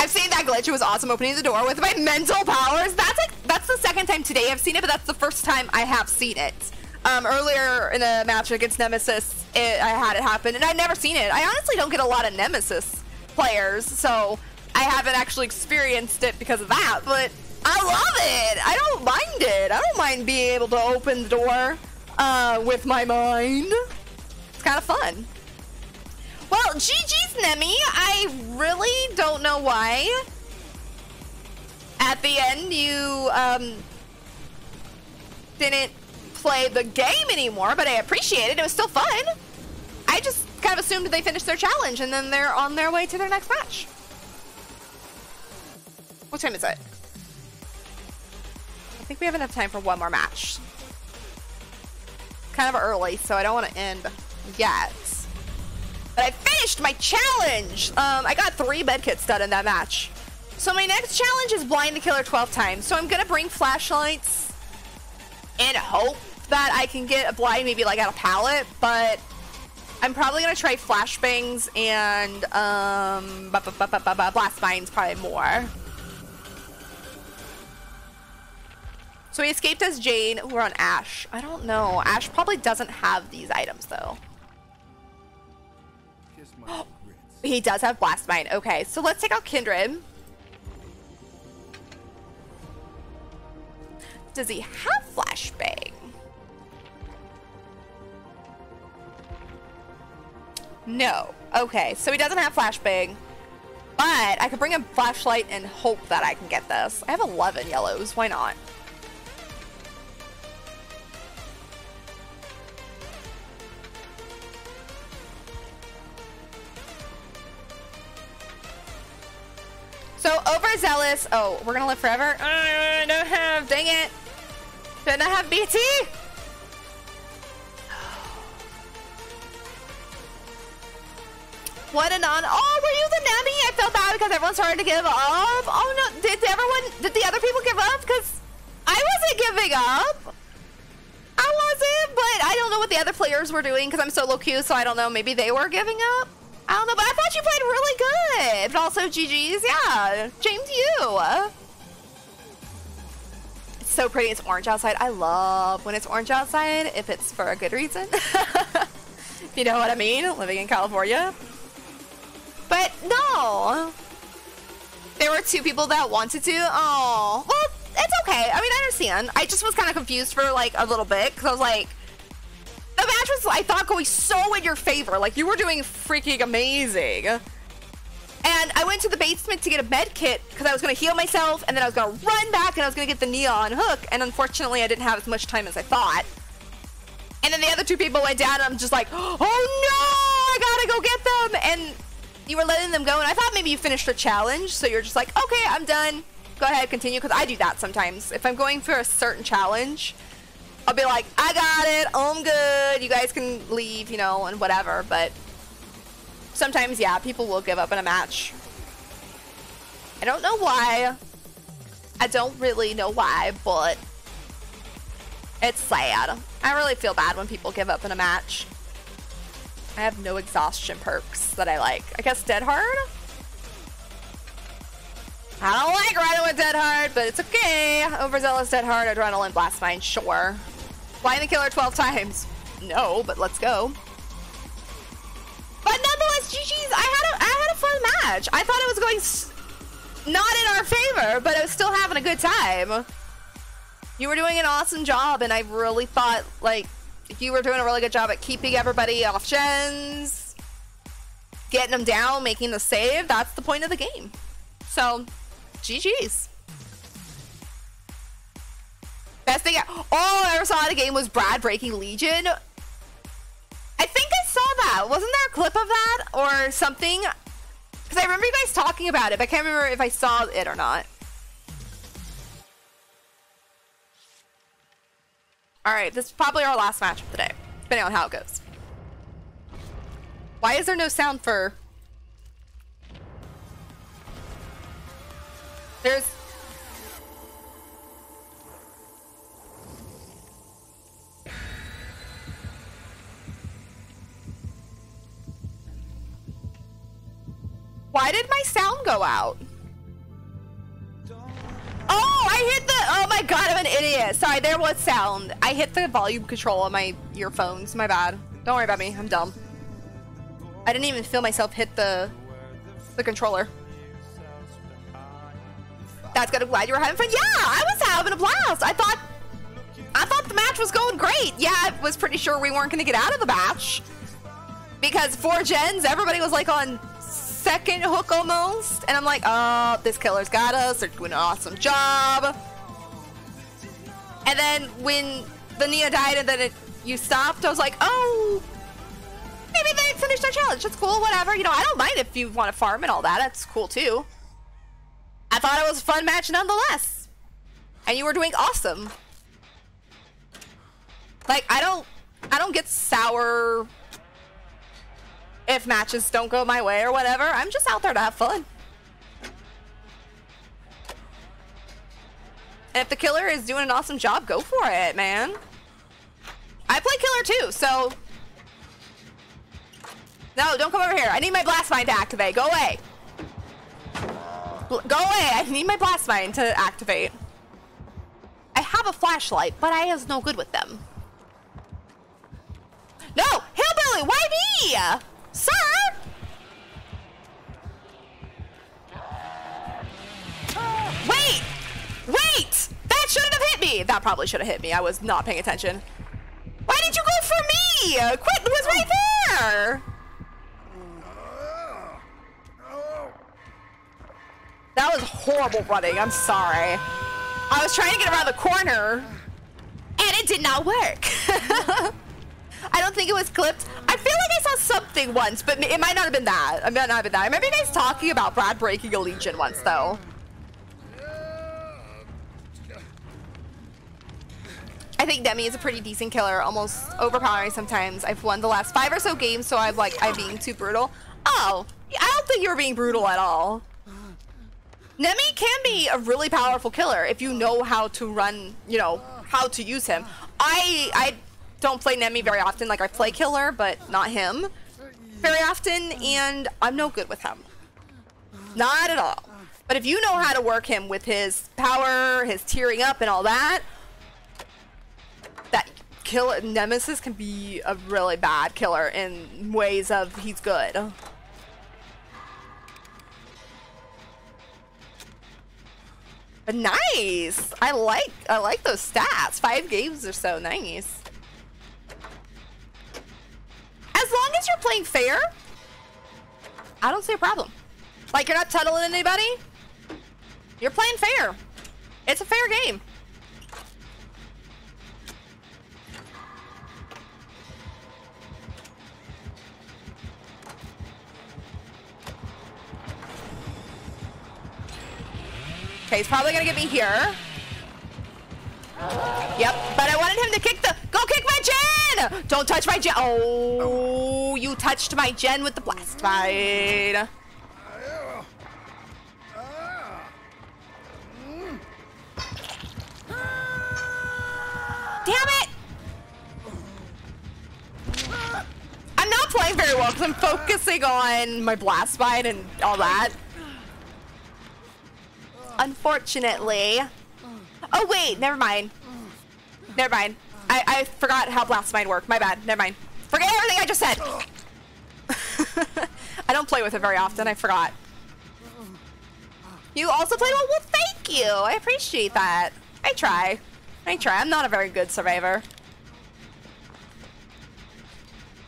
I've seen that glitch. It was awesome opening the door with my <laughs> mental powers. That's like that's the second time today I've seen it, but that's the first time I have seen it. Um, earlier in a match against Nemesis, it, I had it happen, and I'd never seen it. I honestly don't get a lot of Nemesis players, so I haven't actually experienced it because of that. But I love it. I don't mind it. I don't mind being able to open the door uh, with my mind. It's kind of fun. Well, GG's Nemi. I really don't know why. At the end, you um, didn't play the game anymore, but I appreciate it. It was still fun. I just kind of assumed they finished their challenge and then they're on their way to their next match. What time is it? I think we have enough time for one more match. Kind of early, so I don't want to end yet. But I finished my challenge! Um, I got three med kits done in that match. So my next challenge is blind the killer 12 times. So I'm gonna bring flashlights and hope that I can get a blind maybe like out of pallet, but I'm probably gonna try flashbangs and um blast mines probably more. So we escaped as Jane. We're on Ash. I don't know. Ash probably doesn't have these items though. <gasps> he does have blast mine. Okay, so let's take out Kindred. Does he have flashbang? No. Okay, so he doesn't have flashbang. But I could bring a flashlight and hope that I can get this. I have 11 yellows. Why not? So overzealous. Oh, we're gonna live forever. Uh, I don't have. Dang it. Didn't I have BT? What an on. Oh, were you the nanny? I felt bad because everyone started to give up. Oh no, did everyone? Did the other people give up? Because I wasn't giving up. I wasn't, but I don't know what the other players were doing because I'm solo queue, so I don't know. Maybe they were giving up. I don't know, but I thought you played really good. But also, GG's, yeah. James, you. It's so pretty. It's orange outside. I love when it's orange outside if it's for a good reason. <laughs> you know what I mean, living in California. But no. There were two people that wanted to. Oh, well, it's okay. I mean, I understand. I just was kind of confused for like a little bit because I was like, the match was I thought going so in your favor. Like you were doing freaking amazing. And I went to the basement to get a med kit because I was going to heal myself, and then I was going to run back and I was going to get the neon hook. And unfortunately, I didn't have as much time as I thought. And then the other two people went down, and I'm just like, <gasps> oh no, I gotta go get them. And you were letting them go, and I thought maybe you finished the challenge, so you're just like, okay, I'm done. Go ahead, continue, because I do that sometimes. If I'm going for a certain challenge, I'll be like, I got it, I'm good. You guys can leave, you know, and whatever. But sometimes, yeah, people will give up in a match. I don't know why. I don't really know why, but it's sad. I really feel bad when people give up in a match. I have no exhaustion perks that I like. I guess Dead Hard? I don't like running with Dead Hard, but it's okay. Overzealous Dead Hard, Adrenaline Blast Mine, sure. Flying the Killer 12 times? No, but let's go. But nonetheless, GG's, I had a, I had a fun match. I thought it was going not in our favor, but I was still having a good time. You were doing an awesome job, and I really thought, like, you were doing a really good job at keeping everybody off gens, getting them down, making the save. That's the point of the game. So, GG's. Best thing, all I ever saw in a game was Brad breaking Legion. I think I saw that. Wasn't there a clip of that or something? Because I remember you guys talking about it, but I can't remember if I saw it or not. Alright, this is probably our last match of the day, depending on how it goes. Why is there no sound for... There's... Why did my sound go out? Oh, I hit the. Oh my god, I'm an idiot. Sorry, there was sound. I hit the volume control on my earphones. My bad. Don't worry about me. I'm dumb. I didn't even feel myself hit the the controller. That's good. I'm glad you were having fun. Yeah, I was having a blast. I thought I thought the match was going great. Yeah, I was pretty sure we weren't going to get out of the match because four gens, everybody was like on second hook almost. And I'm like, oh, this killer's got us. They're doing an awesome job. And then when the Nea died and then it, you stopped, I was like, oh, maybe they finished their challenge. That's cool, whatever. You know, I don't mind if you want to farm and all that. That's cool too. I thought it was a fun match nonetheless. And you were doing awesome. Like, I don't, I don't get sour if matches don't go my way or whatever. I'm just out there to have fun. And if the killer is doing an awesome job, go for it, man. I play killer too, so... No, don't come over here. I need my blast mine to activate. Go away. Go away. I need my blast mine to activate. I have a flashlight, but I is no good with them. No! Hillbilly, why me? Sir! Wait! Wait! That shouldn't have hit me! That probably should have hit me. I was not paying attention. Why did you go for me? Quit was right there! That was horrible running. I'm sorry. I was trying to get around the corner, and it did not work. <laughs> I don't think it was clipped. I feel like I saw something once, but it might not have been that. It might not have been that. I remember you guys talking about Brad breaking a Legion once, though. I think Nemi is a pretty decent killer, almost overpowering sometimes. I've won the last five or so games, so I'm like, I'm being too brutal. Oh, I don't think you were being brutal at all. Nemi can be a really powerful killer if you know how to run, you know, how to use him. I I don't play Nemi very often, like I play killer, but not him very often, and I'm no good with him. Not at all. But if you know how to work him with his power, his tearing up, and all that, that kill Nemesis can be a really bad killer in ways of he's good. But nice. I like I like those stats. Five games or so. Nice. As long as you're playing fair, I don't see a problem. Like you're not tunneling anybody. You're playing fair. It's a fair game. Okay, he's probably gonna get me here. Yep, but I wanted him to kick the- Go kick my gen! Don't touch my gen- Oh, you touched my gen with the blast fight. Damn it! I'm not playing very well because I'm focusing on my blast fight and all that. Unfortunately. Oh wait, never mind. Never mind. I, I forgot how blast mine work. My bad. Never mind. Forget everything I just said. <laughs> I don't play with it very often. I forgot. You also play well. Well, thank you. I appreciate that. I try. I try. I'm not a very good survivor.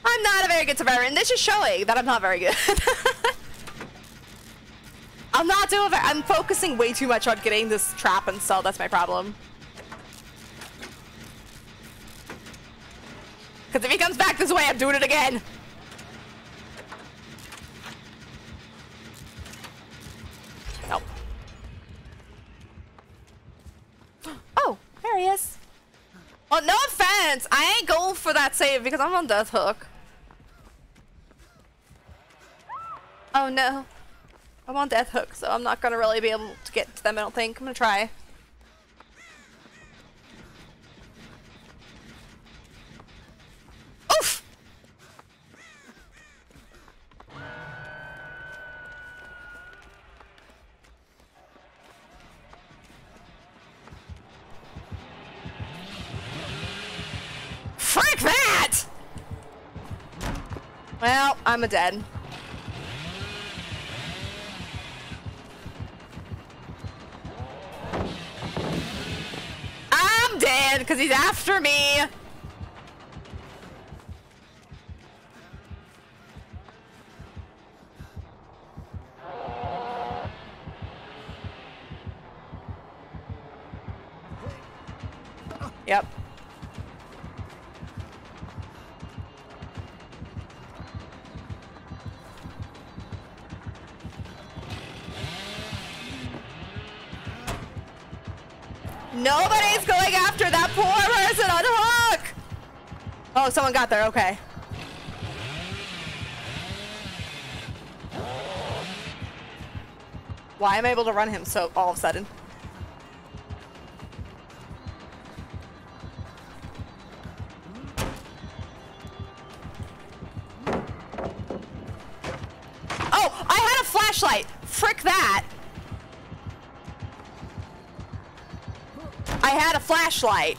I'm not a very good survivor, and this is showing that I'm not very good. <laughs> I'm not doing I'm focusing way too much on getting this trap and sell. That's my problem. Because if he comes back this way, I'm doing it again. Nope. Oh, there he is. Well, no offense. I ain't going for that save because I'm on death hook. Oh no. I'm on death hook, so I'm not gonna really be able to get to them, I don't think. I'm gonna try. Well, I'm a dead. I'm dead because he's after me. Yep. Going after that poor person on hook! Oh, someone got there, okay. Why am I able to run him so all of a sudden? Flashlight.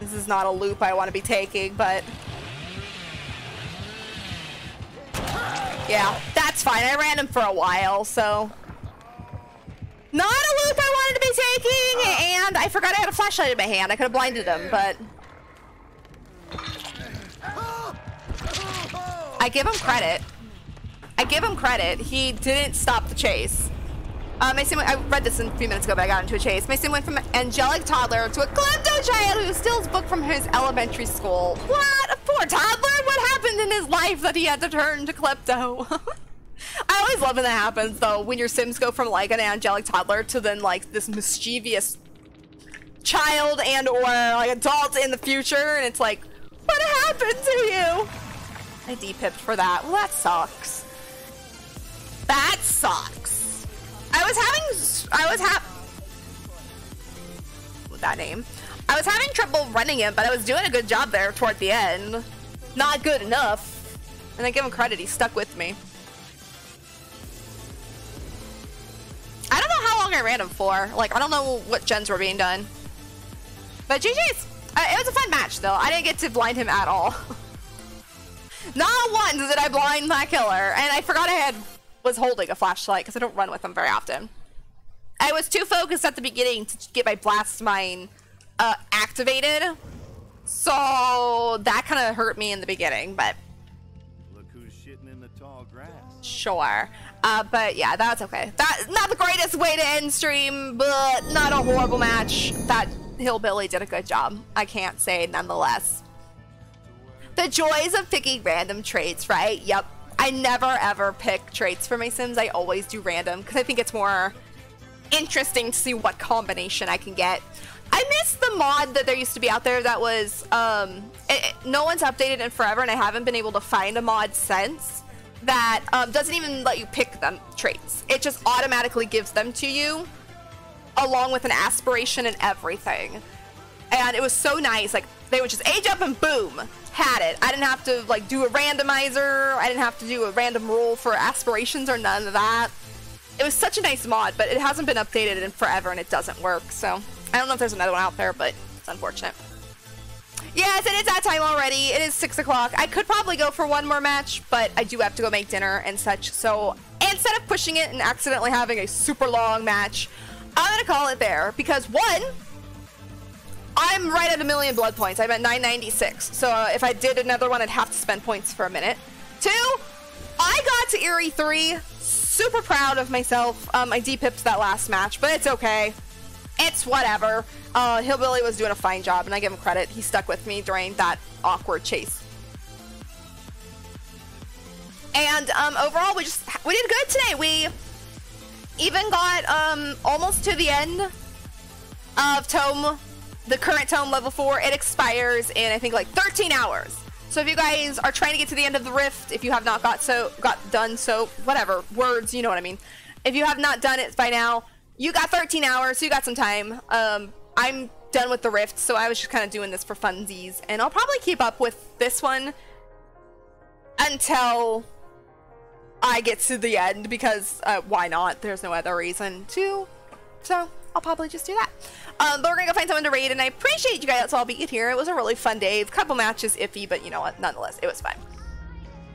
This is not a loop I want to be taking, but... Yeah, that's fine. I ran him for a while, so... Not a loop I wanted to be taking, and I forgot I had a flashlight in my hand. I could have blinded him, but... I give him credit. I give him credit. He didn't stop the chase. Uh, went- I read this a few minutes ago, but I got into a chase. Mason went from angelic toddler to a klepto child who steals book from his elementary school. What? A poor toddler? What happened in his life that he had to turn to klepto? <laughs> I always love when that happens, though, when your Sims go from like an angelic toddler to then like this mischievous child and or like adult in the future, and it's like, what happened to you? I depipped for that. Well, that sucks. That sucks. I was having, I was ha- that name. I was having trouble running it, but I was doing a good job there toward the end. Not good enough. And I give him credit, he stuck with me. I don't know how long I ran him for. Like, I don't know what gens were being done. But GG's! Uh, it was a fun match, though. I didn't get to blind him at all. <laughs> Not once did I blind that killer, and I forgot I had was holding a flashlight because I don't run with them very often. I was too focused at the beginning to get my blast mine uh, activated, so that kind of hurt me in the beginning. But Look who's shitting in the tall grass. sure. Uh, but yeah, that's okay. That not the greatest way to end stream, but not a horrible match. That hillbilly did a good job. I can't say nonetheless. The joys of picking random traits, right? Yep. I never ever pick traits for my Sims. I always do random because I think it's more interesting to see what combination I can get. I miss the mod that there used to be out there that was um, it, it- no one's updated in forever, and I haven't been able to find a mod since that um, doesn't even let you pick them traits. It just automatically gives them to you along with an aspiration and everything. And it was so nice. Like they would just age up and boom, had it. I didn't have to like do a randomizer. I didn't have to do a random roll for aspirations or none of that. It was such a nice mod, but it hasn't been updated in forever and it doesn't work. So I don't know if there's another one out there, but it's unfortunate. Yes, it is that time already. It is six o'clock. I could probably go for one more match, but I do have to go make dinner and such. So instead of pushing it and accidentally having a super long match, I'm gonna call it there because one, I'm right at a million blood points. I'm at 996. So uh, if I did another one, I'd have to spend points for a minute. Two, I got to Iri 3. Super proud of myself. Um, I depipped that last match, but it's okay. It's whatever. Uh, Hillbilly was doing a fine job, and I give him credit. He stuck with me during that awkward chase. And um, overall, we just we did good today. We even got um, almost to the end of Tome, the current Tome level four. It expires in I think like 13 hours. So if you guys are trying to get to the end of the rift, if you have not got so got done so whatever words, you know what I mean. If you have not done it by now, you got 13 hours, so you got some time. Um, I'm done with the rift, so I was just kind of doing this for funsies, and I'll probably keep up with this one until I get to the end because uh, why not? There's no other reason to. So I'll probably just do that. Um, but we're gonna go find someone to raid, and I appreciate you guys all being here. It was a really fun day. A couple matches iffy, but you know what? Nonetheless, it was fun.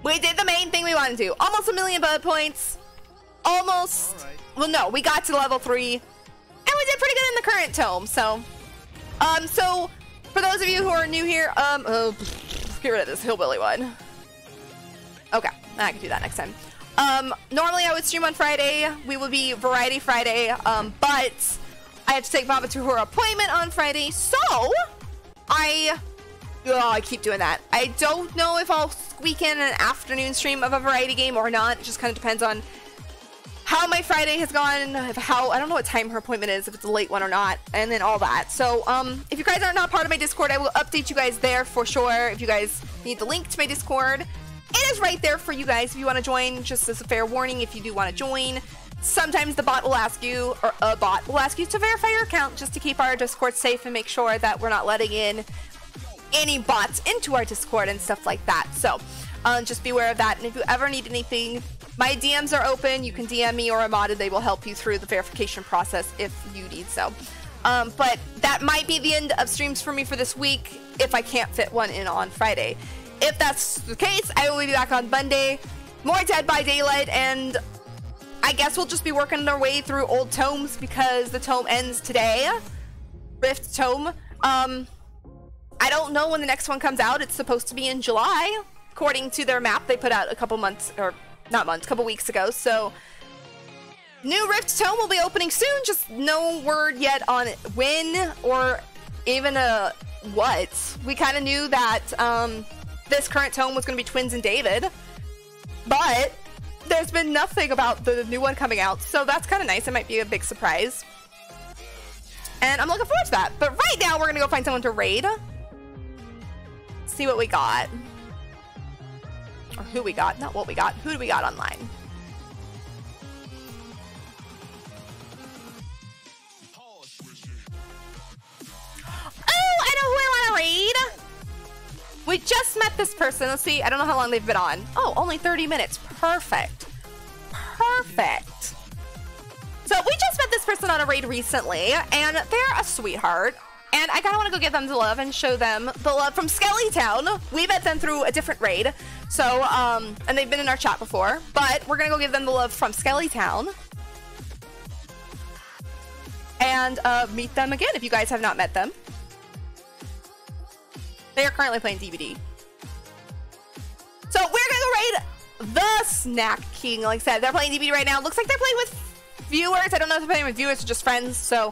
We did the main thing we wanted to do. Almost a million blood points. Almost. Well, no, we got to level three, and we did pretty good in the current tome. So, um, so for those of you who are new here, um, oh, get rid of this hillbilly one. Okay, I can do that next time. Um, normally I would stream on Friday. We would be Variety Friday, um, but I have to take Mama to her appointment on Friday, so I. Oh, I keep doing that. I don't know if I'll squeak in an afternoon stream of a variety game or not. It just kind of depends on how my Friday has gone, how I don't know what time her appointment is, if it's a late one or not, and then all that. So, um, if you guys are not part of my Discord, I will update you guys there for sure. If you guys need the link to my Discord, it is right there for you guys if you want to join. Just as a fair warning, if you do want to join, sometimes the bot will ask you, or a bot will ask you to verify your account just to keep our Discord safe and make sure that we're not letting in any bots into our Discord and stuff like that. So, um, just be aware of that. And if you ever need anything, my DMs are open. You can DM me or Amada. They will help you through the verification process if you need so. Um, but that might be the end of streams for me for this week if I can't fit one in on Friday. If that's the case, I will be back on Monday. More Dead by Daylight, and I guess we'll just be working our way through old tomes because the tome ends today. Rift tome. Um, I don't know when the next one comes out. It's supposed to be in July, according to their map they put out a couple months, or not months, a couple weeks ago. So, new Rift Tome will be opening soon. Just no word yet on when or even a what. We kind of knew that um, this current tome was going to be Twins and David, but there's been nothing about the new one coming out. So that's kind of nice. It might be a big surprise. And I'm looking forward to that. But right now, we're going to go find someone to raid see what we got. Or who we got, not what we got. Who do we got online? Oh, I know who I want to raid. We just met this person. Let's see. I don't know how long they've been on. Oh, only 30 minutes. Perfect. Perfect. So we just met this person on a raid recently, and they're a sweetheart. And I kind of want to go give them the love and show them the love from Skellee Town. We met them through a different raid. So, um, and they've been in our chat before. But we're going to go give them the love from Skellee Town. And uh, meet them again if you guys have not met them. They are currently playing DBD. So we're gonna go raid the Snack King. Like I said, they're playing DBD right now. Looks like they're playing with viewers. I don't know if they're playing with viewers or just friends. So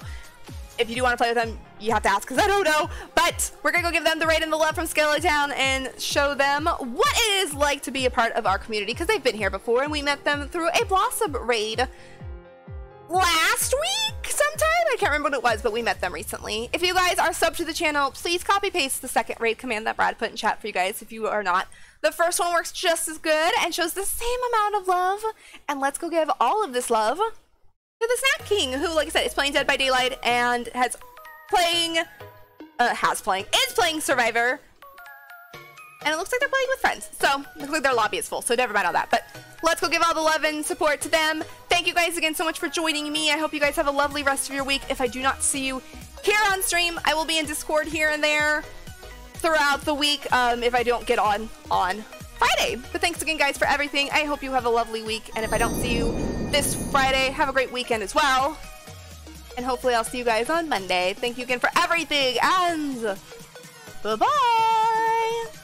if you do want to play with them, you have to ask because I don't know. But we're gonna go give them the raid and the love from Skellee Town and show them what it is like to be a part of our community because they've been here before and we met them through a Blossom raid last week sometime. I can't remember what it was, but we met them recently. If you guys are sub to the channel, please copy paste the second raid command that Brad put in chat for you guys if you are not. The first one works just as good and shows the same amount of love. And let's go give all of this love to the Snack King, who, like I said, is playing Dead by Daylight and has playing, uh, has playing, is playing Survivor. And it looks like they're playing with friends. So, looks like their lobby is full, so never mind all that. But let's go give all the love and support to them. Thank you guys again so much for joining me. I hope you guys have a lovely rest of your week. If I do not see you here on stream, I will be in Discord here and there throughout the week um, if I don't get on on Friday. But thanks again, guys, for everything. I hope you have a lovely week. And if I don't see you this Friday, have a great weekend as well. And hopefully I'll see you guys on Monday. Thank you again for everything. And bye-bye.